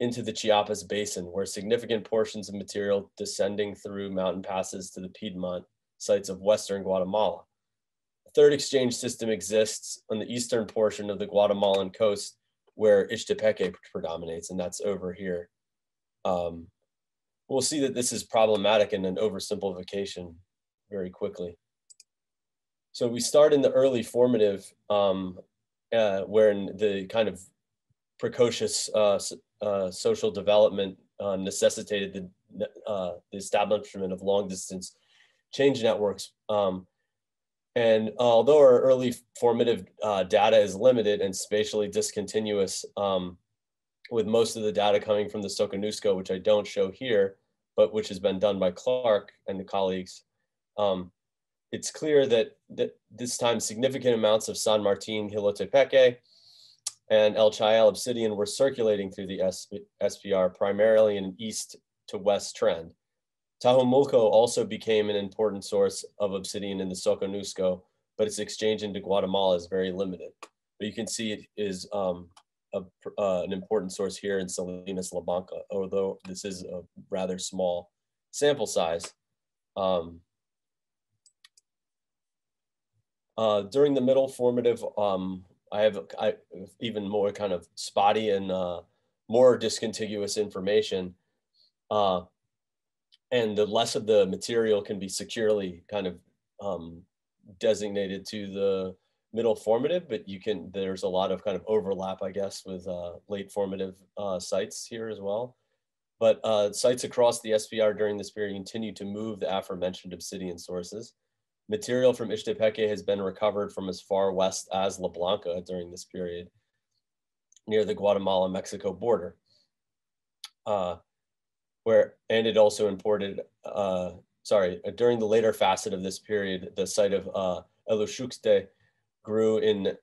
[SPEAKER 28] into the Chiapas Basin, where significant portions of material descending through mountain passes to the Piedmont sites of Western Guatemala A third exchange system exists on the eastern portion of the Guatemalan coast where Ixtepeque predominates, and that's over here. Um, we'll see that this is problematic and an oversimplification very quickly. So we start in the early formative, um, uh, where the kind of precocious uh, uh, social development uh, necessitated the, uh, the establishment of long distance change networks. Um, and although our early formative uh, data is limited and spatially discontinuous, um, with most of the data coming from the Soconusco, which I don't show here, but which has been done by Clark and the colleagues, um, it's clear that, that this time significant amounts of San Martin Jilotepeque and El Chayal obsidian were circulating through the SPR primarily in an east to west trend. Tajumulco also became an important source of obsidian in the Soconusco, but its exchange into Guatemala is very limited. But you can see it is um, a, uh, an important source here in Salinas La Blanca, although this is a rather small sample size. Um, uh, during the middle formative, um, I have I, even more kind of spotty and uh, more discontiguous information. Uh, and the less of the material can be securely kind of um, designated to the middle formative, but you can, there's a lot of kind of overlap, I guess, with uh, late formative uh, sites here as well. But uh, sites across the SPR during this period continue to move the aforementioned obsidian sources. Material from Ixtepeque has been recovered from as far west as La Blanca during this period, near the Guatemala-Mexico border. Uh, where, and it also imported, uh, sorry, during the later facet of this period, the site of uh, grew in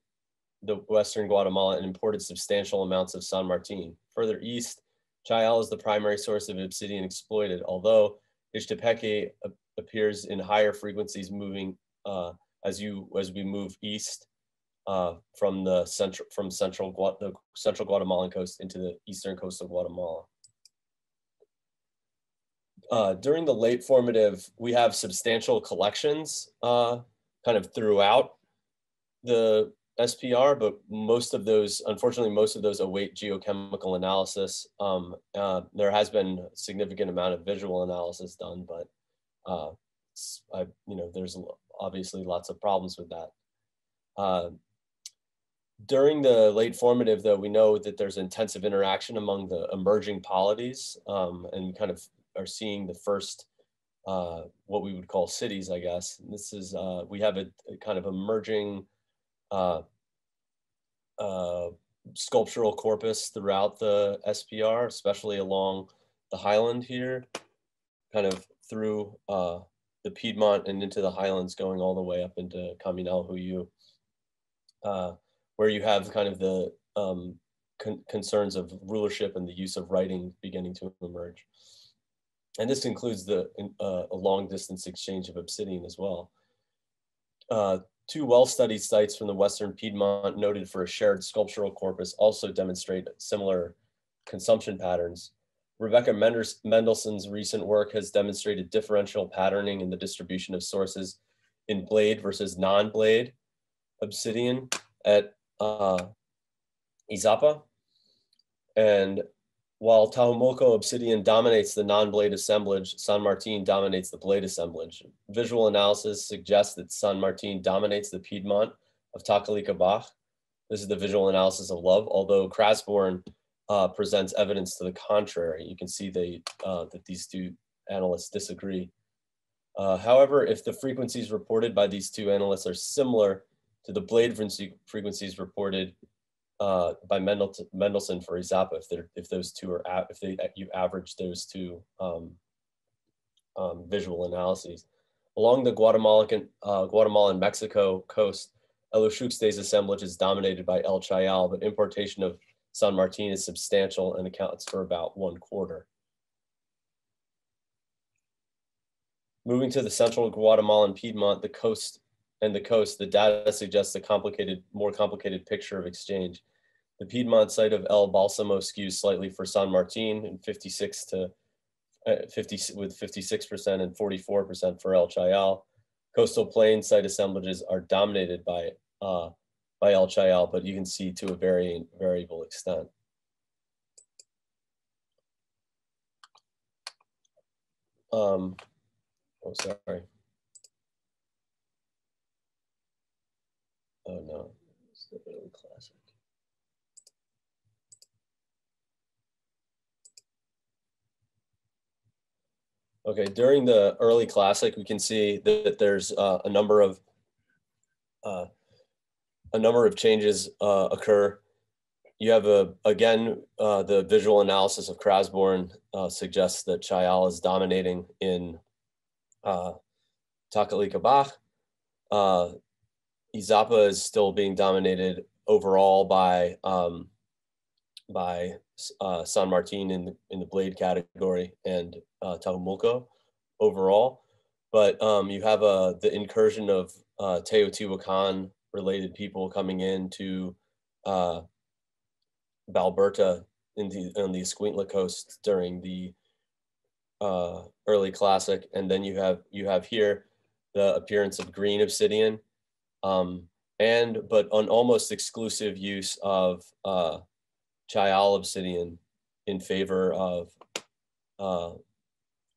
[SPEAKER 28] the western Guatemala and imported substantial amounts of San Martin. Further east, Chayal is the primary source of obsidian exploited, although Ixtepeque appears in higher frequencies moving uh, as you as we move east uh, from the central from central the central Guatemalan coast into the eastern coast of Guatemala. Uh, during the late formative, we have substantial collections uh, kind of throughout the SPR, but most of those, unfortunately, most of those await geochemical analysis. Um, uh, there has been a significant amount of visual analysis done, but uh, I, you know, there's obviously lots of problems with that. Uh, during the late formative, though, we know that there's intensive interaction among the emerging polities um, and kind of are seeing the first, uh, what we would call cities, I guess. And this is, uh, we have a, a, kind of emerging uh, uh, sculptural corpus throughout the SPR, especially along the highland here, kind of through uh, the Piedmont and into the highlands, going all the way up into Kaminaljuyu, uh, where you have kind of the um, con concerns of rulership and the use of writing beginning to emerge. And this includes the uh, a long distance exchange of obsidian as well. Two well-studied sites from the Western Piedmont noted for a shared sculptural corpus also demonstrate similar consumption patterns. Rebecca Mendelsohn's recent work has demonstrated differential patterning in the distribution of sources in blade versus non-blade obsidian at uh, Izapa. And while Tajumulco obsidian dominates the non-blade assemblage, San Martin dominates the blade assemblage. Visual analysis suggests that San Martin dominates the Piedmont of Tacalica This is the visual analysis of love, although Krasborn uh, presents evidence to the contrary. You can see they, uh, that these two analysts disagree. Uh, however, if the frequencies reported by these two analysts are similar to the blade frequencies reported uh, by Mendelsohn, Mendelsohn for Izapa, if if those two are if they you average those two um, um, visual analyses along the Guatemalan uh, Guatemalan Mexico coast. Eluxuxte's assemblage is dominated by El Chayal, but importation of San Martin is substantial and accounts for about one quarter. Moving to the central Guatemalan Piedmont, the coast and the coast, the data suggests a complicated, more complicated picture of exchange. The Piedmont site of El Balsamo skews slightly for San Martin and 56 to uh, 50 with 56% and 44% for El Chayal. Coastal plain site assemblages are dominated by uh, by El Chayal, but you can see to a very variable extent. Um, oh, sorry. Oh no, it's the really classic. Okay, during the early classic, we can see that there's uh, a number of uh, a number of changes uh, occur. You have a again uh, the visual analysis of Krasborn uh, suggests that Chayal is dominating in uh, Tacalica Uh, Izapa is still being dominated overall by um, by uh, San Martin in the, in the blade category and uh, Tajumulco overall. But um, you have uh, the incursion of uh, Teotihuacan related people coming into uh, Balberta in the, on the Escuintla coast during the uh, early classic. And then you have, you have here the appearance of green obsidian um, and, but an almost exclusive use of uh, Chayal obsidian in favor of, uh,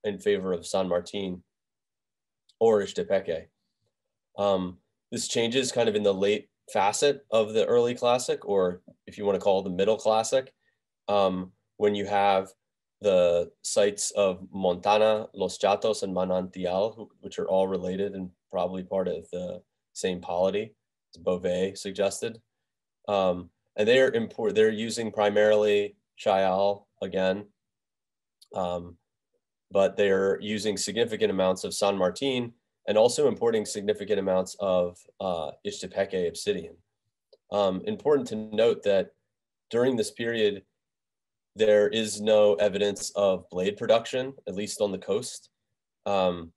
[SPEAKER 28] in favor of San Martin or Ixtepeque. Um, this changes kind of in the late facet of the early classic, or if you want to call it the middle classic, um, when you have the sites of Montana, Los Chatos, and Manantial, which are all related and probably part of the same polity, as Bove suggested. Um, and they're import, they're using primarily Chayal again, um, but they're using significant amounts of San Martin and also importing significant amounts of uh, obsidian. Um, important to note that during this period, there is no evidence of blade production, at least on the coast. Um,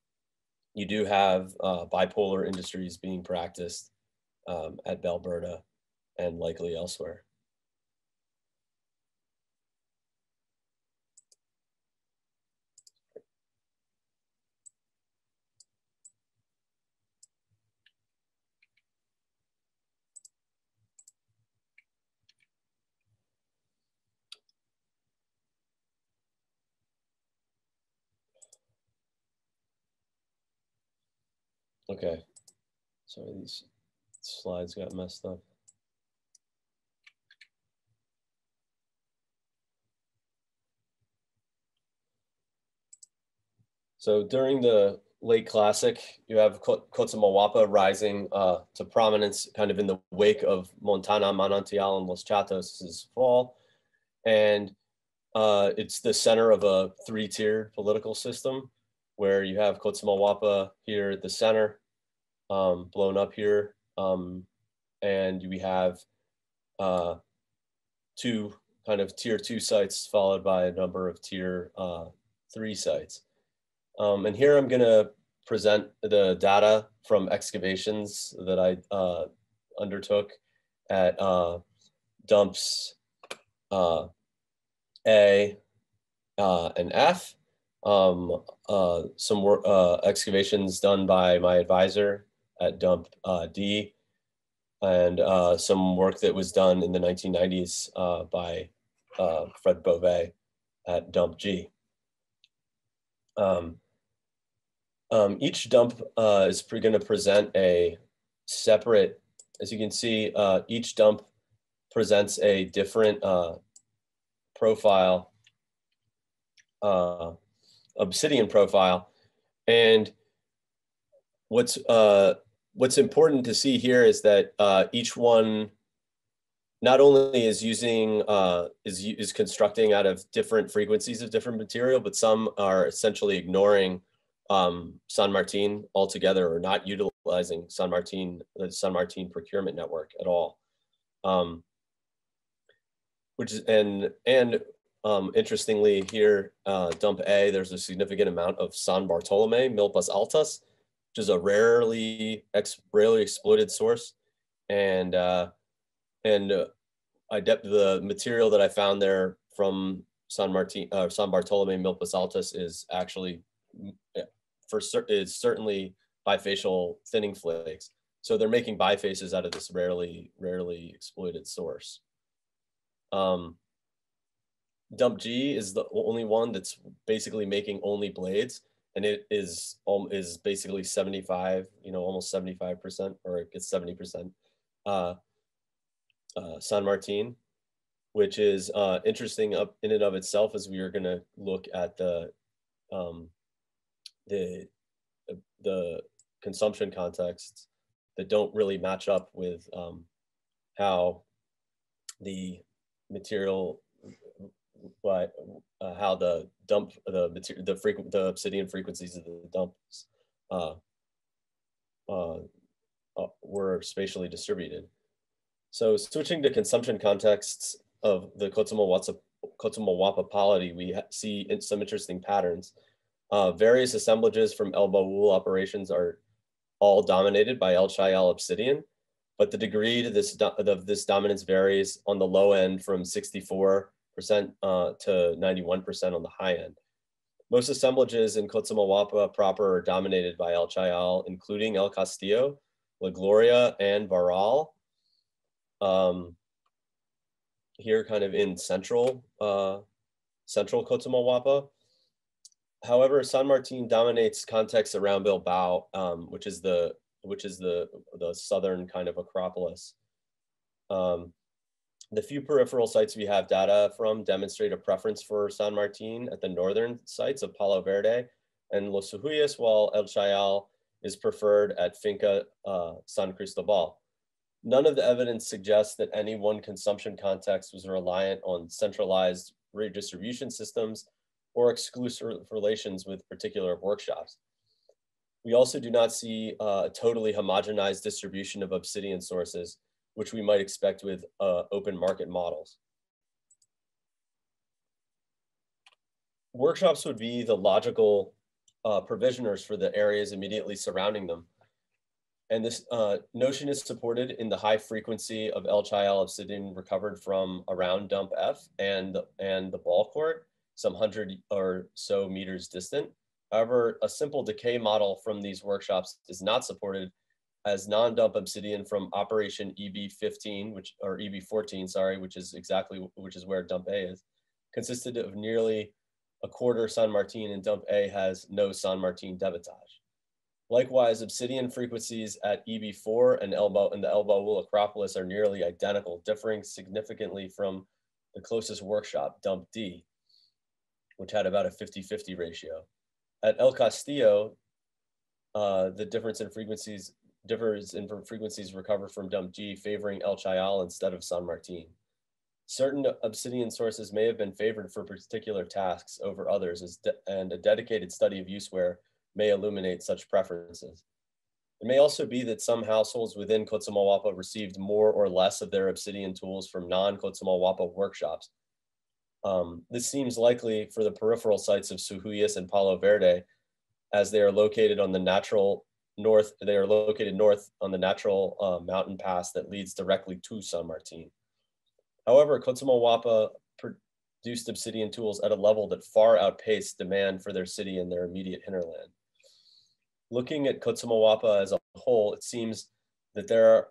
[SPEAKER 28] you do have uh, bipolar industries being practiced um, at Balberta and likely elsewhere. Okay. Sorry, these slides got messed up. So during the late classic, you have Cotzumalguapa rising uh, to prominence kind of in the wake of Montana, Manantial, and Los Chatos' fall. And uh, it's the center of a three-tier political system where you have Cotzumalguapa here at the center, um, blown up here. Um, and we have uh, two kind of tier two sites followed by a number of tier uh, three sites. Um, and here I'm gonna present the data from excavations that I uh, undertook at uh, dumps uh, A uh, and F um, some work, excavations done by my advisor at dump uh, D, and uh, some work that was done in the 1990s uh, by uh, Fred Bove at dump G. Um, um, each dump is going to present a separate, as you can see, each dump presents a different profile uh, obsidian profile. And what's uh, what's important to see here is that uh, each one not only is using uh, is is constructing out of different frequencies of different material, but some are essentially ignoring um, San Martin altogether or not utilizing San Martin the San Martin procurement network at all. Um, which is and and um, interestingly here, uh, dump A, there's a significant amount of San Bartolome, Milpas altas, which is a rarely, ex rarely exploited source. And, uh, and uh, I the material that I found there from San Martin, uh, San Bartolome, Milpas altas is actually, mm, for is certainly bifacial thinning flakes. So they're making bifaces out of this rarely, rarely exploited source. Um, Dump G is the only one that's basically making only blades, and it is um, is basically 75, you know, almost 75 percent, or it gets 70 percent. Uh, uh, San Martin, which is uh, interesting up in and of itself, as we are going to look at the um, the the consumption contexts that don't really match up with um, how the material what uh, how the dump the material the frequent the obsidian frequencies of the dumps uh, uh, uh, were spatially distributed. So switching to consumption contexts of the Cotzumalguapa polity, we see some interesting patterns. Uh, various assemblages from El Baul operations are all dominated by El Chayal obsidian, but the degree to this of this dominance varies on the low end from 64% uh, to 91% on the high end. Most assemblages in Cotzumalguapa proper are dominated by El Chayal, including El Castillo, La Gloria, and Varal. Um, here kind of in central, uh, central Cotzumalguapa. However, San Martin dominates context around Bilbao, um, which is the which is the the southern kind of acropolis. Um, the few peripheral sites we have data from demonstrate a preference for San Martin at the northern sites of Palo Verde and Los Suhuyes, while El Chayal is preferred at Finca uh, San Cristobal. None of the evidence suggests that any one consumption context was reliant on centralized redistribution systems or exclusive relations with particular workshops. We also do not see uh, a totally homogenized distribution of obsidian sources, which we might expect with uh, open market models. Workshops would be the logical uh, provisioners for the areas immediately surrounding them. And this uh, notion is supported in the high frequency of El Chayal obsidian recovered from around dump F and, and the ball court, some hundred or so meters distant. However, a simple decay model from these workshops is not supported as non-dump obsidian from operation EB15, which or EB14, sorry, which is exactly which is where dump A is, consisted of nearly a quarter San Martin and dump A has no San Martin debitage. Likewise, obsidian frequencies at EB4 and Elbow and the Elbow Baul Acropolis are nearly identical, differing significantly from the closest workshop, dump D, which had about a 50-50 ratio. At El Castillo, uh, the difference in frequencies differs in frequencies recovered from dump G, favoring El Chayal instead of San Martin. Certain obsidian sources may have been favored for particular tasks over others, and a dedicated study of use-wear may illuminate such preferences. It may also be that some households within Cotzumalguapa received more or less of their obsidian tools from non-Cotzumalguapa workshops, um, this seems likely for the peripheral sites of Suhuyes and Palo Verde, as they are located on the natural north, they are located north on the natural uh, mountain pass that leads directly to San Martin. However, Cotzumalguapa produced obsidian tools at a level that far outpaced demand for their city and their immediate hinterland. Looking at Cotzumalguapa as a whole, it seems that there are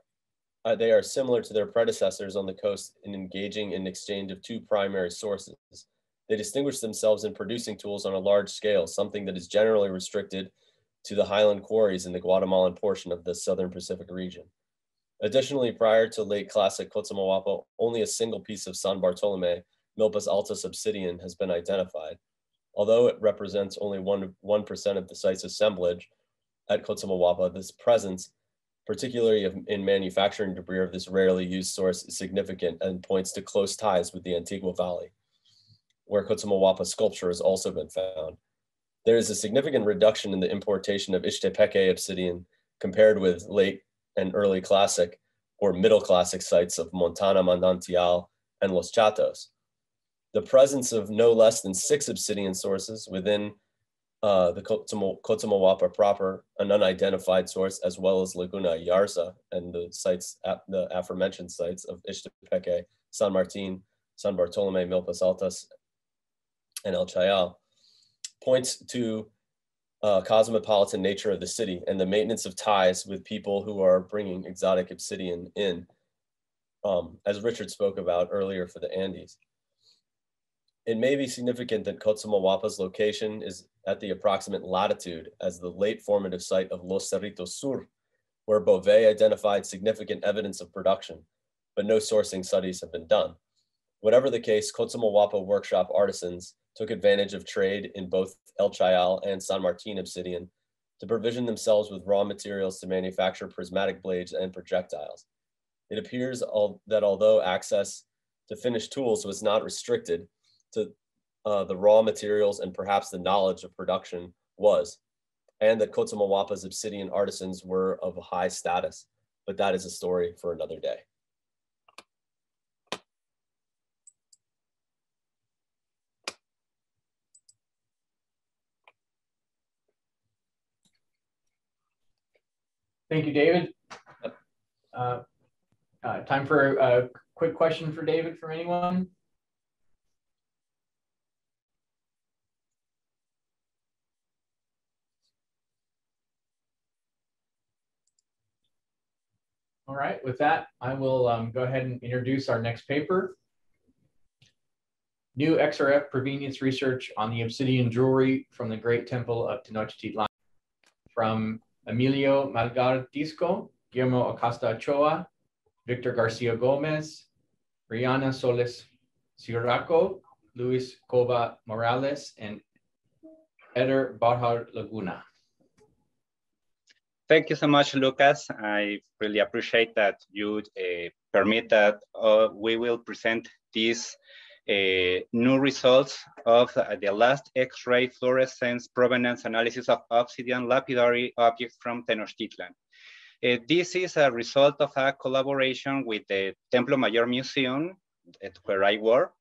[SPEAKER 28] uh, they are similar to their predecessors on the coast in engaging in exchange of two primary sources. They distinguish themselves in producing tools on a large scale, something that is generally restricted to the highland quarries in the Guatemalan portion of the Southern Pacific region. Additionally, prior to late classic Cotzumalguapa, only a single piece of San Bartolome, Milpas altas obsidian, has been identified. Although it represents only 1%, 1% of the site's assemblage at Cotzumalguapa, this presence particularly in manufacturing debris of this rarely used source is significant and points to close ties with the Antigua Valley, where Cotzumalguapa sculpture has also been found. There is a significant reduction in the importation of Ixtepeque obsidian compared with late and early classic or middle classic sites of Montana Manantial and Los Chatos. The presence of no less than six obsidian sources within uh, the Cotzumalguapa proper, an unidentified source, as well as Laguna Yarza and the sites, the aforementioned sites of Ixtepeque, San Martin, San Bartolome, Milpas Altas, and El Chayal, points to uh, cosmopolitan nature of the city and the maintenance of ties with people who are bringing exotic obsidian in, um, as Richard spoke about earlier for the Andes. It may be significant that Cotzumalguapa's location is at the approximate latitude as the late formative site of Los Cerritos Sur, where Bove identified significant evidence of production, but no sourcing studies have been done. Whatever the case, Cotzumalguapa workshop artisans took advantage of trade in both El Chayal and San Martin obsidian to provision themselves with raw materials to manufacture prismatic blades and projectiles. It appears that although access to finished tools was not restricted, to uh, the raw materials and perhaps the knowledge of production was, and that Cotzumalguapa's obsidian artisans were of high status. But that is a story for another day.
[SPEAKER 10] Thank you, David. Uh, uh, time for a quick question for David from anyone. All right, with that, I will um, go ahead and introduce our next paper. New XRF Provenience Research on the Obsidian Jewelry from the Great Temple of Tenochtitlan from Emilio Melgar-Tísco, Guillermo Acosta Ochoa, Victor Garcia Gomez, Reyna Solis Ciriaco, Luis Cova Morales, and Eder Barhar Laguna.
[SPEAKER 29] Thank you so much, Lucas. I really appreciate that you uh, permit that uh, we will present uh, new results of the last X-ray fluorescence provenance analysis of obsidian lapidary objects from Tenochtitlan. Uh, this is a result of a collaboration with the Templo Mayor Museum, where I work,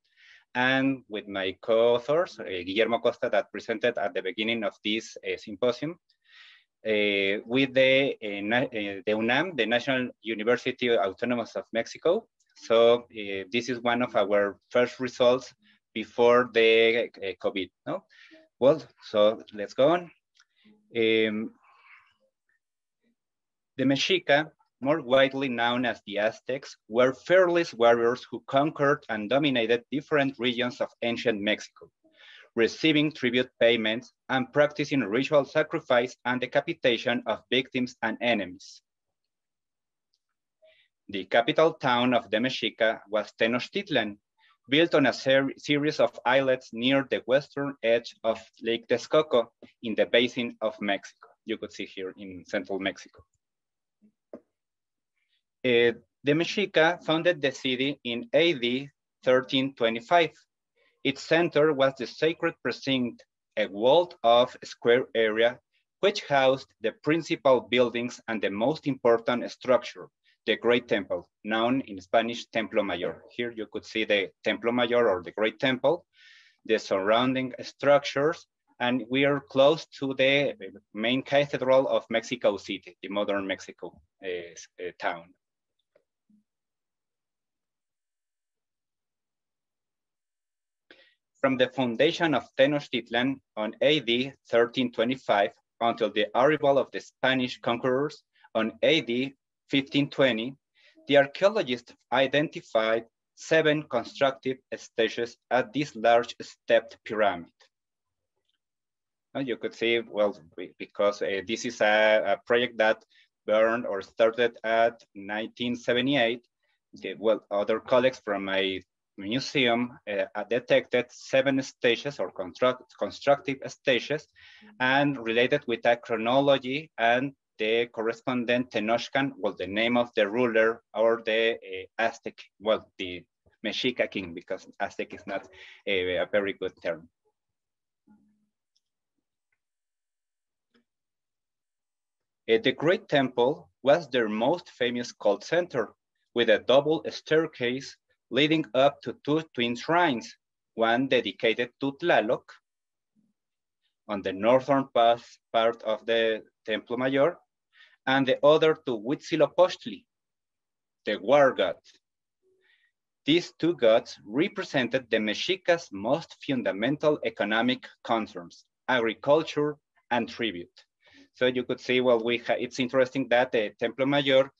[SPEAKER 29] and with my co-authors, uh, Guillermo Costa, that presented at the beginning of this uh, symposium, uh, with the, uh, uh, the UNAM, the National University Autonomous of Mexico. So this is one of our first results before the COVID. No? Well, so let's go on. Um, the Mexica, more widely known as the Aztecs, were fearless warriors who conquered and dominated different regions of ancient Mexico receiving tribute payments, and practicing ritual sacrifice and decapitation of victims and enemies. The capital town of the Mexica was Tenochtitlan, built on a ser series of islets near the western edge of Lake Texcoco in the basin of Mexico. You could see here in central Mexico. Uh, the Mexica founded the city in AD 1325 its center was the sacred precinct, a walled off square area which housed the principal buildings and the most important structure, the Great Temple, known in Spanish Templo Mayor. Here you could see the Templo Mayor or the Great Temple, the surrounding structures, and we are close to the main cathedral of Mexico City, the modern Mexico uh, uh, town. From the foundation of Tenochtitlan on AD 1325 until the arrival of the Spanish conquerors on AD 1520, the archaeologists identified seven constructive stages at this large stepped pyramid. And you could see, well, because uh, this is a, a, project that burned or started at 1978, the, well, other colleagues from my museum uh, detected seven stages or construct, constructive stages and related with a chronology and the correspondent Tenochcan, was the name of the ruler or the uh, Aztec, well, the Mexica king, because Aztec is not a, a very good term. Uh, the Great Temple was their most famous cult center with a double staircase leading up to two twin shrines, one dedicated to Tlaloc on the northern part of the Templo Mayor, and the other to Huitzilopochtli, the war god. These two gods represented the Mexica's most fundamental economic concerns, agriculture and tribute. So you could see, well, we it's interesting that the Templo Mayor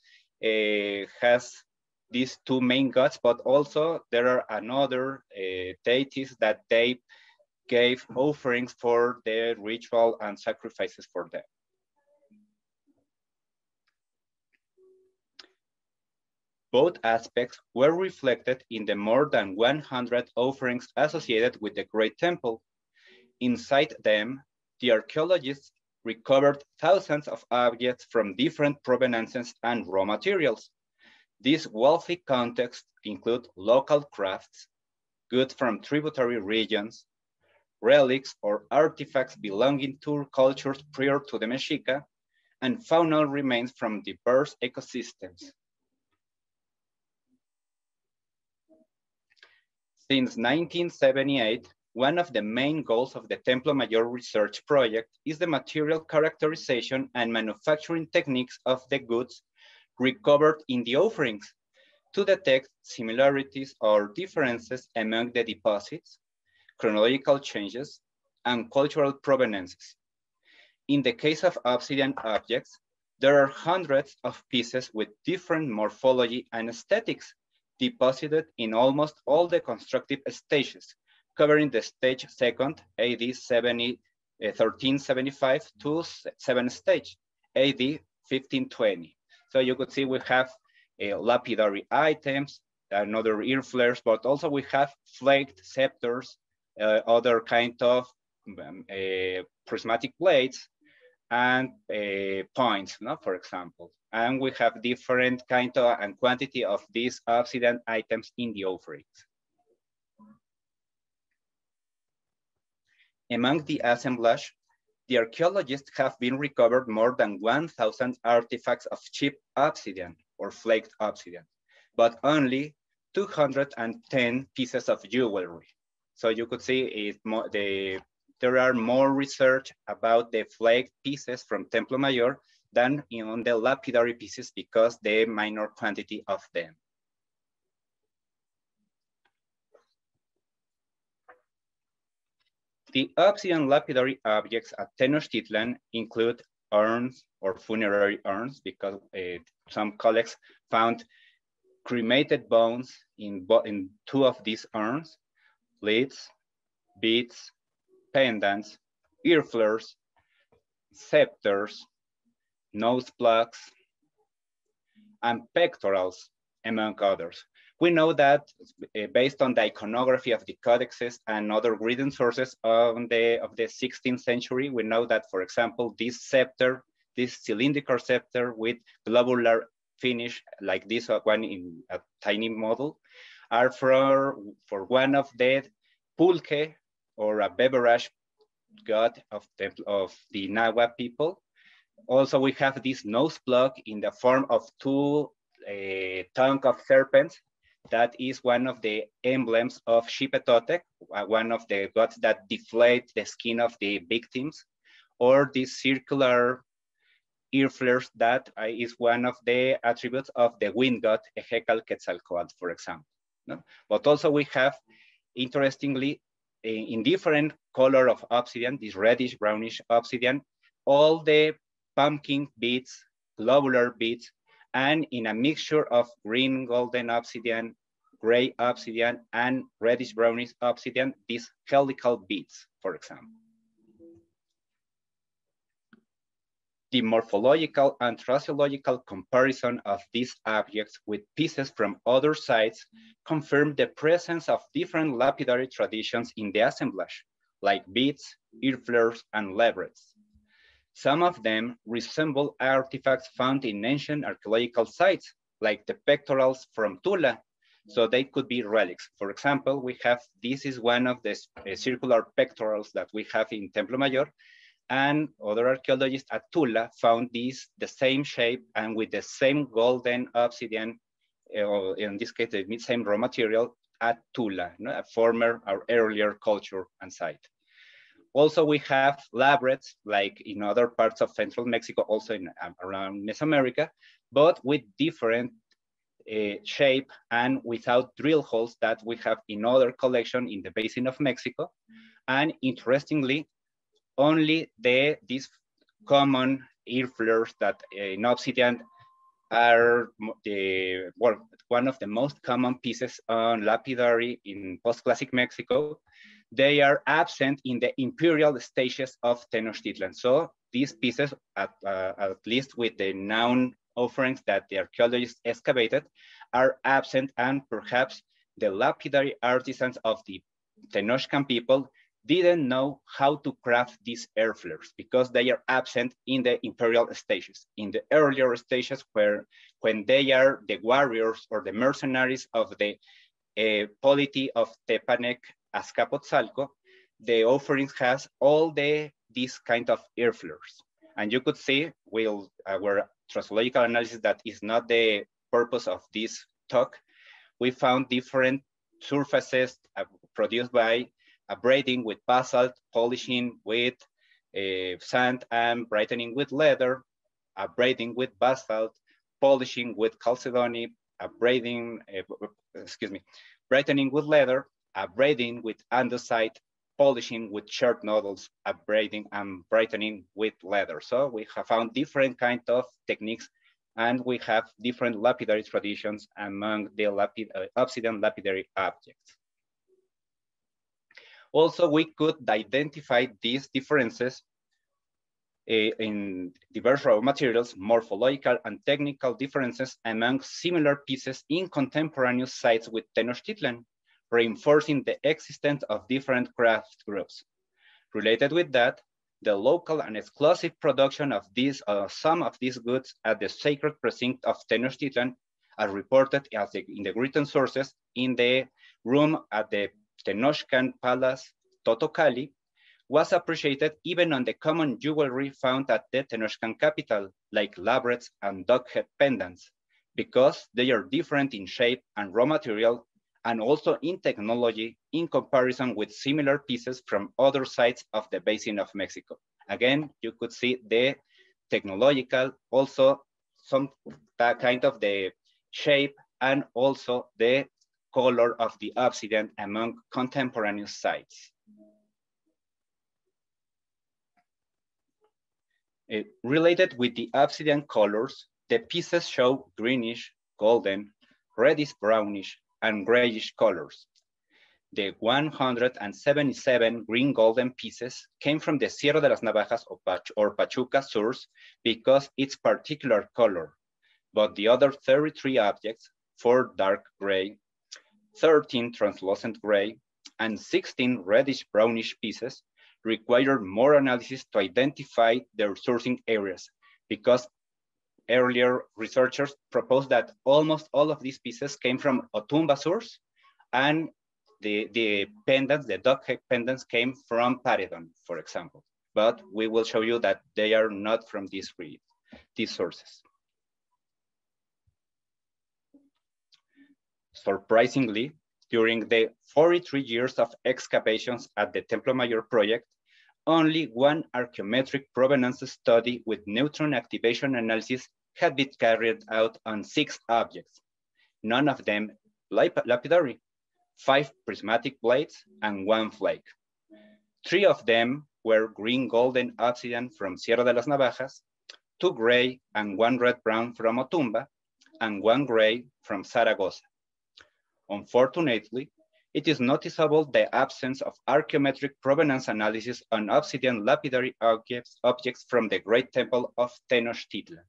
[SPEAKER 29] uh, has these two main gods, but also there are another uh, deities that they gave offerings for their ritual and sacrifices for them. Both aspects were reflected in the more than 100 offerings associated with the Great Temple. Inside them, the archaeologists recovered thousands of objects from different provenances and raw materials. These wealthy contexts include local crafts, goods from tributary regions, relics or artifacts belonging to cultures prior to the Mexica, and faunal remains from diverse ecosystems. Since 1978, one of the main goals of the Templo Mayor research project is the material characterization and manufacturing techniques of the goods recovered in the offerings to detect similarities or differences among the deposits, chronological changes, and cultural provenances. In the case of obsidian objects, there are hundreds of pieces with different morphology and aesthetics deposited in almost all the constructive stages, covering the stage second, AD 70, uh, 1375 to seventh stage, AD 1520. So you could see we have uh, lapidary items, another ear flares, but also we have flaked scepters, uh, other kind of um, uh, prismatic blades, and uh, points, no, for example. And we have different kind of and quantity of these obsidian items in the offerings. Among the assemblage, the archaeologists have been recovered more than 1,000 artifacts of cheap obsidian or flaked obsidian, but only 210 pieces of jewelry. So you could see it the, there are more research about the flaked pieces from Templo Mayor than on the lapidary pieces because the minor quantity of them. The obsidian lapidary objects at Tenochtitlan include urns or funerary urns because uh, some colleagues found cremated bones in, in two of these urns, lids, beads, pendants, ear flares, scepters, nose plugs, and pectorals, among others. We know that uh, based on the iconography of the codexes and other written sources of the, of the 16th century, we know that, for example, this scepter, this cylindrical scepter with globular finish, like this one in a tiny model, are for, for one of the pulque or a beverage god of the, of the Nahua people. Also, we have this nose plug in the form of two uh, tongue of serpents that is one of the emblems of Xipetotec, uh, one of the gods that deflate the skin of the victims, or this circular ear flares that uh, is one of the attributes of the wind god Ehecatl Quetzalcoatl, for example. No? But also we have, interestingly, in, in different color of obsidian, this reddish brownish obsidian, all the pumpkin beads, globular beads, and in a mixture of green golden obsidian, gray obsidian, and reddish brownish obsidian, these helical beads, for example. The morphological and traceological comparison of these objects with pieces from other sites confirm the presence of different lapidary traditions in the assemblage, like beads, ear flares, and labrets. Some of them resemble artifacts found in ancient archaeological sites, like the pectorals from Tula. So they could be relics. For example, we have, this is one of the uh, circular pectorals that we have in Templo Mayor, and other archaeologists at Tula found this the same shape and with the same golden obsidian, uh, or in this case, the same raw material at Tula, a former or earlier culture and site. Also, we have labrets, like in other parts of central Mexico, also in, um, around Mesoamerica, but with different uh, shape and without drill holes that we have in other collection in the basin of Mexico. And interestingly, only the these common ear flares that uh, in obsidian are the well, one of the most common pieces on lapidary in post-classic Mexico they are absent in the imperial stages of Tenochtitlan. So these pieces, at, uh, at least with the known offerings that the archaeologists excavated, are absent and perhaps the lapidary artisans of the Tenochtitlan people didn't know how to craft these air flares because they are absent in the imperial stages. In the earlier stages where when they are the warriors or the mercenaries of the uh, polity of Tepanec Azcapotzalco, the offerings has all the these kind of flares. And you could see with our traceological analysis that is not the purpose of this talk. We found different surfaces uh, produced by abrading with basalt, polishing with uh, sand and brightening with leather, abrading with basalt, polishing with chalcedony, abrading, uh, excuse me, brightening with leather, abrading with andesite, polishing with sharp nodules, abrading and brightening with leather. So we have found different kind of techniques and we have different lapidary traditions among the lapid uh, obsidian lapidary objects. Also, we could identify these differences uh, in diverse raw materials, morphological and technical differences among similar pieces in contemporaneous sites with Tenochtitlan, reinforcing the existence of different craft groups. Related with that, the local and exclusive production of these, uh, some of these goods at the sacred precinct of Tenochtitlan are reported as the, in the written sources in the room at the Tenochcan Palace, Totocalli, was appreciated even on the common jewelry found at the Tenochcan capital, like labrets and dog-head pendants, because they are different in shape and raw material and also in technology in comparison with similar pieces from other sites of the Basin of Mexico. Again, you could see the technological, also some kind of the shape and also the color of the obsidian among contemporaneous sites. Uh, related with the obsidian colors, the pieces show greenish, golden, reddish brownish, and grayish colors. The 177 green golden pieces came from the Sierra de las Navajas or, Pach or Pachuca source because its particular color, but the other 33 objects, four dark gray, 13 translucent gray, and 16 reddish brownish pieces required more analysis to identify their sourcing areas because earlier researchers proposed that almost all of these pieces came from Otumba source and the, the pendants, the dog head pendants came from Paredon, for example. But we will show you that they are not from these, these sources. Surprisingly, during the 43 years of excavations at the Templo Mayor project, only one archaeometric provenance study with neutron activation analysis had been carried out on six objects, none of them lapidary, five prismatic blades and one flake. Three of them were green golden obsidian from Sierra de las Navajas, two gray and one red brown from Otumba, and one gray from Zaragoza. Unfortunately, it is noticeable the absence of archaeometric provenance analysis on obsidian lapidary objects, objects from the Great Temple of Tenochtitlan.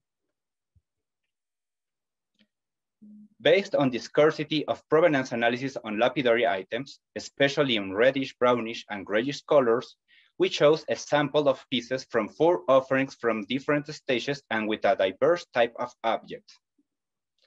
[SPEAKER 29] Based on the scarcity of provenance analysis on lapidary items, especially in reddish, brownish, and grayish colors, we chose a sample of pieces from four offerings from different stages and with a diverse type of objects.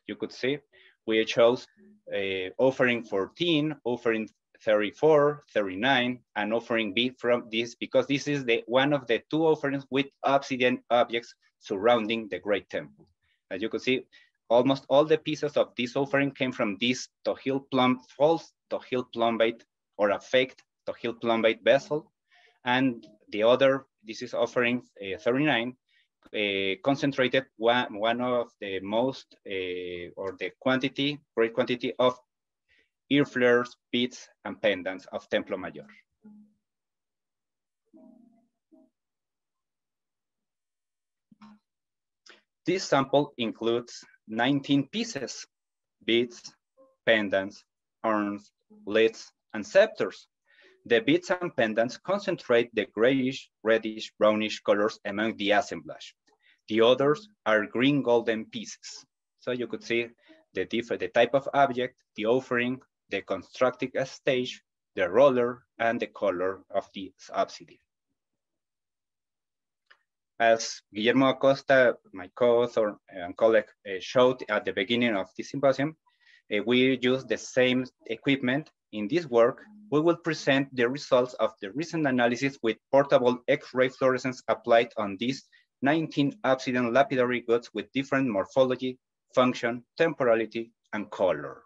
[SPEAKER 29] You could see we chose uh, offering 14, offering 34, 39, and offering B from this because this is the one of the two offerings with obsidian objects surrounding the Great Temple. As you can see, almost all the pieces of this offering came from this Tohil plum, false plumbate or a faked Tohil plumbate vessel. And the other, this is offering uh, 39, uh, concentrated one, one of the most uh, or the quantity, great quantity of ear flares, beads, and pendants of Templo Mayor. This sample includes 19 pieces, beads, pendants, urns, lids, and scepters. The beads and pendants concentrate the grayish, reddish, brownish colors among the assemblage. The others are green golden pieces. So you could see the different, the type of object, the offering, the constructed stage, the roller, and the color of the obsidian. As Guillermo Acosta, my co-author and colleague, uh, showed at the beginning of this symposium, uh, we use the same equipment. In this work, we will present the results of the recent analysis with portable X-ray fluorescence applied on these 19 obsidian lapidary goods with different morphology, function, temporality, and color.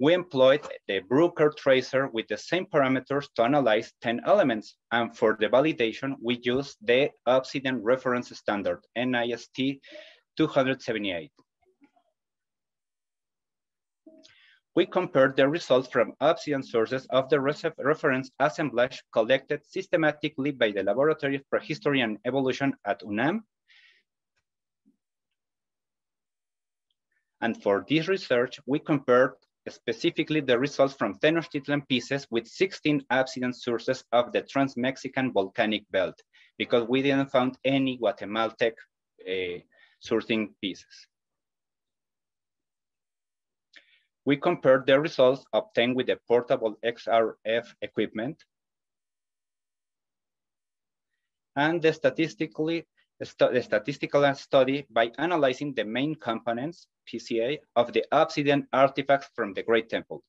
[SPEAKER 29] We employed the Bruker tracer with the same parameters to analyze 10 elements. And for the validation, we used the Obsidian reference standard, NIST 278. We compared the results from Obsidian sources of the reference assemblage collected systematically by the Laboratory of Prehistory and Evolution at UNAM. And for this research, we compared specifically the results from Tenochtitlan pieces with 16 obsidian sources of the Trans-Mexican volcanic belt, because we didn't find any Guatemaltec uh, sourcing pieces. We compared the results obtained with the portable XRF equipment and the statistically the statistical study by analyzing the main components, PCA, of the obsidian artifacts from the Great Temple,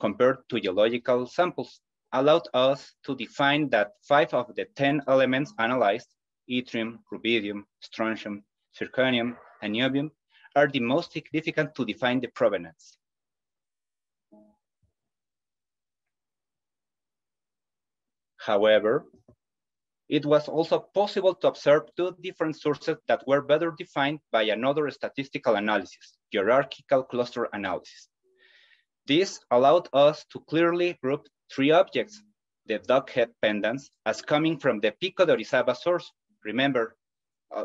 [SPEAKER 29] compared to geological samples, allowed us to define that five of the 10 elements analyzed, yttrium, rubidium, strontium, zirconium, and niobium, are the most significant to define the provenance. However, it was also possible to observe two different sources that were better defined by another statistical analysis, hierarchical cluster analysis. This allowed us to clearly group three objects, the duck head pendants, as coming from the Pico de Orizaba source. Remember, uh,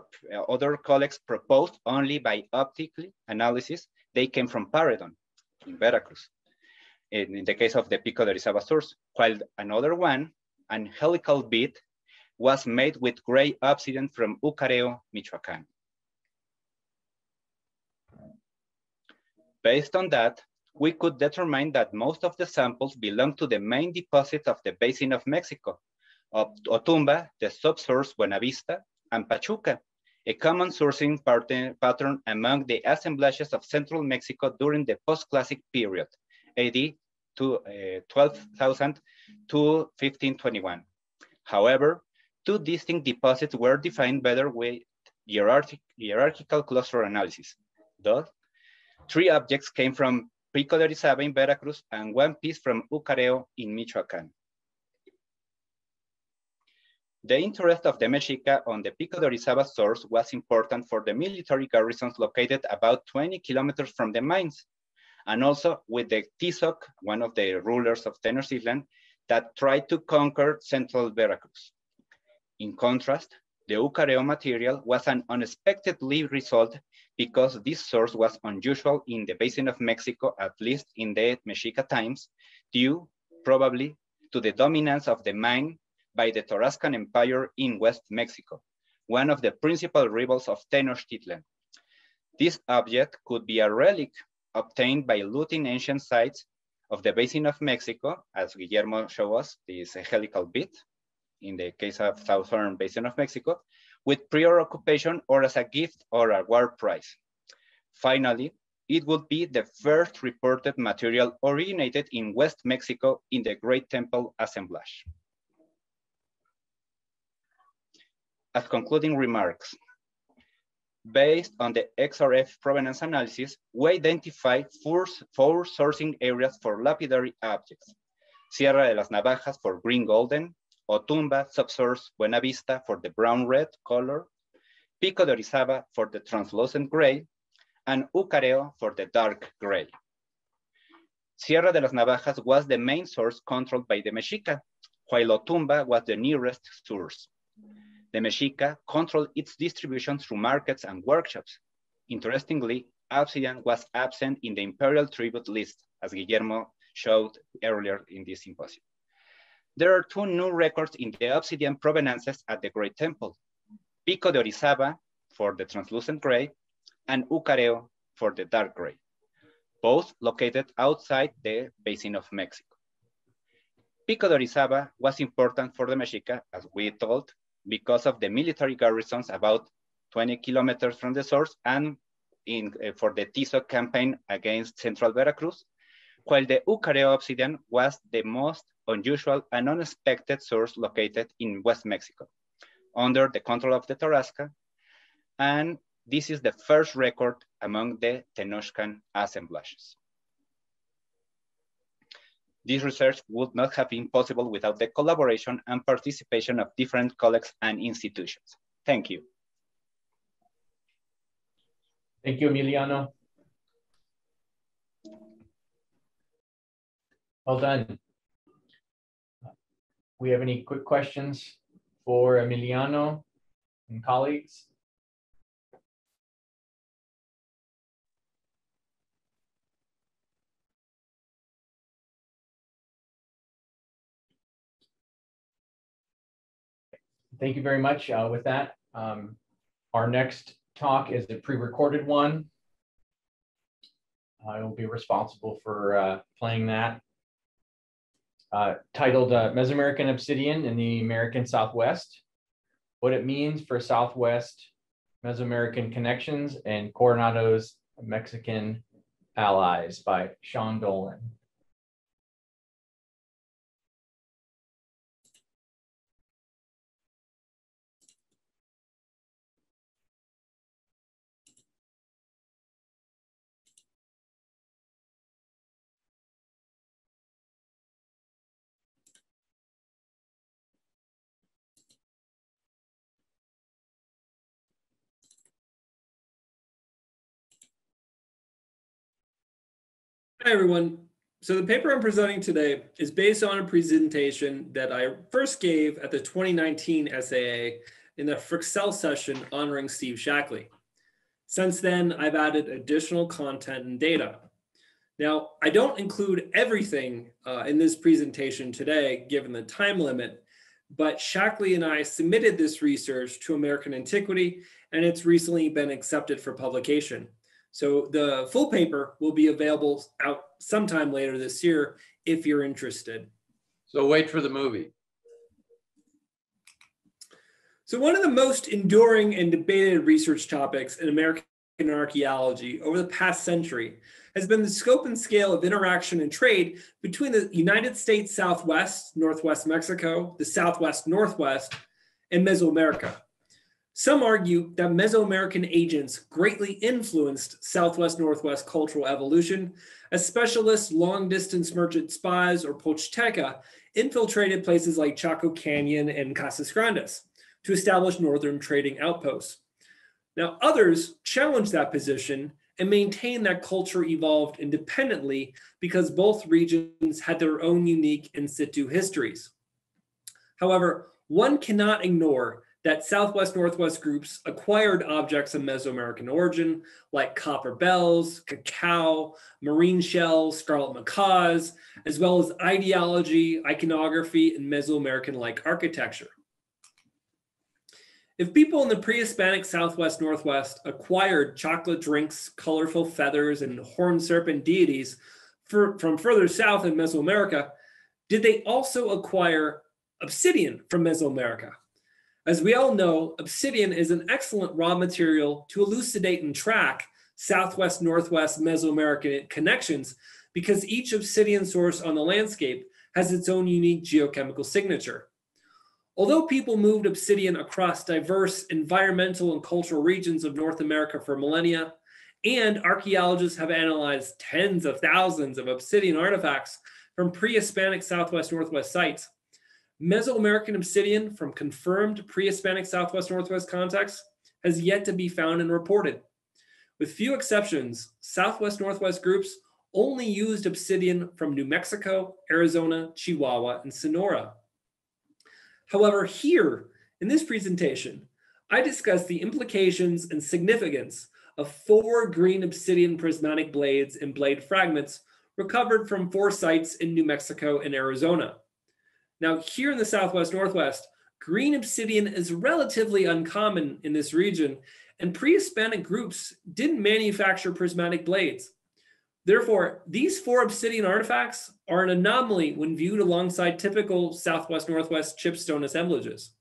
[SPEAKER 29] other colleagues proposed only by optical analysis, they came from Paredon in Veracruz, in, in the case of the Pico de Orizaba source, while another one, an helical bead, was made with gray obsidian from Ucareo, Michoacan. Based on that, we could determine that most of the samples belong to the main deposits of the Basin of Mexico, of Otumba, the subsource Buenavista, and Pachuca, a common sourcing pattern among the assemblages of central Mexico during the post-classic period, AD to uh, 12,000 to 1521. However, two distinct deposits were defined better with hierarchic, hierarchical cluster analysis. Thus, three objects came from Pico de Orizaba in Veracruz and one piece from Ucareo in Michoacan. The interest of the Mexica on the Pico de Orizaba source was important for the military garrisons located about 20 kilometers from the mines, and also with the Tizoc, one of the rulers of Tenochtitlan, that tried to conquer central Veracruz. In contrast, the Ucareo material was an unexpectedly result because this source was unusual in the basin of Mexico, at least in the Mexica times, due probably to the dominance of the mine by the Tarascan Empire in West Mexico, one of the principal rivals of Tenochtitlan. This object could be a relic obtained by looting ancient sites of the basin of Mexico, as Guillermo showed us, this helical bit, in the case of Southern Basin of Mexico, with prior occupation or as a gift or a war prize. Finally, it would be the first reported material originated in West Mexico in the Great Temple assemblage. As concluding remarks, based on the XRF provenance analysis, we identify four, four sourcing areas for lapidary objects. Sierra de las Navajas for green golden, Otumba subsource Buenavista for the brown red color, Pico de Orizaba for the translucent gray, and Ucareo for the dark gray. Sierra de las Navajas was the main source controlled by the Mexica, while Otumba was the nearest source. The Mexica controlled its distribution through markets and workshops. Interestingly, obsidian was absent in the imperial tribute list, as Guillermo showed earlier in this symposium. There are two new records in the obsidian provenances at the Great Temple. Pico de Orizaba for the translucent gray and Ucareo for the dark gray, both located outside the Basin of Mexico. Pico de Orizaba was important for the Mexica, as we told, because of the military garrisons about 20 kilometers from the source and in, uh, for the Tizoc campaign against central Veracruz, while the Ucareo obsidian was the most unusual and unexpected source located in West Mexico under the control of the Tarasca. And this is the first record among the Tenochcan assemblages. This research would not have been possible without the collaboration and participation of different colleagues and institutions. Thank you.
[SPEAKER 10] Thank you, Emiliano. Well done. We have any quick questions for Emiliano and colleagues? Thank you very much. Uh, with that, um, our next talk is a pre-recorded one. I will be responsible for uh, playing that. Uh, titled uh, Mesoamerican Obsidian in the American Southwest, what it means for Southwest Mesoamerican connections and Coronado's Mexican allies by Sean Dolan.
[SPEAKER 30] Hi, everyone. So the paper I'm presenting today is based on a presentation that I first gave at the 2019 SAA in the Fryxell session honoring Steve Shackley. Since then, I've added additional content and data. Now, I don't include everything uh, in this presentation today, given the time limit, but Shackley and I submitted this research to American Antiquity, and it's recently been accepted for publication. So the full paper will be available out sometime later this year if you're interested.
[SPEAKER 3] So wait for the movie.
[SPEAKER 30] So one of the most enduring and debated research topics in American archaeology over the past century has been the scope and scale of interaction and trade between the United States Southwest, Northwest Mexico, the Southwest Northwest, and Mesoamerica. Some argue that Mesoamerican agents greatly influenced Southwest Northwest cultural evolution, as specialist long distance merchant spies or Pochteca infiltrated places like Chaco Canyon and Casas Grandes to establish northern trading outposts. Now, others challenge that position and maintain that culture evolved independently because both regions had their own unique in situ histories. However, one cannot ignore that Southwest Northwest groups acquired objects of Mesoamerican origin, like copper bells, cacao, marine shells, scarlet macaws, as well as ideology, iconography, and Mesoamerican like architecture. If people in the pre Hispanic Southwest Northwest acquired chocolate drinks, colorful feathers, and horned serpent deities for, from further south in Mesoamerica, did they also acquire obsidian from Mesoamerica? As we all know, obsidian is an excellent raw material to elucidate and track southwest northwest Mesoamerican connections because each obsidian source on the landscape has its own unique geochemical signature. Although people moved obsidian across diverse environmental and cultural regions of North America for millennia, and archaeologists have analyzed tens of thousands of obsidian artifacts from pre Hispanic Southwest Northwest sites, Mesoamerican obsidian from confirmed pre-Hispanic Southwest Northwest contexts has yet to be found and reported. With few exceptions, Southwest Northwest groups only used obsidian from New Mexico, Arizona, Chihuahua, and Sonora. However, here in this presentation, I discuss the implications and significance of four green obsidian prismatic blades and blade fragments recovered from four sites in New Mexico and Arizona. Now, here in the Southwest Northwest, green obsidian is relatively uncommon in this region, and pre-Hispanic groups didn't manufacture prismatic blades. Therefore, these four obsidian artifacts are an anomaly when viewed alongside typical Southwest Northwest chipstone assemblages.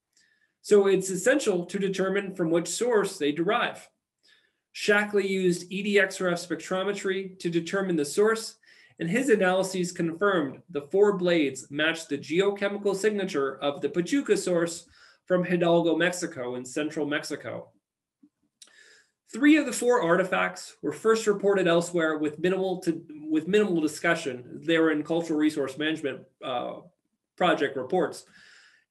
[SPEAKER 30] So it's essential to determine from which source they derive. Shackley used EDXRF spectrometry to determine the source and his analyses confirmed the four blades matched the geochemical signature of the Pachuca source from Hidalgo, Mexico in central Mexico. Three of the four artifacts were first reported elsewhere with minimal to with minimal discussion. They were in cultural resource management uh, project reports,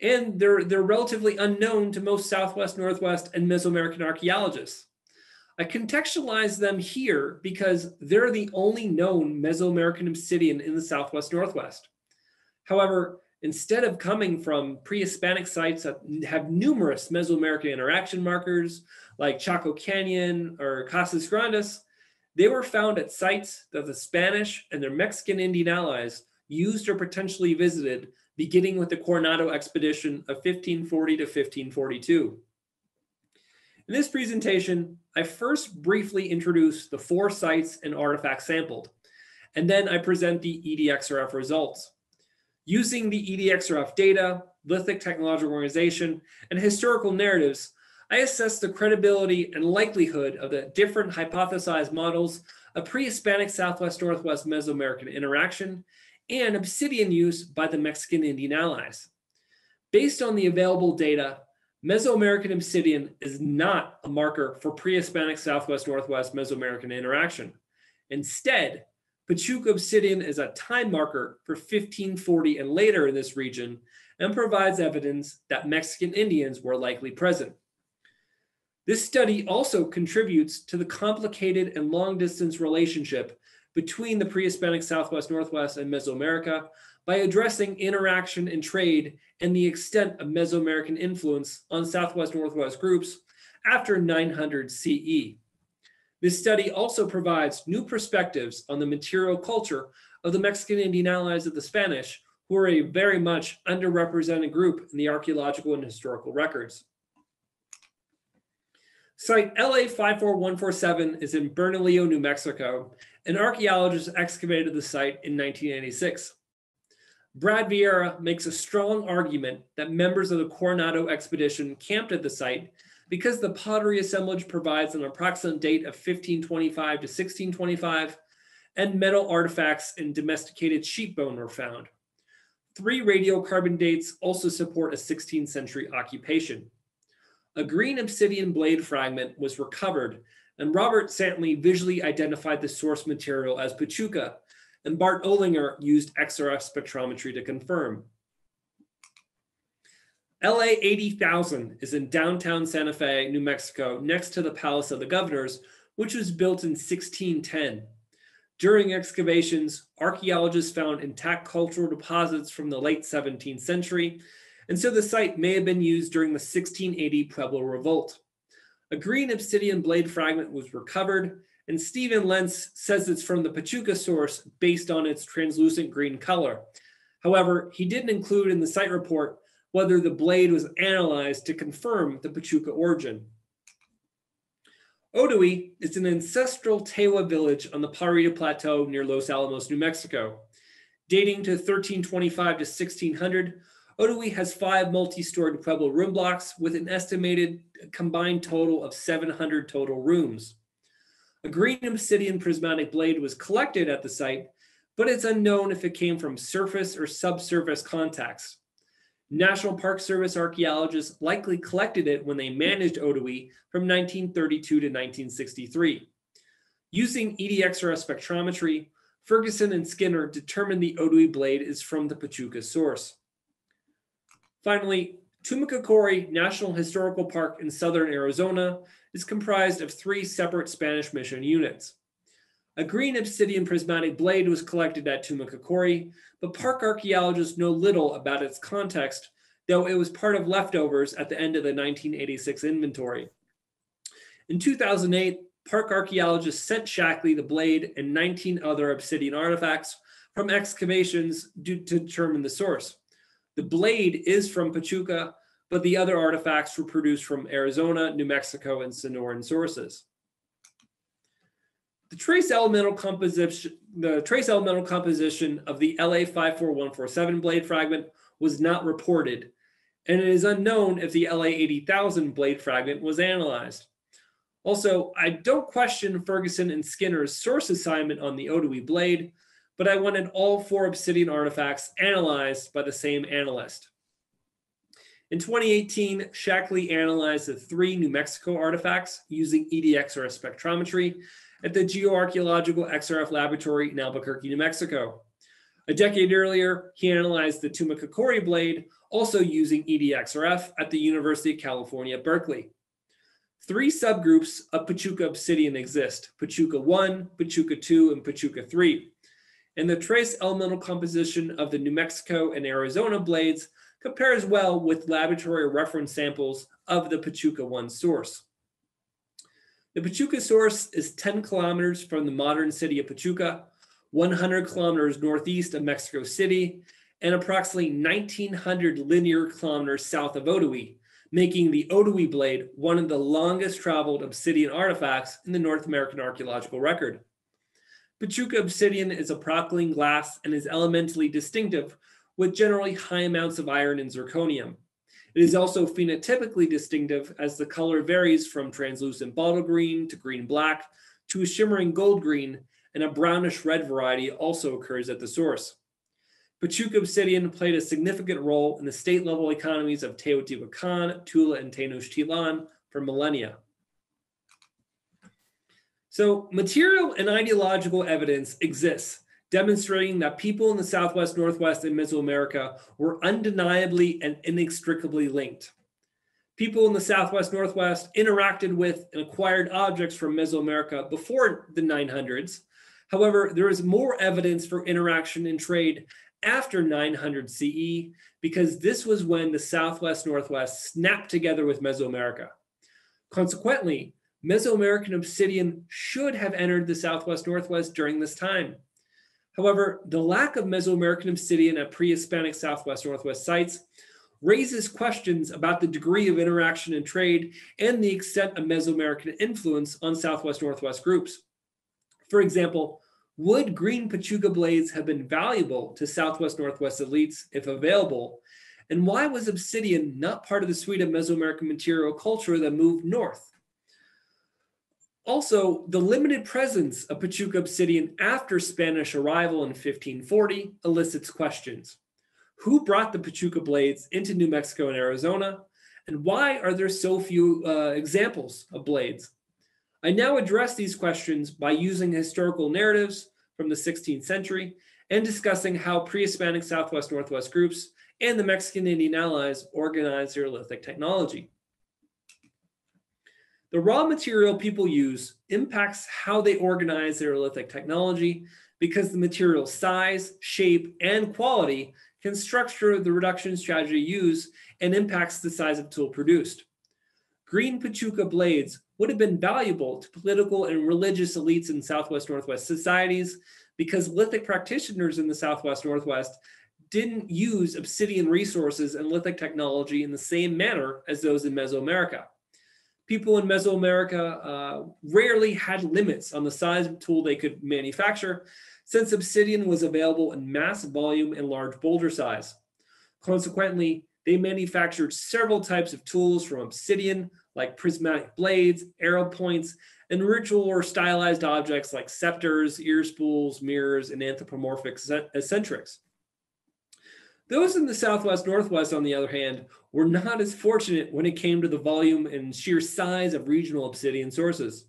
[SPEAKER 30] and they're they're relatively unknown to most Southwest, Northwest, and Mesoamerican archaeologists. I contextualize them here because they're the only known Mesoamerican obsidian in the Southwest Northwest. However, instead of coming from pre-Hispanic sites that have numerous Mesoamerican interaction markers like Chaco Canyon or Casas Grandes, they were found at sites that the Spanish and their Mexican Indian allies used or potentially visited beginning with the Coronado expedition of 1540 to 1542. In this presentation, I first briefly introduce the four sites and artifacts sampled, and then I present the EDXRF results. Using the EDXRF data, lithic technological organization, and historical narratives, I assess the credibility and likelihood of the different hypothesized models of pre-Hispanic Southwest-Northwest Mesoamerican interaction and obsidian use by the Mexican Indian allies. Based on the available data, Mesoamerican obsidian is not a marker for pre-Hispanic Southwest-Northwest Mesoamerican interaction. Instead, Pachuca obsidian is a time marker for 1540 and later in this region and provides evidence that Mexican Indians were likely present. This study also contributes to the complicated and long distance relationship between the pre-Hispanic Southwest Northwest and Mesoamerica by addressing interaction and trade and the extent of Mesoamerican influence on Southwest Northwest groups after 900 CE. This study also provides new perspectives on the material culture of the Mexican Indian allies of the Spanish, who are a very much underrepresented group in the archaeological and historical records. Site LA 54147 is in Bernalillo, New Mexico, and archaeologists excavated the site in 1986. Brad Vierra makes a strong argument that members of the Coronado expedition camped at the site because the pottery assemblage provides an approximate date of 1525 to 1625, and metal artifacts and domesticated sheep bone were found. Three radiocarbon dates also support a 16th century occupation. A green obsidian blade fragment was recovered, and Robert Santley visually identified the source material as Pachuca, and Bart Olinger used XRF spectrometry to confirm. LA 80,000 is in downtown Santa Fe, New Mexico, next to the Palace of the Governors, which was built in 1610. During excavations, archaeologists found intact cultural deposits from the late 17th century, and so the site may have been used during the 1680 Pueblo Revolt. A green obsidian blade fragment was recovered, and Stephen Lentz says it's from the Pachuca source based on its translucent green color. However, he didn't include in the site report whether the blade was analyzed to confirm the Pachuca origin. Otowi is an ancestral Tewa village on the Pajarito Plateau near Los Alamos, New Mexico. Dating to 1325 to 1600, Otowi has five multi-storied Pueblo room blocks with an estimated combined total of 700 total rooms. A green obsidian prismatic blade was collected at the site, but it's unknown if it came from surface or subsurface contacts. National Park Service archaeologists likely collected it when they managed Otowi from 1932 to 1963. Using EDXRF spectrometry, Ferguson and Skinner determined the Otowi blade is from the Pachuca source. Finally, Tumacacori National Historical Park in southern Arizona is comprised of three separate Spanish mission units. A green obsidian prismatic blade was collected at Tumacacori, but park archaeologists know little about its context, though it was part of leftovers at the end of the 1986 inventory. In 2008, park archaeologists sent Shackley the blade and 19 other obsidian artifacts from excavations to determine the source. The blade is from Pachuca, but the other artifacts were produced from Arizona, New Mexico, and Sonoran sources. The trace elemental composition, the trace elemental composition of the LA 54147 blade fragment was not reported, and it is unknown if the LA 80000 blade fragment was analyzed. Also, I don't question Ferguson and Skinner's source assignment on the Otowi blade, but I wanted all four obsidian artifacts analyzed by the same analyst. In 2018, Shackley analyzed the three New Mexico artifacts using EDXRF spectrometry at the Geoarchaeological XRF Laboratory in Albuquerque, New Mexico. A decade earlier, he analyzed the Tumacacori blade, also using EDXRF at the University of California, Berkeley. Three subgroups of Pachuca obsidian exist, Pachuca 1, Pachuca 2, and Pachuca 3. And the trace elemental composition of the New Mexico and Arizona blades compares well with laboratory reference samples of the Pachuca 1 source. The Pachuca source is 10 kilometers from the modern city of Pachuca, 100 kilometers northeast of Mexico City, and approximately 1,900 linear kilometers south of Otowi, making the Otowi blade one of the longest traveled obsidian artifacts in the North American archaeological record. Pachuca obsidian is a peralkaline glass and is elementally distinctive with generally high amounts of iron and zirconium. It is also phenotypically distinctive as the color varies from translucent bottle green to green black to a shimmering gold green and a brownish red variety also occurs at the source. Pachuca obsidian played a significant role in the state level economies of Teotihuacan, Tula, and Tenochtitlan for millennia. So, material and ideological evidence exists demonstrating that people in the Southwest, Northwest, and Mesoamerica were undeniably and inextricably linked. People in the Southwest, Northwest interacted with and acquired objects from Mesoamerica before the 900s, However, there is more evidence for interaction and trade after 900 CE because this was when the Southwest Northwest snapped together with Mesoamerica. Consequently, Mesoamerican obsidian should have entered the Southwest Northwest during this time. However, the lack of Mesoamerican obsidian at pre Hispanic Southwest Northwest sites raises questions about the degree of interaction and trade and the extent of Mesoamerican influence on Southwest Northwest groups. For example, would green Pachuca blades have been valuable to Southwest Northwest elites if available? And why was obsidian not part of the suite of Mesoamerican material culture that moved north? Also, the limited presence of Pachuca obsidian after Spanish arrival in 1540 elicits questions. Who brought the Pachuca blades into New Mexico and Arizona? And why are there so few uh, examples of blades? I now address these questions by using historical narratives from the 16th century and discussing how pre-Hispanic Southwest Northwest groups and the Mexican Indian allies organized their lithic technology. The raw material people use impacts how they organize their lithic technology because the material size, shape, and quality can structure the reduction strategy used and impacts the size of tool produced. Green Pachuca blades would have been valuable to political and religious elites in Southwest Northwest societies because lithic practitioners in the Southwest Northwest didn't use obsidian resources and lithic technology in the same manner as those in Mesoamerica. People in Mesoamerica uh, rarely had limits on the size of tool they could manufacture since obsidian was available in mass volume and large boulder size. Consequently, they manufactured several types of tools from obsidian, like prismatic blades, arrow points, and ritual or stylized objects like scepters, ear spools, mirrors, and anthropomorphic eccentrics. Those in the Southwest Northwest, on the other hand, were not as fortunate when it came to the volume and sheer size of regional obsidian sources.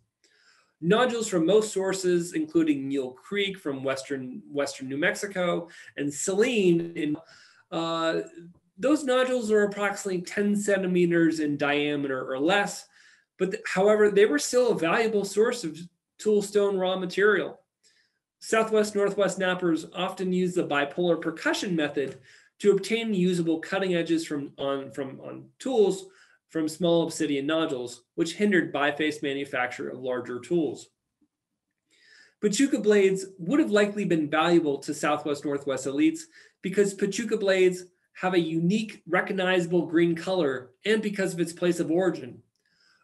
[SPEAKER 30] Nodules from most sources, including Mule Creek from western, western New Mexico and Saline in uh, those nodules are approximately 10 centimeters in diameter or less, but th- however, they were still a valuable source of toolstone raw material. Southwest Northwest knappers often use the bipolar percussion method to obtain usable cutting edges from on, from, on tools from small obsidian nodules, which hindered biface manufacture of larger tools. Pachuca blades would have likely been valuable to Southwest Northwest elites because Pachuca blades have a unique, recognizable green color and because of its place of origin.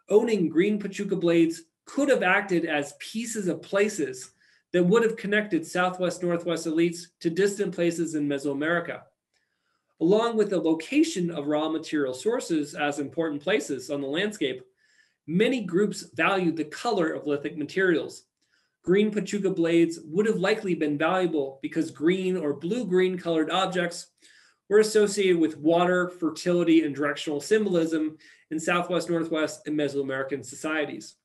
[SPEAKER 30] Owning green Pachuca blades could have acted as pieces of places that would have connected Southwest Northwest elites to distant places in Mesoamerica. Along with the location of raw material sources as important places on the landscape, many groups valued the color of lithic materials. Green Pachuca blades would have likely been valuable because green or blue green colored objects were associated with water, fertility, and directional symbolism in Southwest, Northwest, and Mesoamerican societies.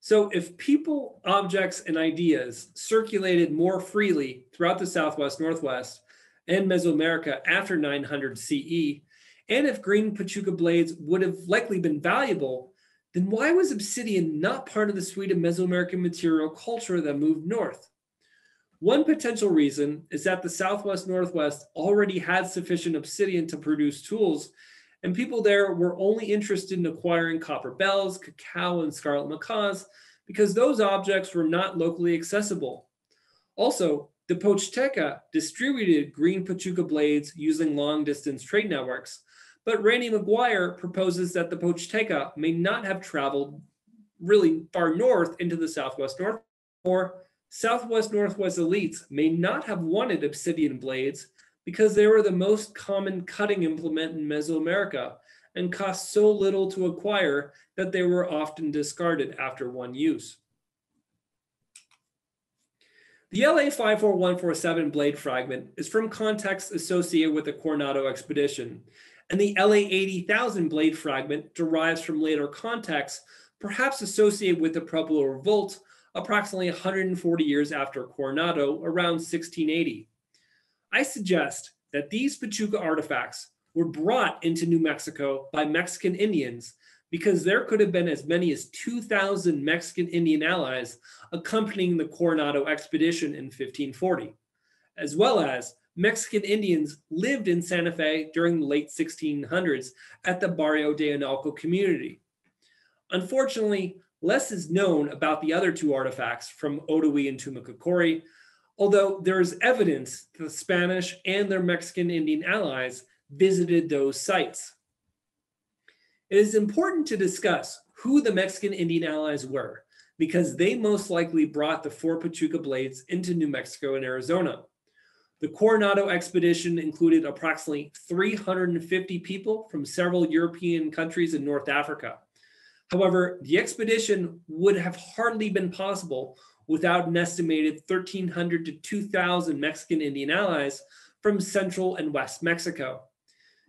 [SPEAKER 30] So if people, objects, and ideas circulated more freely throughout the Southwest, Northwest, and Mesoamerica after 900 CE, and if green Pachuca blades would have likely been valuable, then why was obsidian not part of the suite of Mesoamerican material culture that moved north? One potential reason is that the Southwest Northwest already had sufficient obsidian to produce tools, and people there were only interested in acquiring copper bells, cacao, and scarlet macaws because those objects were not locally accessible. Also, the Pochteca distributed green Pachuca blades using long distance trade networks, but Randy McGuire proposes that the Pochteca may not have traveled really far north into the Southwest North, or Southwest Northwest elites may not have wanted obsidian blades because they were the most common cutting implement in Mesoamerica and cost so little to acquire that they were often discarded after one use. The LA 54147 blade fragment is from contexts associated with the Coronado expedition, and the LA 80,000 blade fragment derives from later contexts, perhaps associated with the Pueblo Revolt approximately 140 years after Coronado, around 1680. I suggest that these Pachuca artifacts were brought into New Mexico by Mexican Indians because there could have been as many as 2,000 Mexican Indian allies accompanying the Coronado expedition in 1540, as well as Mexican Indians lived in Santa Fe during the late 1600s at the Barrio de Analco community. Unfortunately, Less is known about the other two artifacts from Otowi and Tumacacori, although there is evidence that the Spanish and their Mexican Indian allies visited those sites. It is important to discuss who the Mexican Indian allies were, because they most likely brought the four Pachuca blades into New Mexico and Arizona. The Coronado expedition included approximately 350 people from several European countries in North Africa. However, the expedition would have hardly been possible without an estimated 1,300 to 2,000 Mexican Indian allies from Central and West Mexico.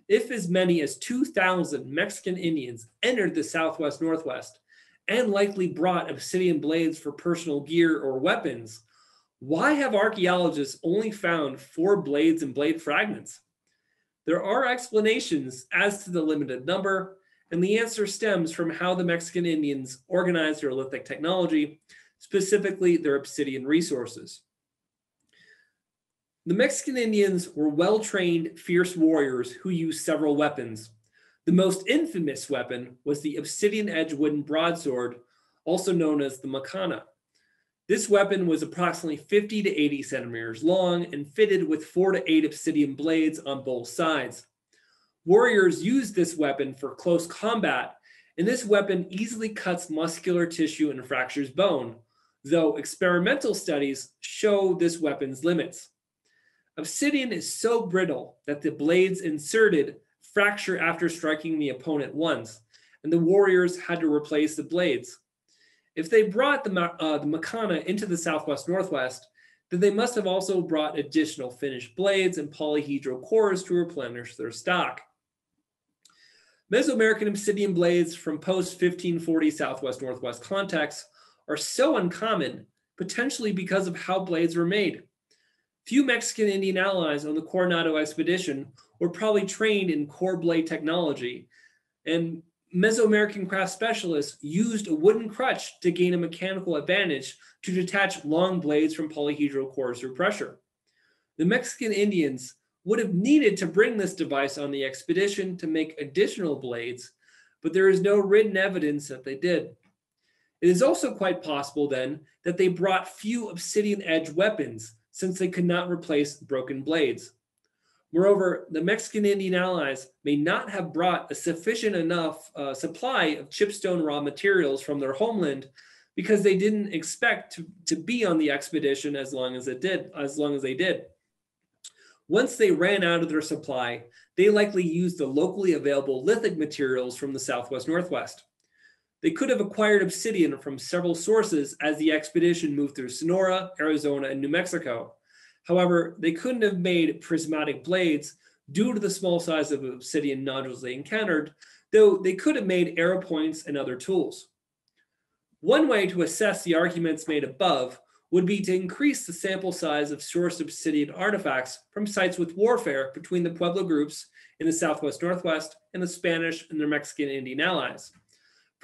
[SPEAKER 30] If as many as 2,000 Mexican Indians entered the Southwest Northwest and likely brought obsidian blades for personal gear or weapons, why have archaeologists only found four blades and blade fragments? There are explanations as to the limited number, and the answer stems from how the Mexican Indians organized their lithic technology, specifically their obsidian resources. The Mexican Indians were well trained, fierce warriors who used several weapons. The most infamous weapon was the obsidian edge wooden broadsword, also known as the macana. This weapon was approximately 50 to 80 centimeters long and fitted with four to eight obsidian blades on both sides. Warriors used this weapon for close combat, and this weapon easily cuts muscular tissue and fractures bone, though experimental studies show this weapon's limits. Obsidian is so brittle that the blades inserted fracture after striking the opponent once, and the warriors had to replace the blades. If they brought the, uh, the Macana into the southwest northwest, then they must have also brought additional finished blades and polyhedral cores to replenish their stock. Mesoamerican obsidian blades from post 1540 Southwest Northwest contexts are so uncommon, potentially because of how blades were made. Few Mexican Indian allies on the Coronado expedition were probably trained in core blade technology, and Mesoamerican craft specialists used a wooden crutch to gain a mechanical advantage to detach long blades from polyhedral cores through pressure. The Mexican Indians would have needed to bring this device on the expedition to make additional blades, but there is no written evidence that they did. It is also quite possible then that they brought few obsidian edge weapons since they could not replace broken blades. Moreover, the Mexican Indian allies may not have brought a sufficient enough uh, supply of chipstone raw materials from their homeland because they didn't expect to, to be on the expedition as long as it did, as long as they did. Once they ran out of their supply, they likely used the locally available lithic materials from the Southwest Northwest. They could have acquired obsidian from several sources as the expedition moved through Sonora, Arizona, and New Mexico. However, they couldn't have made prismatic blades due to the small size of obsidian nodules they encountered, though they could have made arrow points and other tools. One way to assess the arguments made above would be to increase the sample size of source obsidian artifacts from sites with warfare between the Pueblo groups in the southwest northwest and the Spanish and their Mexican Indian allies.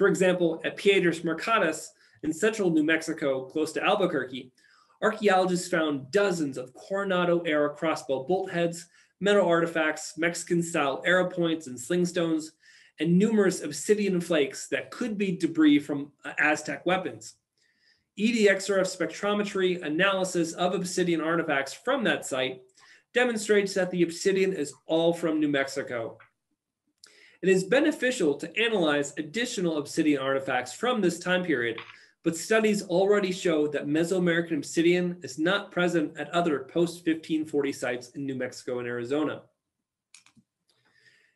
[SPEAKER 30] For example, at Piedras Marcadas in central New Mexico, close to Albuquerque, archaeologists found dozens of Coronado era crossbow bolt heads, metal artifacts, Mexican style arrow points and slingstones, and numerous obsidian flakes that could be debris from uh, Aztec weapons. EDXRF spectrometry analysis of obsidian artifacts from that site demonstrates that the obsidian is all from New Mexico. It is beneficial to analyze additional obsidian artifacts from this time period, but studies already show that Mesoamerican obsidian is not present at other post-1540 sites in New Mexico and Arizona.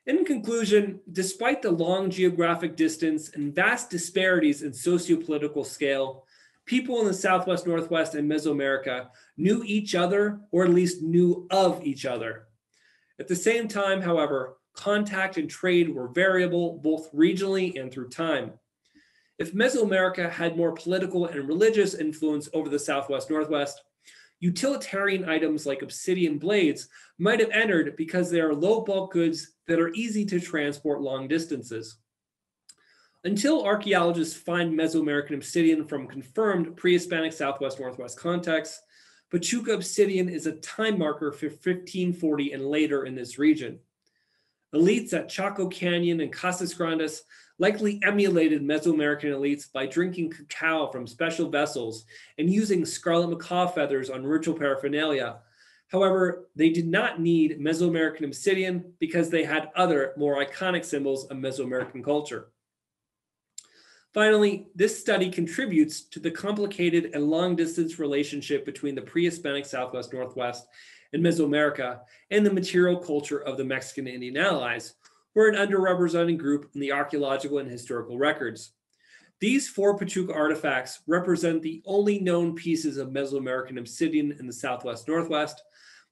[SPEAKER 30] In conclusion, despite the long geographic distance and vast disparities in sociopolitical scale, people in the Southwest, Northwest, and Mesoamerica knew each other, or at least knew of each other. At the same time, however, contact and trade were variable both regionally and through time. If Mesoamerica had more political and religious influence over the Southwest, Northwest, utilitarian items like obsidian blades might have entered because they are low bulk goods that are easy to transport long distances. Until archaeologists find Mesoamerican obsidian from confirmed pre-Hispanic Southwest Northwest contexts, Pachuca obsidian is a time marker for 1540 and later in this region. Elites at Chaco Canyon and Casas Grandes likely emulated Mesoamerican elites by drinking cacao from special vessels and using scarlet macaw feathers on ritual paraphernalia. However, they did not need Mesoamerican obsidian because they had other more iconic symbols of Mesoamerican culture. Finally, this study contributes to the complicated and long distance relationship between the pre-Hispanic Southwest Northwest and Mesoamerica and the material culture of the Mexican Indian allies, were an underrepresented group in the archaeological and historical records. These four Pachuca artifacts represent the only known pieces of Mesoamerican obsidian in the Southwest Northwest,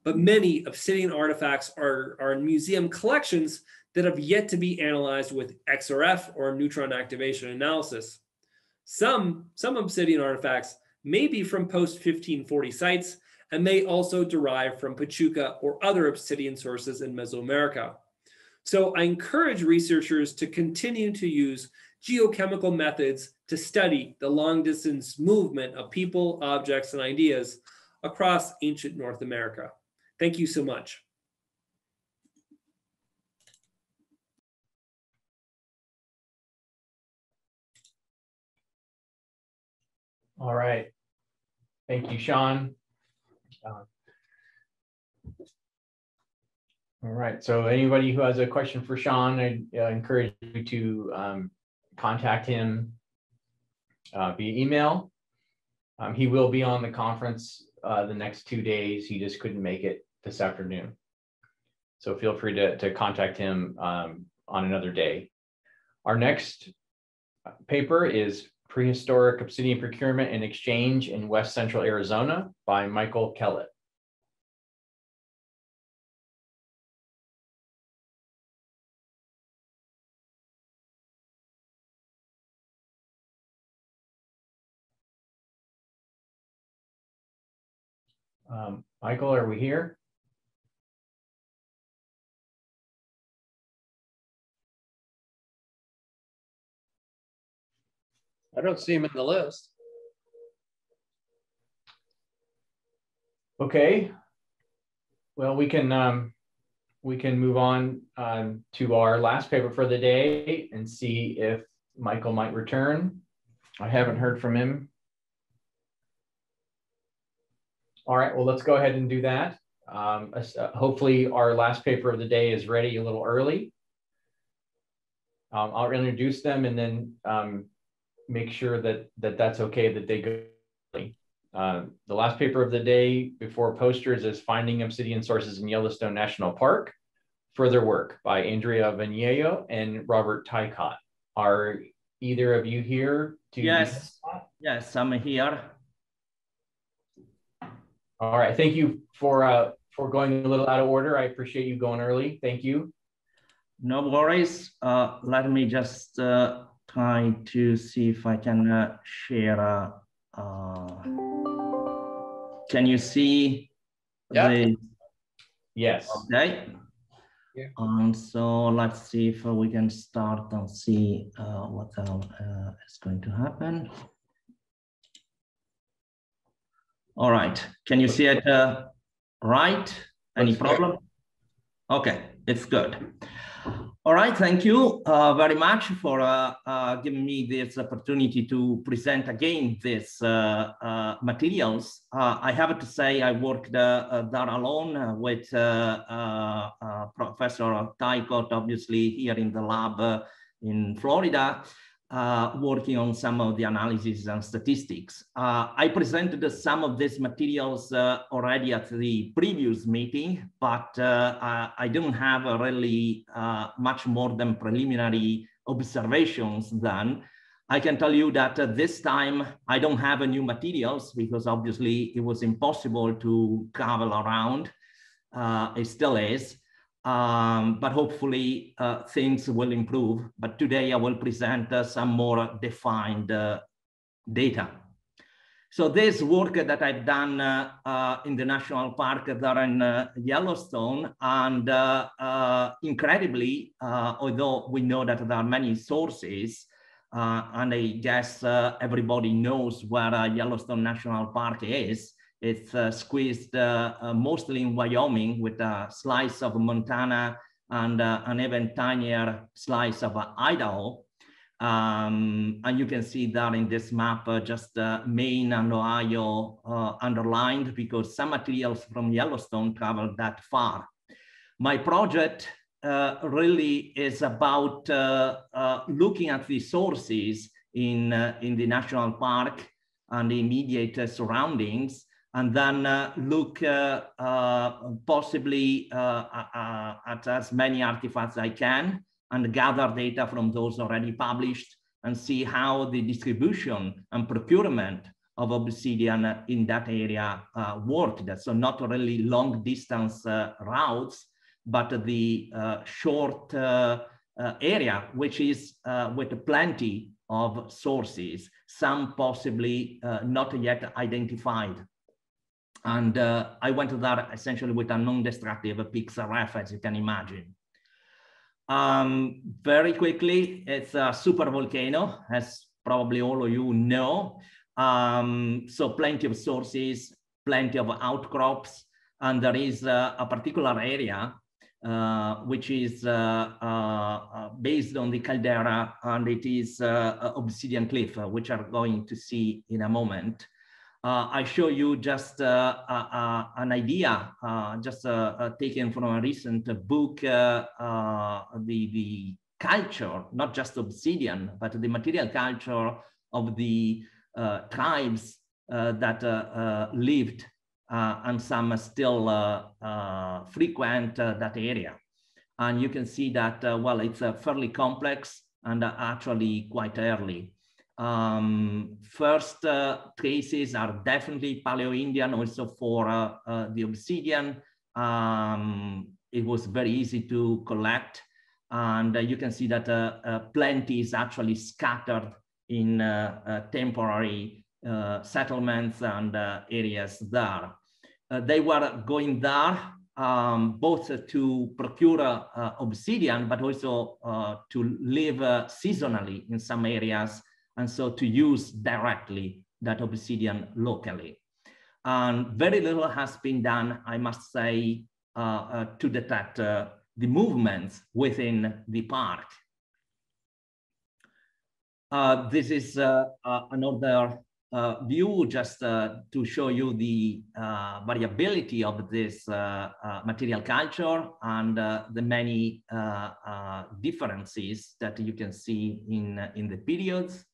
[SPEAKER 30] but many obsidian artifacts are, are in museum collections that have yet to be analyzed with XRF or neutron activation analysis. Some, some obsidian artifacts may be from post 1540 sites and may also derive from Pachuca or other obsidian sources in Mesoamerica. So I encourage researchers to continue to use geochemical methods to study the long distance movement of people, objects, and ideas across ancient North America. Thank you so much.
[SPEAKER 10] All right. Thank you, Sean. All right. So anybody who has a question for Sean, I uh, encourage you to um, contact him uh, via email. Um, he will be on the conference uh, the next two days. He just couldn't make it this afternoon. So feel free to, to contact him um, on another day. Our next paper is Prehistoric Obsidian Procurement and Exchange in West Central Arizona by Michael Kellett. Um, Michael, are we here?
[SPEAKER 26] I don't see him in the list.
[SPEAKER 10] Okay. Well, we can um, we can move on um, to our last paper for the day and see if Michael might return. I haven't heard from him. All right, well, let's go ahead and do that. Um, uh, hopefully our last paper of the day is ready a little early. Um, I'll introduce them and then um, make sure that, that that's okay that they go. Uh, the last paper of the day before posters is Finding Obsidian Sources in Yellowstone National Park. Further work by Andrea Vianello and Robert Tykot. Are either of you here? To
[SPEAKER 31] yes, yes, I'm here.
[SPEAKER 10] All right. Thank you for uh, for going a little out of order. I appreciate you going early. Thank you.
[SPEAKER 31] No worries. Uh, let me just uh, try to see if I can uh, share. Uh, uh, can you see
[SPEAKER 10] Yeah.
[SPEAKER 31] the?
[SPEAKER 10] Yes.
[SPEAKER 31] Okay.
[SPEAKER 10] Yeah.
[SPEAKER 31] Um, so let's see if we can start and see uh, what uh, uh, is going to happen. All right. Can you see it uh, right? Any
[SPEAKER 10] good.
[SPEAKER 31] problem? Okay, it's good. All right, thank you uh, very much for uh, uh, giving me this opportunity to present again these uh, uh, materials. Uh, I have to say I worked there alone with Professor Tykot, obviously here in the lab in Florida, uh, working on some of the analysis and statistics. Uh, I presented some of these materials uh, already at the previous meeting, but uh, I, don't have really uh, much more than preliminary observations done. I can tell you that uh, this time I don't have new materials because obviously it was impossible to travel around. It still is. Um, but hopefully uh, things will improve. But today I will present uh, some more defined uh, data. So this work that I've done uh, uh, in the national park there in uh, Yellowstone, and incredibly, although we know that there are many sources, and I guess everybody knows where Yellowstone National Park is. It's uh, squeezed uh, uh, mostly in Wyoming with a slice of Montana and uh, an even tinier slice of Idaho. Um, and you can see that in this map, just Maine and Ohio underlined because some materials from Yellowstone traveled that far. My project uh, really is about uh, uh, looking at the sources in, in the national park and the immediate surroundings, and then uh, look uh, uh, possibly uh, uh, uh, at as many artifacts I can and gather data from those already published and see how the distribution and procurement of obsidian in that area worked. So not really long distance routes, but the short area, which is with plenty of sources, some possibly not yet identified. And uh, I went there essentially with a non-destructive pXRF, as you can imagine. Um, very quickly, it's a super volcano, as probably all of you know. Um, so plenty of sources, plenty of outcrops, and there is uh, a particular area uh, which is uh, uh, uh, based on the caldera, and it is uh, obsidian cliff, which are going to see in a moment. Uh, I show you just uh, uh, uh, an idea, uh, just uh, uh taken from a recent book, uh, uh, the, the culture, not just obsidian, but the material culture of the tribes that lived and some still frequent that area. And you can see that, well, it's fairly complex and actually quite early. Um, first uh, traces are definitely Paleo-Indian also for uh, uh, the obsidian. Um, it was very easy to collect. And uh, you can see that uh, plenty is actually scattered in temporary settlements and areas there. They were going there um, both to procure uh, obsidian, but also uh, to live uh, seasonally in some areas, and so to use directly that obsidian locally. And very little has been done, I must say, uh, uh, to detect uh, the movements within the park. Uh, this is uh, uh, another view just to show you the variability of this material culture and the many differences that you can see in, in the periods.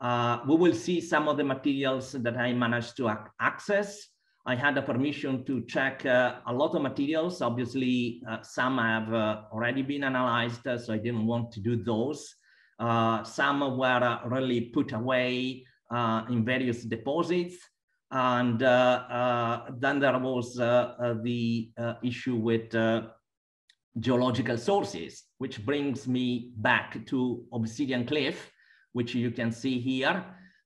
[SPEAKER 31] Uh, we will see some of the materials that I managed to ac access. I had a permission to check uh, a lot of materials. Obviously, uh, some have uh, already been analyzed, uh, so I didn't want to do those. Some were really put away in various deposits. And then there was the issue with geological sources, which brings me back to Obsidian Cliff, which you can see here.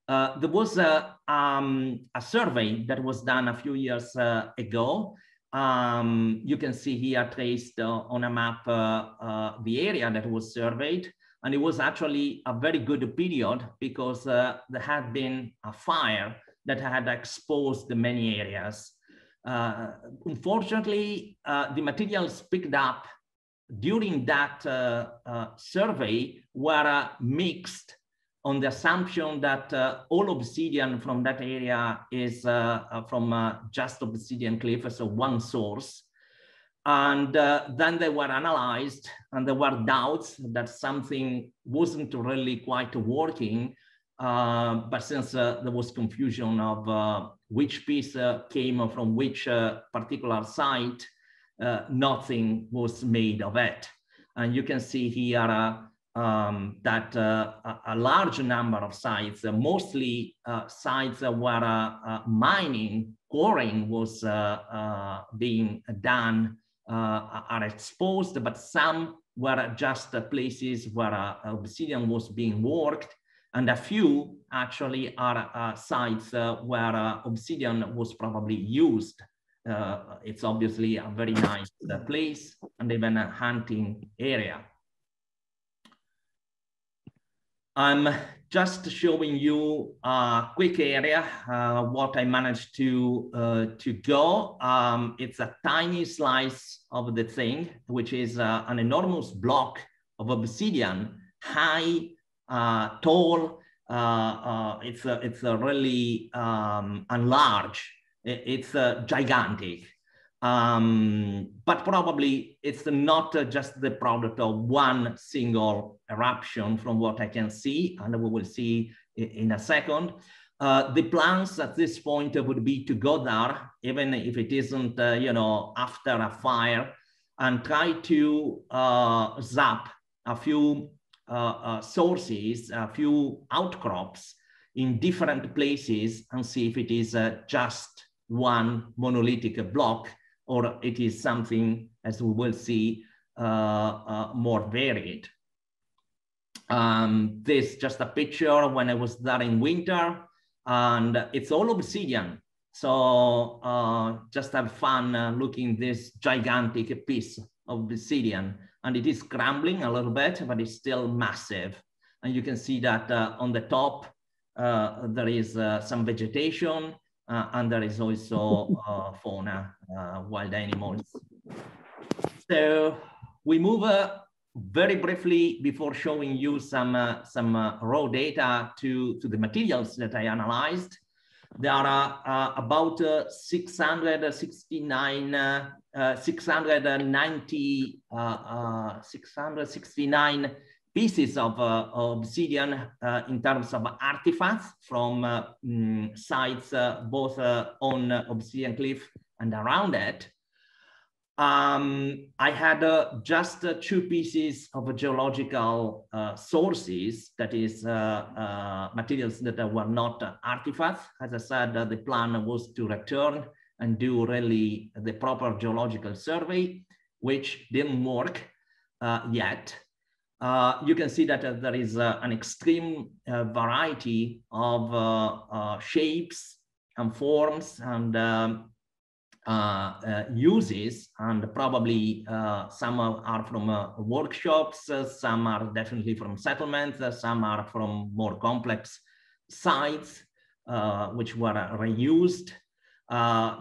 [SPEAKER 31] Uh, there was a, um, a, survey that was done a few years uh, ago. Um, you can see here traced uh, on a map uh, uh, the area that was surveyed. And it was actually a very good period because uh, there had been a fire that had exposed the many areas. unfortunately, the materials picked up during that survey were mixed on the assumption that uh, all obsidian from that area is uh, uh from uh, just obsidian cliff, so one source. And uh, then they were analyzed and there were doubts that something wasn't really quite working. But since there was confusion of which piece came from which particular site, nothing was made of it. And you can see here um, that uh, a, large number of sites, uh, mostly uh, sites where uh, uh, mining, coring was uh, being done, are exposed, but some were just places where obsidian was being worked. And a few actually are sites where obsidian was probably used. it's obviously a very nice place and even a hunting area. I'm just showing you a quick area, uh, what I managed to, uh, to go. Um, it's a tiny slice of the thing, which is uh, an enormous block of obsidian, high, uh, tall. Uh, uh, it's, a, it's a really um, large. It's gigantic. Um, but probably it's not uh, just the product of one single eruption from what I can see, and we will see in a second. Uh, the plans at this point would be to go there, even if it isn't, uh, you know, after a fire, and try to uh, zap a few uh, uh, sources, a few outcrops in different places and see if it is just one monolithic block or it is something, as we will see, uh, uh, more varied. Um, this just a picture when I was there in winter, and it's all obsidian. So uh, just have fun uh, looking this gigantic piece of obsidian. And it is crumbling a little bit, but it's still massive. And you can see that uh, on the top, uh, there is some vegetation and there is also uh, fauna, uh, wild animals. So we move very briefly before showing you some, uh, some uh, raw data to, to the materials that I analyzed. There are uh, about 669, 690, 669 pieces of uh, obsidian uh, in terms of artifacts from uh, mm, sites both on Obsidian Cliff and around it. Um, I had uh, just uh, two pieces of geological uh, sources, that is materials that were not artifacts. As I said, the plan was to return and do really the proper geological survey, which didn't work yet. Uh, you can see that uh, there is uh, an extreme uh, variety of uh, shapes and forms and um, uses, and probably some are from workshops, some are definitely from settlements, some are from more complex sites, which were reused.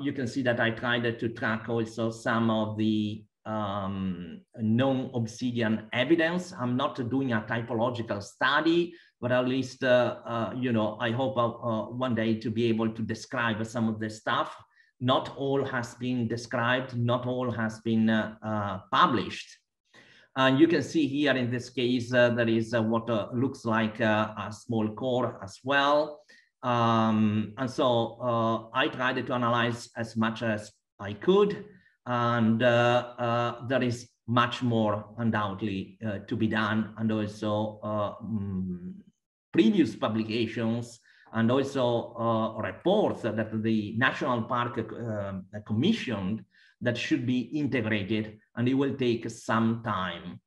[SPEAKER 31] you can see that I tried to track also some of the um, non-obsidian evidence. I'm not doing a typological study, but at least, uh, uh, you know, I hope uh, one day to be able to describe some of this stuff. Not all has been described, not all has been uh, uh, published. And you can see here in this case, uh, there is what looks like a small core as well. Um, and so I tried to analyze as much as I could and uh, uh, there is much more undoubtedly uh, to be done and also mm, previous publications and also uh, reports that the National Park uh, commissioned that should be integrated and it will take some time.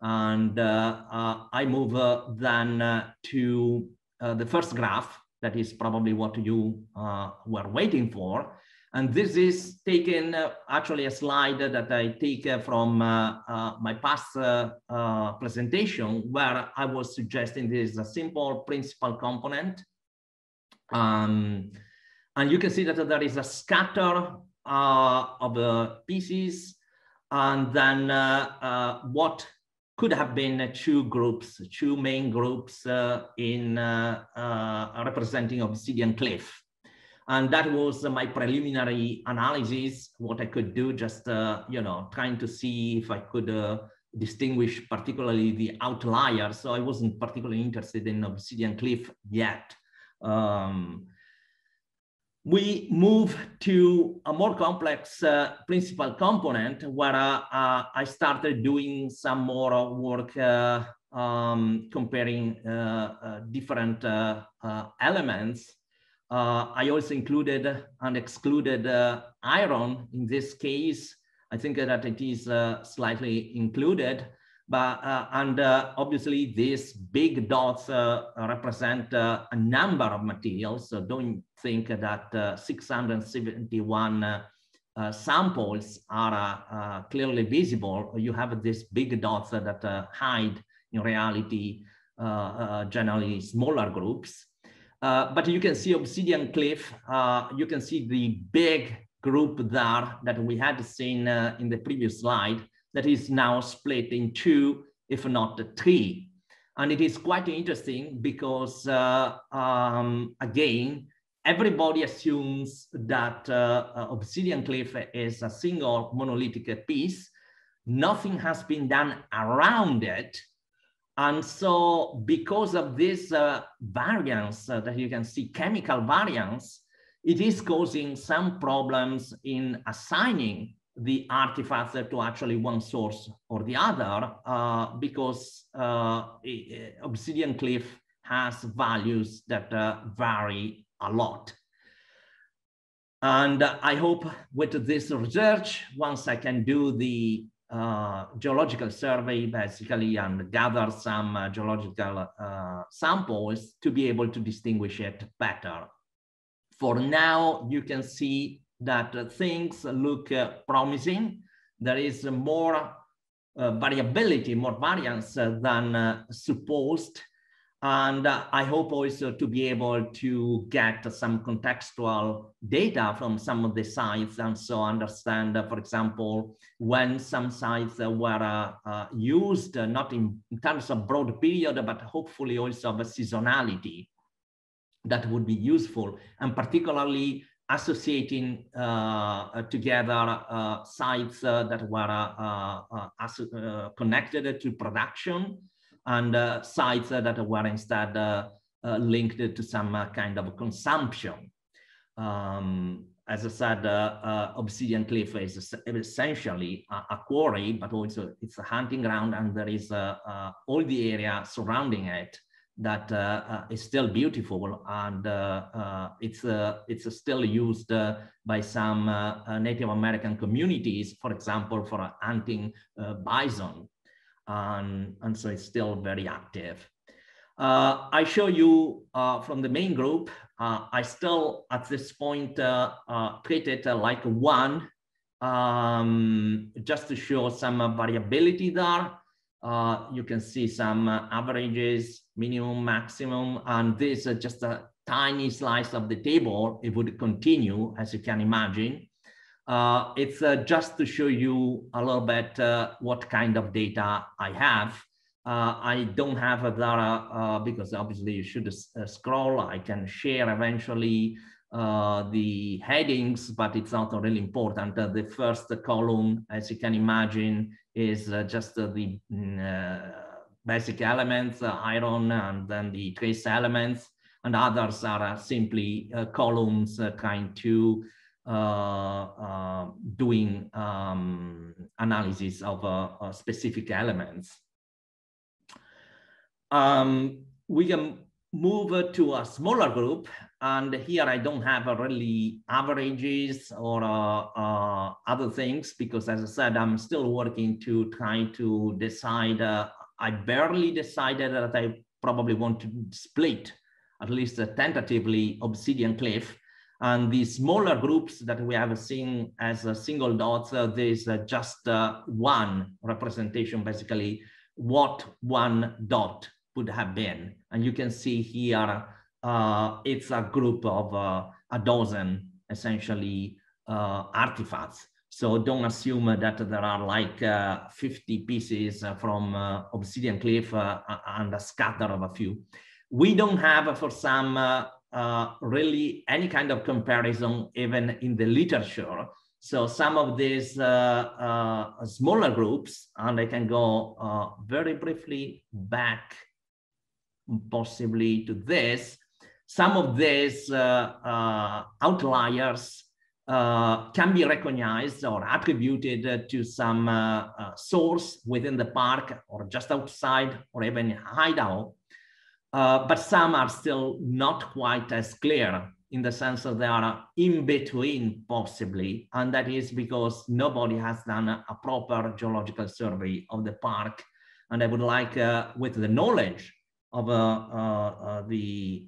[SPEAKER 31] And uh, I move then to the first graph, that is probably what you were waiting for. And this is taken actually a slide that I take from my past presentation where I was suggesting this is a simple principal component um, and you can see that there is a scatter uh, of the pieces and then uh, uh, what could have been two groups, two main groups uh, in uh, uh, representing Obsidian Cliff. And that was my preliminary analysis, what I could do, just, you know, trying to see if I could distinguish particularly the outliers. So I wasn't particularly interested in Obsidian Cliff yet. Um, we move to a more complex uh, principal component where uh, uh, I started doing some more work uh, um, comparing uh, uh, different elements. I also included and excluded iron in this case. I think that it is slightly included. But, uh, and uh, obviously these big dots uh, represent uh, a number of materials. So don't think that uh, 671 uh, samples are clearly visible. You have these big dots that hide in reality generally smaller groups. But you can see Obsidian Cliff, you can see the big group there that we had seen in the previous slide that is now split in two, if not three. And it is quite interesting because, uh, um, again, everybody assumes that uh, uh, Obsidian Cliff is a single monolithic piece. Nothing has been done around it. And so because of this uh, variance uh, that you can see, chemical variance, it is causing some problems in assigning the artifacts to actually one source or the other uh, because uh, Obsidian Cliff has values that uh, vary a lot. And I hope with this research, once I can do the uh, geological survey basically and gather some uh, geological uh, samples to be able to distinguish it better. For now, you can see that things look uh, promising. There is more uh, variability, more variance than supposed. And uh, I hope also to be able to get some contextual data from some of the sites and so understand, uh, for example, when some sites uh, were used, not in, in, terms of broad period, but hopefully also of a seasonality that would be useful. And particularly associating uh, together uh, sites uh, that were connected to production and sites that were instead linked to some kind of consumption. Um, as I said, uh, uh, Obsidian Cliff is essentially a, a, quarry, but also it's a hunting ground and there is uh, all the area surrounding it that uh, uh, is still beautiful and uh, it's it's still used by some Native American communities, for example, for hunting bison, and, and so it's still very active. Uh, I show you uh, from the main group, uh, I still at this point treat it like one, um, just to show some variability there. you can see some averages minimum, maximum, and this is just a tiny slice of the table. It would continue, as you can imagine. Uh, it's uh, just to show you a little bit uh, what kind of data I have. Uh, I don't have a data uh, because obviously you should uh, scroll. I can share eventually the headings, but it's not really important. the first column, as you can imagine, is just the mm, basic elements, iron, and then the trace elements, and others are simply columns trying to doing um, analysis of specific elements. Um, we can move to a smaller group. And here I don't have really averages or uh, uh, other things because as I said, I'm still working to try to decide. Uh, I barely decided that I probably want to split at least tentatively Obsidian Cliff. And the smaller groups that we have seen as a single dots, uh, there's uh, just uh, one representation, basically what one dot would have been. And you can see here, uh, it's a group of uh, a dozen, essentially, uh, artifacts. So don't assume that there are like 50 pieces from Obsidian Cliff and a scatter of a few we don't have for some uh, uh, really any kind of comparison even in the literature. So some of these uh, uh smaller groups, and I can go uh, very briefly back possibly to this, some of these uh, outliers can be recognized or attributed to some source within the park or just outside or even hideout uh, but some are still not quite as clear in the sense that they are in between possibly, and that is because nobody has done a, proper geological survey of the park. And I would like, uh, with the knowledge of uh, uh, uh the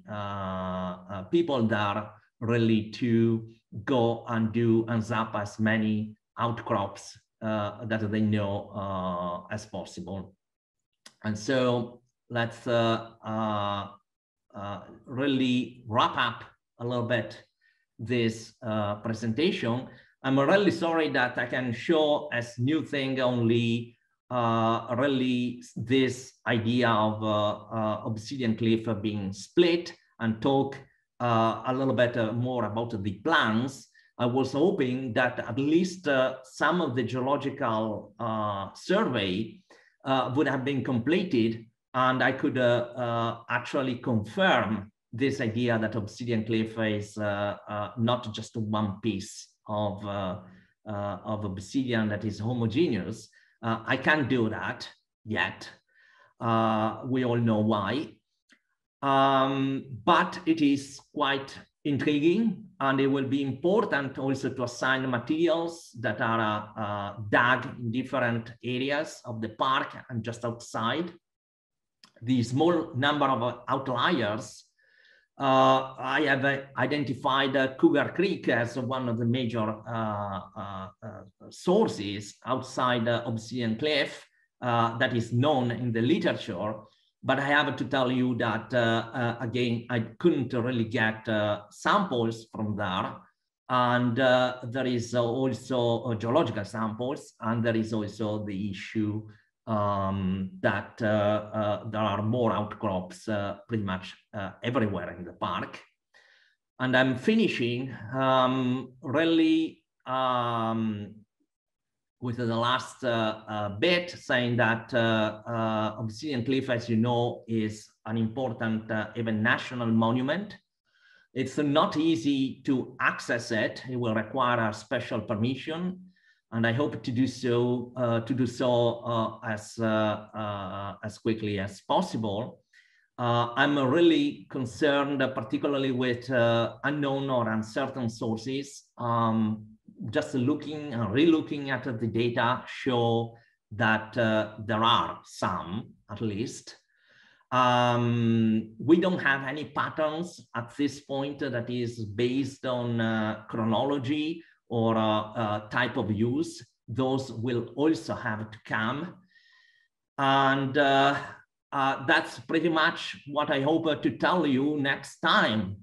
[SPEAKER 31] people there, really to go and do and zap as many outcrops that they know as possible. And so let's uh, uh, uh, really wrap up a little bit this presentation. I'm really sorry that I can show as new thing only uh, really this idea of uh, uh, Obsidian Cliff being split and talk a little bit more about the plans. I was hoping that at least some of the geological survey would have been completed and I could uh, uh, actually confirm this idea that Obsidian Cliff is uh, not just one piece of, of obsidian that is homogeneous. I can't do that yet. we all know why. Um, but it is quite intriguing and it will be important also to assign materials that are uh, dug in different areas of the park and just outside the small number of outliers, uh, I have uh, identified uh, Cougar Creek as one of the major uh, uh, uh, sources outside Obsidian Cliff that is known in the literature. But I have to tell you that, again, I couldn't really get samples from there. And there is also geological samples, and there is also the issue um, that uh, uh, there are more outcrops uh, pretty much everywhere in the park. And I'm finishing um, really um, with the last uh, uh, bit saying that uh, Obsidian Cliff, as you know, is an important even national monument. It's not easy to access it. It will require a special permission and I hope to do so uh, to do so uh, as uh, uh as quickly as possible. Uh, I'm really concerned, particularly with uh, unknown or uncertain sources. Um, just looking and relooking at the data show that there are some, at least. Um, we don't have any patterns at this point that is based on chronology or a type of use, those will also have to come. And uh, uh, that's pretty much what I hope to tell you next time.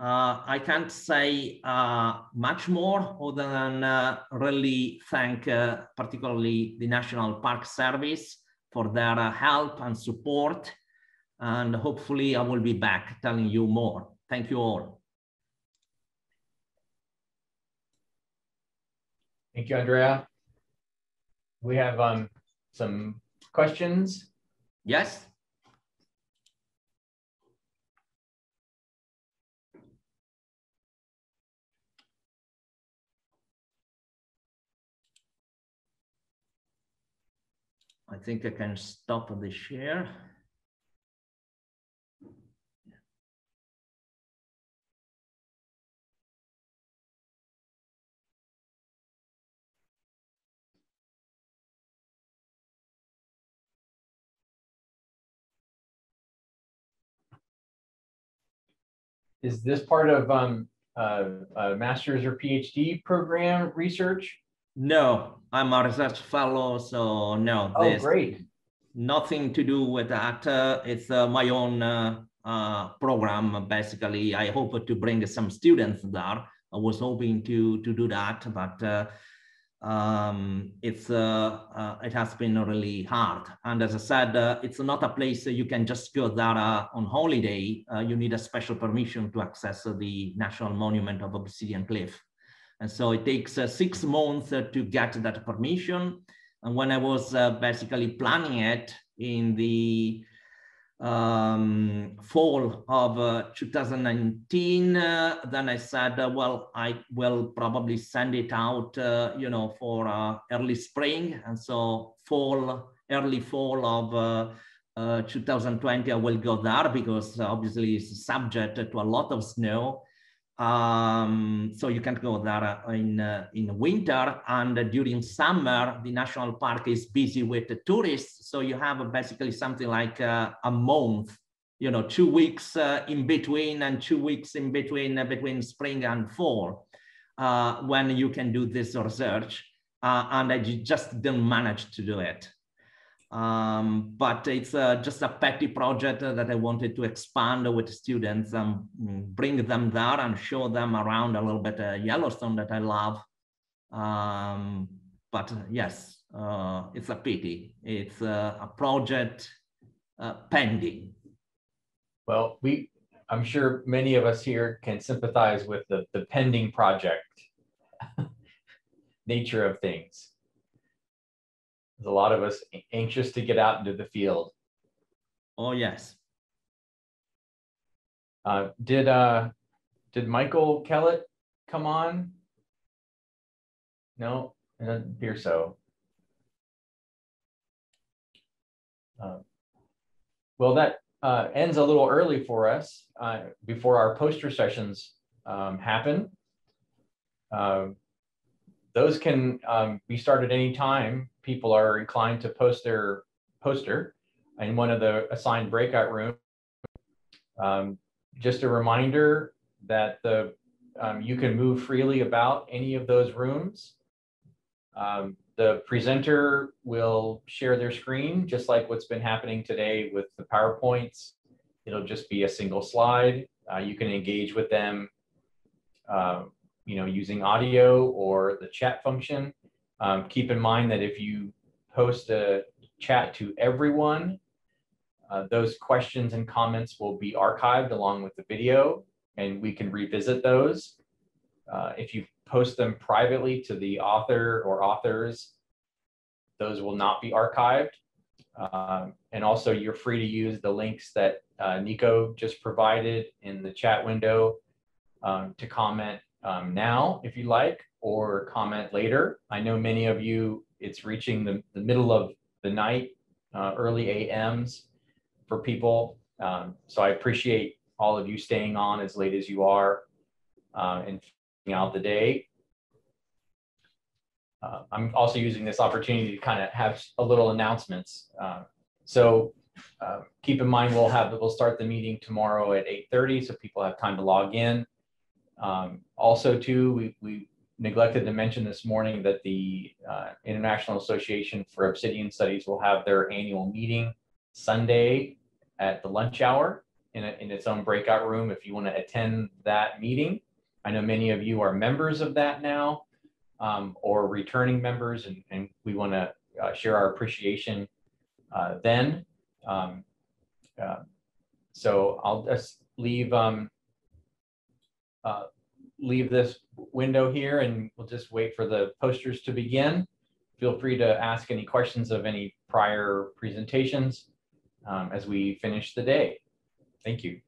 [SPEAKER 31] Uh, I can't say uh, much more other than uh, really thank uh, particularly the National Park Service for their help and support. And hopefully I will be back telling you more. Thank you all.
[SPEAKER 10] Thank you, Andrea. We have um, some questions.
[SPEAKER 31] Yes. I think I can stop the share.
[SPEAKER 10] Is this part of um, uh, a master's or PhD program research?
[SPEAKER 31] No, I'm a research fellow, so no.
[SPEAKER 10] Oh, great.
[SPEAKER 31] Nothing to do with that. Uh, it's uh, my own uh, uh, program, basically. I hope to bring some students there. I was hoping to, to do that, but uh, um, it's uh, uh, it has been really hard. And as I said, uh, it's not a place you can just go there uh, on holiday. Uh, you need a special permission to access the National Monument of Obsidian Cliff. And so it takes uh, six months to get that permission. And when I was basically planning it in the um, fall of uh, 2019, uh, then I said, uh, well, I will probably send it out, uh, you know, for uh, early spring. And so fall, early fall of uh, 2020, I will go there because obviously it's subject to a lot of snow. Um, so you can go there in, uh, in winter and during summer, the national park is busy with the tourists. So you have basically something like uh, a month, you know, two weeks uh, in between and two weeks in between, uh, between spring and fall when you can do this research. and I just didn't manage to do it. Um, but it's uh, just a petty project that I wanted to expand with students and bring them there and show them around a little bit uh, Yellowstone that I love. Um, but uh, yes, uh, it's a pity. It's uh, a project uh, pending.
[SPEAKER 10] Well, we, I'm sure many of us here can sympathize with the, the pending project nature of things. There's a lot of us anxious to get out into the field.
[SPEAKER 31] Oh yes.
[SPEAKER 10] Uh, did uh, did Michael Kellett come on? No, it doesn't appear so. Uh, well, that uh, ends a little early for us uh, before our poster sessions um, happen. Uh, those can um, be started anytime people are inclined to post their poster in one of the assigned breakout rooms. Um, just a reminder that the um, you can move freely about any of those rooms. Um, the presenter will share their screen, just like what's been happening today with the PowerPoints. It'll just be a single slide. Uh, you can engage with them, uh, you know, using audio or the chat function. Um, keep in mind that if you post a chat to everyone, uh, those questions and comments will be archived along with the video and we can revisit those. Uh, if you post them privately to the author or authors, those will not be archived. Um, and also you're free to use the links that uh, Nico just provided in the chat window um, to comment um, now if you like, or comment later. I know many of you, it's reaching the, the middle of the night, uh, early AMs for people. Um, so I appreciate all of you staying on as late as you are uh, and out the day. Uh, I'm also using this opportunity to kind of have a little announcements. Uh, so uh, keep in mind, we'll have, we'll start the meeting tomorrow at 8.30 so people have time to log in. Um, also too, we, we neglected to mention this morning that the uh, International Association for Obsidian Studies will have their annual meeting Sunday at the lunch hour in, a, in its own breakout room if you want to attend that meeting. I know many of you are members of that now um, or returning members, and, and we want to uh, share our appreciation uh, then. Um, uh, so I'll just leave um, uh, leave this window here and we'll just wait for the posters to begin. Feel free to ask any questions of any prior presentations um, as we finish the day. Thank you.